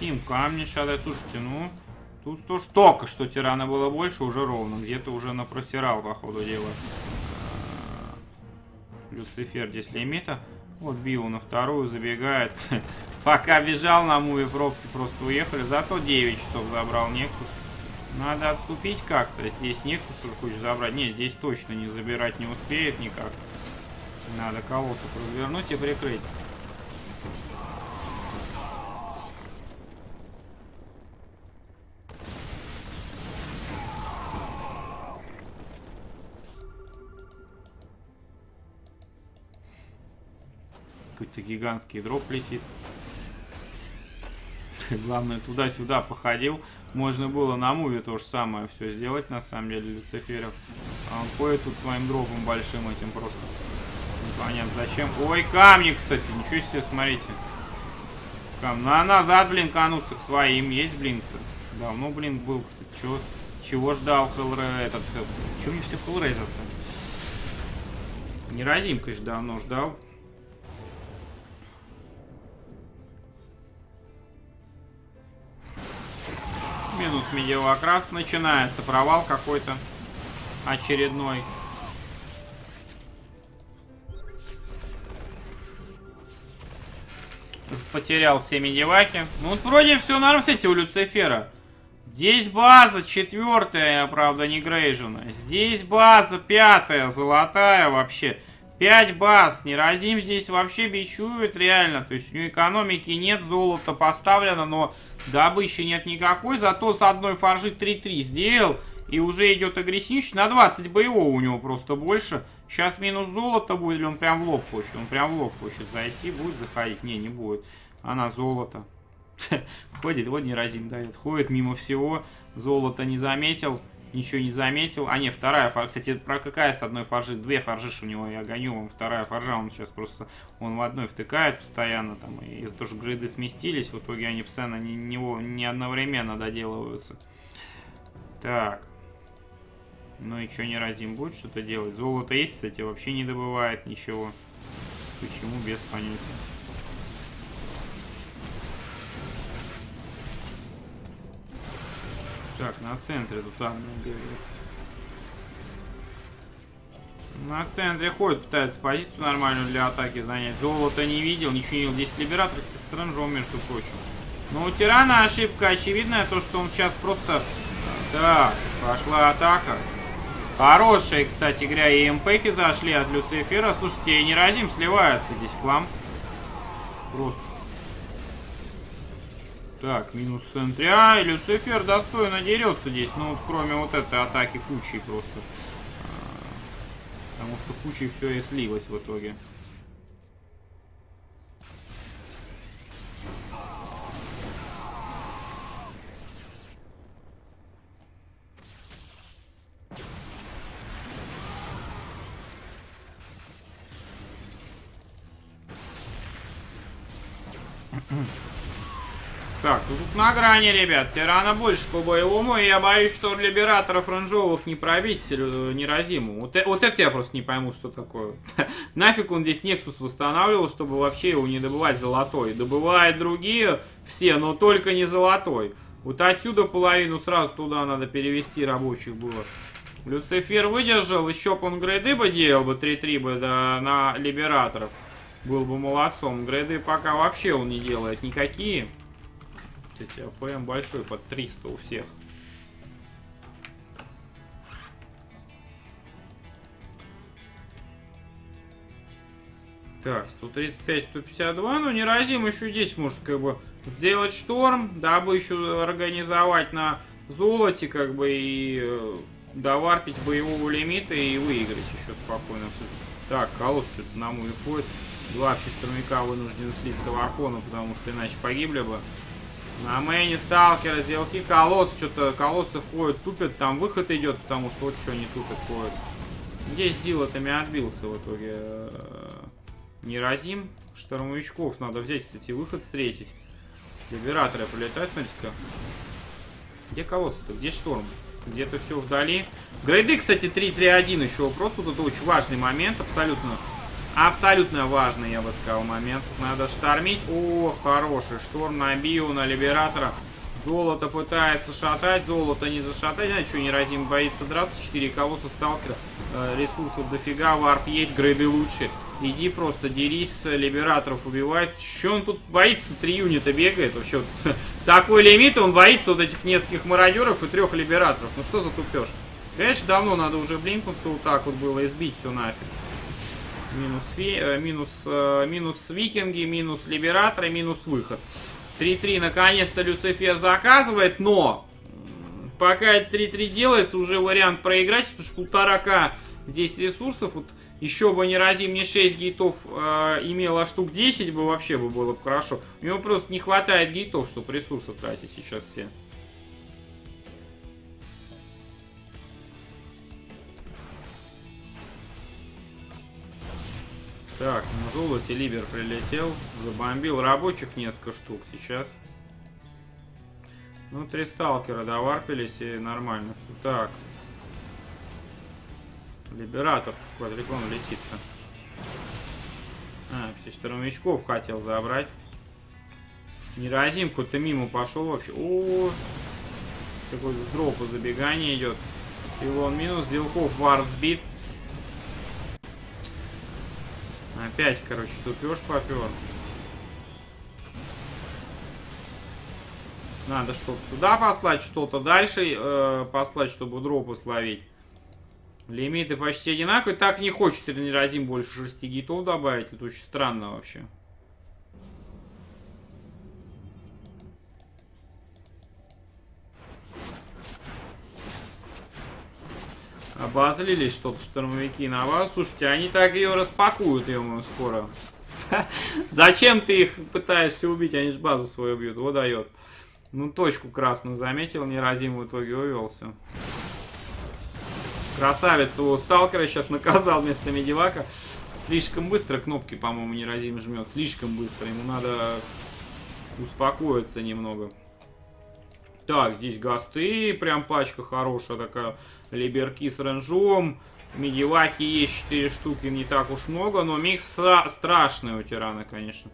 Steam камни сейчас. Слушайте, ну... Тут тоже только что тирана было больше, уже ровно. Где-то уже напросирал, по ходу дела. А, Люцифер здесь лимита. Вот Био на вторую забегает. Пока бежал на муве, пробки просто уехали. Зато 9 часов забрал Нексус. Надо отступить как-то. Здесь Нексус тоже хочет забрать. Нет, здесь точно не забирать не успеет никак. Надо колоссов развернуть и прикрыть. Какой-то гигантский дроп летит. Главное, туда-сюда походил. Можно было на муве то же самое все сделать, на самом деле, Люциферов. А он ходит тут своим дропом большим этим просто. Непонятно зачем. Ой, камни, кстати, ничего себе, смотрите. Кам... На назад, блин, кануться к своим. Есть блин-то? Давно, блин, был, кстати. Чего, чего ждал Хеллрей этот? Чего мне все Хеллрейзер-то? Неразим, конечно, давно ждал. Минус медиаокрас. Начинается провал какой-то очередной. Потерял все медиваки. Ну вот вроде все норм, кстати, у Люцифера. Здесь база четвертая, правда, не Грейжена. Здесь база пятая, золотая вообще. Пять баз. Неразим здесь вообще бичует реально. То есть у него экономики нет, золото поставлено, но добычи нет никакой. Зато с одной фаржи 3-3 сделал. И уже идет агрессивнейший. На 20 боевого у него просто больше. Сейчас минус золото будет, или он прям в лоб хочет? Он прям в лоб хочет зайти, будет заходить? Не, не будет. Она золото. Ходит, вот неразим дает. Ходит мимо всего. Золото не заметил. Ничего не заметил. А, не, вторая фаржа. Кстати, про какая с одной фаржи? Две фаржи у него, я гоню вам. Вторая фаржа, он сейчас просто... Он в одной втыкает постоянно там. И из-за того, что грейды сместились, в итоге они постоянно не, не, не одновременно доделываются. Так. Ну и что, не разим будет что-то делать? Золото есть, кстати, вообще не добывает ничего. Почему, без понятия. Так, на центре тут армия бегает. На центре ходит, пытается позицию нормальную для атаки занять. Золото не видел, ничего не видел. Здесь либератор, кстати, стрэнжом, между прочим. Но у тирана ошибка очевидная, то, что он сейчас просто... Так, пошла атака. Хорошие, кстати говоря, и МПхи зашли от Люцифера. Слушайте, неразим сливается здесь плам. Просто. Так, минус в центре. А, и Люцифер достойно дерется здесь. Ну, вот кроме вот этой атаки кучей просто. А, потому что кучей все и слилось в итоге. Так, тут на грани, ребят. Тирана больше по боевому, и я боюсь, что либераторов ранжовых не пробить неразиму. Вот, э, вот это я просто не пойму, что такое. Нафиг он здесь Нексус восстанавливал, чтобы вообще его не добывать золотой. Добывает другие все, но только не золотой. Вот отсюда половину сразу туда надо перевести рабочих было. Люцифер выдержал, еще бы он грейды бы делал бы 3-3 бы да, на либераторов. Был бы молодцом. Грейды пока вообще он не делает никакие. Кстати, APM большой, под 300 у всех. Так, 135, 152. Ну, неразим еще здесь может как бы сделать шторм, дабы еще организовать на золоте, как бы, и э, доварпить боевого лимита и выиграть еще спокойно. Так, колосс что-то на мой ходит. Два вообще штурмовика вынуждены слиться в Архону, потому что иначе погибли бы. На мейне сталкера, сделки, колосс, что-то колоссы ходят, тупят, там выход идет, потому что вот что они тупят ходят. Здесь дилотами отбился в итоге. Неразим. Штормовичков надо взять, кстати, выход встретить. Либераторы прилетают, смотрите-ка. Где колоссы-то? Где шторм? Где-то все вдали. Грейды, кстати, 3-3-1 еще вопрос. Вот это очень важный момент, абсолютно. Абсолютно важный, я бы сказал, момент. Надо штормить. О, хороший шторм на био, на либератора. Золото пытается шатать, золото не зашатать. Знаете, что Неразим боится драться. 4 колосса сталкера. Э, ресурсов дофига, варп есть, грейды лучше. Иди просто дерись, либераторов убивай. Что он тут боится? Три юнита бегает. Вообще, такой лимит, он боится вот этих нескольких мародеров и трех либераторов. Ну что за тупеж? Конечно, давно надо уже блинкнуться вот так вот было, избить все нафиг. Минус, фе, э, минус, э, минус викинги, минус либераторы, минус выход. 3-3 наконец-то Люцифер заказывает, но пока 3-3 делается, уже вариант проиграть, потому что полтора к здесь ресурсов. Вот еще бы не разим не 6 гейтов э, имела штук 10 бы вообще бы было бы хорошо. У него просто не хватает гейтов, чтобы ресурсы тратить сейчас все. Так, на золоте Либер прилетел. Забомбил рабочих несколько штук сейчас. Ну, три сталкера доварпились и нормально все. Так. Либератор квадрикон летит-то. А, все штурмовичков хотел забрать. Неразимку-то мимо пошел вообще. О, какой-то дропа забегание идет. Пилон минус, Зилков варп сбит. Опять, короче, тупеж попер. Надо что-то сюда послать, что-то дальше э, послать, чтобы дропы словить. Лимиты почти одинаковые. Так не хочет тренировать больше 6 гитов добавить. Это очень странно вообще. Обозлились что-то штурмовики на вас. Слушайте, они так ее распакуют, ему скоро. Зачем ты их пытаешься убить? Они же базу свою бьют. Вот дает. Ну, точку красную заметил, неразим в итоге увелся. Красавец его сталкера сейчас наказал вместо медивака. Слишком быстро кнопки, по-моему, неразим жмет. Слишком быстро. Ему надо успокоиться немного. Так, здесь гасты. Прям пачка хорошая такая. Либерки с ренжом. Медиваки есть 4 штуки, не так уж много. Но микс страшный у тирана, конечно.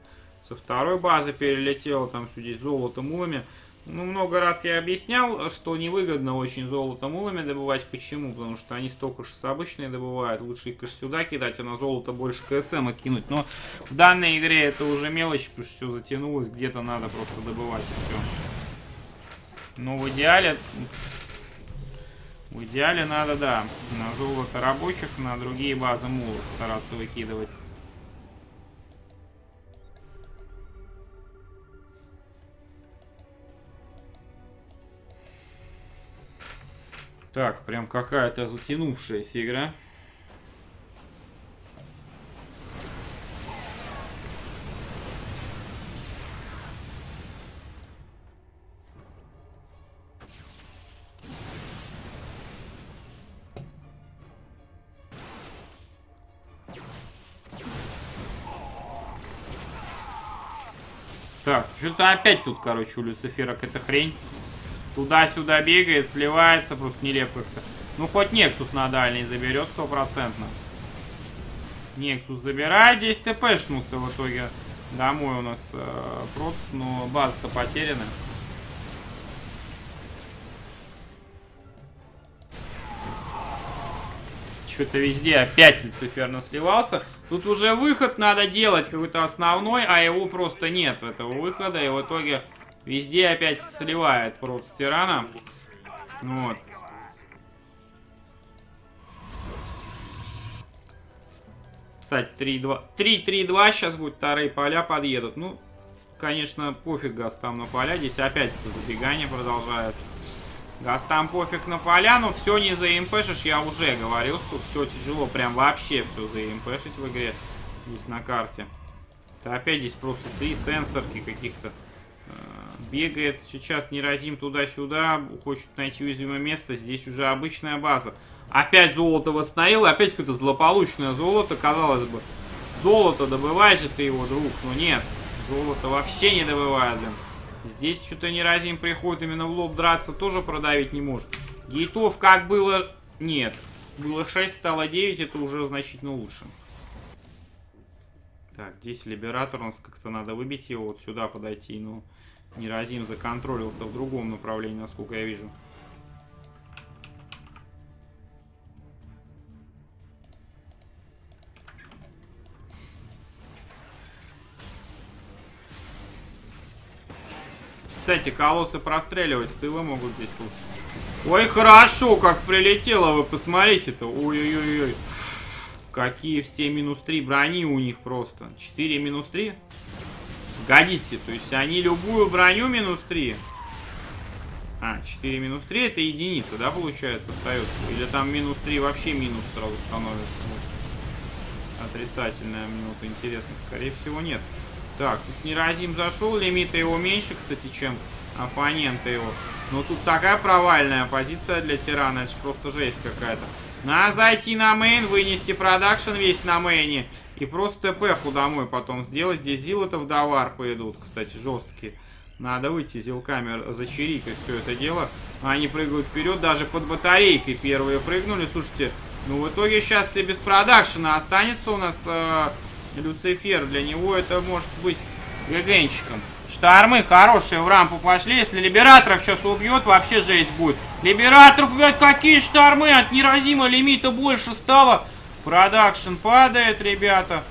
Со второй базы перелетело. Там все здесь золото мулами. Ну, много раз я объяснял, что невыгодно очень золото мулами добывать. Почему? Потому что они столько же с обычные добывают. Лучше их, сюда кидать, а на золото больше КСМ кинуть. Но в данной игре это уже мелочь, потому что все затянулось. Где-то надо просто добывать и все. Но в идеале... В идеале надо, да, на золото рабочих, на другие базы мулов стараться выкидывать. Так, прям какая-то затянувшаяся игра. Так, что-то опять тут, короче, у Люцифера какая-то хрень. Туда-сюда бегает, сливается, просто нелепо как-то. Ну, хоть Нексус на дальний заберет стопроцентно. Нексус забирает. Здесь ТП шнулся в итоге. Домой у нас э, проц, но база-то потеряна. Что-то везде опять Люциферно сливался. Тут уже выход надо делать какой-то основной, а его просто нет, этого выхода. И в итоге везде опять сливает просто тирана. Вот. Кстати, 3-2. 3-3-2 сейчас будет вторые поля подъедут. Ну, конечно, пофиг газ там на поля. Здесь опять это забегание продолжается. Гастам пофиг на поля, но все не заимпешишь. Я уже говорил, что все тяжело, прям вообще все заимпешить в игре здесь на карте. Это опять здесь просто три сенсорки каких-то. э, Бегает сейчас Неразим туда-сюда, хочет найти уязвимое место. Здесь уже обычная база. Опять золото восстановил, опять какое-то злополучное золото, казалось бы. Золото добывай же ты его, друг. Но нет, золото вообще не добывает, блин. Здесь что-то Неразим приходит именно в лоб драться, тоже продавить не может. Гейтов как было... Нет. Было 6, стало 9, это уже значительно лучше. Так, здесь Либератор, у нас как-то надо выбить его, вот сюда подойти, но Неразим законтролился в другом направлении, насколько я вижу. Кстати, колоссы простреливать с тыла могут здесь тут. Ой, хорошо, как прилетело, вы посмотрите-то. Ой-ой-ой. Какие все минус 3 брони у них просто. 4 минус 3? Годите, то есть они любую броню минус 3. А, 4 минус 3 это единица, да, получается, остается? Или там минус 3 вообще минус сразу становится? Отрицательная минута, интересно. Скорее всего, нет. Так, тут Неразим зашел, лимита его меньше, кстати, чем оппонента его. Но тут такая провальная позиция для тирана, это же просто жесть какая-то. Надо зайти на мейн, вынести продакшн весь на мейне. И просто ТПху домой потом сделать. Здесь зилы-то в давар пойдут, кстати, жесткие. Надо выйти зилками, зачирикать все это дело. Они прыгают вперед, даже под батарейкой первые прыгнули. Слушайте, ну в итоге сейчас все без продакшена останется у нас э, Люцифер. Для него это может быть ГГНчиком. Штормы хорошие в рампу пошли. Если Либераторов сейчас убьет, вообще жесть будет. Либераторов убьет. Какие штормы? От Неразима лимита больше стало. Production падает, ребята.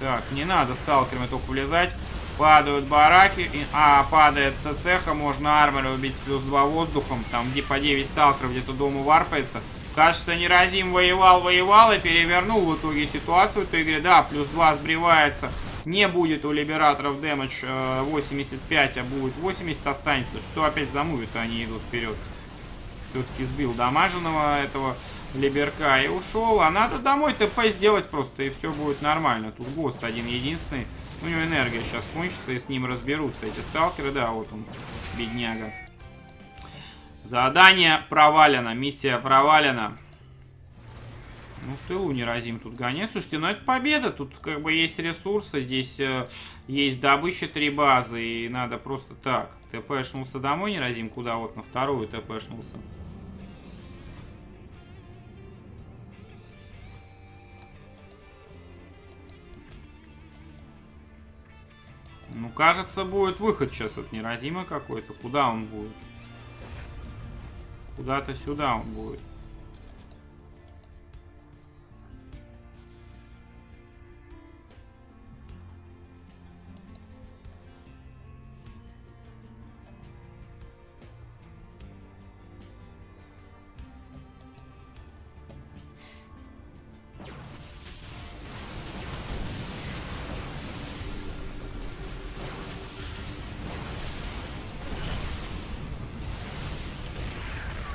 Так, не надо сталкерами только влезать. Падают бараки. А, падает цеха. Можно армора убить плюс 2 воздухом. Там где по 9 сталкеров где-то дома варпается. Кажется, Неразим воевал, воевал и перевернул в итоге ситуацию в этой игре. Да, плюс 2 сбривается. Не будет у Либераторов дэмэдж э, 85, а будет 80 останется. Что опять замувит, они идут вперед. Все-таки сбил дамаженного этого Либерка и ушел. А надо домой ТП сделать просто, и все будет нормально. Тут ГОСТ один единственный. У него энергия сейчас кончится, и с ним разберутся эти сталкеры. Да, вот он, бедняга. Задание провалено, миссия провалена. Ну, в тылу не разим тут гоняет. Слушайте, ну это победа. Тут как бы есть ресурсы, здесь э, есть добыча три базы. И надо просто так. ТПшнулся домой, не разим куда? Вот на вторую ТПшнулся. Ну, кажется, будет выход сейчас от неразима какой-то. Куда он будет? Куда-то сюда он будет.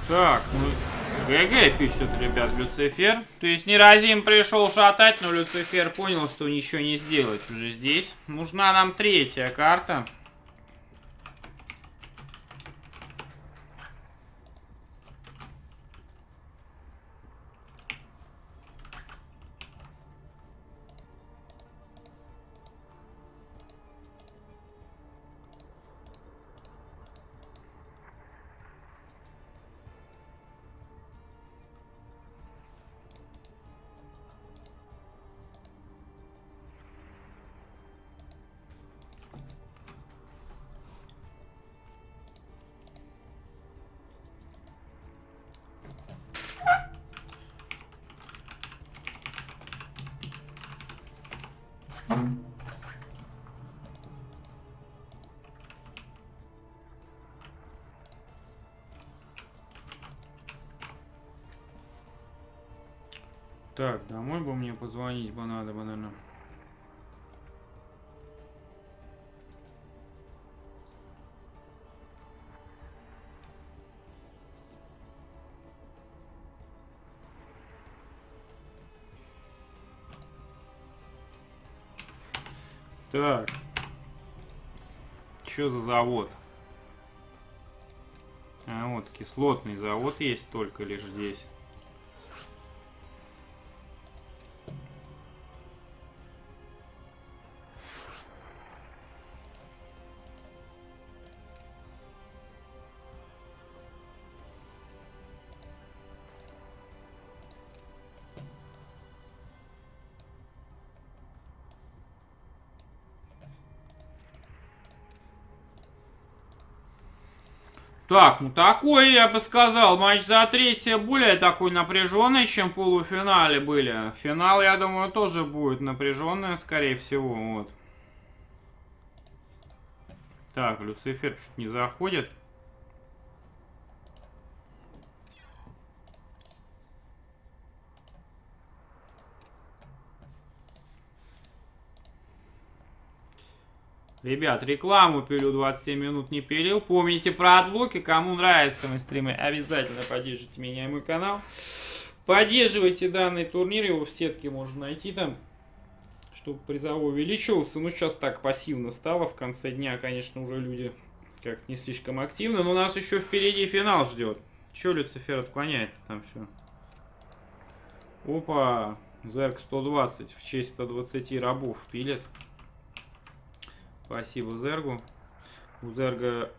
Так, ну... ГГ пишет, ребят, Люцифер. То есть Неразим пришел шатать, но Люцифер понял, что ничего не сделать уже здесь. Нужна нам третья карта. Так. Что за завод? А вот кислотный завод есть только лишь здесь. Так, ну такой, я бы сказал, матч за третье более такой напряженный, чем полуфинале были. Финал, я думаю, тоже будет напряженный, скорее всего, вот. Так, Люцифер чуть не заходит. Ребят, рекламу пилю 27 минут не пилил. Помните про адблоки. Кому нравятся мои стримы, обязательно поддержите меня и мой канал. Поддерживайте данный турнир. Его в сетке можно найти там. Чтобы призовой увеличивался. Ну, сейчас так пассивно стало. В конце дня, конечно, уже люди как-то не слишком активны. Но нас еще впереди финал ждет. Че Люцифер отклоняет там все? Опа. Зерк 120 в честь 120 рабов пилит. Спасибо Зергу. У Зерга...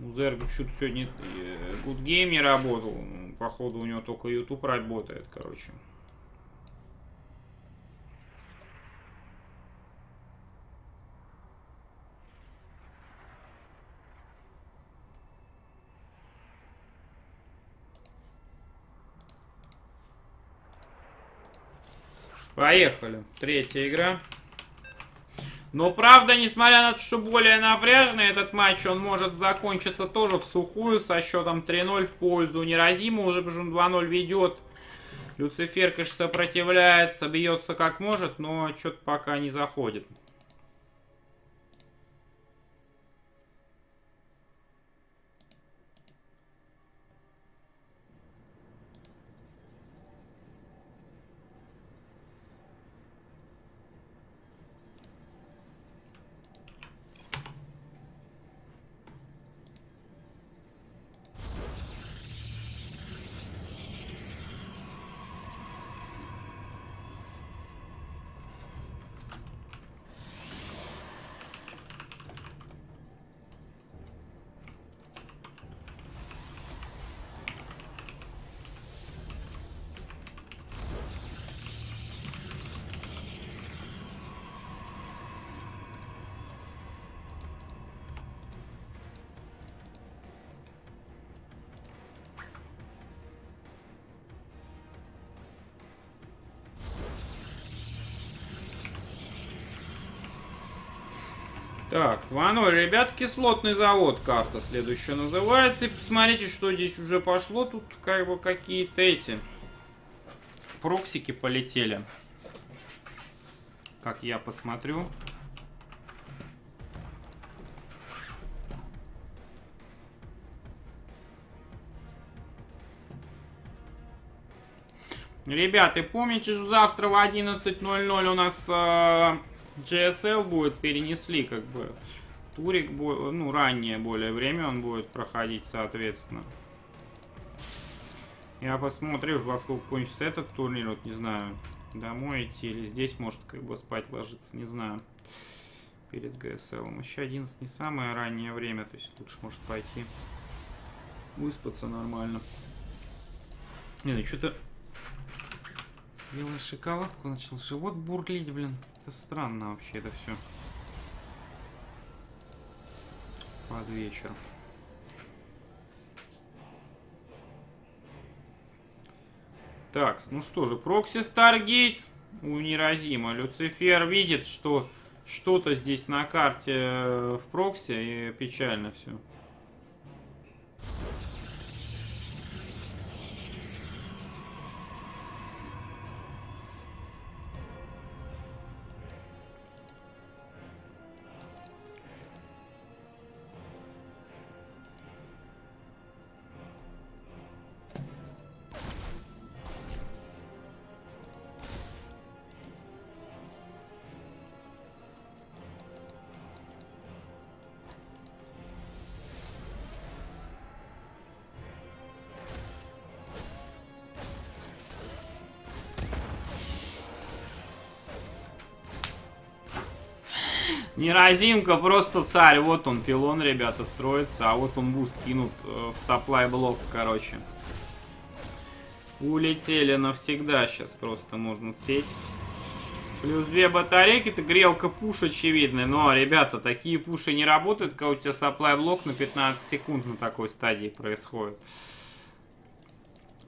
У Зерга что-то сегодня э, Good Game не работал. Походу у него только YouTube работает, короче. Поехали. Третья игра. Но правда, несмотря на то, что более напряжный этот матч, он может закончиться тоже в сухую со счетом 3-0 в пользу Неразима. Уже Бжун 2-0 ведет. Люцифер, конечно, сопротивляется, бьется как может, но что-то пока не заходит. Так, 2-0. Ребят, кислотный завод карта следующая называется. И посмотрите, что здесь уже пошло. Тут как бы какие-то эти проксики полетели. Как я посмотрю. Ребята, помните, что завтра в 11.00 у нас э, GSL будет, перенесли как бы. Турик, ну, раннее более время он будет проходить, соответственно. Я посмотрю, во сколько кончится этот турнир, вот не знаю, домой идти или здесь, может, как бы спать ложиться, не знаю. Перед GSL. Еще 11 не самое раннее время, то есть лучше может пойти выспаться нормально. Не, ну что-то съела шоколадку, начал живот бурлить, блин. Это странно вообще это все. Под вечер. Так, ну что же, прокси Старгейт у Неразима. Люцифер видит, что что-то здесь на карте э, в прокси, и печально все. Неразимка просто царь. Вот он, пилон, ребята, строится. А вот он boost кинут э, в supply block, короче. Улетели навсегда сейчас просто можно спеть. Плюс две батарейки, это грелка push очевидный. Но, ребята, такие пуши не работают, когда у тебя supply block на 15 секунд на такой стадии происходит.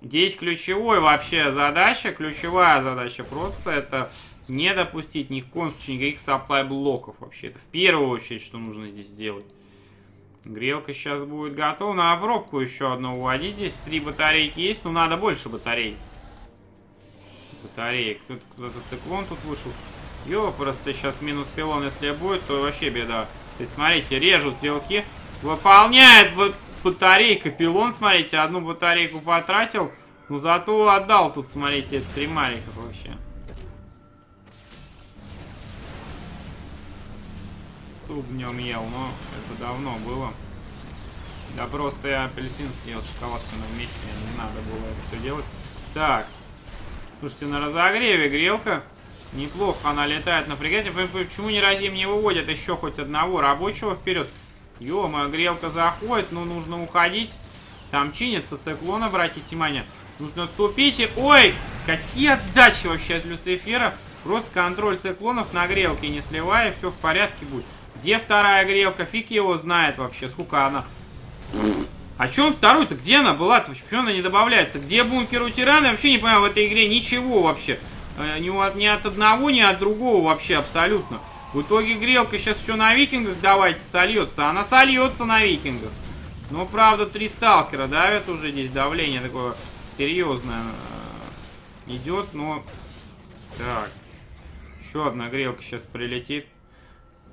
Здесь ключевой вообще задача, ключевая задача просто это не допустить ни в коем случае никаких supply блоков вообще. Это в первую очередь, что нужно здесь сделать. Грелка сейчас будет готова. На пробку еще одну уводить. Здесь три батарейки есть, но надо больше батарей. Батареек. Кто-то циклон тут вышел. Ё, просто сейчас минус пилон, если будет, то вообще беда. То есть, смотрите, режут телки. Выполняет батарейка пилон, смотрите, одну батарейку потратил. Ну, зато отдал тут, смотрите, три мариков вообще. Суп днем ел, но это давно было. Да просто я апельсин съел с шоколадкой на вместе, не надо было это все делать. Так. Слушайте, на разогреве грелка. Неплохо она летает на фрегате. Почему не разим не выводят еще хоть одного рабочего вперед? ё грелка заходит, но нужно уходить. Там чинится циклон, обратите внимание. Нужно отступить и... Ой, какие отдачи вообще от Люцифера. Просто контроль циклонов на грелке не сливая, все в порядке будет. Где вторая грелка? Фиг его знает вообще, сколько она... А чем второй-то? Где она была-то? Почему она не добавляется? Где бункер у тирана? Я вообще не понимаю в этой игре ничего вообще. Э, ни, от, ни от одного, ни от другого вообще абсолютно. В итоге грелка сейчас еще на викингах давайте сольется. Она сольется на викингах. Но, правда, три сталкера давят уже здесь. Давление такое серьезное э, идет, но... Так. Еще одна грелка сейчас прилетит.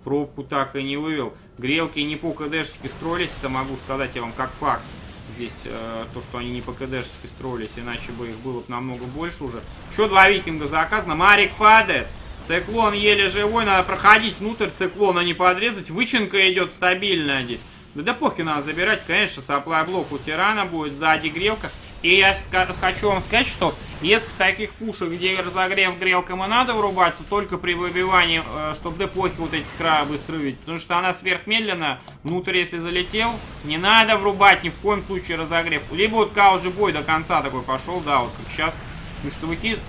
Пробку так и не вывел. Грелки не по КДшечке строились, это могу сказать я вам как факт. Здесь э, то, что они не по КДшечке строились, иначе бы их было бы намного больше уже. Еще два викинга заказано. Марик падает. Циклон еле живой, надо проходить внутрь циклона, не подрезать. Вычинка идет стабильная здесь. Да да похер надо забирать, конечно, саплай блок у тирана будет, сзади грелка. И я хочу вам сказать, что если таких пушек, где разогрев грелкам и надо врубать, то только при выбивании, э, чтобы депохи вот эти с края быстро увидеть. Потому что она сверхмедленная, внутрь если залетел, не надо врубать ни в коем случае разогрев. Либо вот когда уже бой до конца такой пошел, да, вот как сейчас. Ну что выкид...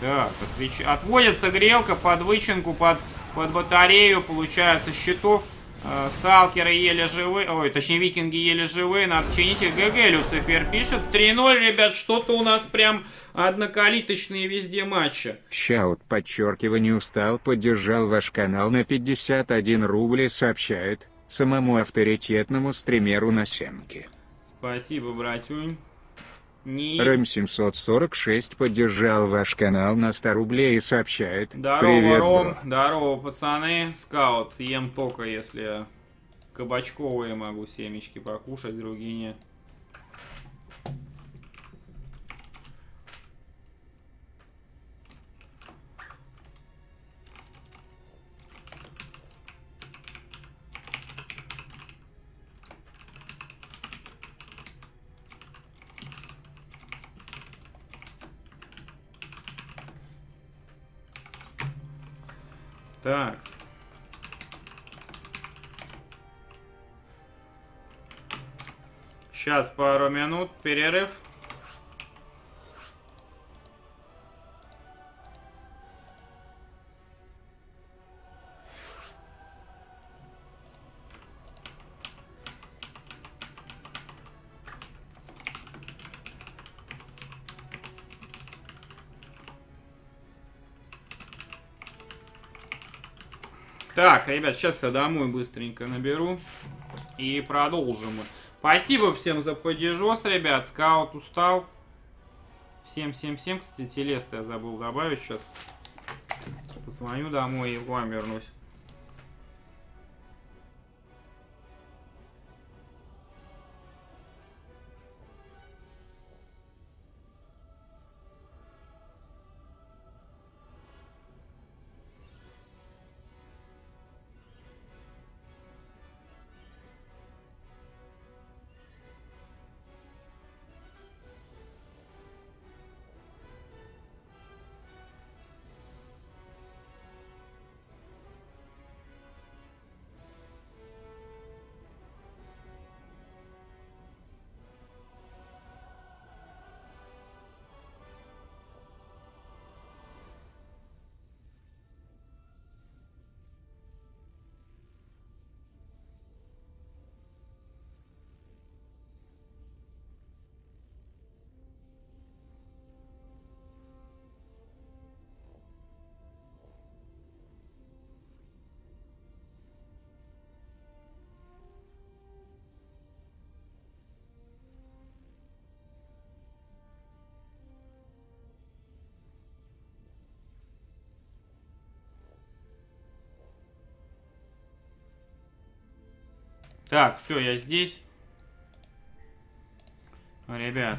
Так, отвеч... отводится грелка под вычинку, под, под батарею, получается, щитов. Э, сталкеры еле живы. Ой, точнее, викинги еле живы. Надо чинить их. ГГ, Люцифер пишет. 3-0, ребят, что-то у нас прям однокалиточные везде матчи. Щаут, подчеркивание устал, поддержал ваш канал на 51 рубль и сообщает самому авторитетному стримеру на семке. Спасибо, братюнь. Не... Рэм 746 поддержал ваш канал на 100 рублей и сообщает. Здорово, Привет, Ром. Бро. Здорово, пацаны. Скаут, ем только, если кабачковые могу семечки покушать, другие нет. Так. Сейчас пару минут, перерыв. Так, ребят, сейчас я домой быстренько наберу. И продолжим. Спасибо всем за поддержос, ребят. Скаут устал. Всем-всем-всем. Кстати, телеста я забыл добавить сейчас. Позвоню домой и вам вернусь. Так, все, я здесь. Ребят.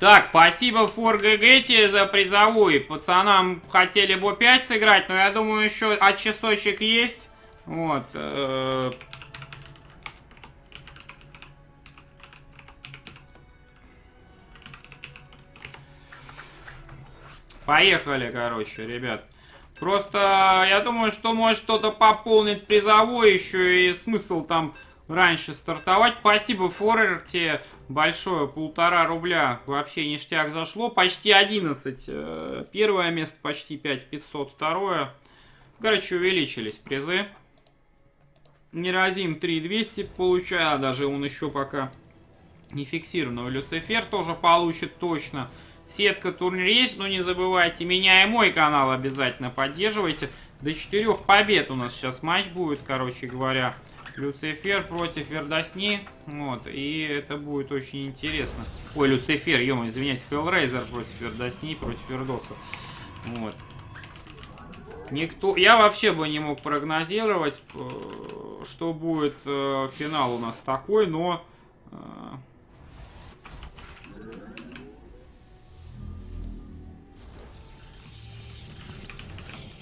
Так, спасибо Форгагете за призовой. Пацанам хотели бы 5 сыграть, но я думаю, еще от часочек есть. Вот. э, Поехали, короче, ребят. Просто я думаю, что может кто-то пополнить призовой еще и смысл там раньше стартовать. Спасибо, Форер, тебе большое, полтора рубля. Вообще ништяк зашло. Почти 11. Э, Первое место почти 5500, второе. Короче, увеличились призы. Неразим 3200 получаю, а даже он еще пока не фиксированного. Люцифер тоже получит точно. Сетка турнир есть, но не забывайте, меня и мой канал обязательно поддерживайте. До четырех побед у нас сейчас матч будет, короче говоря. Люцифер против Вердосни. Вот, и это будет очень интересно. Ой, Люцифер, ё извиняйте, Hellraiser против Вердосни, против Вердоса. Вот. Никто... Я вообще бы не мог прогнозировать, э, что будет э, финал у нас такой, но...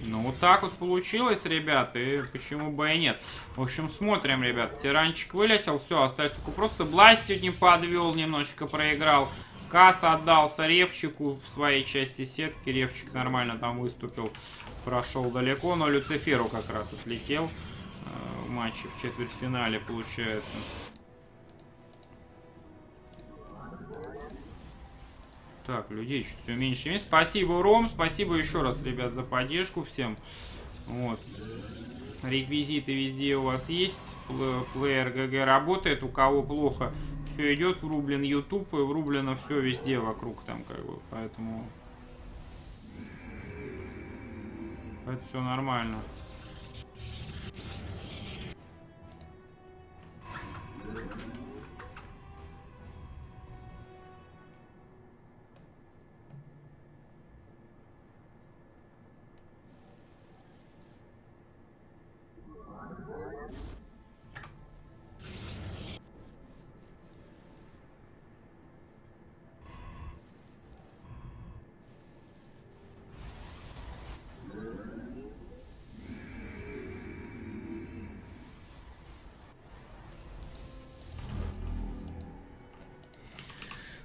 Ну, вот так вот получилось, ребят, и почему бы и нет. В общем, смотрим, ребят. Тиранчик вылетел, все, остались только просто. Блайс сегодня подвел, немножечко проиграл. Касс отдался Ревчику в своей части сетки. Ревчик нормально там выступил, прошел далеко, но Люциферу как раз отлетел э, в матче в четвертьфинале, получается. Так, людей чуть все меньше. Спасибо, Ром. Спасибо еще раз, ребят, за поддержку всем. Вот. Реквизиты везде у вас есть. Пл- Плеер ГГ работает. У кого плохо, все идет. Врублен YouTube и врублено все везде вокруг там, как бы. Поэтому... Это все нормально.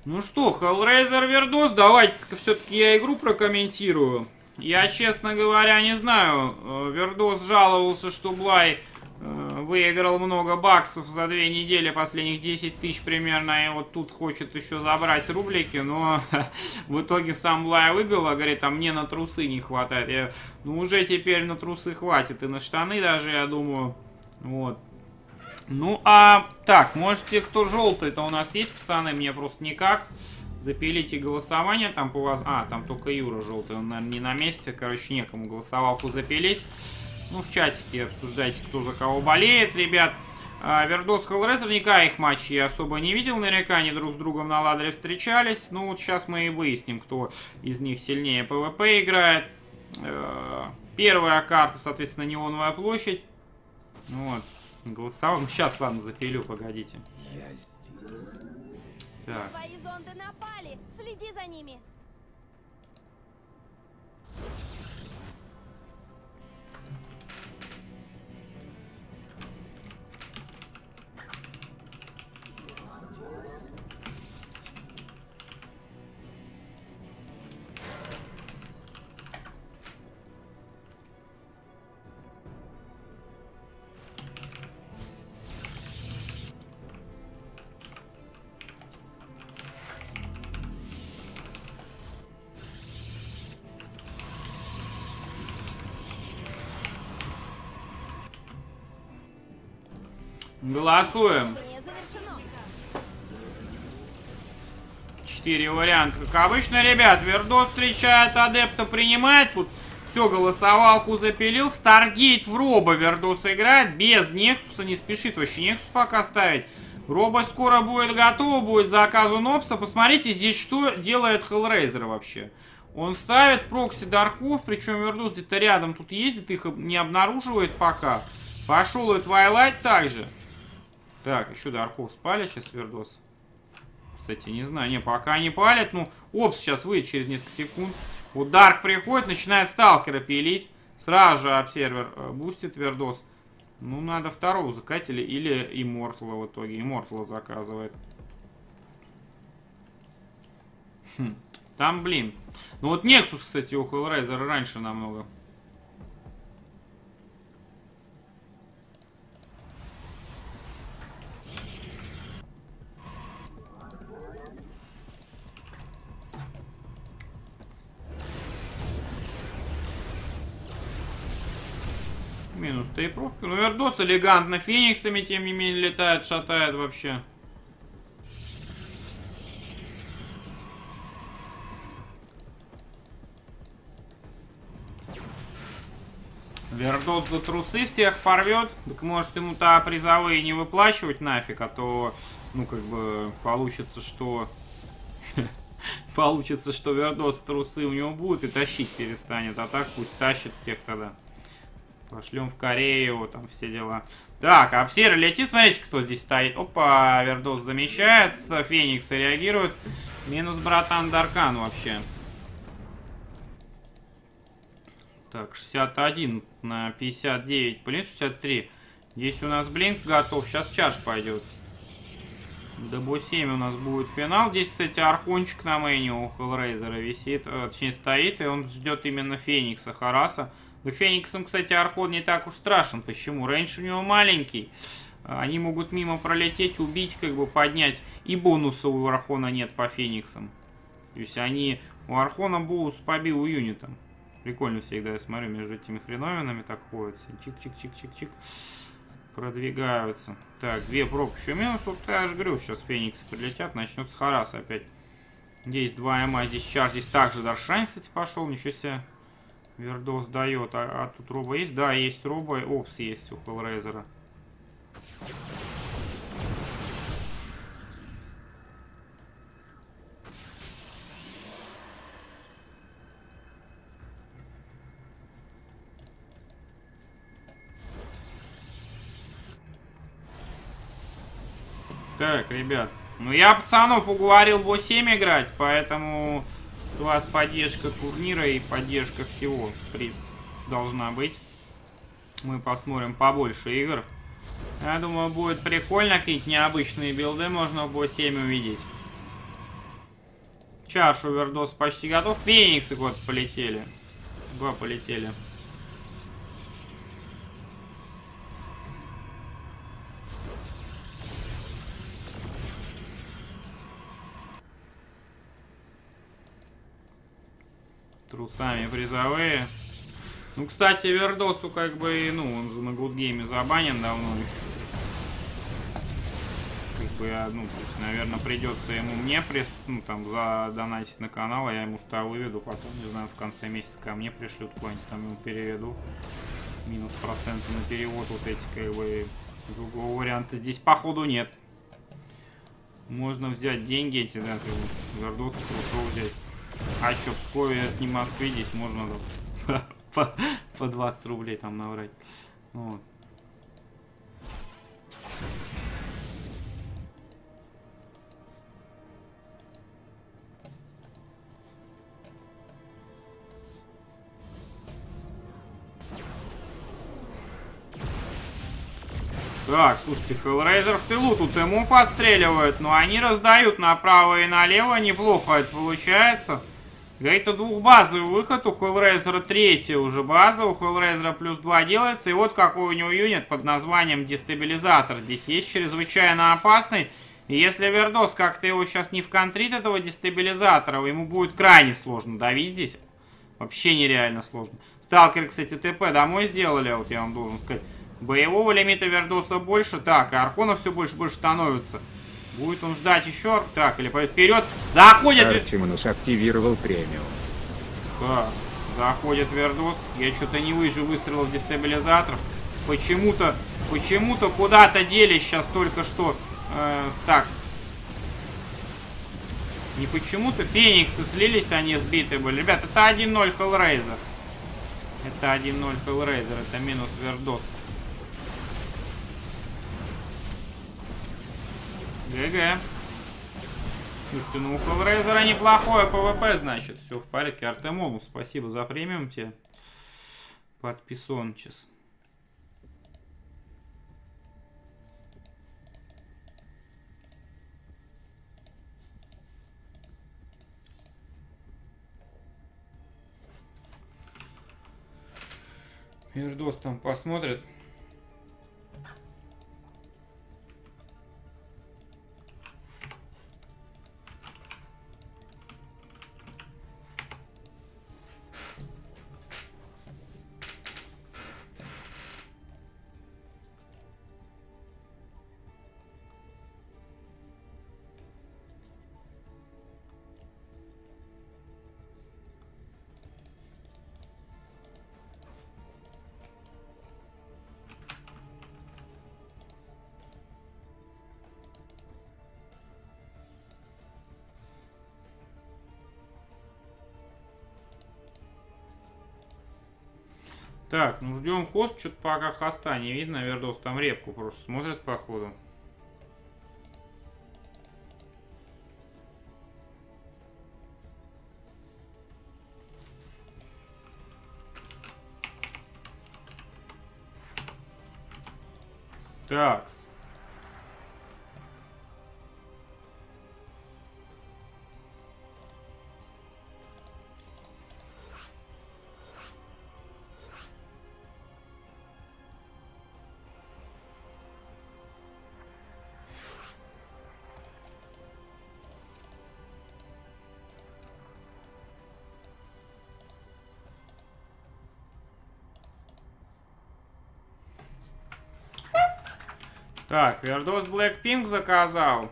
Ну что, Hellraiser Вердос, давайте все-таки я игру прокомментирую. Я, честно говоря, не знаю. Э, Вердос жаловался, что Блай э, выиграл много баксов за две недели, последних 10 тысяч примерно, и вот тут хочет еще забрать рублики, но в итоге сам Блай выбил, а говорит, а мне на трусы не хватает. Я, ну уже теперь на трусы хватит, и на штаны даже, я думаю. Вот. Ну, а так, можете, кто желтый-то у нас есть, пацаны, мне просто никак. Запилите голосование, там по вас... А, там только Юра желтый, он, наверное, не на месте. Короче, некому голосовалку запилить. Ну, в чатике обсуждайте, кто за кого болеет, ребят. А, Вердос Hellraiser, наверняка их матчи я особо не видел, наверняка они друг с другом на ладдере встречались. Ну, вот сейчас мы и выясним, кто из них сильнее PvP играет. Э, Первая карта, соответственно, Неоновая площадь. Вот. Голосовал. Сейчас, ладно, запилю, погодите. Я здесь. Так. Твои зонды напали! Следи за ними! Голосуем. Четыре варианта, как обычно. Ребят, Вердос встречает адепта, принимает. Тут все, голосовалку запилил. Stargate в Robo Вердос играет. Без Nexus а, не спешит вообще Nexus пока ставить. Robo скоро будет готов, будет заказ обса. Посмотрите, здесь что делает Hellraiser вообще. Он ставит прокси Дарков, причем Вердос где-то рядом тут ездит, их не обнаруживает пока. Пошел и Twilight также. Так, еще Дарков спалит сейчас Вердос. Кстати, не знаю, не, пока не палят. Ну, опс сейчас выйдет через несколько секунд. Вот Дарк приходит, начинает сталкера пилить. Сразу же обсервер э, бустит Вердос. Ну, надо второго заказать или или Иммортала в итоге. Иммортала заказывает. Хм. Там, блин. Ну вот Nexus, кстати, у Hellraiser раньше намного. Минус тейпровки. Ну, Вердос элегантно фениксами, тем не менее, летает, шатает вообще. Вердос за трусы всех порвет. Так может ему-то призовые не выплачивать нафиг, а то, ну, как бы, получится, что... Получится, что Вердос трусы у него будут и тащить перестанет. А так пусть тащит всех тогда. Пошлем в Корею, там все дела. Так, Апсир летит, смотрите, кто здесь стоит. Опа, Вердос замещается, Феникс реагирует. Минус братан Даркан вообще. Так, 61 на 59. Блин, 63. Здесь у нас блинк готов. Сейчас чаш пойдет. Дебо 7 у нас будет финал. Здесь, кстати, архончик на мейне у Хеллрейзера висит. Э, точнее, стоит. И он ждет именно Феникса, Хараса. Фениксом, кстати, Архон не так уж страшен. Почему? Рейндж у него маленький. Они могут мимо пролететь, убить, как бы поднять. И бонуса у Архона нет по Фениксам. То есть они... У Архона бонус побил юнитом. Прикольно всегда, я смотрю, между этими хреновинами так ходят. Чик-чик-чик-чик-чик. Продвигаются. Так, две пробки еще минус. Вот я же говорю, сейчас фениксы прилетят, начнется харас опять. Здесь 2 МА, здесь чар, здесь также Даршайн, кстати, пошел. Ничего себе. Вердос дает. А, а тут роба есть? Да, есть роба. Опс есть у Хеллрейзера. Так, ребят. Ну, я пацанов уговорил в 7 играть, поэтому с вас поддержка турнира и поддержка всего при... должна быть. Мы посмотрим побольше игр. Я думаю, будет прикольно, какие-то необычные билды можно в 7 увидеть. Чашу Вердос почти готов. Фениксы год полетели. Два полетели. Трусами призовые. Ну, кстати, Вердосу как бы, ну, он же на Гудгейме забанен давно. Как бы, ну, то есть, наверное, придется ему мне, при, ну, там, задонатить на канал, а я ему что выведу, потом, не знаю, в конце месяца ко мне пришлют куда-нибудь, там ему переведу. Минус проценты на перевод, вот эти, как бы, другого варианта здесь, походу, нет. Можно взять деньги эти, да, как бы, Вердосу трусов взять. А что, в Пскове это не Москве, здесь можно по, по 20 рублей там наврать. Вот. Так, слушайте, Hellraiser в тылу тут ему отстреливают, но они раздают направо и налево, неплохо это получается. Говорит, двухбазовый выход, у Hellraiser третья уже база, у Hellraiser плюс 2 делается, и вот какой у него юнит под названием Дестабилизатор. Здесь есть чрезвычайно опасный, и если Вердос как-то его сейчас не вконтрит, этого Дестабилизатора, ему будет крайне сложно давить здесь. Вообще нереально сложно. Сталкер, кстати, ТП домой сделали, вот я вам должен сказать. Боевого лимита Вердоса больше. Так, и Архонов все больше и больше становится. Будет он ждать еще? Так, или пойдет вперед. Заходит... Артемонус активировал премиум. Так, заходит Вердос. Я что-то не вижу выстрелов дестабилизаторов. Почему-то, почему-то куда-то делись сейчас только что. Э, так. Не почему-то Фениксы слились, они сбиты были. Ребят, это 1-0 Hellraiser. Это 1-0 Hellraiser, это минус Вердос. GG. Слушайте, ну у Hellraiser неплохое PvP, значит. Все в порядке. Артему спасибо за премиум тебе. Подписончис. Вердос там посмотрит. Так, ну ждем хост. Что-то пока хоста не видно. Вердос там репку просто смотрит походу. Так. Так, Вердос Blackpink заказал.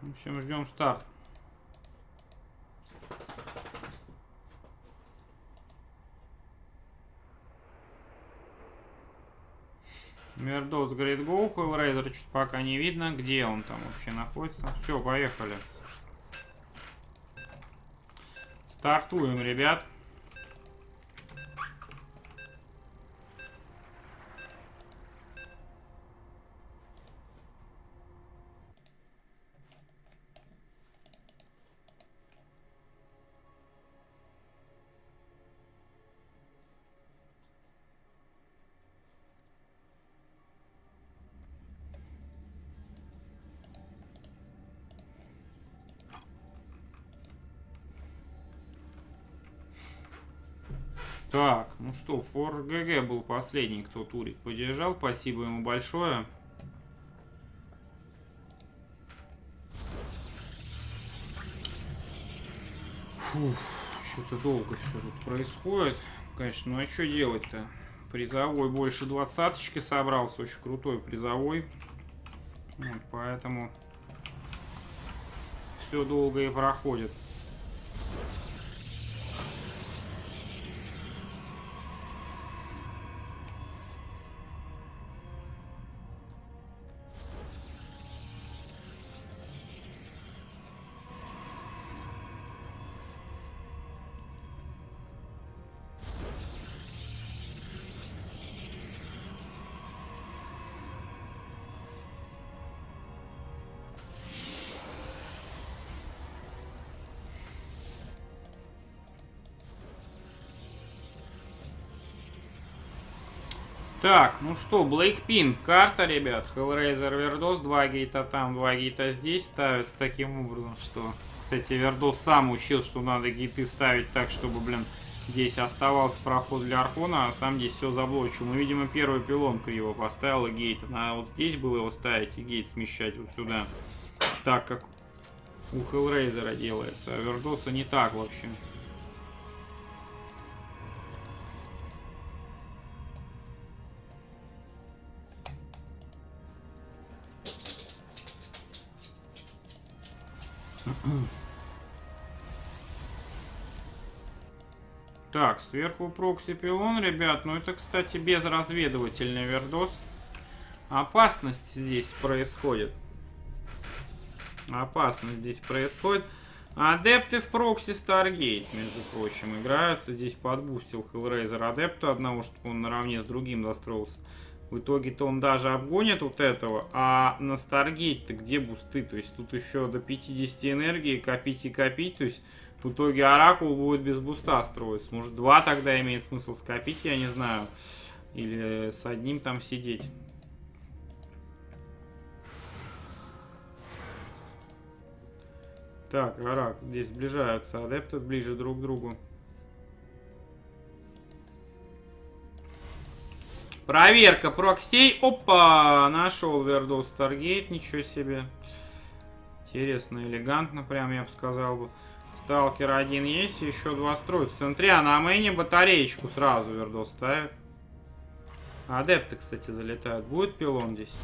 В общем, ждем старт. Мердос Great Go, Hellraiser чуть пока не видно, где он там вообще находится. Все, поехали. Стартуем, ребят. Так, что, Фор ГГ был последний, кто турик поддержал. Спасибо ему большое. Фух, что-то долго все тут происходит. Конечно, ну а что делать-то? Призовой больше двадцаточки собрался, очень крутой призовой. Вот, поэтому все долго и проходит. Так, ну что, Blackpink, карта, ребят. Hellraiser Вердос, два гейта там, два гейта здесь ставятся таким образом, что... Кстати, Вердос сам учил, что надо гейты ставить так, чтобы, блин, Здесь оставался проход для Архона, а сам здесь все заблочил. Ну, видимо, первый пилон криво поставил и гейт. А вот здесь было его ставить и гейт смещать вот сюда. Так, как у Хеллрейзера делается. А Вердоса не так, в общем. Так, сверху прокси пилон, ребят. Ну, это, кстати, безразведывательный вердос. Опасность здесь происходит. Опасность здесь происходит. Адепты в прокси Stargate, между прочим, играются. Здесь подбустил Hellraiser адепту одного, чтобы он наравне с другим достроился. В итоге-то он даже обгонит вот этого. А на Stargate-то где бусты? То есть тут еще до 50 энергии копить и копить. То есть в итоге Оракул будет без буста строиться. Может, два тогда имеет смысл скопить, я не знаю. Или с одним там сидеть. Так, Орак, здесь сближаются адепты ближе друг к другу. Проверка проксей. Опа! Нашел Вердос Stargate. Ничего себе. Интересно, элегантно, прям я бы сказал бы. Сталкер один есть, еще два строят. В центре, а на мэне батареечку сразу Вердос ставит. Адепты, кстати, залетают. Будет пилон здесь?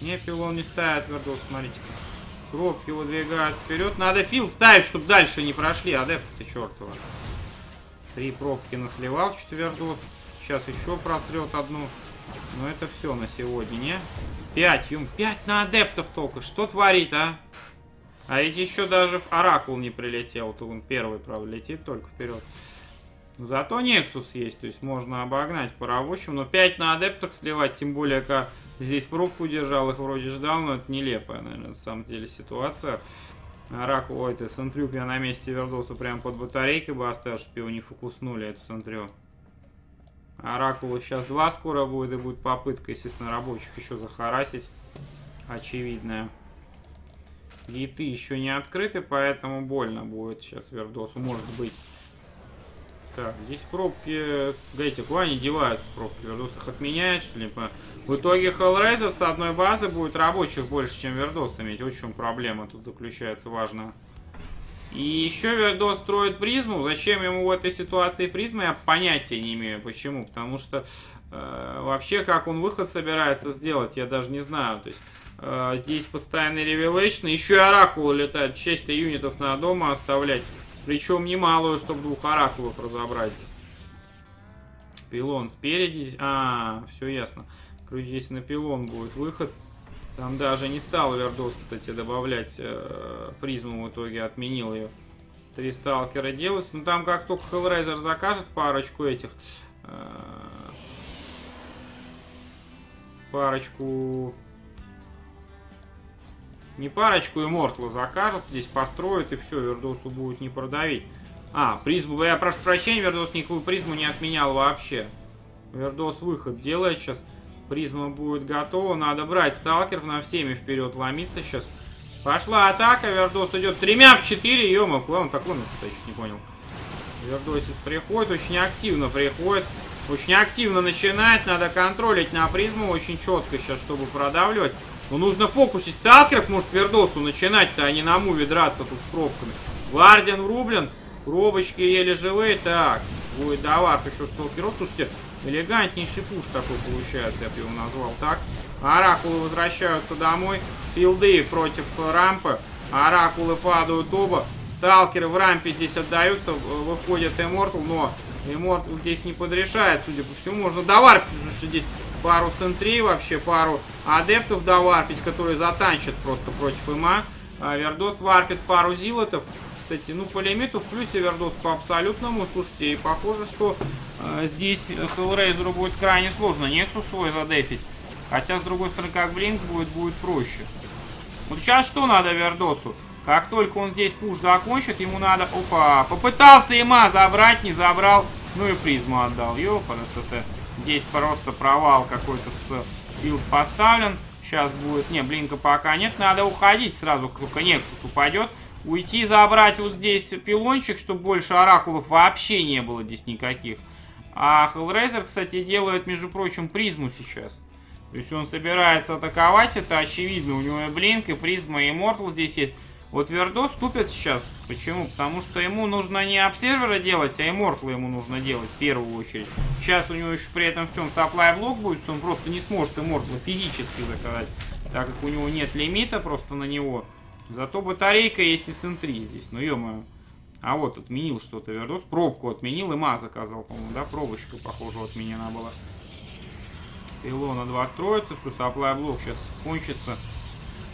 Не, пилон не ставит Вердос, смотрите. Кропки выдвигаются вперед. Надо фил ставить, чтобы дальше не прошли адепты-то чертова. Три пробки насливал, что Вердос. Сейчас еще просрет одну. Но это все на сегодня, не? Пять, юм, пять на адептов только. Что творит, а? А ведь еще даже в Оракул не прилетел. То он первый, правда, летит только вперед. Зато Нексус есть, то есть можно обогнать по. Но 5 на адептах сливать, тем более, как здесь пробку держал, их вроде ждал, но это нелепая, наверное, на самом деле ситуация. Оракул, ой, ты Сентрюк я на месте Вердоса прям под батарейкой бы оставил, чтобы его не фокуснули, эту Сентрю. Оракулу сейчас 2 скоро будет, и будет попытка, естественно, рабочих еще захарасить. Очевидная. Гейты еще не открыты, поэтому больно будет сейчас Вердосу, может быть. Так, здесь пробки... Дайте, куда они деваются пробки? Вердос их отменяет, что ли? В итоге Hellraiser с одной базы будет рабочих больше, чем Вердос иметь. Вот в чем проблема тут заключается, важно. И еще Вердос строит призму. Зачем ему в этой ситуации призма, я понятия не имею. Почему? Потому что э, вообще, как он выход собирается сделать, я даже не знаю. То есть Э, здесь постоянный ревелейшн. Еще и оракулы летают. 6 юнитов на дома оставлять. Причем немалую, чтобы двух оракулов разобрать здесь. Пилон спереди. А, все ясно. Короче, здесь на пилон будет выход. Там даже не стал Вердос, кстати, добавлять э, призму. В итоге отменил ее. Три сталкера делаются. Ну, там как только Hellraiser закажет парочку этих... Э, парочку не парочку иммортла закажут, здесь построят и все, Вердосу будет не продавить. А, призму, я прошу прощения, Вердос никакую призму не отменял вообще. Вердос выход делает сейчас. Призма будет готова, надо брать сталкеров, на всеми вперед ломиться сейчас. Пошла атака, Вердос идет тремя в четыре, ё куда он так ломится я чуть не понял. Вердосец приходит, очень активно приходит. Очень активно начинает, надо контролить на призму очень четко сейчас, чтобы продавливать. Ну нужно фокусить сталкеров, может Вердосу начинать-то, а не на муве драться тут с пробками. Гвардиан рублен, пробочки еле живые. Так, будет давар еще сталкеров. Слушайте, элегантнейший пуш такой получается, я бы его назвал так. Оракулы возвращаются домой. Филды против рампы. Оракулы падают оба. Сталкеры в рампе здесь отдаются. Выходит Immortal, но Immortal здесь не подрешает, судя по всему. Можно доварпить, потому что здесь пару сентрей вообще, пару адептов доварпить, которые затанчат просто против ИМА. А, Вердос варпит пару зилотов. Кстати, ну по лимиту в плюсе Вердос по абсолютному. Слушайте, и похоже, что э, здесь Hellraiser будет крайне сложно Нексус свой задефить. Хотя, с другой стороны, как Blink будет, будет проще. Вот сейчас что надо Вердосу? Как только он здесь push закончит, ему надо... Опа! Попытался Има забрать, не забрал. Ну и призму отдал. Ёпарас, это... Здесь просто провал какой-то с build поставлен. Сейчас будет... Не, блинка пока нет. Надо уходить сразу, как только Nexus упадет. Уйти, забрать вот здесь пилончик, чтобы больше оракулов вообще не было здесь никаких. А Hellraiser, кстати, делает, между прочим, призму сейчас. То есть он собирается атаковать, это очевидно. У него и Blink, и призма, Immortal здесь есть. Вот Вердос тупит сейчас. Почему? Потому что ему нужно не обсервера делать, а Immortal ему нужно делать в первую очередь. Сейчас у него еще при этом всем supply block будет, он просто не сможет Immortal физически заказать, так как у него нет лимита просто на него. Зато батарейка есть и sentry здесь, ну ё А вот, отменил что-то Вердос, пробку отменил, има заказал, по-моему, да, пробочка, похоже, отменена была. Пилона 2 строится, все, supply block сейчас кончится.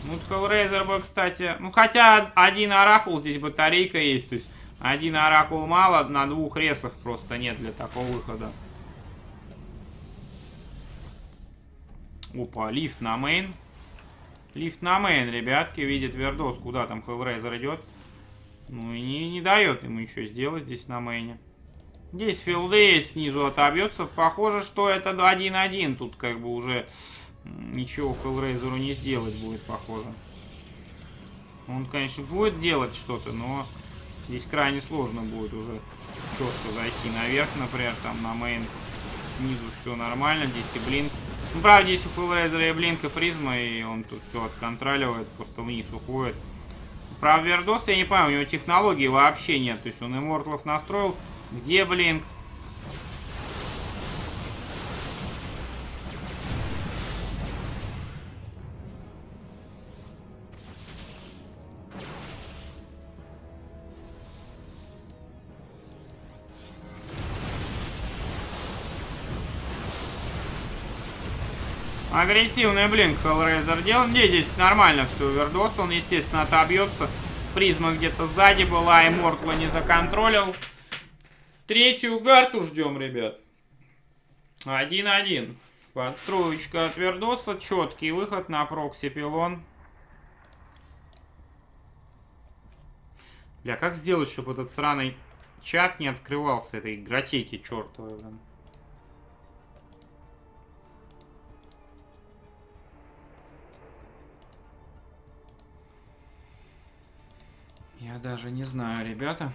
Ну, Hellraiser бы, кстати... Ну, хотя один оракул, здесь батарейка есть. То есть, один оракул мало, на двух ресах просто нет для такого выхода. Опа, лифт на main. Лифт на main, ребятки. Видит Вердос, куда там Hellraiser идет. Ну, и не, не дает ему ничего сделать здесь на мейне. Здесь филды снизу отобьется. Похоже, что это 1-1. Тут как бы уже ничего Hellraiser не сделать будет, похоже. Он, конечно, будет делать что-то, но здесь крайне сложно будет уже четко зайти наверх, например, там на main снизу все нормально, здесь и blink. Ну, правда, здесь у Hellraiser и blink и призма, и он тут все отконтроливает, просто вниз уходит. Правда, Вердос, я не понимаю, у него технологии вообще нет, то есть он иммортлов настроил. Где блинк? Агрессивный блин Hellraiser делал. Не, здесь нормально все. Вердос, он, естественно, отобьется. Призма где-то сзади была, и Мортла не законтролил. Третью гарту ждем, ребят. Один-один. Подстроечка от Вердоса. Четкий выход на прокси пилон. Бля, как сделать, чтобы этот сраный чат не открывался этой игротеки чертовой, блин? Я даже не знаю, ребята.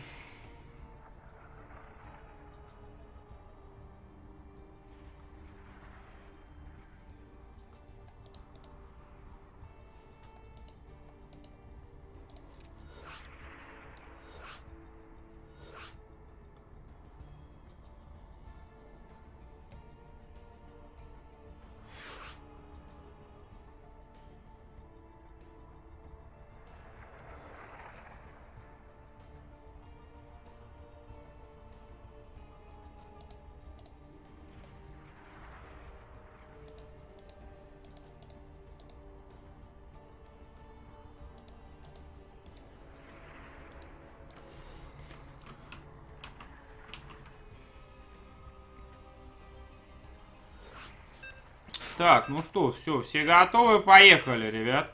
Так, ну что, все, все готовы, поехали, ребят.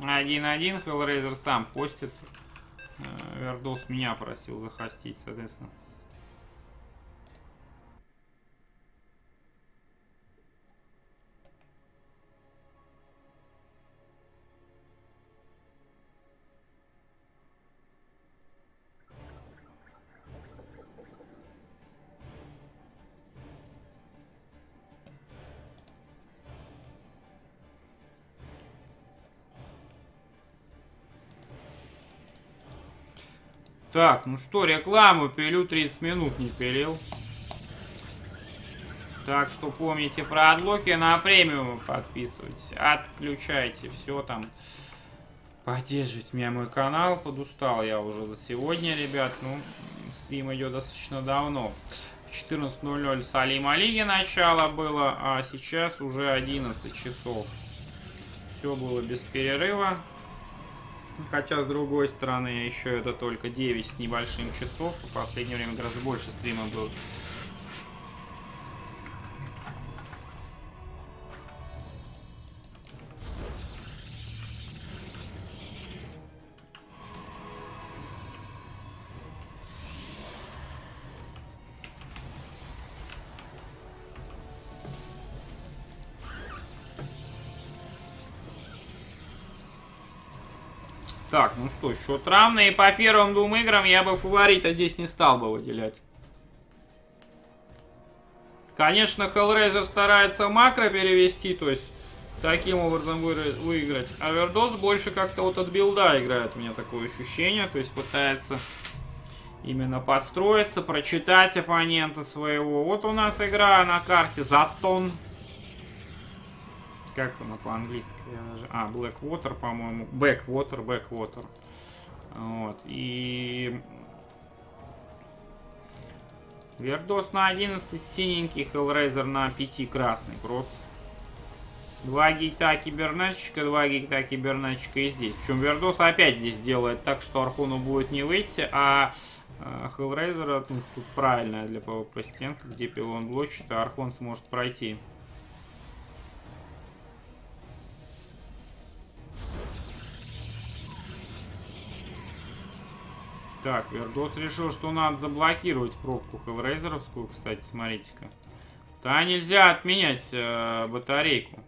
1-1, Hellraiser сам постит. Э, Вердос меня просил захостить, соответственно. Так, ну что, рекламу пилю 30 минут не пилил. Так что помните про адлоки на премиум подписывайтесь. Отключайте все там. Поддерживайте меня мой канал. Подустал я уже за сегодня, ребят. Ну, стрим идет достаточно давно. В 14.00 Салим Алиги начало было, а сейчас уже 11 часов. Все было без перерыва. Хотя, с другой стороны, еще это только 9 с небольшим часов. В последнее время гораздо больше стримов было. Что, счет. И по первым двум играм я бы фаворита здесь не стал бы выделять. Конечно, Hellraiser старается макро перевести, то есть таким образом выиграть. А Вердос больше как-то вот от билда играет, у меня такое ощущение. То есть пытается именно подстроиться, прочитать оппонента своего. Вот у нас игра на карте Затон. Как она по-английски? А, Blackwater, по-моему. Backwater, Backwater. Вот. И... Вердос на 11 синенький, Hellraiser на 5 красный. Кротс. Два гейта кибернетчика, два гейта кибернетчика и здесь. Причем Вердос опять здесь делает так, что Архону будет не выйти, а Hellraiser ну, тут правильная для PvP стенка, где пилон блочит, а Архон сможет пройти. Так, Вердос решил, что надо заблокировать пробку Хеллрейзеровскую, кстати, смотрите-ка. Да нельзя отменять э, батарейку.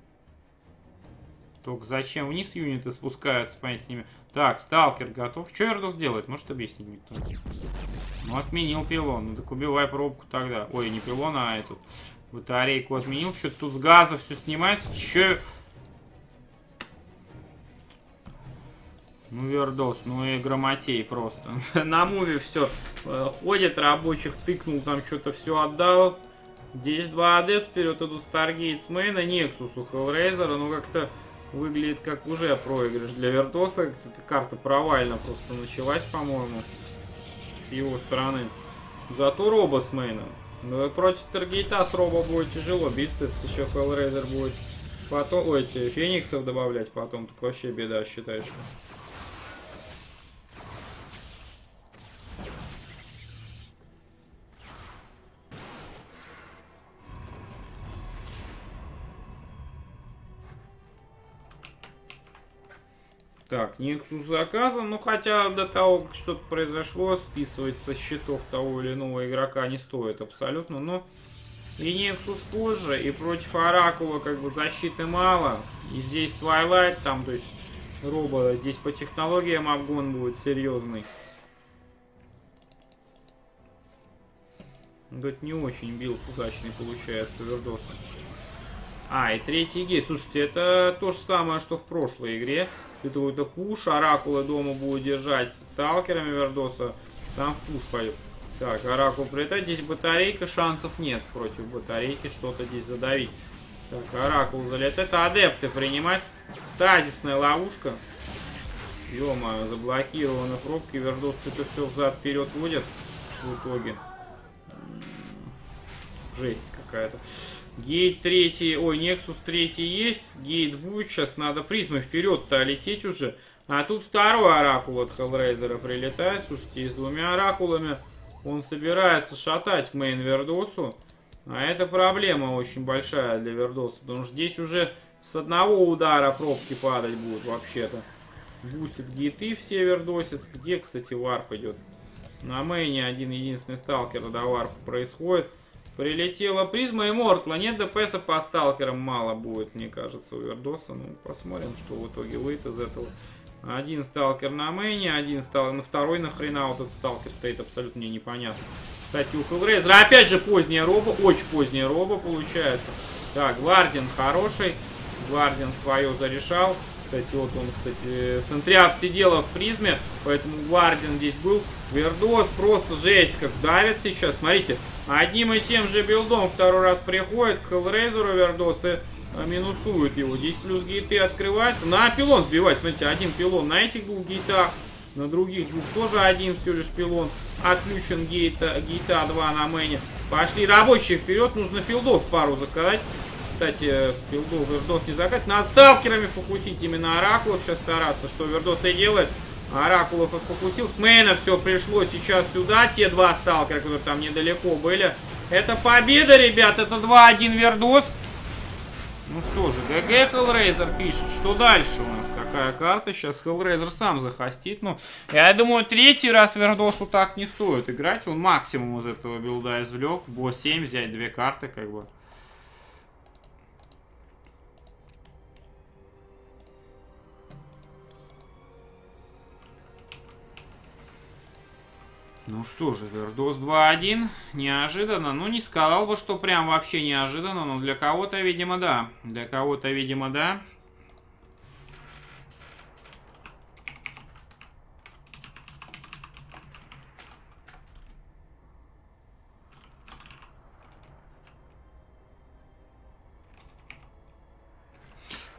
Только зачем вниз юниты спускаются, понять с ними. Так, сталкер готов. Что Вердос делает? Может объяснить никто? Ну, отменил пилон. Ну, так убивай пробку тогда. Ой, не пилон, а эту батарейку отменил. Что-то тут с газа все снимается. Че... Ну, Вердос, ну и грамотей просто. На муве все э, ходит, рабочих тыкнул, там что-то все отдал. Здесь два адепт вперед идут Старгейт с Нексус у Хеллрейзера, ну как-то выглядит как уже проигрыш для Вердоса. Эта карта провально просто началась, по-моему, с его стороны. Зато Роба с мейном. Но против Таргейта с Роба будет тяжело биться, если еще Hellraiser будет потом, ой, эти Фениксов добавлять потом, так вообще беда, считаешь. Так, Nexus заказан, ну хотя до того, как что-то произошло, списывать со счетов того или иного игрока не стоит абсолютно, но и Nexus позже, и против Оракула как бы защиты мало, и здесь Twilight, там, то есть Роба, здесь по технологиям обгон будет серьезный. Говорит, не очень build удачный получается Вердоса. А, и третий гейт. Слушайте, это то же самое, что в прошлой игре. Это push, Оракула дома будет держать с сталкерами Вердоса. Сам в пуш пойдет. Так, Оракул прилетает. Здесь батарейка, шансов нет против батарейки что-то здесь задавить. Так, Оракул залетает. Это адепты принимать. Стазисная ловушка. ё заблокированы пробки. Вердос что-то все взад-вперед водит в итоге. Жесть какая-то. Гейт третий, ой, Нексус третий есть, гейт будет, сейчас надо призмой вперед-то лететь уже. А тут второй оракул от Хеллрейзера прилетает, слушайте, и с двумя оракулами он собирается шатать main Вердосу. А это проблема очень большая для Вердоса, потому что здесь уже с одного удара пробки падать будут вообще-то. Бустит гейты все Вердосец. Где, кстати, warp идет? На мейне один единственный сталкер до варпа происходит. Прилетела призма. Immortal а нет. DPS по сталкерам мало будет, мне кажется, у Вердоса. Ну, посмотрим, что в итоге выйдет из этого. Один сталкер на мейне, один сталкер на второй нахрена вот этот сталкер стоит, абсолютно мне непонятно. Кстати, у Хеллрейзера опять же поздняя роба, очень поздняя роба получается. Так, Гвардин хороший. Гвардин свое зарешал. Кстати, вот он, кстати, Сентриав сидела в призме, поэтому Гвардин здесь был. Вердос просто жесть, как давит сейчас. Смотрите, одним и тем же билдом второй раз приходит к Хеллрейзеру Вердос и минусует его. Здесь плюс гейты открывается. На пилон сбивать, смотрите, один пилон на этих двух гейтах. На других двух тоже один все лишь пилон. Отключен гейта, гейта 2 на мэне. Пошли рабочие вперед, нужно филдов пару заказать. Кстати, филдов Вердос не закатит. Надо сталкерами фокусить именно Оракулов сейчас стараться, что Вердос и делает. Оракулов отфокусил. С мейна все пришло сейчас сюда. Те два сталкера, которые там недалеко были. Это победа, ребят. Это 2-1 Вердос. Ну что же, ГГ Hellraiser пишет, что дальше у нас, какая карта, сейчас Hellraiser сам захостит, ну, я думаю, третий раз Вердосу так не стоит играть, он максимум из этого билда извлек, бо 7 взять две карты, как бы. Ну что же, Вердос 2-1. Неожиданно. Ну, не сказал бы, что прям вообще неожиданно, но для кого-то, видимо, да. Для кого-то, видимо, да.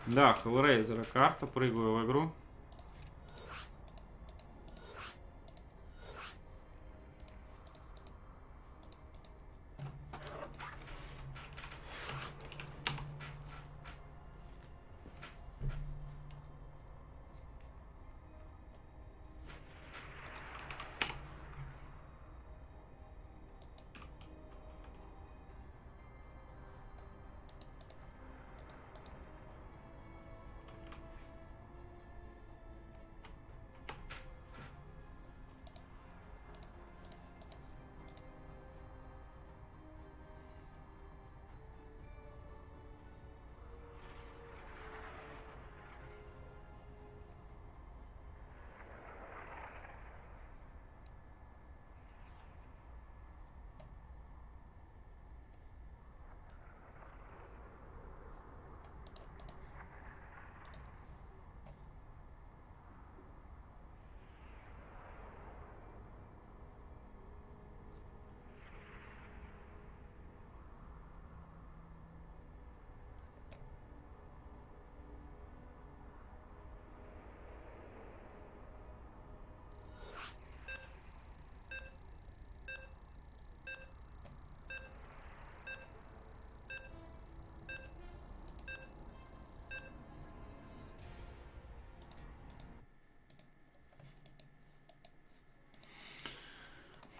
Да, Hellraiser карта, прыгаю в игру.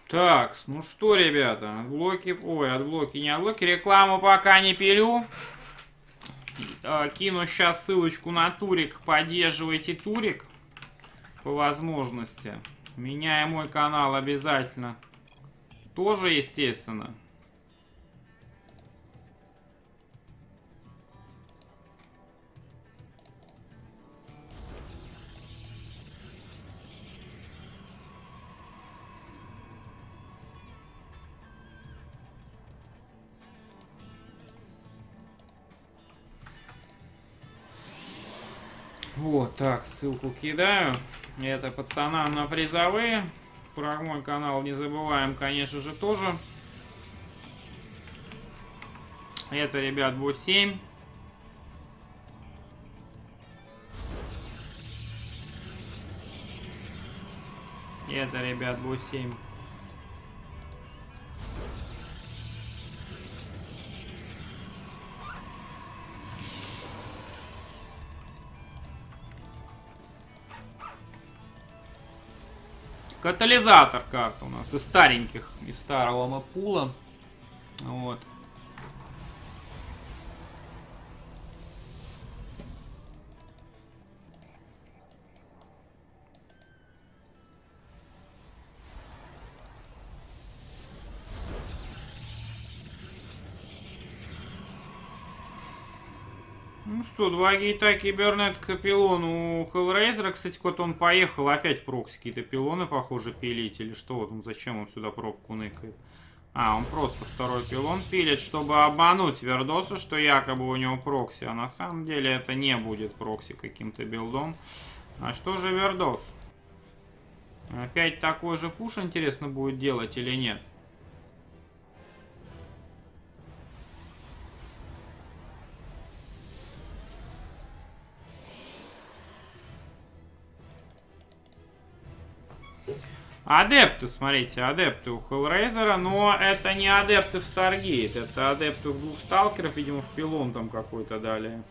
Так, ну что, ребята, отблоки, ой, отблоки, не отблоки, рекламу пока не пилю. А, кину сейчас ссылочку на турик, поддерживайте турик по возможности. Меня и мой канал обязательно. Тоже, естественно. Так, ссылку кидаю. Это пацанам на призовые. Про мой канал не забываем, конечно же, тоже. Это, ребят, бо 7. Это, ребят, бо 7. Катализатор карта у нас из стареньких, из старого мапула. Вот. Что, два гейта, кибернетка, пилон у Hellraiser. Кстати, вот он поехал опять прокси какие-то пилоны, похоже, пилить. Или что вот он, зачем он сюда пробку ныкает? А, он просто второй пилон пилит, чтобы обмануть Вердоса, что якобы у него прокси. А на самом деле это не будет прокси каким-то билдом. А что же Вердос? Опять такой же пуш, интересно, будет делать или нет? Адепты, смотрите, адепты у Hellraiser, но это не адепты в Stargate, это адепты в двух сталкеров, видимо, в пилон там какой-то далее.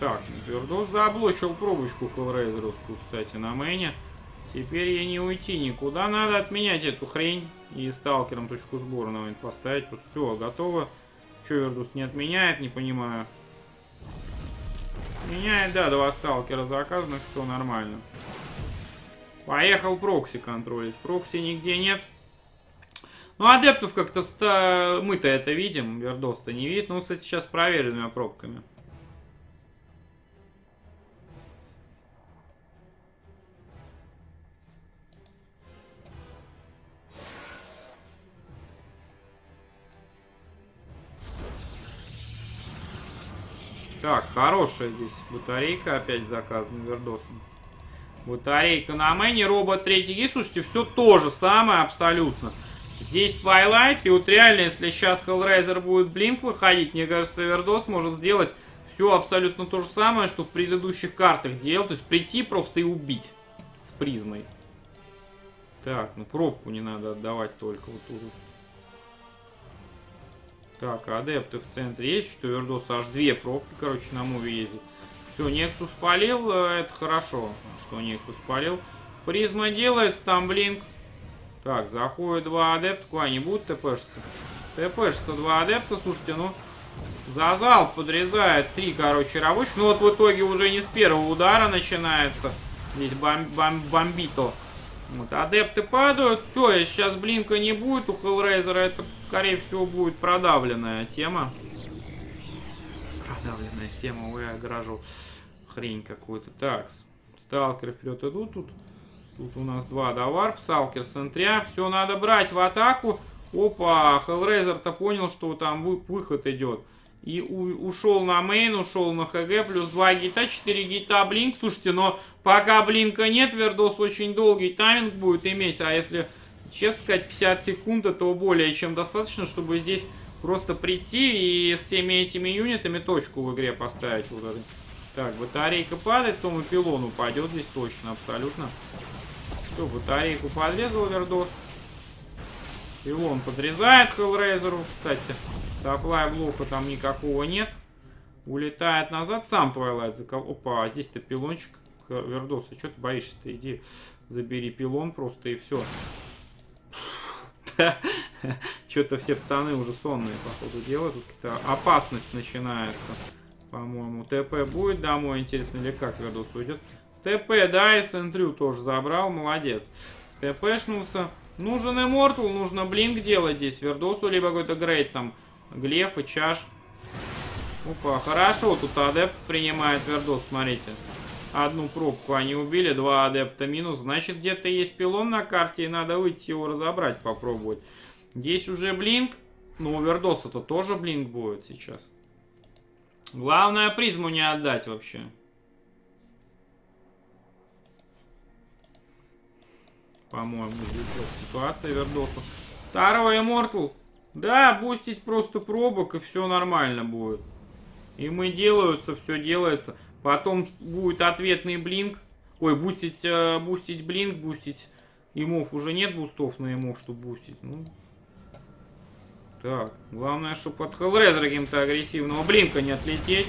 Так, Вердос заблочил пробочку Hellraiseровскую, кстати, на мэне. Теперь ей не уйти никуда, надо отменять эту хрень и сталкером точку сбора надо поставить. Все, готово. Че Вердус не отменяет, не понимаю. Меняет, да, два сталкера заказанных, все нормально. Поехал прокси контролить. Прокси нигде нет. Ну, адептов как-то ста... мы-то это видим, Вердос-то не видит. Ну, кстати, сейчас проверенными пробками. Так, хорошая здесь батарейка опять заказана Вердосом. Батарейка на мэне, робот третий гей. Слушайте, все то же самое абсолютно. Здесь Twilight, и вот реально, если сейчас Hellraiser будет Блинк выходить, мне кажется, Вердос может сделать все абсолютно то же самое, что в предыдущих картах делал. То есть прийти просто и убить с призмой. Так, ну пробку не надо отдавать только вот тут. Так, адепты в центре есть, что Вердос аж две пробки, короче, на муве ездит. Все, Нексус спалил, э, это хорошо, что Нексус спалил. Призма делается, там блинк. Так, заходит два адепта, куда они будут ТПшиться? ТПшится два адепта, слушайте, ну... За зал подрезает три, короче, рабочих. Ну вот в итоге уже не с первого удара начинается. Здесь бом бом бомбито. Вот, адепты падают. Все, сейчас блинка не будет. У Hellraiser это, скорее всего, будет продавленная тема. Продавленная тема. Ой, я огражу хрень какую-то. Так, сталкеры вперед идут тут. Тут у нас два даварп, салкер центря. Все, надо брать в атаку. Опа, Hellraiser-то понял, что там выход идет. И ушел на мейн, ушел на ХГ, плюс 2 гита, 4 гита, блинк. Слушайте, но пока блинка нет, Вердос очень долгий тайминг будет иметь. А если, честно сказать, 50 секунд, этого более чем достаточно, чтобы здесь просто прийти и с всеми этими юнитами точку в игре поставить. Вот. Так, батарейка падает, то и пилон упадет здесь точно, абсолютно. Все, батарейку подрезал Вердос. Пилон подрезает Хеллрейзеру, кстати. Supply блока там никакого нет. Улетает назад. Сам Twilight закол... Опа, а здесь-то пилончик. Вердоса, что ты боишься-то? Иди, забери пилон просто и все. Что-то все пацаны уже сонные, походу, делают. Тут какая-то опасность начинается. По-моему, ТП будет домой, интересно, или как Вердос уйдет. ТП, да, и Сентрю тоже забрал, молодец. ТПшнулся. Нужен Immortal, нужно блинк делать здесь Вердосу, либо какой-то грейд там Глеф и Чаш. Опа, хорошо, тут адепт принимает Вердос, смотрите. Одну пробку они убили, два адепта минус. Значит, где-то есть пилон на карте, и надо выйти его разобрать, попробовать. Здесь уже блинк. Ну, у Вердоса-то тоже блинк будет сейчас. Главное, призму не отдать вообще. По-моему, здесь вот ситуация Вердосу. Второй Immortal. Да, бустить просто пробок, и все нормально будет. И мы делаются, все делается. Потом будет ответный блинк. Ой, бустить, э, бустить блинк, бустить имов. Уже нет бустов на имов, чтобы бустить. Ну. Так, главное, чтобы от Hellraiser каким-то агрессивного блинка не отлететь.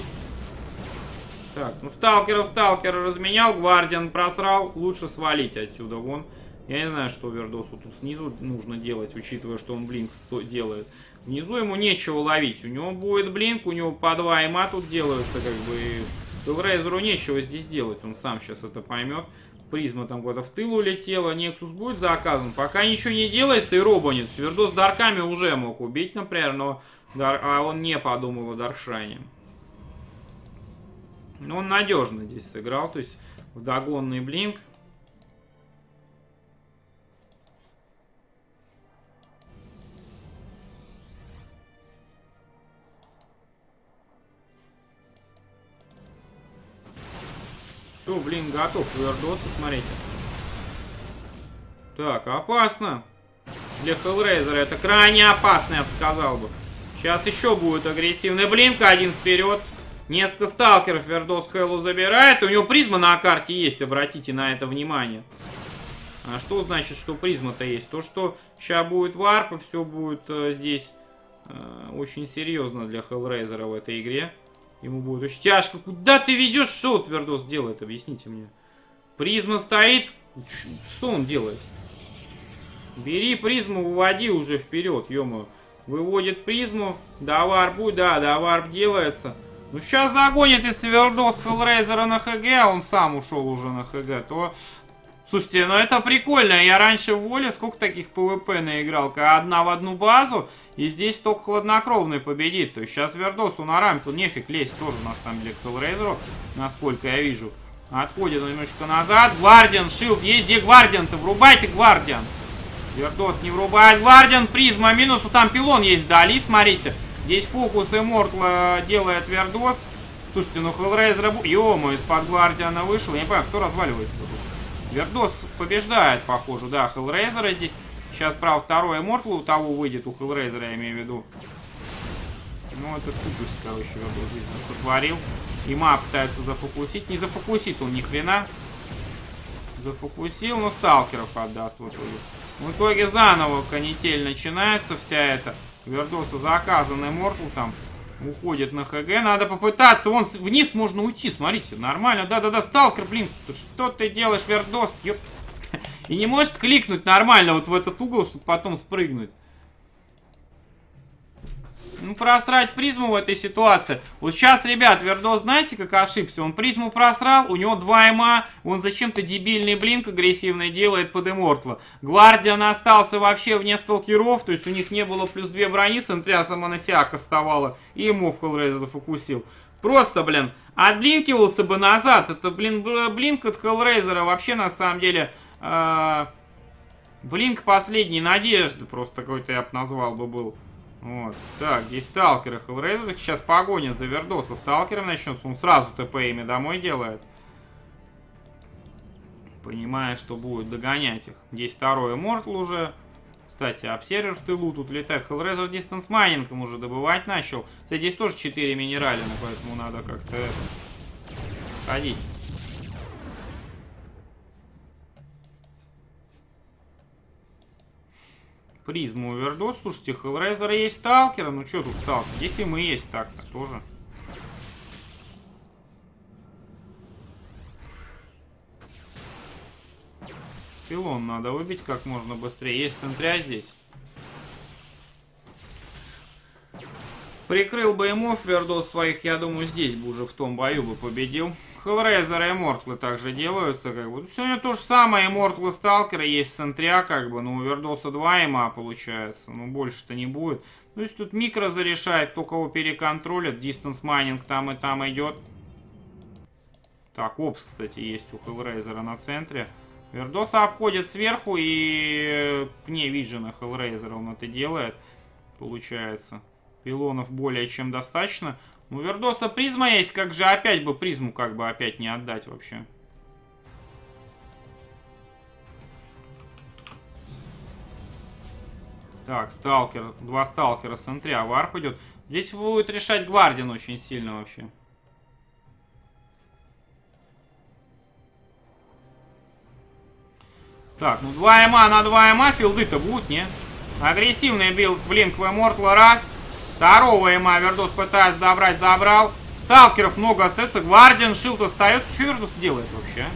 Так, ну сталкеров сталкера разменял, гвардиан просрал. Лучше свалить отсюда, вон. Я не знаю, что Вердосу тут снизу нужно делать, учитывая, что он блинк делает. Внизу ему нечего ловить. У него будет блинк, у него по два има тут делаются, как бы. Хеллрейзеру нечего здесь делать, он сам сейчас это поймет. Призма там куда-то в тыл улетела, Нексус будет заказан. Пока ничего не делается и робонит. Свердос Дарками уже мог убить, например, но Дар... а он не подумал о Даршане. Но он надежно здесь сыграл, то есть в догонный блинк Все, блин, готов. Вердосы, смотрите. Так, опасно. Для Хеллрейзера это крайне опасно, я бы сказал бы. Сейчас еще будет агрессивный блинка, один вперед. Несколько сталкеров Вердос Хеллу забирает. У него призма на карте есть, обратите на это внимание. А что значит, что призма-то есть? То, что сейчас будет варп, и все будет э, здесь э, очень серьезно для Хеллрейзера в этой игре. Ему будет очень тяжко. Куда ты ведешь? Что Вердос делает? Объясните мне. Призма стоит. Что он делает? Бери призму, выводи уже вперед, ё Выводит призму. Да, варп будет, да, да, варп делается. Ну, сейчас загонит здесь Вердос Хеллрейзера на ХГ, а он сам ушел уже на ХГ, то Слушайте, ну это прикольно. Я раньше в Воле сколько таких ПВП наиграл? Когда одна в одну базу, и здесь только хладнокровный победит. То есть сейчас Вердосу на рамку нефиг лезть тоже, на самом деле, к Хеллрейзеру, насколько я вижу. Отходит немножечко назад. Guardian Shield есть. Где Guardian -то? Врубайте Guardian. Вердос не врубает. Guardian, призма, минусу. Там пилон есть вдали, смотрите. Здесь фокус Иммортла делает Вердос. Слушайте, ну Хеллрейзера... Ё-моё, из-под Гвардиана вышел. Я не понимаю, кто разваливается тут? Вердос побеждает, похоже, да, Хеллрейзера здесь. Сейчас, правда, второй Immortal у того выйдет, у Хеллрейзера, я имею в виду. Ну, это тупость, короче, Вердос здесь сотворил. Има пытается зафокусить. Не зафокусит он ни хрена. Зафокусил, но сталкеров отдаст в итоге. В итоге заново канитель начинается вся эта. Вердоса заказанный Мортл там уходит на ХГ. Надо попытаться. Вон вниз можно уйти. Смотрите, нормально. Да-да-да, сталкер, блин. Что ты делаешь, Вердос? Ёп. И не может кликнуть нормально вот в этот угол, чтобы потом спрыгнуть. Ну, просрать призму в этой ситуации. Вот сейчас, ребят, Вердос, знаете, как ошибся? Он призму просрал, у него 2 ма, он зачем-то дебильный блинк агрессивный делает под Иммортла. Гвардиан остался вообще вне сталкеров, то есть у них не было плюс 2 брони, Сентряса Моносиак оставало, и ему в Хеллрейза зафокусил. Просто, блин, отблинкивался бы назад. Это, блин, блинк от Хеллрейзера вообще, на самом деле... Э Блинк последней надежды, просто какой-то я бы назвал бы был. Вот. Так, здесь сталкеры Хеллрейзер. Сейчас погоня за Вердоса сталкером начнется. Он сразу ТП ими домой делает. Понимая, что будет догонять их. Здесь второй Immortal уже. Кстати, обсервер в тылу тут летает. Hellraiser Distance Mining уже добывать начал. Кстати, здесь тоже 4 минералина, поэтому надо как-то ходить. Призму овердос. Слушайте, Хеллрайзера есть сталкера. Ну что тут сталкер? Здесь и мы есть так-то тоже. Пилон надо выбить как можно быстрее. Есть центря здесь. Прикрыл бы ему Вердос своих, я думаю, здесь бы уже в том бою бы победил. Hellraiser и Immortal также делаются, как бы. Сегодня то же самое, и Сталкера есть Сентря, как бы, ну, у Вердоса 2 има получается, ну, больше-то не будет. То есть тут микро зарешает, кто кого переконтролит, Distance Mining там и там идет. Так, Опс, кстати, есть у Hellraiser на центре. Вердоса обходит сверху и вне виджена Hellraiser он это делает, получается. Пилонов более чем достаточно. У Вердоса призма есть, как же опять бы призму как бы опять не отдать вообще. Так, сталкер, два сталкера сентря, варп идет. Здесь будет решать Guardian очень сильно вообще. Так, ну 2 има на 2 има филды-то будут, не? Агрессивный билд Blink Иммортла раз. Второго има Вердос пытается забрать, забрал. Сталкеров много остается. Guardian Shield остается. Что Вердос делает вообще?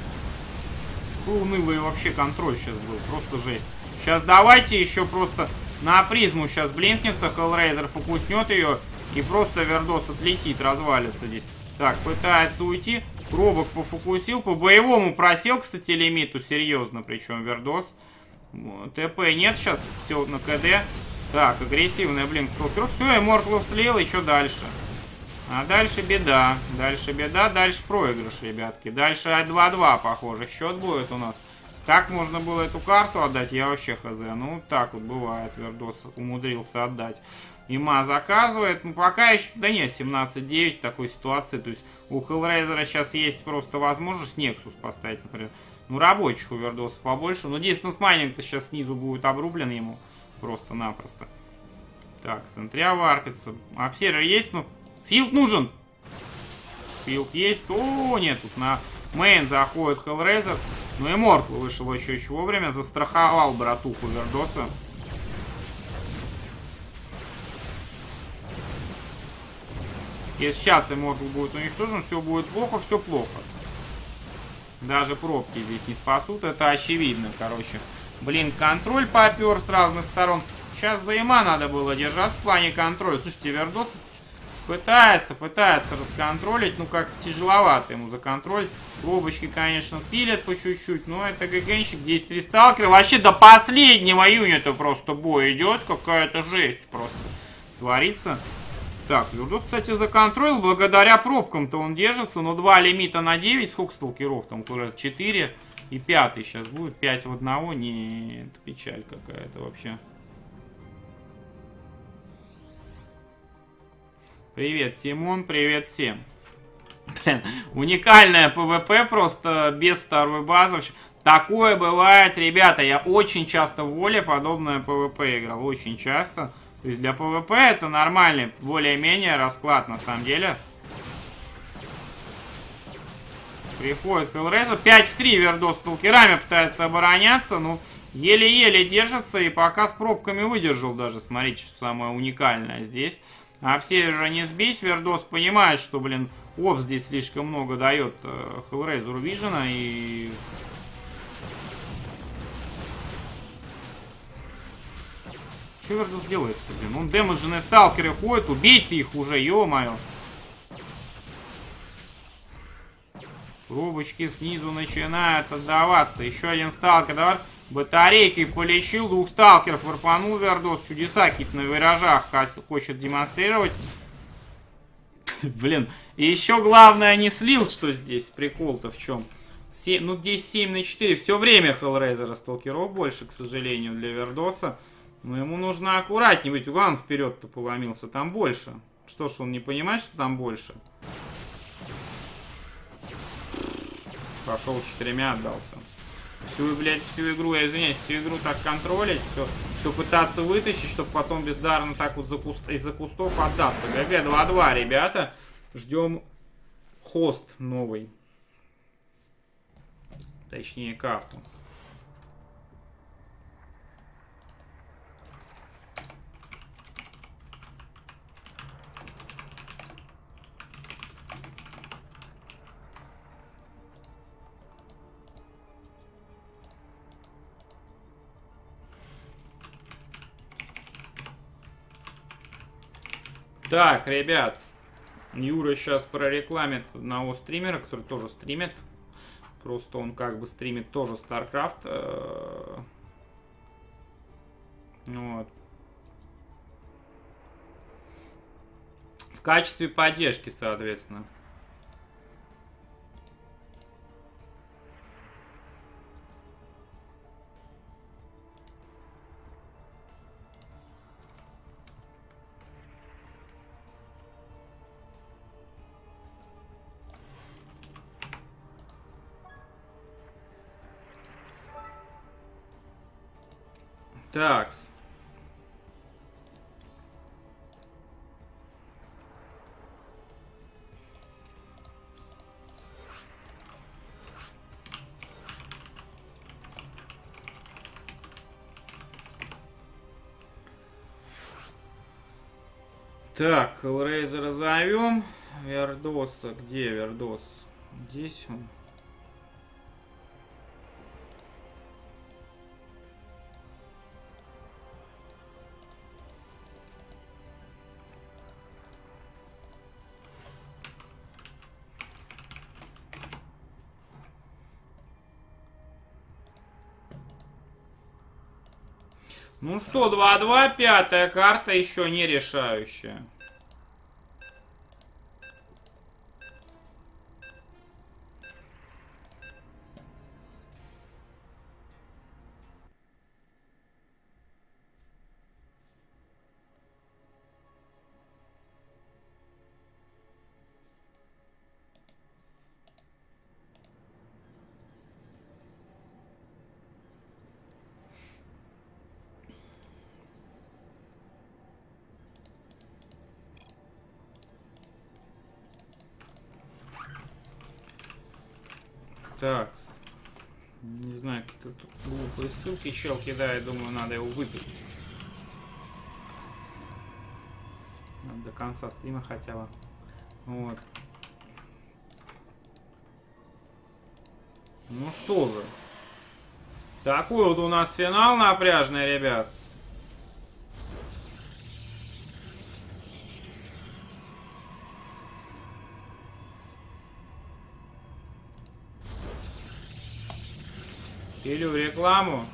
Какой унылый вообще контроль сейчас был. Просто жесть. Сейчас давайте еще просто на призму сейчас блинкнется. Хеллрейзер фокуснет ее. И просто Вердос отлетит, развалится здесь. Так, пытается уйти. Пробок пофокусил. По боевому просел, кстати, лимиту. Серьезно, причем Вердос. ТП нет сейчас. Все на КД. Так, агрессивная, блин, сталкеров. Все, и Мортлов слил, еще дальше. А дальше беда. Дальше беда, дальше проигрыш, ребятки. Дальше 2-2, похоже, счет будет у нас. Как можно было эту карту отдать, я вообще хз. Ну, так вот бывает, Вердос умудрился отдать. Има заказывает, ну, пока еще, да нет, 17-9 такой ситуации. То есть у Hellraiser сейчас есть просто возможность Nexus поставить, например. Ну, рабочих у Вердоса побольше. Но Distance Mining-то сейчас снизу будет обрублен ему. Просто-напросто. Так, Сентря варпится. Обсервер есть? Ну, филд нужен. Филд есть. О, нет, тут на мейн заходит Hellraiser. Ну Immortal вышел еще очень вовремя. Застраховал братуху Вердоса. Если сейчас Immortal будет уничтожен, все будет плохо, все плохо. Даже пробки здесь не спасут, это очевидно, короче. Блин, контроль попер с разных сторон. Сейчас за има надо было держаться в плане контроля. Слушайте, Вердос пытается, пытается расконтролить. Ну, как тяжеловато ему законтролить. Бобочки, конечно, пилят по чуть-чуть. Но это ГГНщик, 10-3 сталкера. Вообще до последнего юнита просто бой идет. Какая-то жесть просто творится. Так, Вердос, кстати, законтролил. Благодаря пробкам-то он держится. Но 2 лимита на 9. Сколько сталкеров там? 4. И пятый сейчас будет. Пять в одного. Нет, печаль какая-то вообще. Привет, Тимон. Привет всем. Блин, уникальная ПВП просто без второй базы. Такое бывает, ребята, я очень часто в воле подобное ПВП играл, очень часто. То есть для ПВП это нормальный, более-менее расклад на самом деле. Приходит Hellraiser. 5 в 3 Вердос толкерами пытается обороняться. Ну, еле-еле держится. И пока с пробками выдержал даже. Смотрите, что самое уникальное здесь. А не сбись. Вердос понимает, что, блин, оп здесь слишком много дает э, Hellraiser Вижена. И... Что Вердос делает-то, блин? Он дэмэдженные сталкеры ходят. Убейте их уже, ё-моё. Трубочки снизу начинают отдаваться. Еще один сталкер. Давай батарейкой полечил. Двух сталкеров варпанул Вердос. Чудеса какие-то на виражах хочет демонстрировать. Блин. И еще главное не слил, что здесь. Прикол-то в чем? 7, ну здесь 7 на 4. Все время Hellraiser сталкеров больше, к сожалению, для Вердоса. Но ему нужно аккуратнее быть. Уган вперед-то поломился. Там больше. Что ж, он не понимает, что там больше? Пошел четырьмя отдался. Всю, блядь, всю игру, я извиняюсь, всю игру так контролить, все, все пытаться вытащить, чтобы потом бездарно так вот за куст, из-за кустов отдаться. ГГ 2-2, ребята. Ждем хост новый. Точнее, карту. Так, ребят, Юра сейчас прорекламит одного стримера, который тоже стримит. Просто он как бы стримит тоже StarCraft. Э, вот. В качестве поддержки, соответственно. Такс. Так, Hellraiser зовем. Вердоса. Где Вердос? Здесь он. Ну что, 2-2, пятая карта еще не решающая. Так. Не знаю, какие тут глупые ссылки чел кидает. Думаю, надо его выпить. До конца стрима хотя бы. Вот. Ну что же. Такой вот у нас финал напряжный, ребят. Пилю рекламу.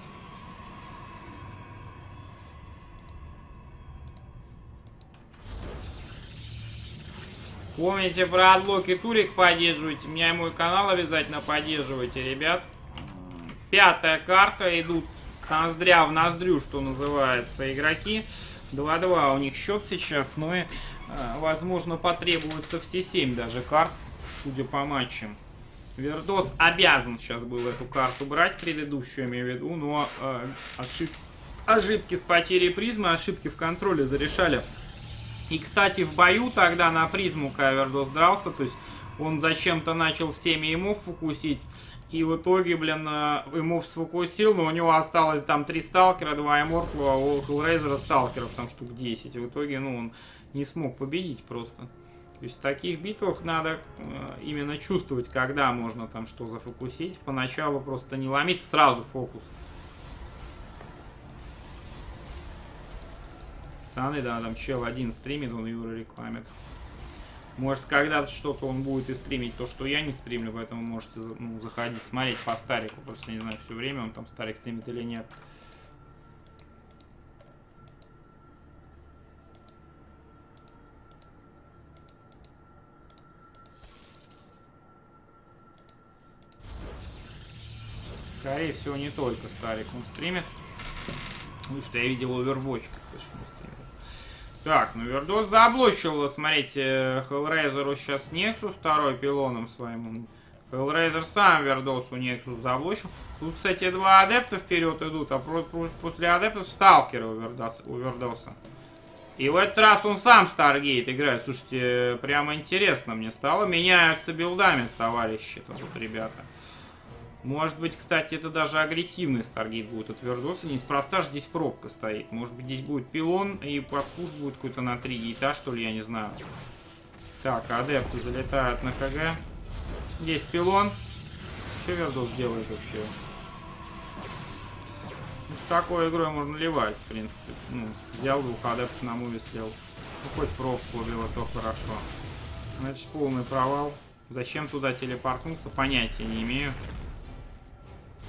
Помните про отлоки турик поддерживайте. Меня и мой канал обязательно поддерживайте, ребят. Пятая карта. Идут ноздря в ноздрю, что называется, игроки. 2-2 у них счет сейчас. Но и, э, возможно, потребуется все 7 даже карт. судя по матчам. Вердос обязан сейчас был эту карту брать, предыдущую, имею в виду, но э, ошибки, ошибки с потерей призмы, ошибки в контроле зарешали. И, кстати, в бою тогда на призму, когда Вердос дрался, то есть он зачем-то начал всеми ему фокусить, и в итоге, блин, э, ему сфокусил, но у него осталось там три сталкера, два иммортла, а у Хеллрейзера сталкеров там штук 10. В итоге, ну, он не смог победить просто. То есть в таких битвах надо э, именно чувствовать, когда можно там что зафокусить. Поначалу просто не ломить сразу фокус. Пацаны, да, там чел один стримит, он Юра рекламит. Может, когда-то что-то он будет и стримить, то, что я не стримлю, поэтому можете ну, заходить, смотреть по старику. Просто не знаю, все время он там старик стримит или нет. Скорее всего, не только Старик он стримит. Ну что, я видел Overwatch, как стримит. Так, ну Вердос заблочил, смотрите, Hellraiser сейчас Nexus второй пилоном своим. Hellraiser сам Вердосу Nexus заблочил. Тут, кстати, два адепта вперед идут, а после адептов сталкеры у, Вердос, у Вердоса. И в этот раз он сам Старгейт играет. Слушайте, прямо интересно мне стало. Меняются билдами товарищи тут ребята. Может быть, кстати, это даже агрессивный Старгейт будет от Вердоса. Неспроста же здесь пробка стоит. Может быть, здесь будет пилон и подпуш будет какой-то на 3 гейта, что ли, я не знаю. Так, адепты залетают на ХГ. Здесь пилон. Что Вердос делает вообще? Ну, с такой игрой можно ливать, в принципе. Ну, взял двух адептов на муве слил. Ну, хоть пробку убил, а то хорошо. Значит, полный провал. Зачем туда телепортнулся, понятия не имею.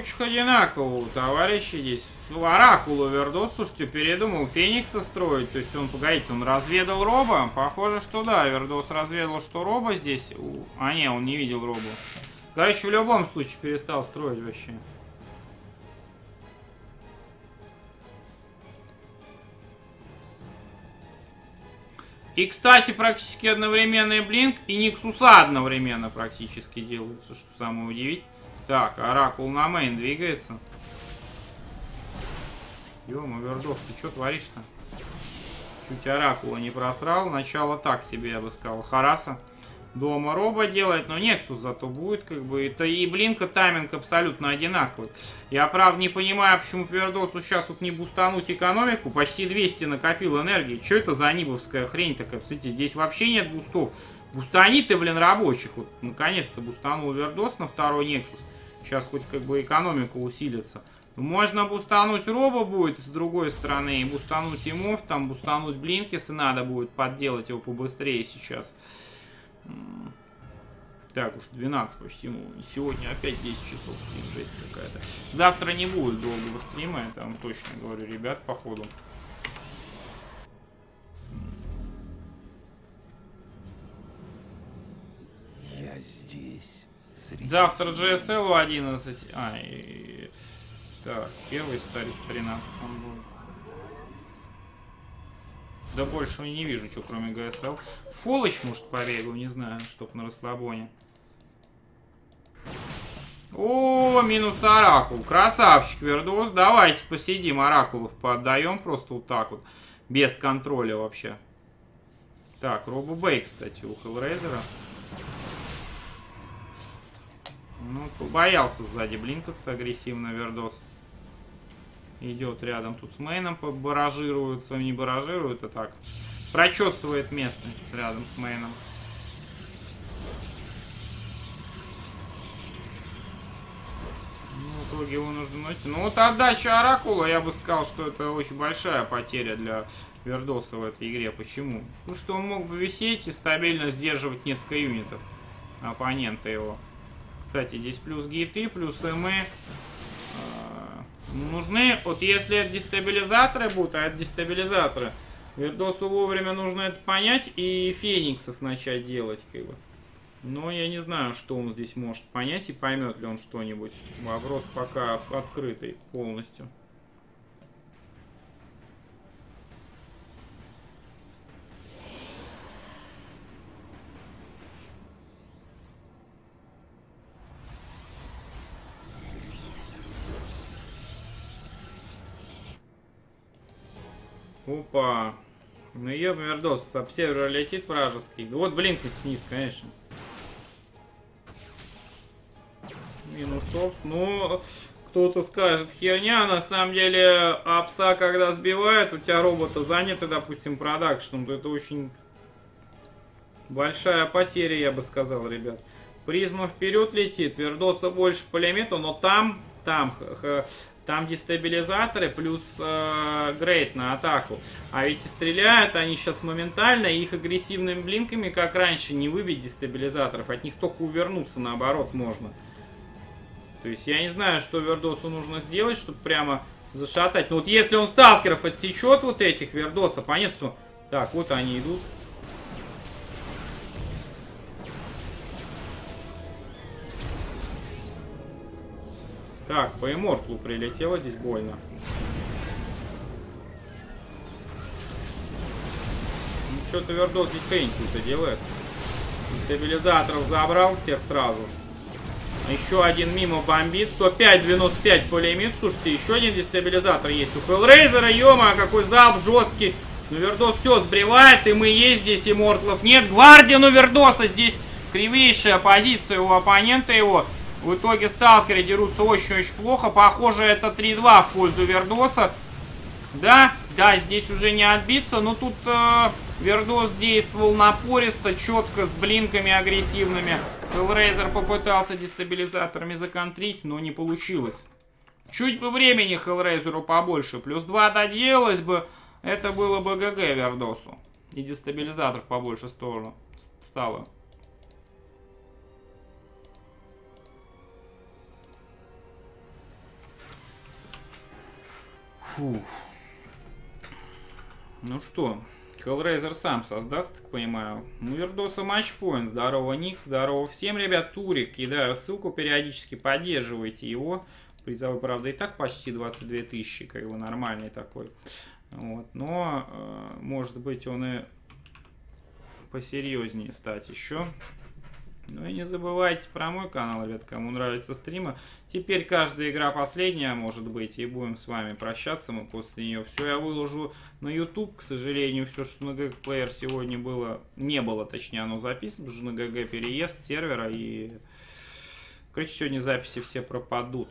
рабочих одинаково у товарищей здесь. Оракул Овердос, слушайте, передумал Феникса строить. То есть он, погодите, он разведал Роба? Похоже, что да, Овердос разведал, что Роба здесь... А не, он не видел Робу. Короче, в любом случае перестал строить вообще. И, кстати, практически одновременно и Блинк, и Никсуса одновременно практически делаются, что самое удивительное. Так, Оракул на мейн двигается. Ёма, Вердос, ты что творишь-то? Чуть Оракула не просрал. Начало так себе, я бы сказал. Хараса. Дома Роба делает, но Нексус зато будет, как бы. Это и Блинка тайминг абсолютно одинаковый. Я, правда, не понимаю, почему Вердосу сейчас вот не бустануть экономику. Почти 200 накопил энергии. Что это за нубовская хрень такая? Посмотрите, здесь вообще нет бустов. Бустани ты, блин, рабочих. Вот, наконец-то бустанул Вердос на второй Нексус. Сейчас хоть как бы экономика усилится. Можно бустануть Роба будет с другой стороны. И бустануть Имов, там бустануть Блинкис. И надо будет подделать его побыстрее сейчас. Так уж, 12 почти. Ну, сегодня опять 10 часов стрим, жесть какая-то. Завтра не будет долгого стрима, это вам точно говорю, ребят, походу. Я здесь. Завтра GSL в 11. А, и... Так, первый старик в 13 там будет. Да больше не вижу, что кроме GSL. Фолыч, может, побегу, не знаю, чтоб на расслабоне. О, минус Оракул. Красавчик, Вердос. Давайте посидим, Оракулов поотдаем просто вот так вот. Без контроля вообще. Так, Робу Бэй, кстати, у Хеллрейзера. Ну, побоялся сзади блинкаться агрессивно Вердос. Идет рядом тут с мейном, баражирует, с не баражирует, а так. Прочесывает местность рядом с мейном. Ну, в итоге его нужно найти. Ну, вот отдача Оракула, я бы сказал, что это очень большая потеря для Вердоса в этой игре. Почему? Потому что он мог бы висеть и стабильно сдерживать несколько юнитов оппонента его. Кстати, здесь плюс гиты, плюс МЭ. А, нужны, вот если это дестабилизаторы будут, а это дестабилизаторы, Вердосу вовремя нужно это понять и фениксов начать делать, как бы. Но я не знаю, что он здесь может понять и поймет ли он что-нибудь. Вопрос пока открытый полностью. Опа. Ну ее Вердос об севера летит вражеский. Вот блинкнуть вниз, конечно. Минус опс. Ну, кто-то скажет, херня, на самом деле, апса, когда сбивает, у тебя робота заняты, допустим, продакшном, то это очень большая потеря, я бы сказал, ребят. Призма вперед летит, Вердоса больше по лимиту, но там, там, там дестабилизаторы плюс э, грейд на атаку. А ведь стреляют они сейчас моментально, и их агрессивными блинками, как раньше, не выбить дестабилизаторов. От них только увернуться, наоборот, можно. То есть я не знаю, что Вердосу нужно сделать, чтобы прямо зашатать. Но вот если он сталкеров отсечет вот этих Вердоса, понятно, что... Так, вот они идут. Так, по иммортлу прилетело здесь больно. Ну, что-то Вердос здесь хрень какую-то делает. Стабилизаторов забрал всех сразу. Еще один мимо бомбит. 105-95 по лимиту. Слушайте, еще один дестабилизатор есть у Хеллрейзера. Ема, какой залп жесткий. Но Вердос все сбривает, и мы есть здесь, и Мортлов нет. Гвардия, ну Вердоса здесь кривейшая позиция у оппонента его. В итоге сталкеры дерутся очень-очень плохо. Похоже, это 3-2 в пользу Вердоса. Да, да, здесь уже не отбиться, но тут э, Вердос действовал напористо, четко, с блинками агрессивными. Hellraiser попытался дестабилизаторами законтрить, но не получилось. Чуть бы времени Hellraiser побольше, плюс 2 доделалось бы, это было бы ГГ Вердосу. И дестабилизатор побольше сторону стало. Фух. Ну что, Hellraiser сам создаст, так понимаю. Ну, Вердоса матчпоинт. Здорово, Ник, здорово всем, ребят. Турик, кидаю ссылку периодически, поддерживайте его. Призовой, правда, и так почти 22 тысячи, как бы нормальный такой. Вот. Но, э, может быть, он и посерьезнее стать еще. Ну и не забывайте про мой канал, ребят, кому нравятся стримы. Теперь каждая игра последняя, может быть, и будем с вами прощаться мы после нее. Все я выложу на YouTube, к сожалению, все, что на GG Player сегодня было, не было, точнее, оно записано, потому что на GG переезд сервера, и, короче, сегодня записи все пропадут.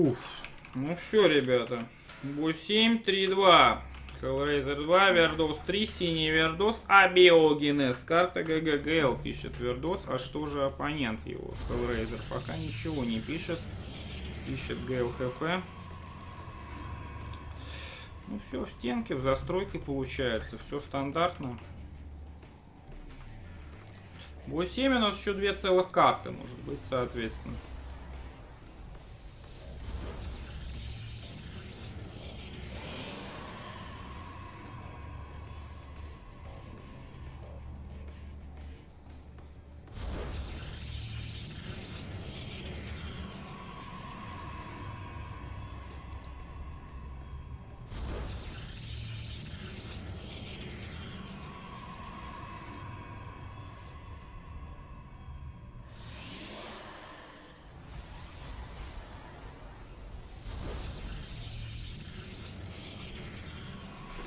Фух. Ну все, ребята. Бой 7, 3, 2. Hellraiser 2, Вердос 3, синий Вердос, Абиогенез. Карта ГГГЛ пишет Вердос. А что же оппонент его? Hellraiser пока ничего не пишет. Пишет ГЛХФ. Ну все, в стенке, в застройке получается. Все стандартно. Бой 7 у нас еще две целых карты, может быть, соответственно.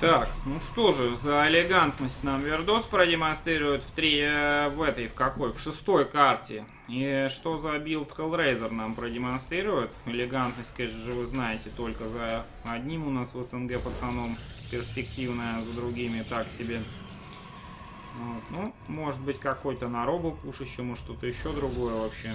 Так, ну что же, за элегантность нам Вердос продемонстрирует в три, э, в этой, в какой, в шестой карте. И что за билд Hellraiser нам продемонстрирует? Элегантность, конечно же, вы знаете, только за одним у нас в СНГ пацаном перспективная, за другими так себе. Вот, ну, может быть какой-то на робо пуш еще, может что-то еще другое вообще.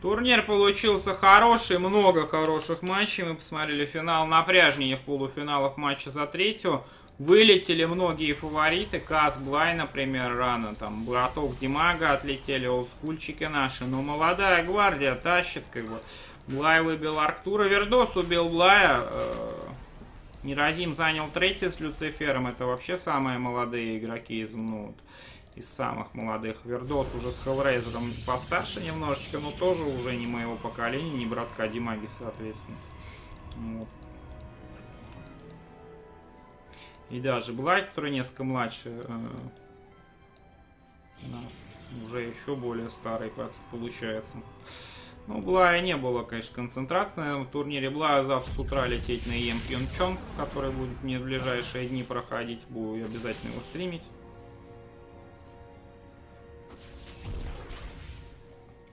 Турнир получился хороший, много хороших матчей. Мы посмотрели финал напряжнее в полуфиналах матча за третью. Вылетели многие фавориты. Каз Блай, например, рано. Там браток Димага отлетели, олдскульчики наши. Но молодая гвардия тащит, как бы. Блай выбил Арктура. Вердос убил Блая. Э, Неразим занял третий с Люцифером. Это вообще самые молодые игроки из, ну, из самых молодых. Вердос уже с Хеллрейзером постарше немножечко, но тоже уже не моего поколения, не братка Димаги, соответственно. Вот. И даже Блай, который несколько младше э, нас, уже еще более старый получается. Ну, Блая не было, конечно, концентрации на турнире. Блая завтра с утра лететь на ЕМ Пьончонг, который будет мне в ближайшие дни проходить. Буду обязательно его стримить.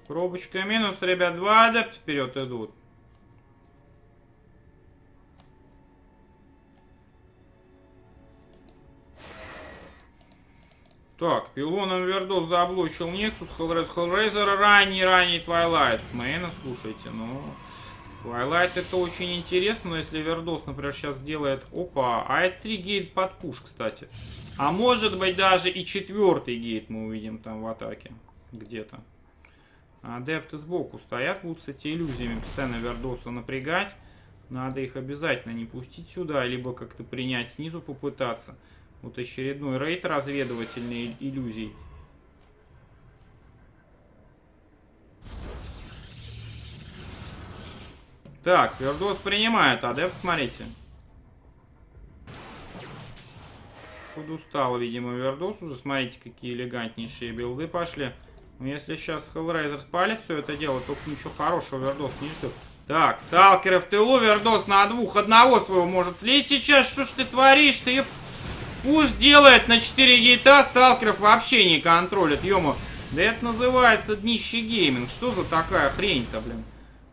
Пробочка минус, ребят, два адепт вперед идут. Так, пилоном Вердос заблочил Нексус, Хеллрейз, Хеллрейзера, ранний-ранний Twilight с мейна, слушайте, ну... Twilight это очень интересно, но если Вердос, например, сейчас сделает... Опа, а это три гейт под пуш, кстати. А может быть даже и четвертый гейт мы увидим там в атаке. Где-то. Адепты сбоку стоят, будут с этими иллюзиями постоянно Вердосу напрягать. Надо их обязательно не пустить сюда, либо как-то принять снизу, попытаться. Вот очередной рейд разведывательный иллюзий. Так, Вердос принимает, адепт, смотрите. Подустал, видимо, Вердос уже. Смотрите, какие элегантнейшие билды пошли. Но ну, если сейчас Hellraiser спалит все это дело, то ничего хорошего Вердос не ждет. Так, сталкеры в тылу, Вердос на двух одного своего может слить сейчас. Что ж ты творишь? Ты пусть делает на 4 гейта, сталкеров вообще не контролит, ему. Да это называется днище gaming. Что за такая хрень-то, блин?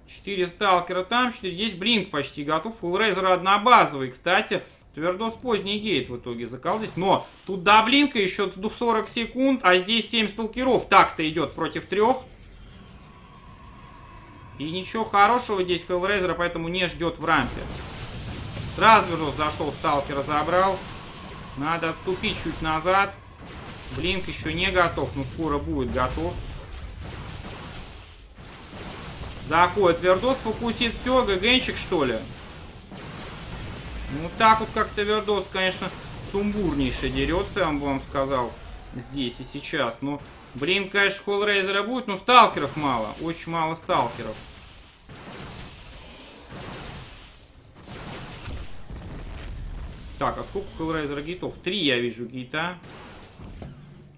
4 сталкера там, 4 здесь. Blink почти готов. Hellraiser однобазовый, кстати. Твердос поздний гейт в итоге заколдись. Но тут до блинка еще до 40 секунд, а здесь 7 сталкеров. Так-то идет против трех. И ничего хорошего здесь Хеллрейзера поэтому не ждет в рампе. Же зашел, сталкера забрал. Надо отступить чуть назад. Блинк еще не готов, но скоро будет готов. Заходит Вердос, фокусит все, ГГНчик что ли? Ну так вот как-то Вердос, конечно, сумбурнейше дерется, я вам сказал, здесь и сейчас. Ну, блин, конечно, Холлрейзера будет, но сталкеров мало. Очень мало сталкеров. Так, а сколько Хеллрейзера гейтов? Три я вижу гейта.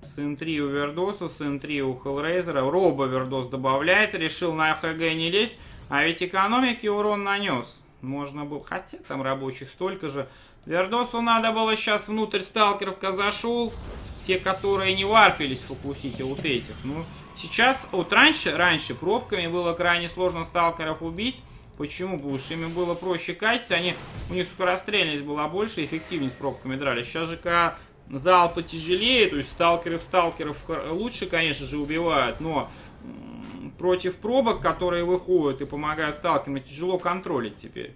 Сын 3 у Вердоса, сын 3 у Хеллрейзера. Робо Вердос добавляет, решил на ХГ не лезть. А ведь экономики урон нанес. Можно было... Хотя там рабочих столько же. Вердосу надо было сейчас внутрь сталкеровка зашел. Те, которые не варпились, фокусите вот этих. Ну, сейчас... Вот раньше, раньше пробками было крайне сложно сталкеров убить. Почему? Потому что ими было проще катить. Они, у них скорострельность была больше, эффективнее с пробками драли. Сейчас же, когда зал потяжелее, то есть сталкеров сталкеров лучше, конечно же, убивают, но против пробок, которые выходят и помогают сталкерам, тяжело контролить теперь.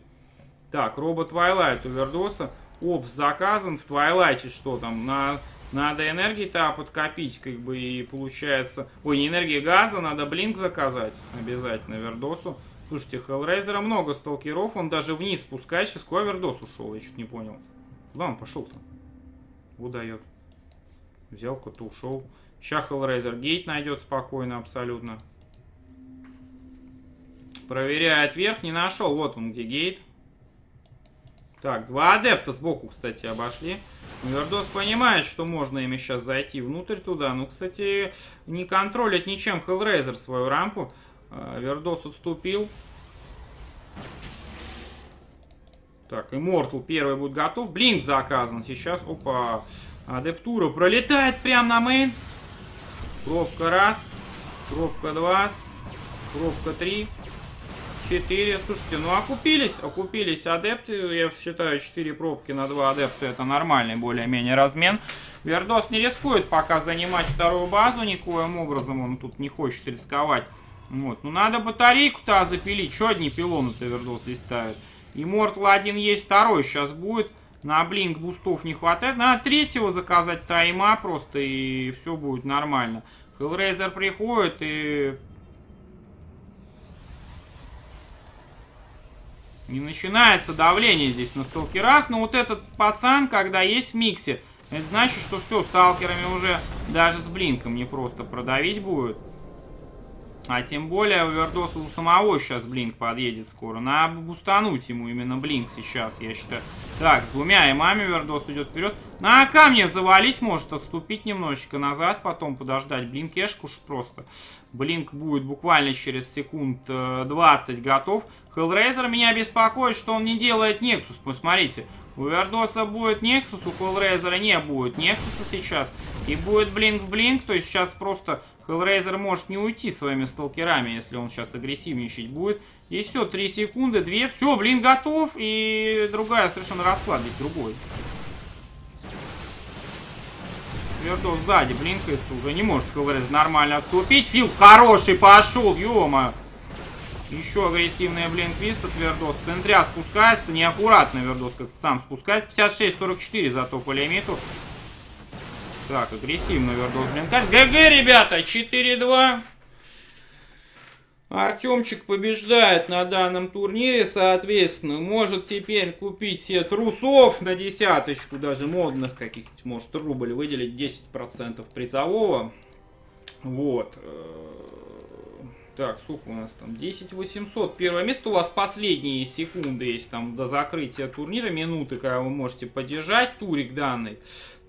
Так, робот Твайлайт у Вердоса. опс заказан. В Твайлайте что там? На, надо энергии-то подкопить, как бы, и получается... Ой, не энергии газа, надо блинк заказать обязательно Вердосу. Слушайте, Хеллрейзера много сталкеров, он даже вниз спускает. Сейчас куда Вердос ушел, я чуть не понял. Куда он пошел-то? Выдает. Взял куда-то, ушел. Сейчас Хеллрейзер гейт найдет спокойно, абсолютно. Проверяет вверх, не нашел. Вот он где гейт. Так, два адепта сбоку, кстати, обошли. Вердос понимает, что можно ими сейчас зайти внутрь туда. Ну, кстати, не контролит ничем Hellraiser свою рампу. А, Вердос отступил. Так, Immortal первый будет готов. Блинк заказан сейчас. Опа. Адептура пролетает прямо на мейн. Пробка раз. Пробка два. Пробка три. 4. Слушайте, ну окупились, окупились адепты. Я считаю, 4 пробки на 2 адепта это нормальный более-менее размен. Вердос не рискует пока занимать вторую базу никоим образом. Он тут не хочет рисковать. Вот. Ну надо батарейку-то запилить. Что одни пилоны-то Вердос листают? Immortal один есть, второй сейчас будет. На блинк бустов не хватает. Надо третьего заказать тайма просто и все будет нормально. Hellraiser приходит и Не начинается давление здесь на сталкерах, но вот этот пацан, когда есть миксе, это значит, что все, сталкерами уже даже с блинком не просто продавить будет. А тем более у Вердоса у самого сейчас блинк подъедет скоро. Надо бустануть ему именно блинк сейчас, я считаю. Так, с двумя и маме Вердос идет вперед. На камне завалить может, отступить немножечко назад, потом подождать. Блин, кешку уж просто. Блинк будет буквально через секунд 20 э, готов. Hellraiser меня беспокоит, что он не делает Nexus. Посмотрите, у Вердоса будет Nexus, у Hellraiser не будет Nexus сейчас. И будет Блинк в Блинк, то есть сейчас просто Hellraiser может не уйти своими сталкерами, если он сейчас агрессивничать будет. И все, 3 секунды, 2, все, блин, готов. И другая совершенно расклад здесь другой. Вертов сзади блинкается, уже не может Hellraiser нормально отступить. Фил хороший пошел, ё Еще агрессивная блинквист от Вердос. Центря спускается, неаккуратно Вердос как-то сам спускается. 56-44 зато по лимиту. Так, агрессивно Вердос блинкать. ГГ, ребята, 4-2. Артемчик побеждает на данном турнире, соответственно, может теперь купить себе трусов на десяточку, даже модных каких-нибудь, может рубль выделить 10% призового. Вот. Э, так, сколько у нас там? 10 800. Первое место у вас последние секунды есть там до закрытия турнира, минуты, когда вы можете поддержать турик данный.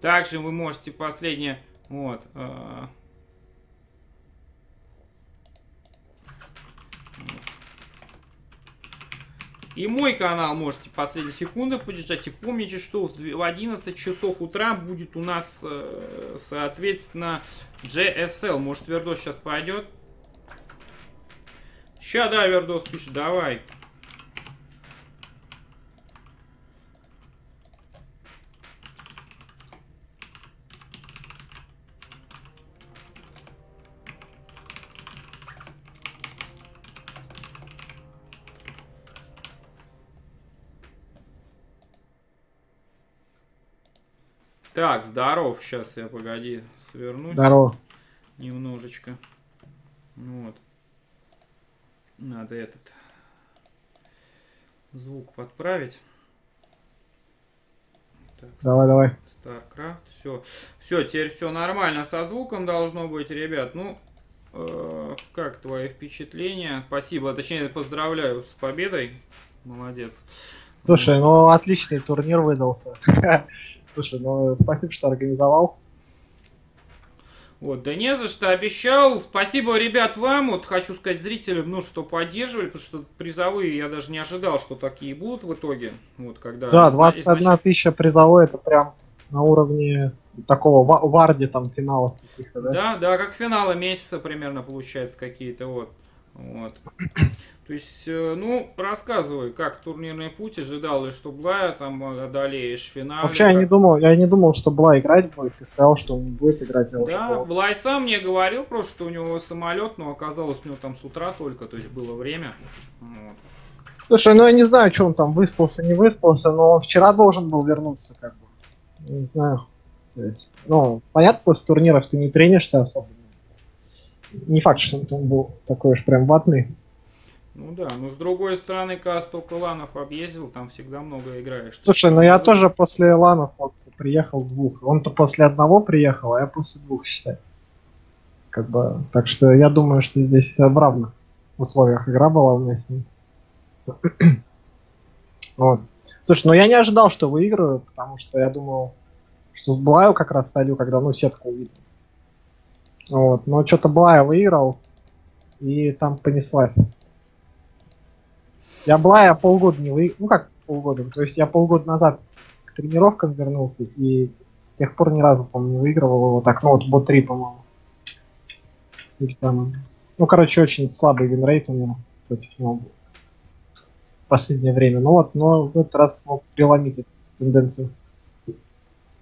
Также вы можете последнее... Вот. Э, и мой канал можете последние секунды поддержать. И помните, что в 11 часов утра будет у нас, э, соответственно, GSL. Может, Вердос сейчас пойдет? Сейчас, да, Вердос пишет, давай. Так, здоров. Сейчас я, погоди, свернусь. Здорово. Немножечко. Вот. Надо этот звук подправить. Так, давай, давай. StarCraft. Все. Все, теперь все нормально со звуком должно быть, ребят. Ну, э, как твои впечатления? Спасибо, точнее, поздравляю с победой. Молодец. Слушай, ну отличный турнир выдался. Слушай, ну спасибо, что организовал. Вот, да не за что, обещал. Спасибо, ребят, вам. Вот хочу сказать зрителям, ну, что поддерживали, потому что призовые я даже не ожидал, что такие будут в итоге. Вот, когда... Да, 21 изнач... тысяча призовой, это прям на уровне такого варди там каких-то, да? Да, да, как финалы месяца примерно получается какие-то, вот. Вот. То есть, э, ну, рассказывай, как турнирный путь, ожидал ли, что Блая там одолеешь в финале? Вообще, как... я не думал, я не думал, что Блай играть будет, ты сказал, что он будет играть. Да, Блай сам мне говорил просто, что у него самолет, но оказалось у него там с утра только, то есть было время. Вот. Слушай, ну я не знаю, что он там выспался, не выспался, но он вчера должен был вернуться, как бы. Не знаю. То есть, ну, понятно, после турниров ты не тренишься особо. Не факт, что он был такой уж прям ватный. Ну да, но с другой стороны, когда столько ланов объездил, там всегда много играешь. Слушай, ну я тоже после ланов вот приехал двух. Он-то после одного приехал, а я после двух, считай. Как бы, так что я думаю, что здесь в условиях игра была у меня с ним. вот. Слушай, ну я не ожидал, что выиграю, потому что я думал, что с Блаю как раз садю, когда ну сетку увидел. Вот, но что-то Блая выиграл, и там понеслась. Я Блая полгода не выиграл, ну как полгода, то есть я полгода назад к тренировкам вернулся, и с тех пор ни разу, по-моему, не выигрывал его так, ну вот BO3, по-моему. Там, ну, короче, очень слабый винрейт у меня против него был в последнее время. Ну вот, но в этот раз смог преломить эту тенденцию.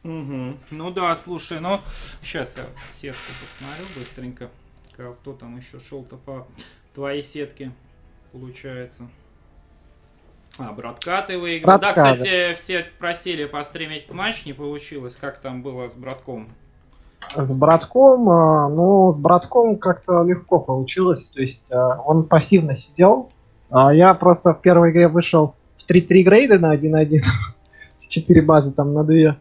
Угу. Ну да, слушай, ну сейчас я сетку посмотрю быстренько. Кто там еще шел-то по твоей сетке, получается. А, братка ты выиграл. Братка, да, кстати, все просили постримить матч, не получилось. Как там было с братком? С братком, а, ну, с братком как-то легко получилось. То есть а, он пассивно сидел. А я просто в первой игре вышел в 3-3 грейды на 1-1. 4 базы там на 2.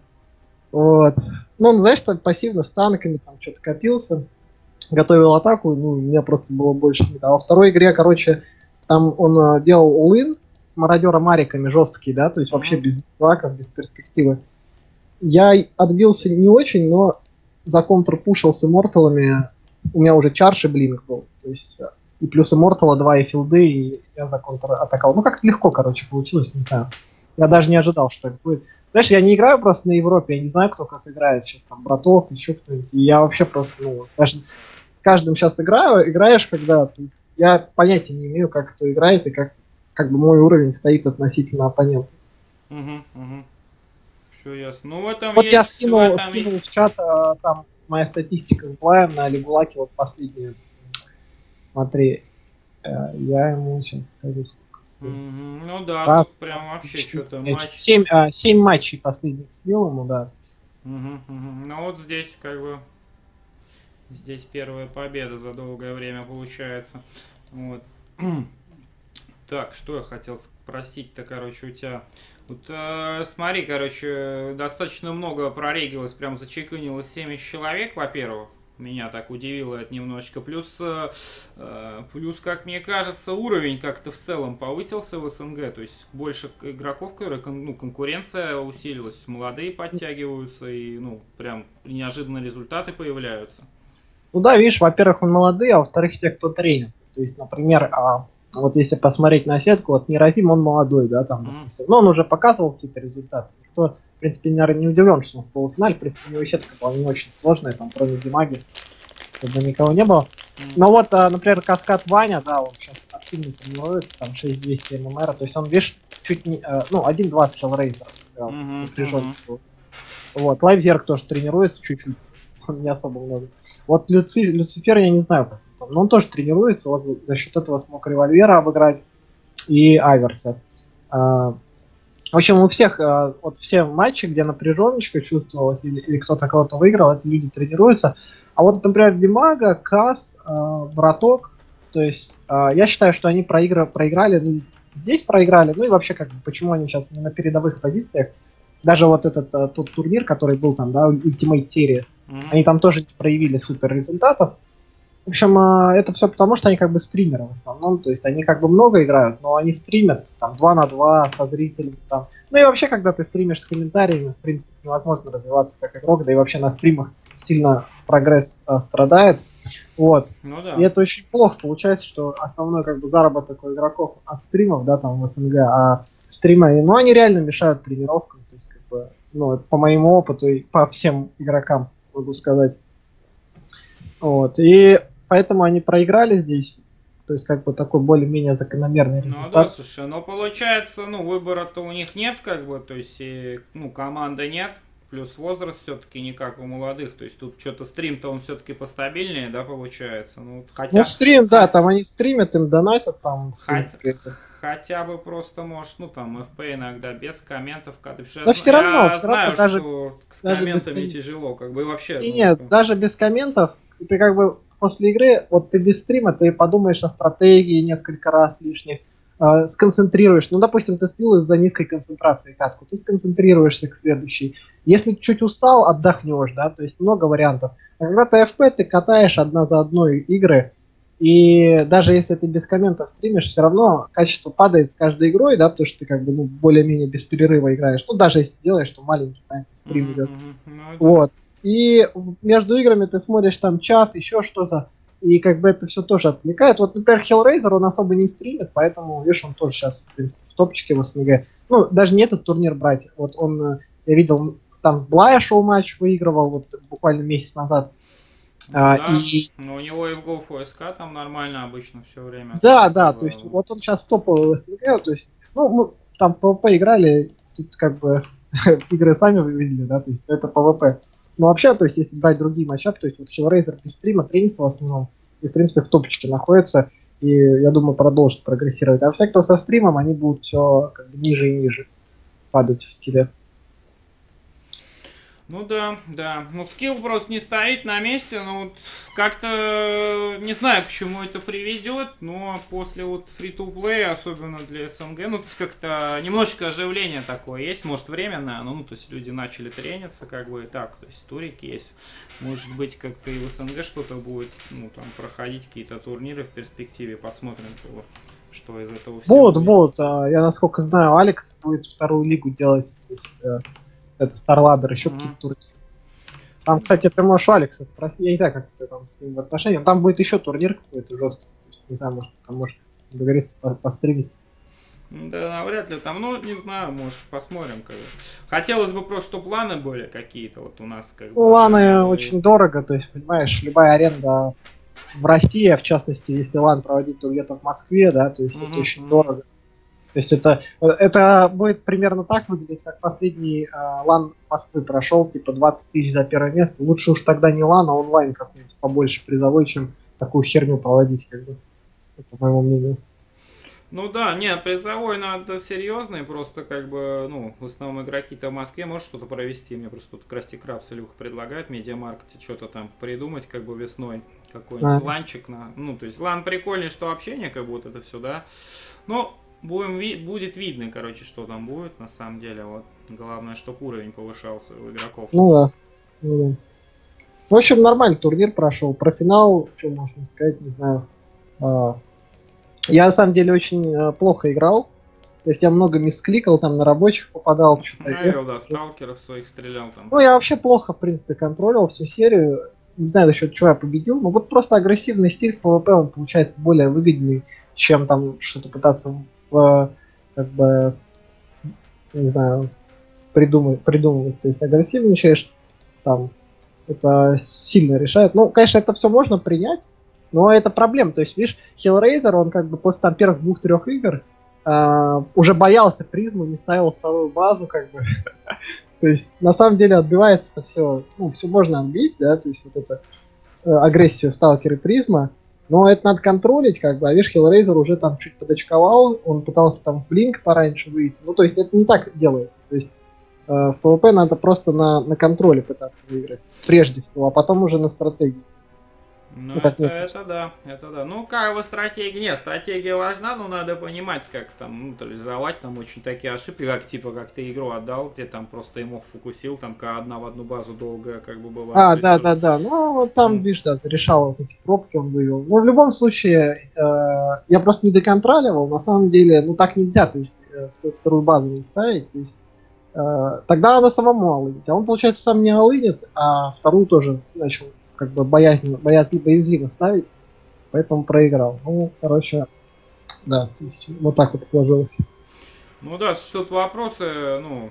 Вот. Ну, он, знаешь, так пассивно с танками там что-то копился. Готовил атаку, ну, у меня просто было больше не А во второй игре, короче, там он делал all мародера мариками жесткий, да, то есть вообще без лаков, без перспективы. Я отбился не очень, но за контр пушил с имморталами. У меня уже чарши блинк был. То есть и плюс иммортала, два и филды, и я за контр атаковал. Ну как легко, короче, получилось, не знаю. Я даже не ожидал, что так будет. Знаешь, я не играю просто на Европе, я не знаю, кто как играет сейчас, там, братов, еще кто-нибудь. И я вообще просто, ну, даже с каждым сейчас играю, играешь, когда, то есть, я понятия не имею, как кто играет и как как бы мой уровень стоит относительно оппонента. Угу, угу. Все ясно. Ну, в этом вот есть... я скинул, в, этом... скинул в чат, а, там моя статистика с Блаем на Легулаке вот последняя. Смотри, э, я ему сейчас скажу сколько. Угу. Ну да, Раз, тут прям вообще что-то матч. 7, а, 7 матчей последних слил ему, да. Угу, угу. Ну вот здесь как бы здесь первая победа за долгое время получается. Вот. Так, что я хотел спросить-то, короче, у тебя... Вот, э, смотри, короче, достаточно много прорегилось, прям зачеканилось 70 человек, во-первых. Меня так удивило это немножечко. Плюс, э, э, плюс, как мне кажется, уровень как-то в целом повысился в СНГ. То есть больше игроков, ну, конкуренция усилилась, молодые подтягиваются и, ну, прям неожиданно результаты появляются. Ну да, видишь, во-первых, он молодые, а во-вторых, те, кто тренер. То есть, например, а вот если посмотреть на сетку, вот Нерафим, он молодой, да, там, допустим. Но он уже показывал какие-то результаты. Никто, в принципе, наверное, не удивлен, что он в полуфинале. В принципе, у него сетка была не очень сложная, там, кроме Димаги, чтобы никого не было. Но вот, а, например, Каскад Ваня, да, он сейчас активно тренируется, там, 6200 ММР, то есть он, видишь, чуть не, э, ну, 1.20 Хеллрейзер. Mm-hmm. Вот, Лайвзерк тоже тренируется чуть-чуть, он не особо много. Вот Люци, Люцифер, я не знаю, как но он тоже тренируется, вот за счет этого смог револьвера обыграть и Айверса. А, в общем, у всех, а, вот все матчи, где напряженочка чувствовалась или, или кто-то кого-то выиграл, это люди тренируются. А вот, например, Димага, Кас, а, Браток, то есть я считаю, что они проигра, проиграли, ну, здесь проиграли, ну и вообще, как бы, почему они сейчас не на передовых позициях. Даже вот этот тот турнир, который был там, да, Ultimate Series, mm-hmm. они там тоже не проявили супер результатов. В общем, а, это все потому, что они как бы стримеры в основном, то есть они как бы много играют, но они стримят там 2 на 2 со зрителями там. Ну и вообще, когда ты стримишь с комментариями, в принципе, невозможно развиваться как игрок, да и вообще на стримах сильно прогресс а, страдает. Вот. Ну да. И это очень плохо получается, что основной как бы заработок у игроков от стримов, да, там в СНГ, а стримы, ну они реально мешают тренировкам, то есть как бы, ну, по моему опыту и по всем игрокам могу сказать. Вот. И поэтому они проиграли здесь. То есть, как бы такой более-менее закономерный результат. Ну да, слушай, но получается, ну, выбора-то у них нет, как бы, то есть, и, ну, команды нет, плюс возраст все-таки не как у молодых, то есть тут что-то стрим-то он все-таки постабильнее, да, получается. Ну, хотя... ну стрим, да, там они стримят, им донатят, там, хотя, хотя бы просто можешь, ну там, FP иногда без комментов, когда ты Но всё равно, я всё знаю, равно даже- что с даже без комментами ком- тяжело, как бы и вообще. И ну, нет, это- даже без комментов, ты как бы после игры, вот ты без стрима, ты подумаешь о стратегии несколько раз лишних, э, сконцентрируешь. Ну, допустим, ты слил из-за низкой концентрации катку, ты сконцентрируешься к следующей. Если чуть устал, отдохнешь, да, то есть много вариантов. А когда ты FP, ты катаешь одна за одной игры, и даже если ты без комментов стримишь, все равно качество падает с каждой игрой, да, потому что ты как бы ну, более-менее без перерыва играешь. Ну, даже если делаешь, то маленький да, стрим идет. мгм. Ну, Вот. И между играми ты смотришь там чат, еще что-то, и как бы это все тоже отвлекает. Вот, например, Hellraiser, он особо не стримит, поэтому, видишь, он тоже сейчас в, топчике в СНГ. Ну, даже не этот турнир брать. Вот он, э, я видел, там Блая шоу-матч выигрывал вот буквально месяц назад. А, Да. и Ну, у него и в GoFSK там нормально обычно все время. да, да, то Как бы, есть вот он сейчас топовый СНГ, то есть, ну, мы там PvP играли, тут как бы игры сами вы видели, да, то есть это PvP. Но вообще, то есть если брать другие матчапы, то есть вот Hellraiser без стрима тренится в основном, и в принципе в топчике находится, и я думаю продолжит прогрессировать. А все, кто со стримом, они будут все как бы ниже и ниже падать в скилле. Ну да, да. Ну скилл просто не стоит на месте, ну вот как-то не знаю, к чему это приведет, но после вот free-to-play, особенно для СНГ, ну то есть как-то немножечко оживление такое есть, может временное, ну, ну то есть люди начали трениться как бы и так, то есть турик есть, может быть как-то и в СНГ что-то будет, ну там проходить какие-то турниры в перспективе, посмотрим, то, что из этого всего Будут, будет. будут. А, Я насколько знаю, Алекс будет вторую лигу делать, то есть э, это Старладер, еще Мгм. какие-то турниры. Там, кстати, ты можешь у Алекса спросить, я не знаю, как ты там с ним в отношениях, там будет еще турнир какой-то жесткий, то есть, не знаю, может, там может договориться по-. Да, вряд ли там, ну, не знаю, может, посмотрим. Как. Хотелось бы просто, чтобы ланы были какие-то вот у нас. Как Ну, ланы и- очень дорого, то есть, понимаешь, любая аренда в России, а в частности, если LAN проводить, то где-то в Москве, да, то есть Мгм, это очень дорого. То есть это, это будет примерно так выглядеть, как последний э, LAN Москвы прошел, типа 20 тысяч за первое место. Лучше уж тогда не LAN, а онлайн какой-нибудь побольше призовой, чем такую херню проводить, как бы. Это по моему мнению. Ну да, нет, призовой надо серьезный, просто как бы, ну, в основном игроки-то в Москве может что-то провести. Мне просто тут Krusty Krabs Илюха предлагает в медиамаркете что-то там придумать, как бы весной. Какой-нибудь А. ланчик на... Ну, то есть лан прикольный, что общение, как будто это все, да. Ну, будем ви- будет видно, короче, что там будет, на самом деле. Вот. Главное, чтобы уровень повышался у игроков. Ну да. Ну, да. В общем, нормальный турнир прошел. Про финал, что можно сказать, не знаю. А, Я на самом деле очень э, плохо играл. То есть я много мискликал, там на рабочих попадал. вес- да, сталкеров своих стрелял там. Ну, я вообще плохо, в принципе, контролил всю серию. Не знаю, за счет чего я победил. Но вот просто агрессивный стиль в PvP, он получается более выгодный, чем там что-то пытаться как бы, не знаю, придумать, придумывать. То есть агрессивничаешь, там, это сильно решает. Ну, конечно, это все можно принять, но это проблема. То есть, видишь, Hellraiser, он как бы после там первых двух-трех игр а, уже боялся призму, не ставил вторую базу, как бы. То есть, на самом деле, отбивается все, ну, все можно отбить, да, то есть, вот это э, агрессию сталкер и призма, но это надо контролить, как бы, а видишь, Hellraiser уже там чуть подочковал, он пытался там в блинк пораньше выйти, ну, то есть, это не так делает, то есть, э, в PvP надо просто на, на контроле пытаться выиграть, прежде всего, а потом уже на стратегии. Ну, Ну, как это, это да, это да. Ну, как бы стратегия, нет, стратегия важна, но надо понимать, как там, ну, то есть завать там очень такие ошибки, как типа, как ты игру отдал, где там просто ему фокусил, там когда одна в одну базу долгая как бы была. А, да, есть, да, да. Ну, вот там, Мгм. видишь, да, решал вот эти пробки, он вывел. Но в любом случае, э, я просто не доконтроливал. На самом деле, ну так нельзя, то есть э, вторую базу не ставить. То есть, э, тогда надо самому алынить. А он, получается, сам не алынит, а вторую тоже начал как бы боязненно, боязливо, боязливо ставить. Поэтому проиграл. Ну, короче, да, то есть вот так вот сложилось. Ну да, тут вопросы, ну,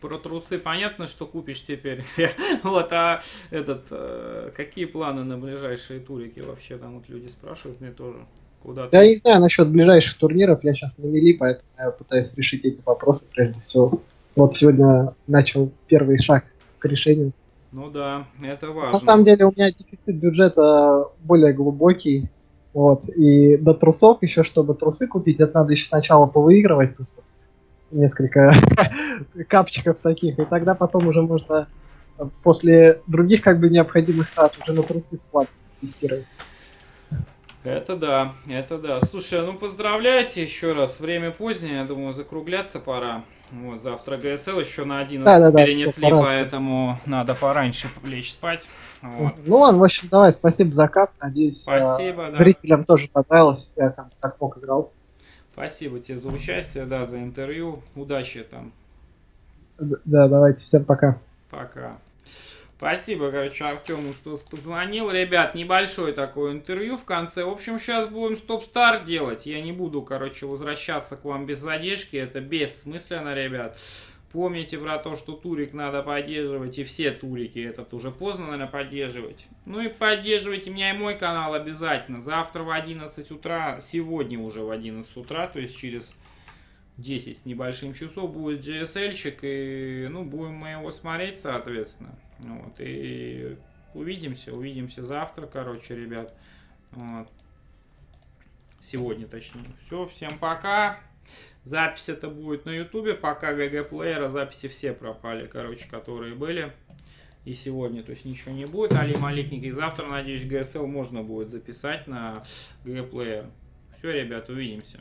про трусы понятно, что купишь теперь. вот, а этот, э, какие планы на ближайшие турики вообще? Там вот люди спрашивают мне тоже. Куда Я ты? не знаю насчет ближайших турниров, я сейчас на мели, поэтому я пытаюсь решить эти вопросы прежде всего. Вот сегодня начал первый шаг к решению. Ну да, это важно. На самом деле у меня дефицит бюджета более глубокий. Вот. И до трусов еще, чтобы трусы купить, это надо еще сначала повыигрывать тут несколько капчиков таких, и тогда потом уже можно э, после других как бы необходимых трат уже на трусы тестировать. Это да, это да. Слушай, ну поздравляйте еще раз. Время позднее, я думаю, закругляться пора. Вот, завтра ГСЛ еще на 11 Да-да-да, перенесли, всё, пора. поэтому надо пораньше лечь спать. Вот. Ну ладно, в общем, давай, спасибо за кап. Надеюсь, э, Спасибо, да. зрителям тоже понравилось. Я там как мог играл. Спасибо тебе за участие, да, за интервью. Удачи там. Да, давайте, всем пока. Пока. Спасибо, короче, Артему, что позвонил. Ребят, небольшое такое интервью в конце. В общем, сейчас будем стоп-старт делать. Я не буду, короче, возвращаться к вам без задержки. Это бессмысленно, ребят. Помните про то, что турик надо поддерживать, и все турики этот уже поздно, наверное, поддерживать. Ну и поддерживайте меня и мой канал обязательно. Завтра в 11 утра, сегодня уже в 11 утра, то есть через 10 с небольшим часов будет GSL-чик, и, ну, будем мы его смотреть, соответственно. Вот, и увидимся, увидимся завтра, короче, ребят. Вот. Сегодня, точнее. Все, всем пока. Запись это будет на ютубе, пока ГГ плеера, записи все пропали, короче, которые были. И сегодня, то есть ничего не будет. Али Маликник. И завтра, надеюсь, ГСЛ можно будет записать на ГГ плеер. Все, ребят, увидимся.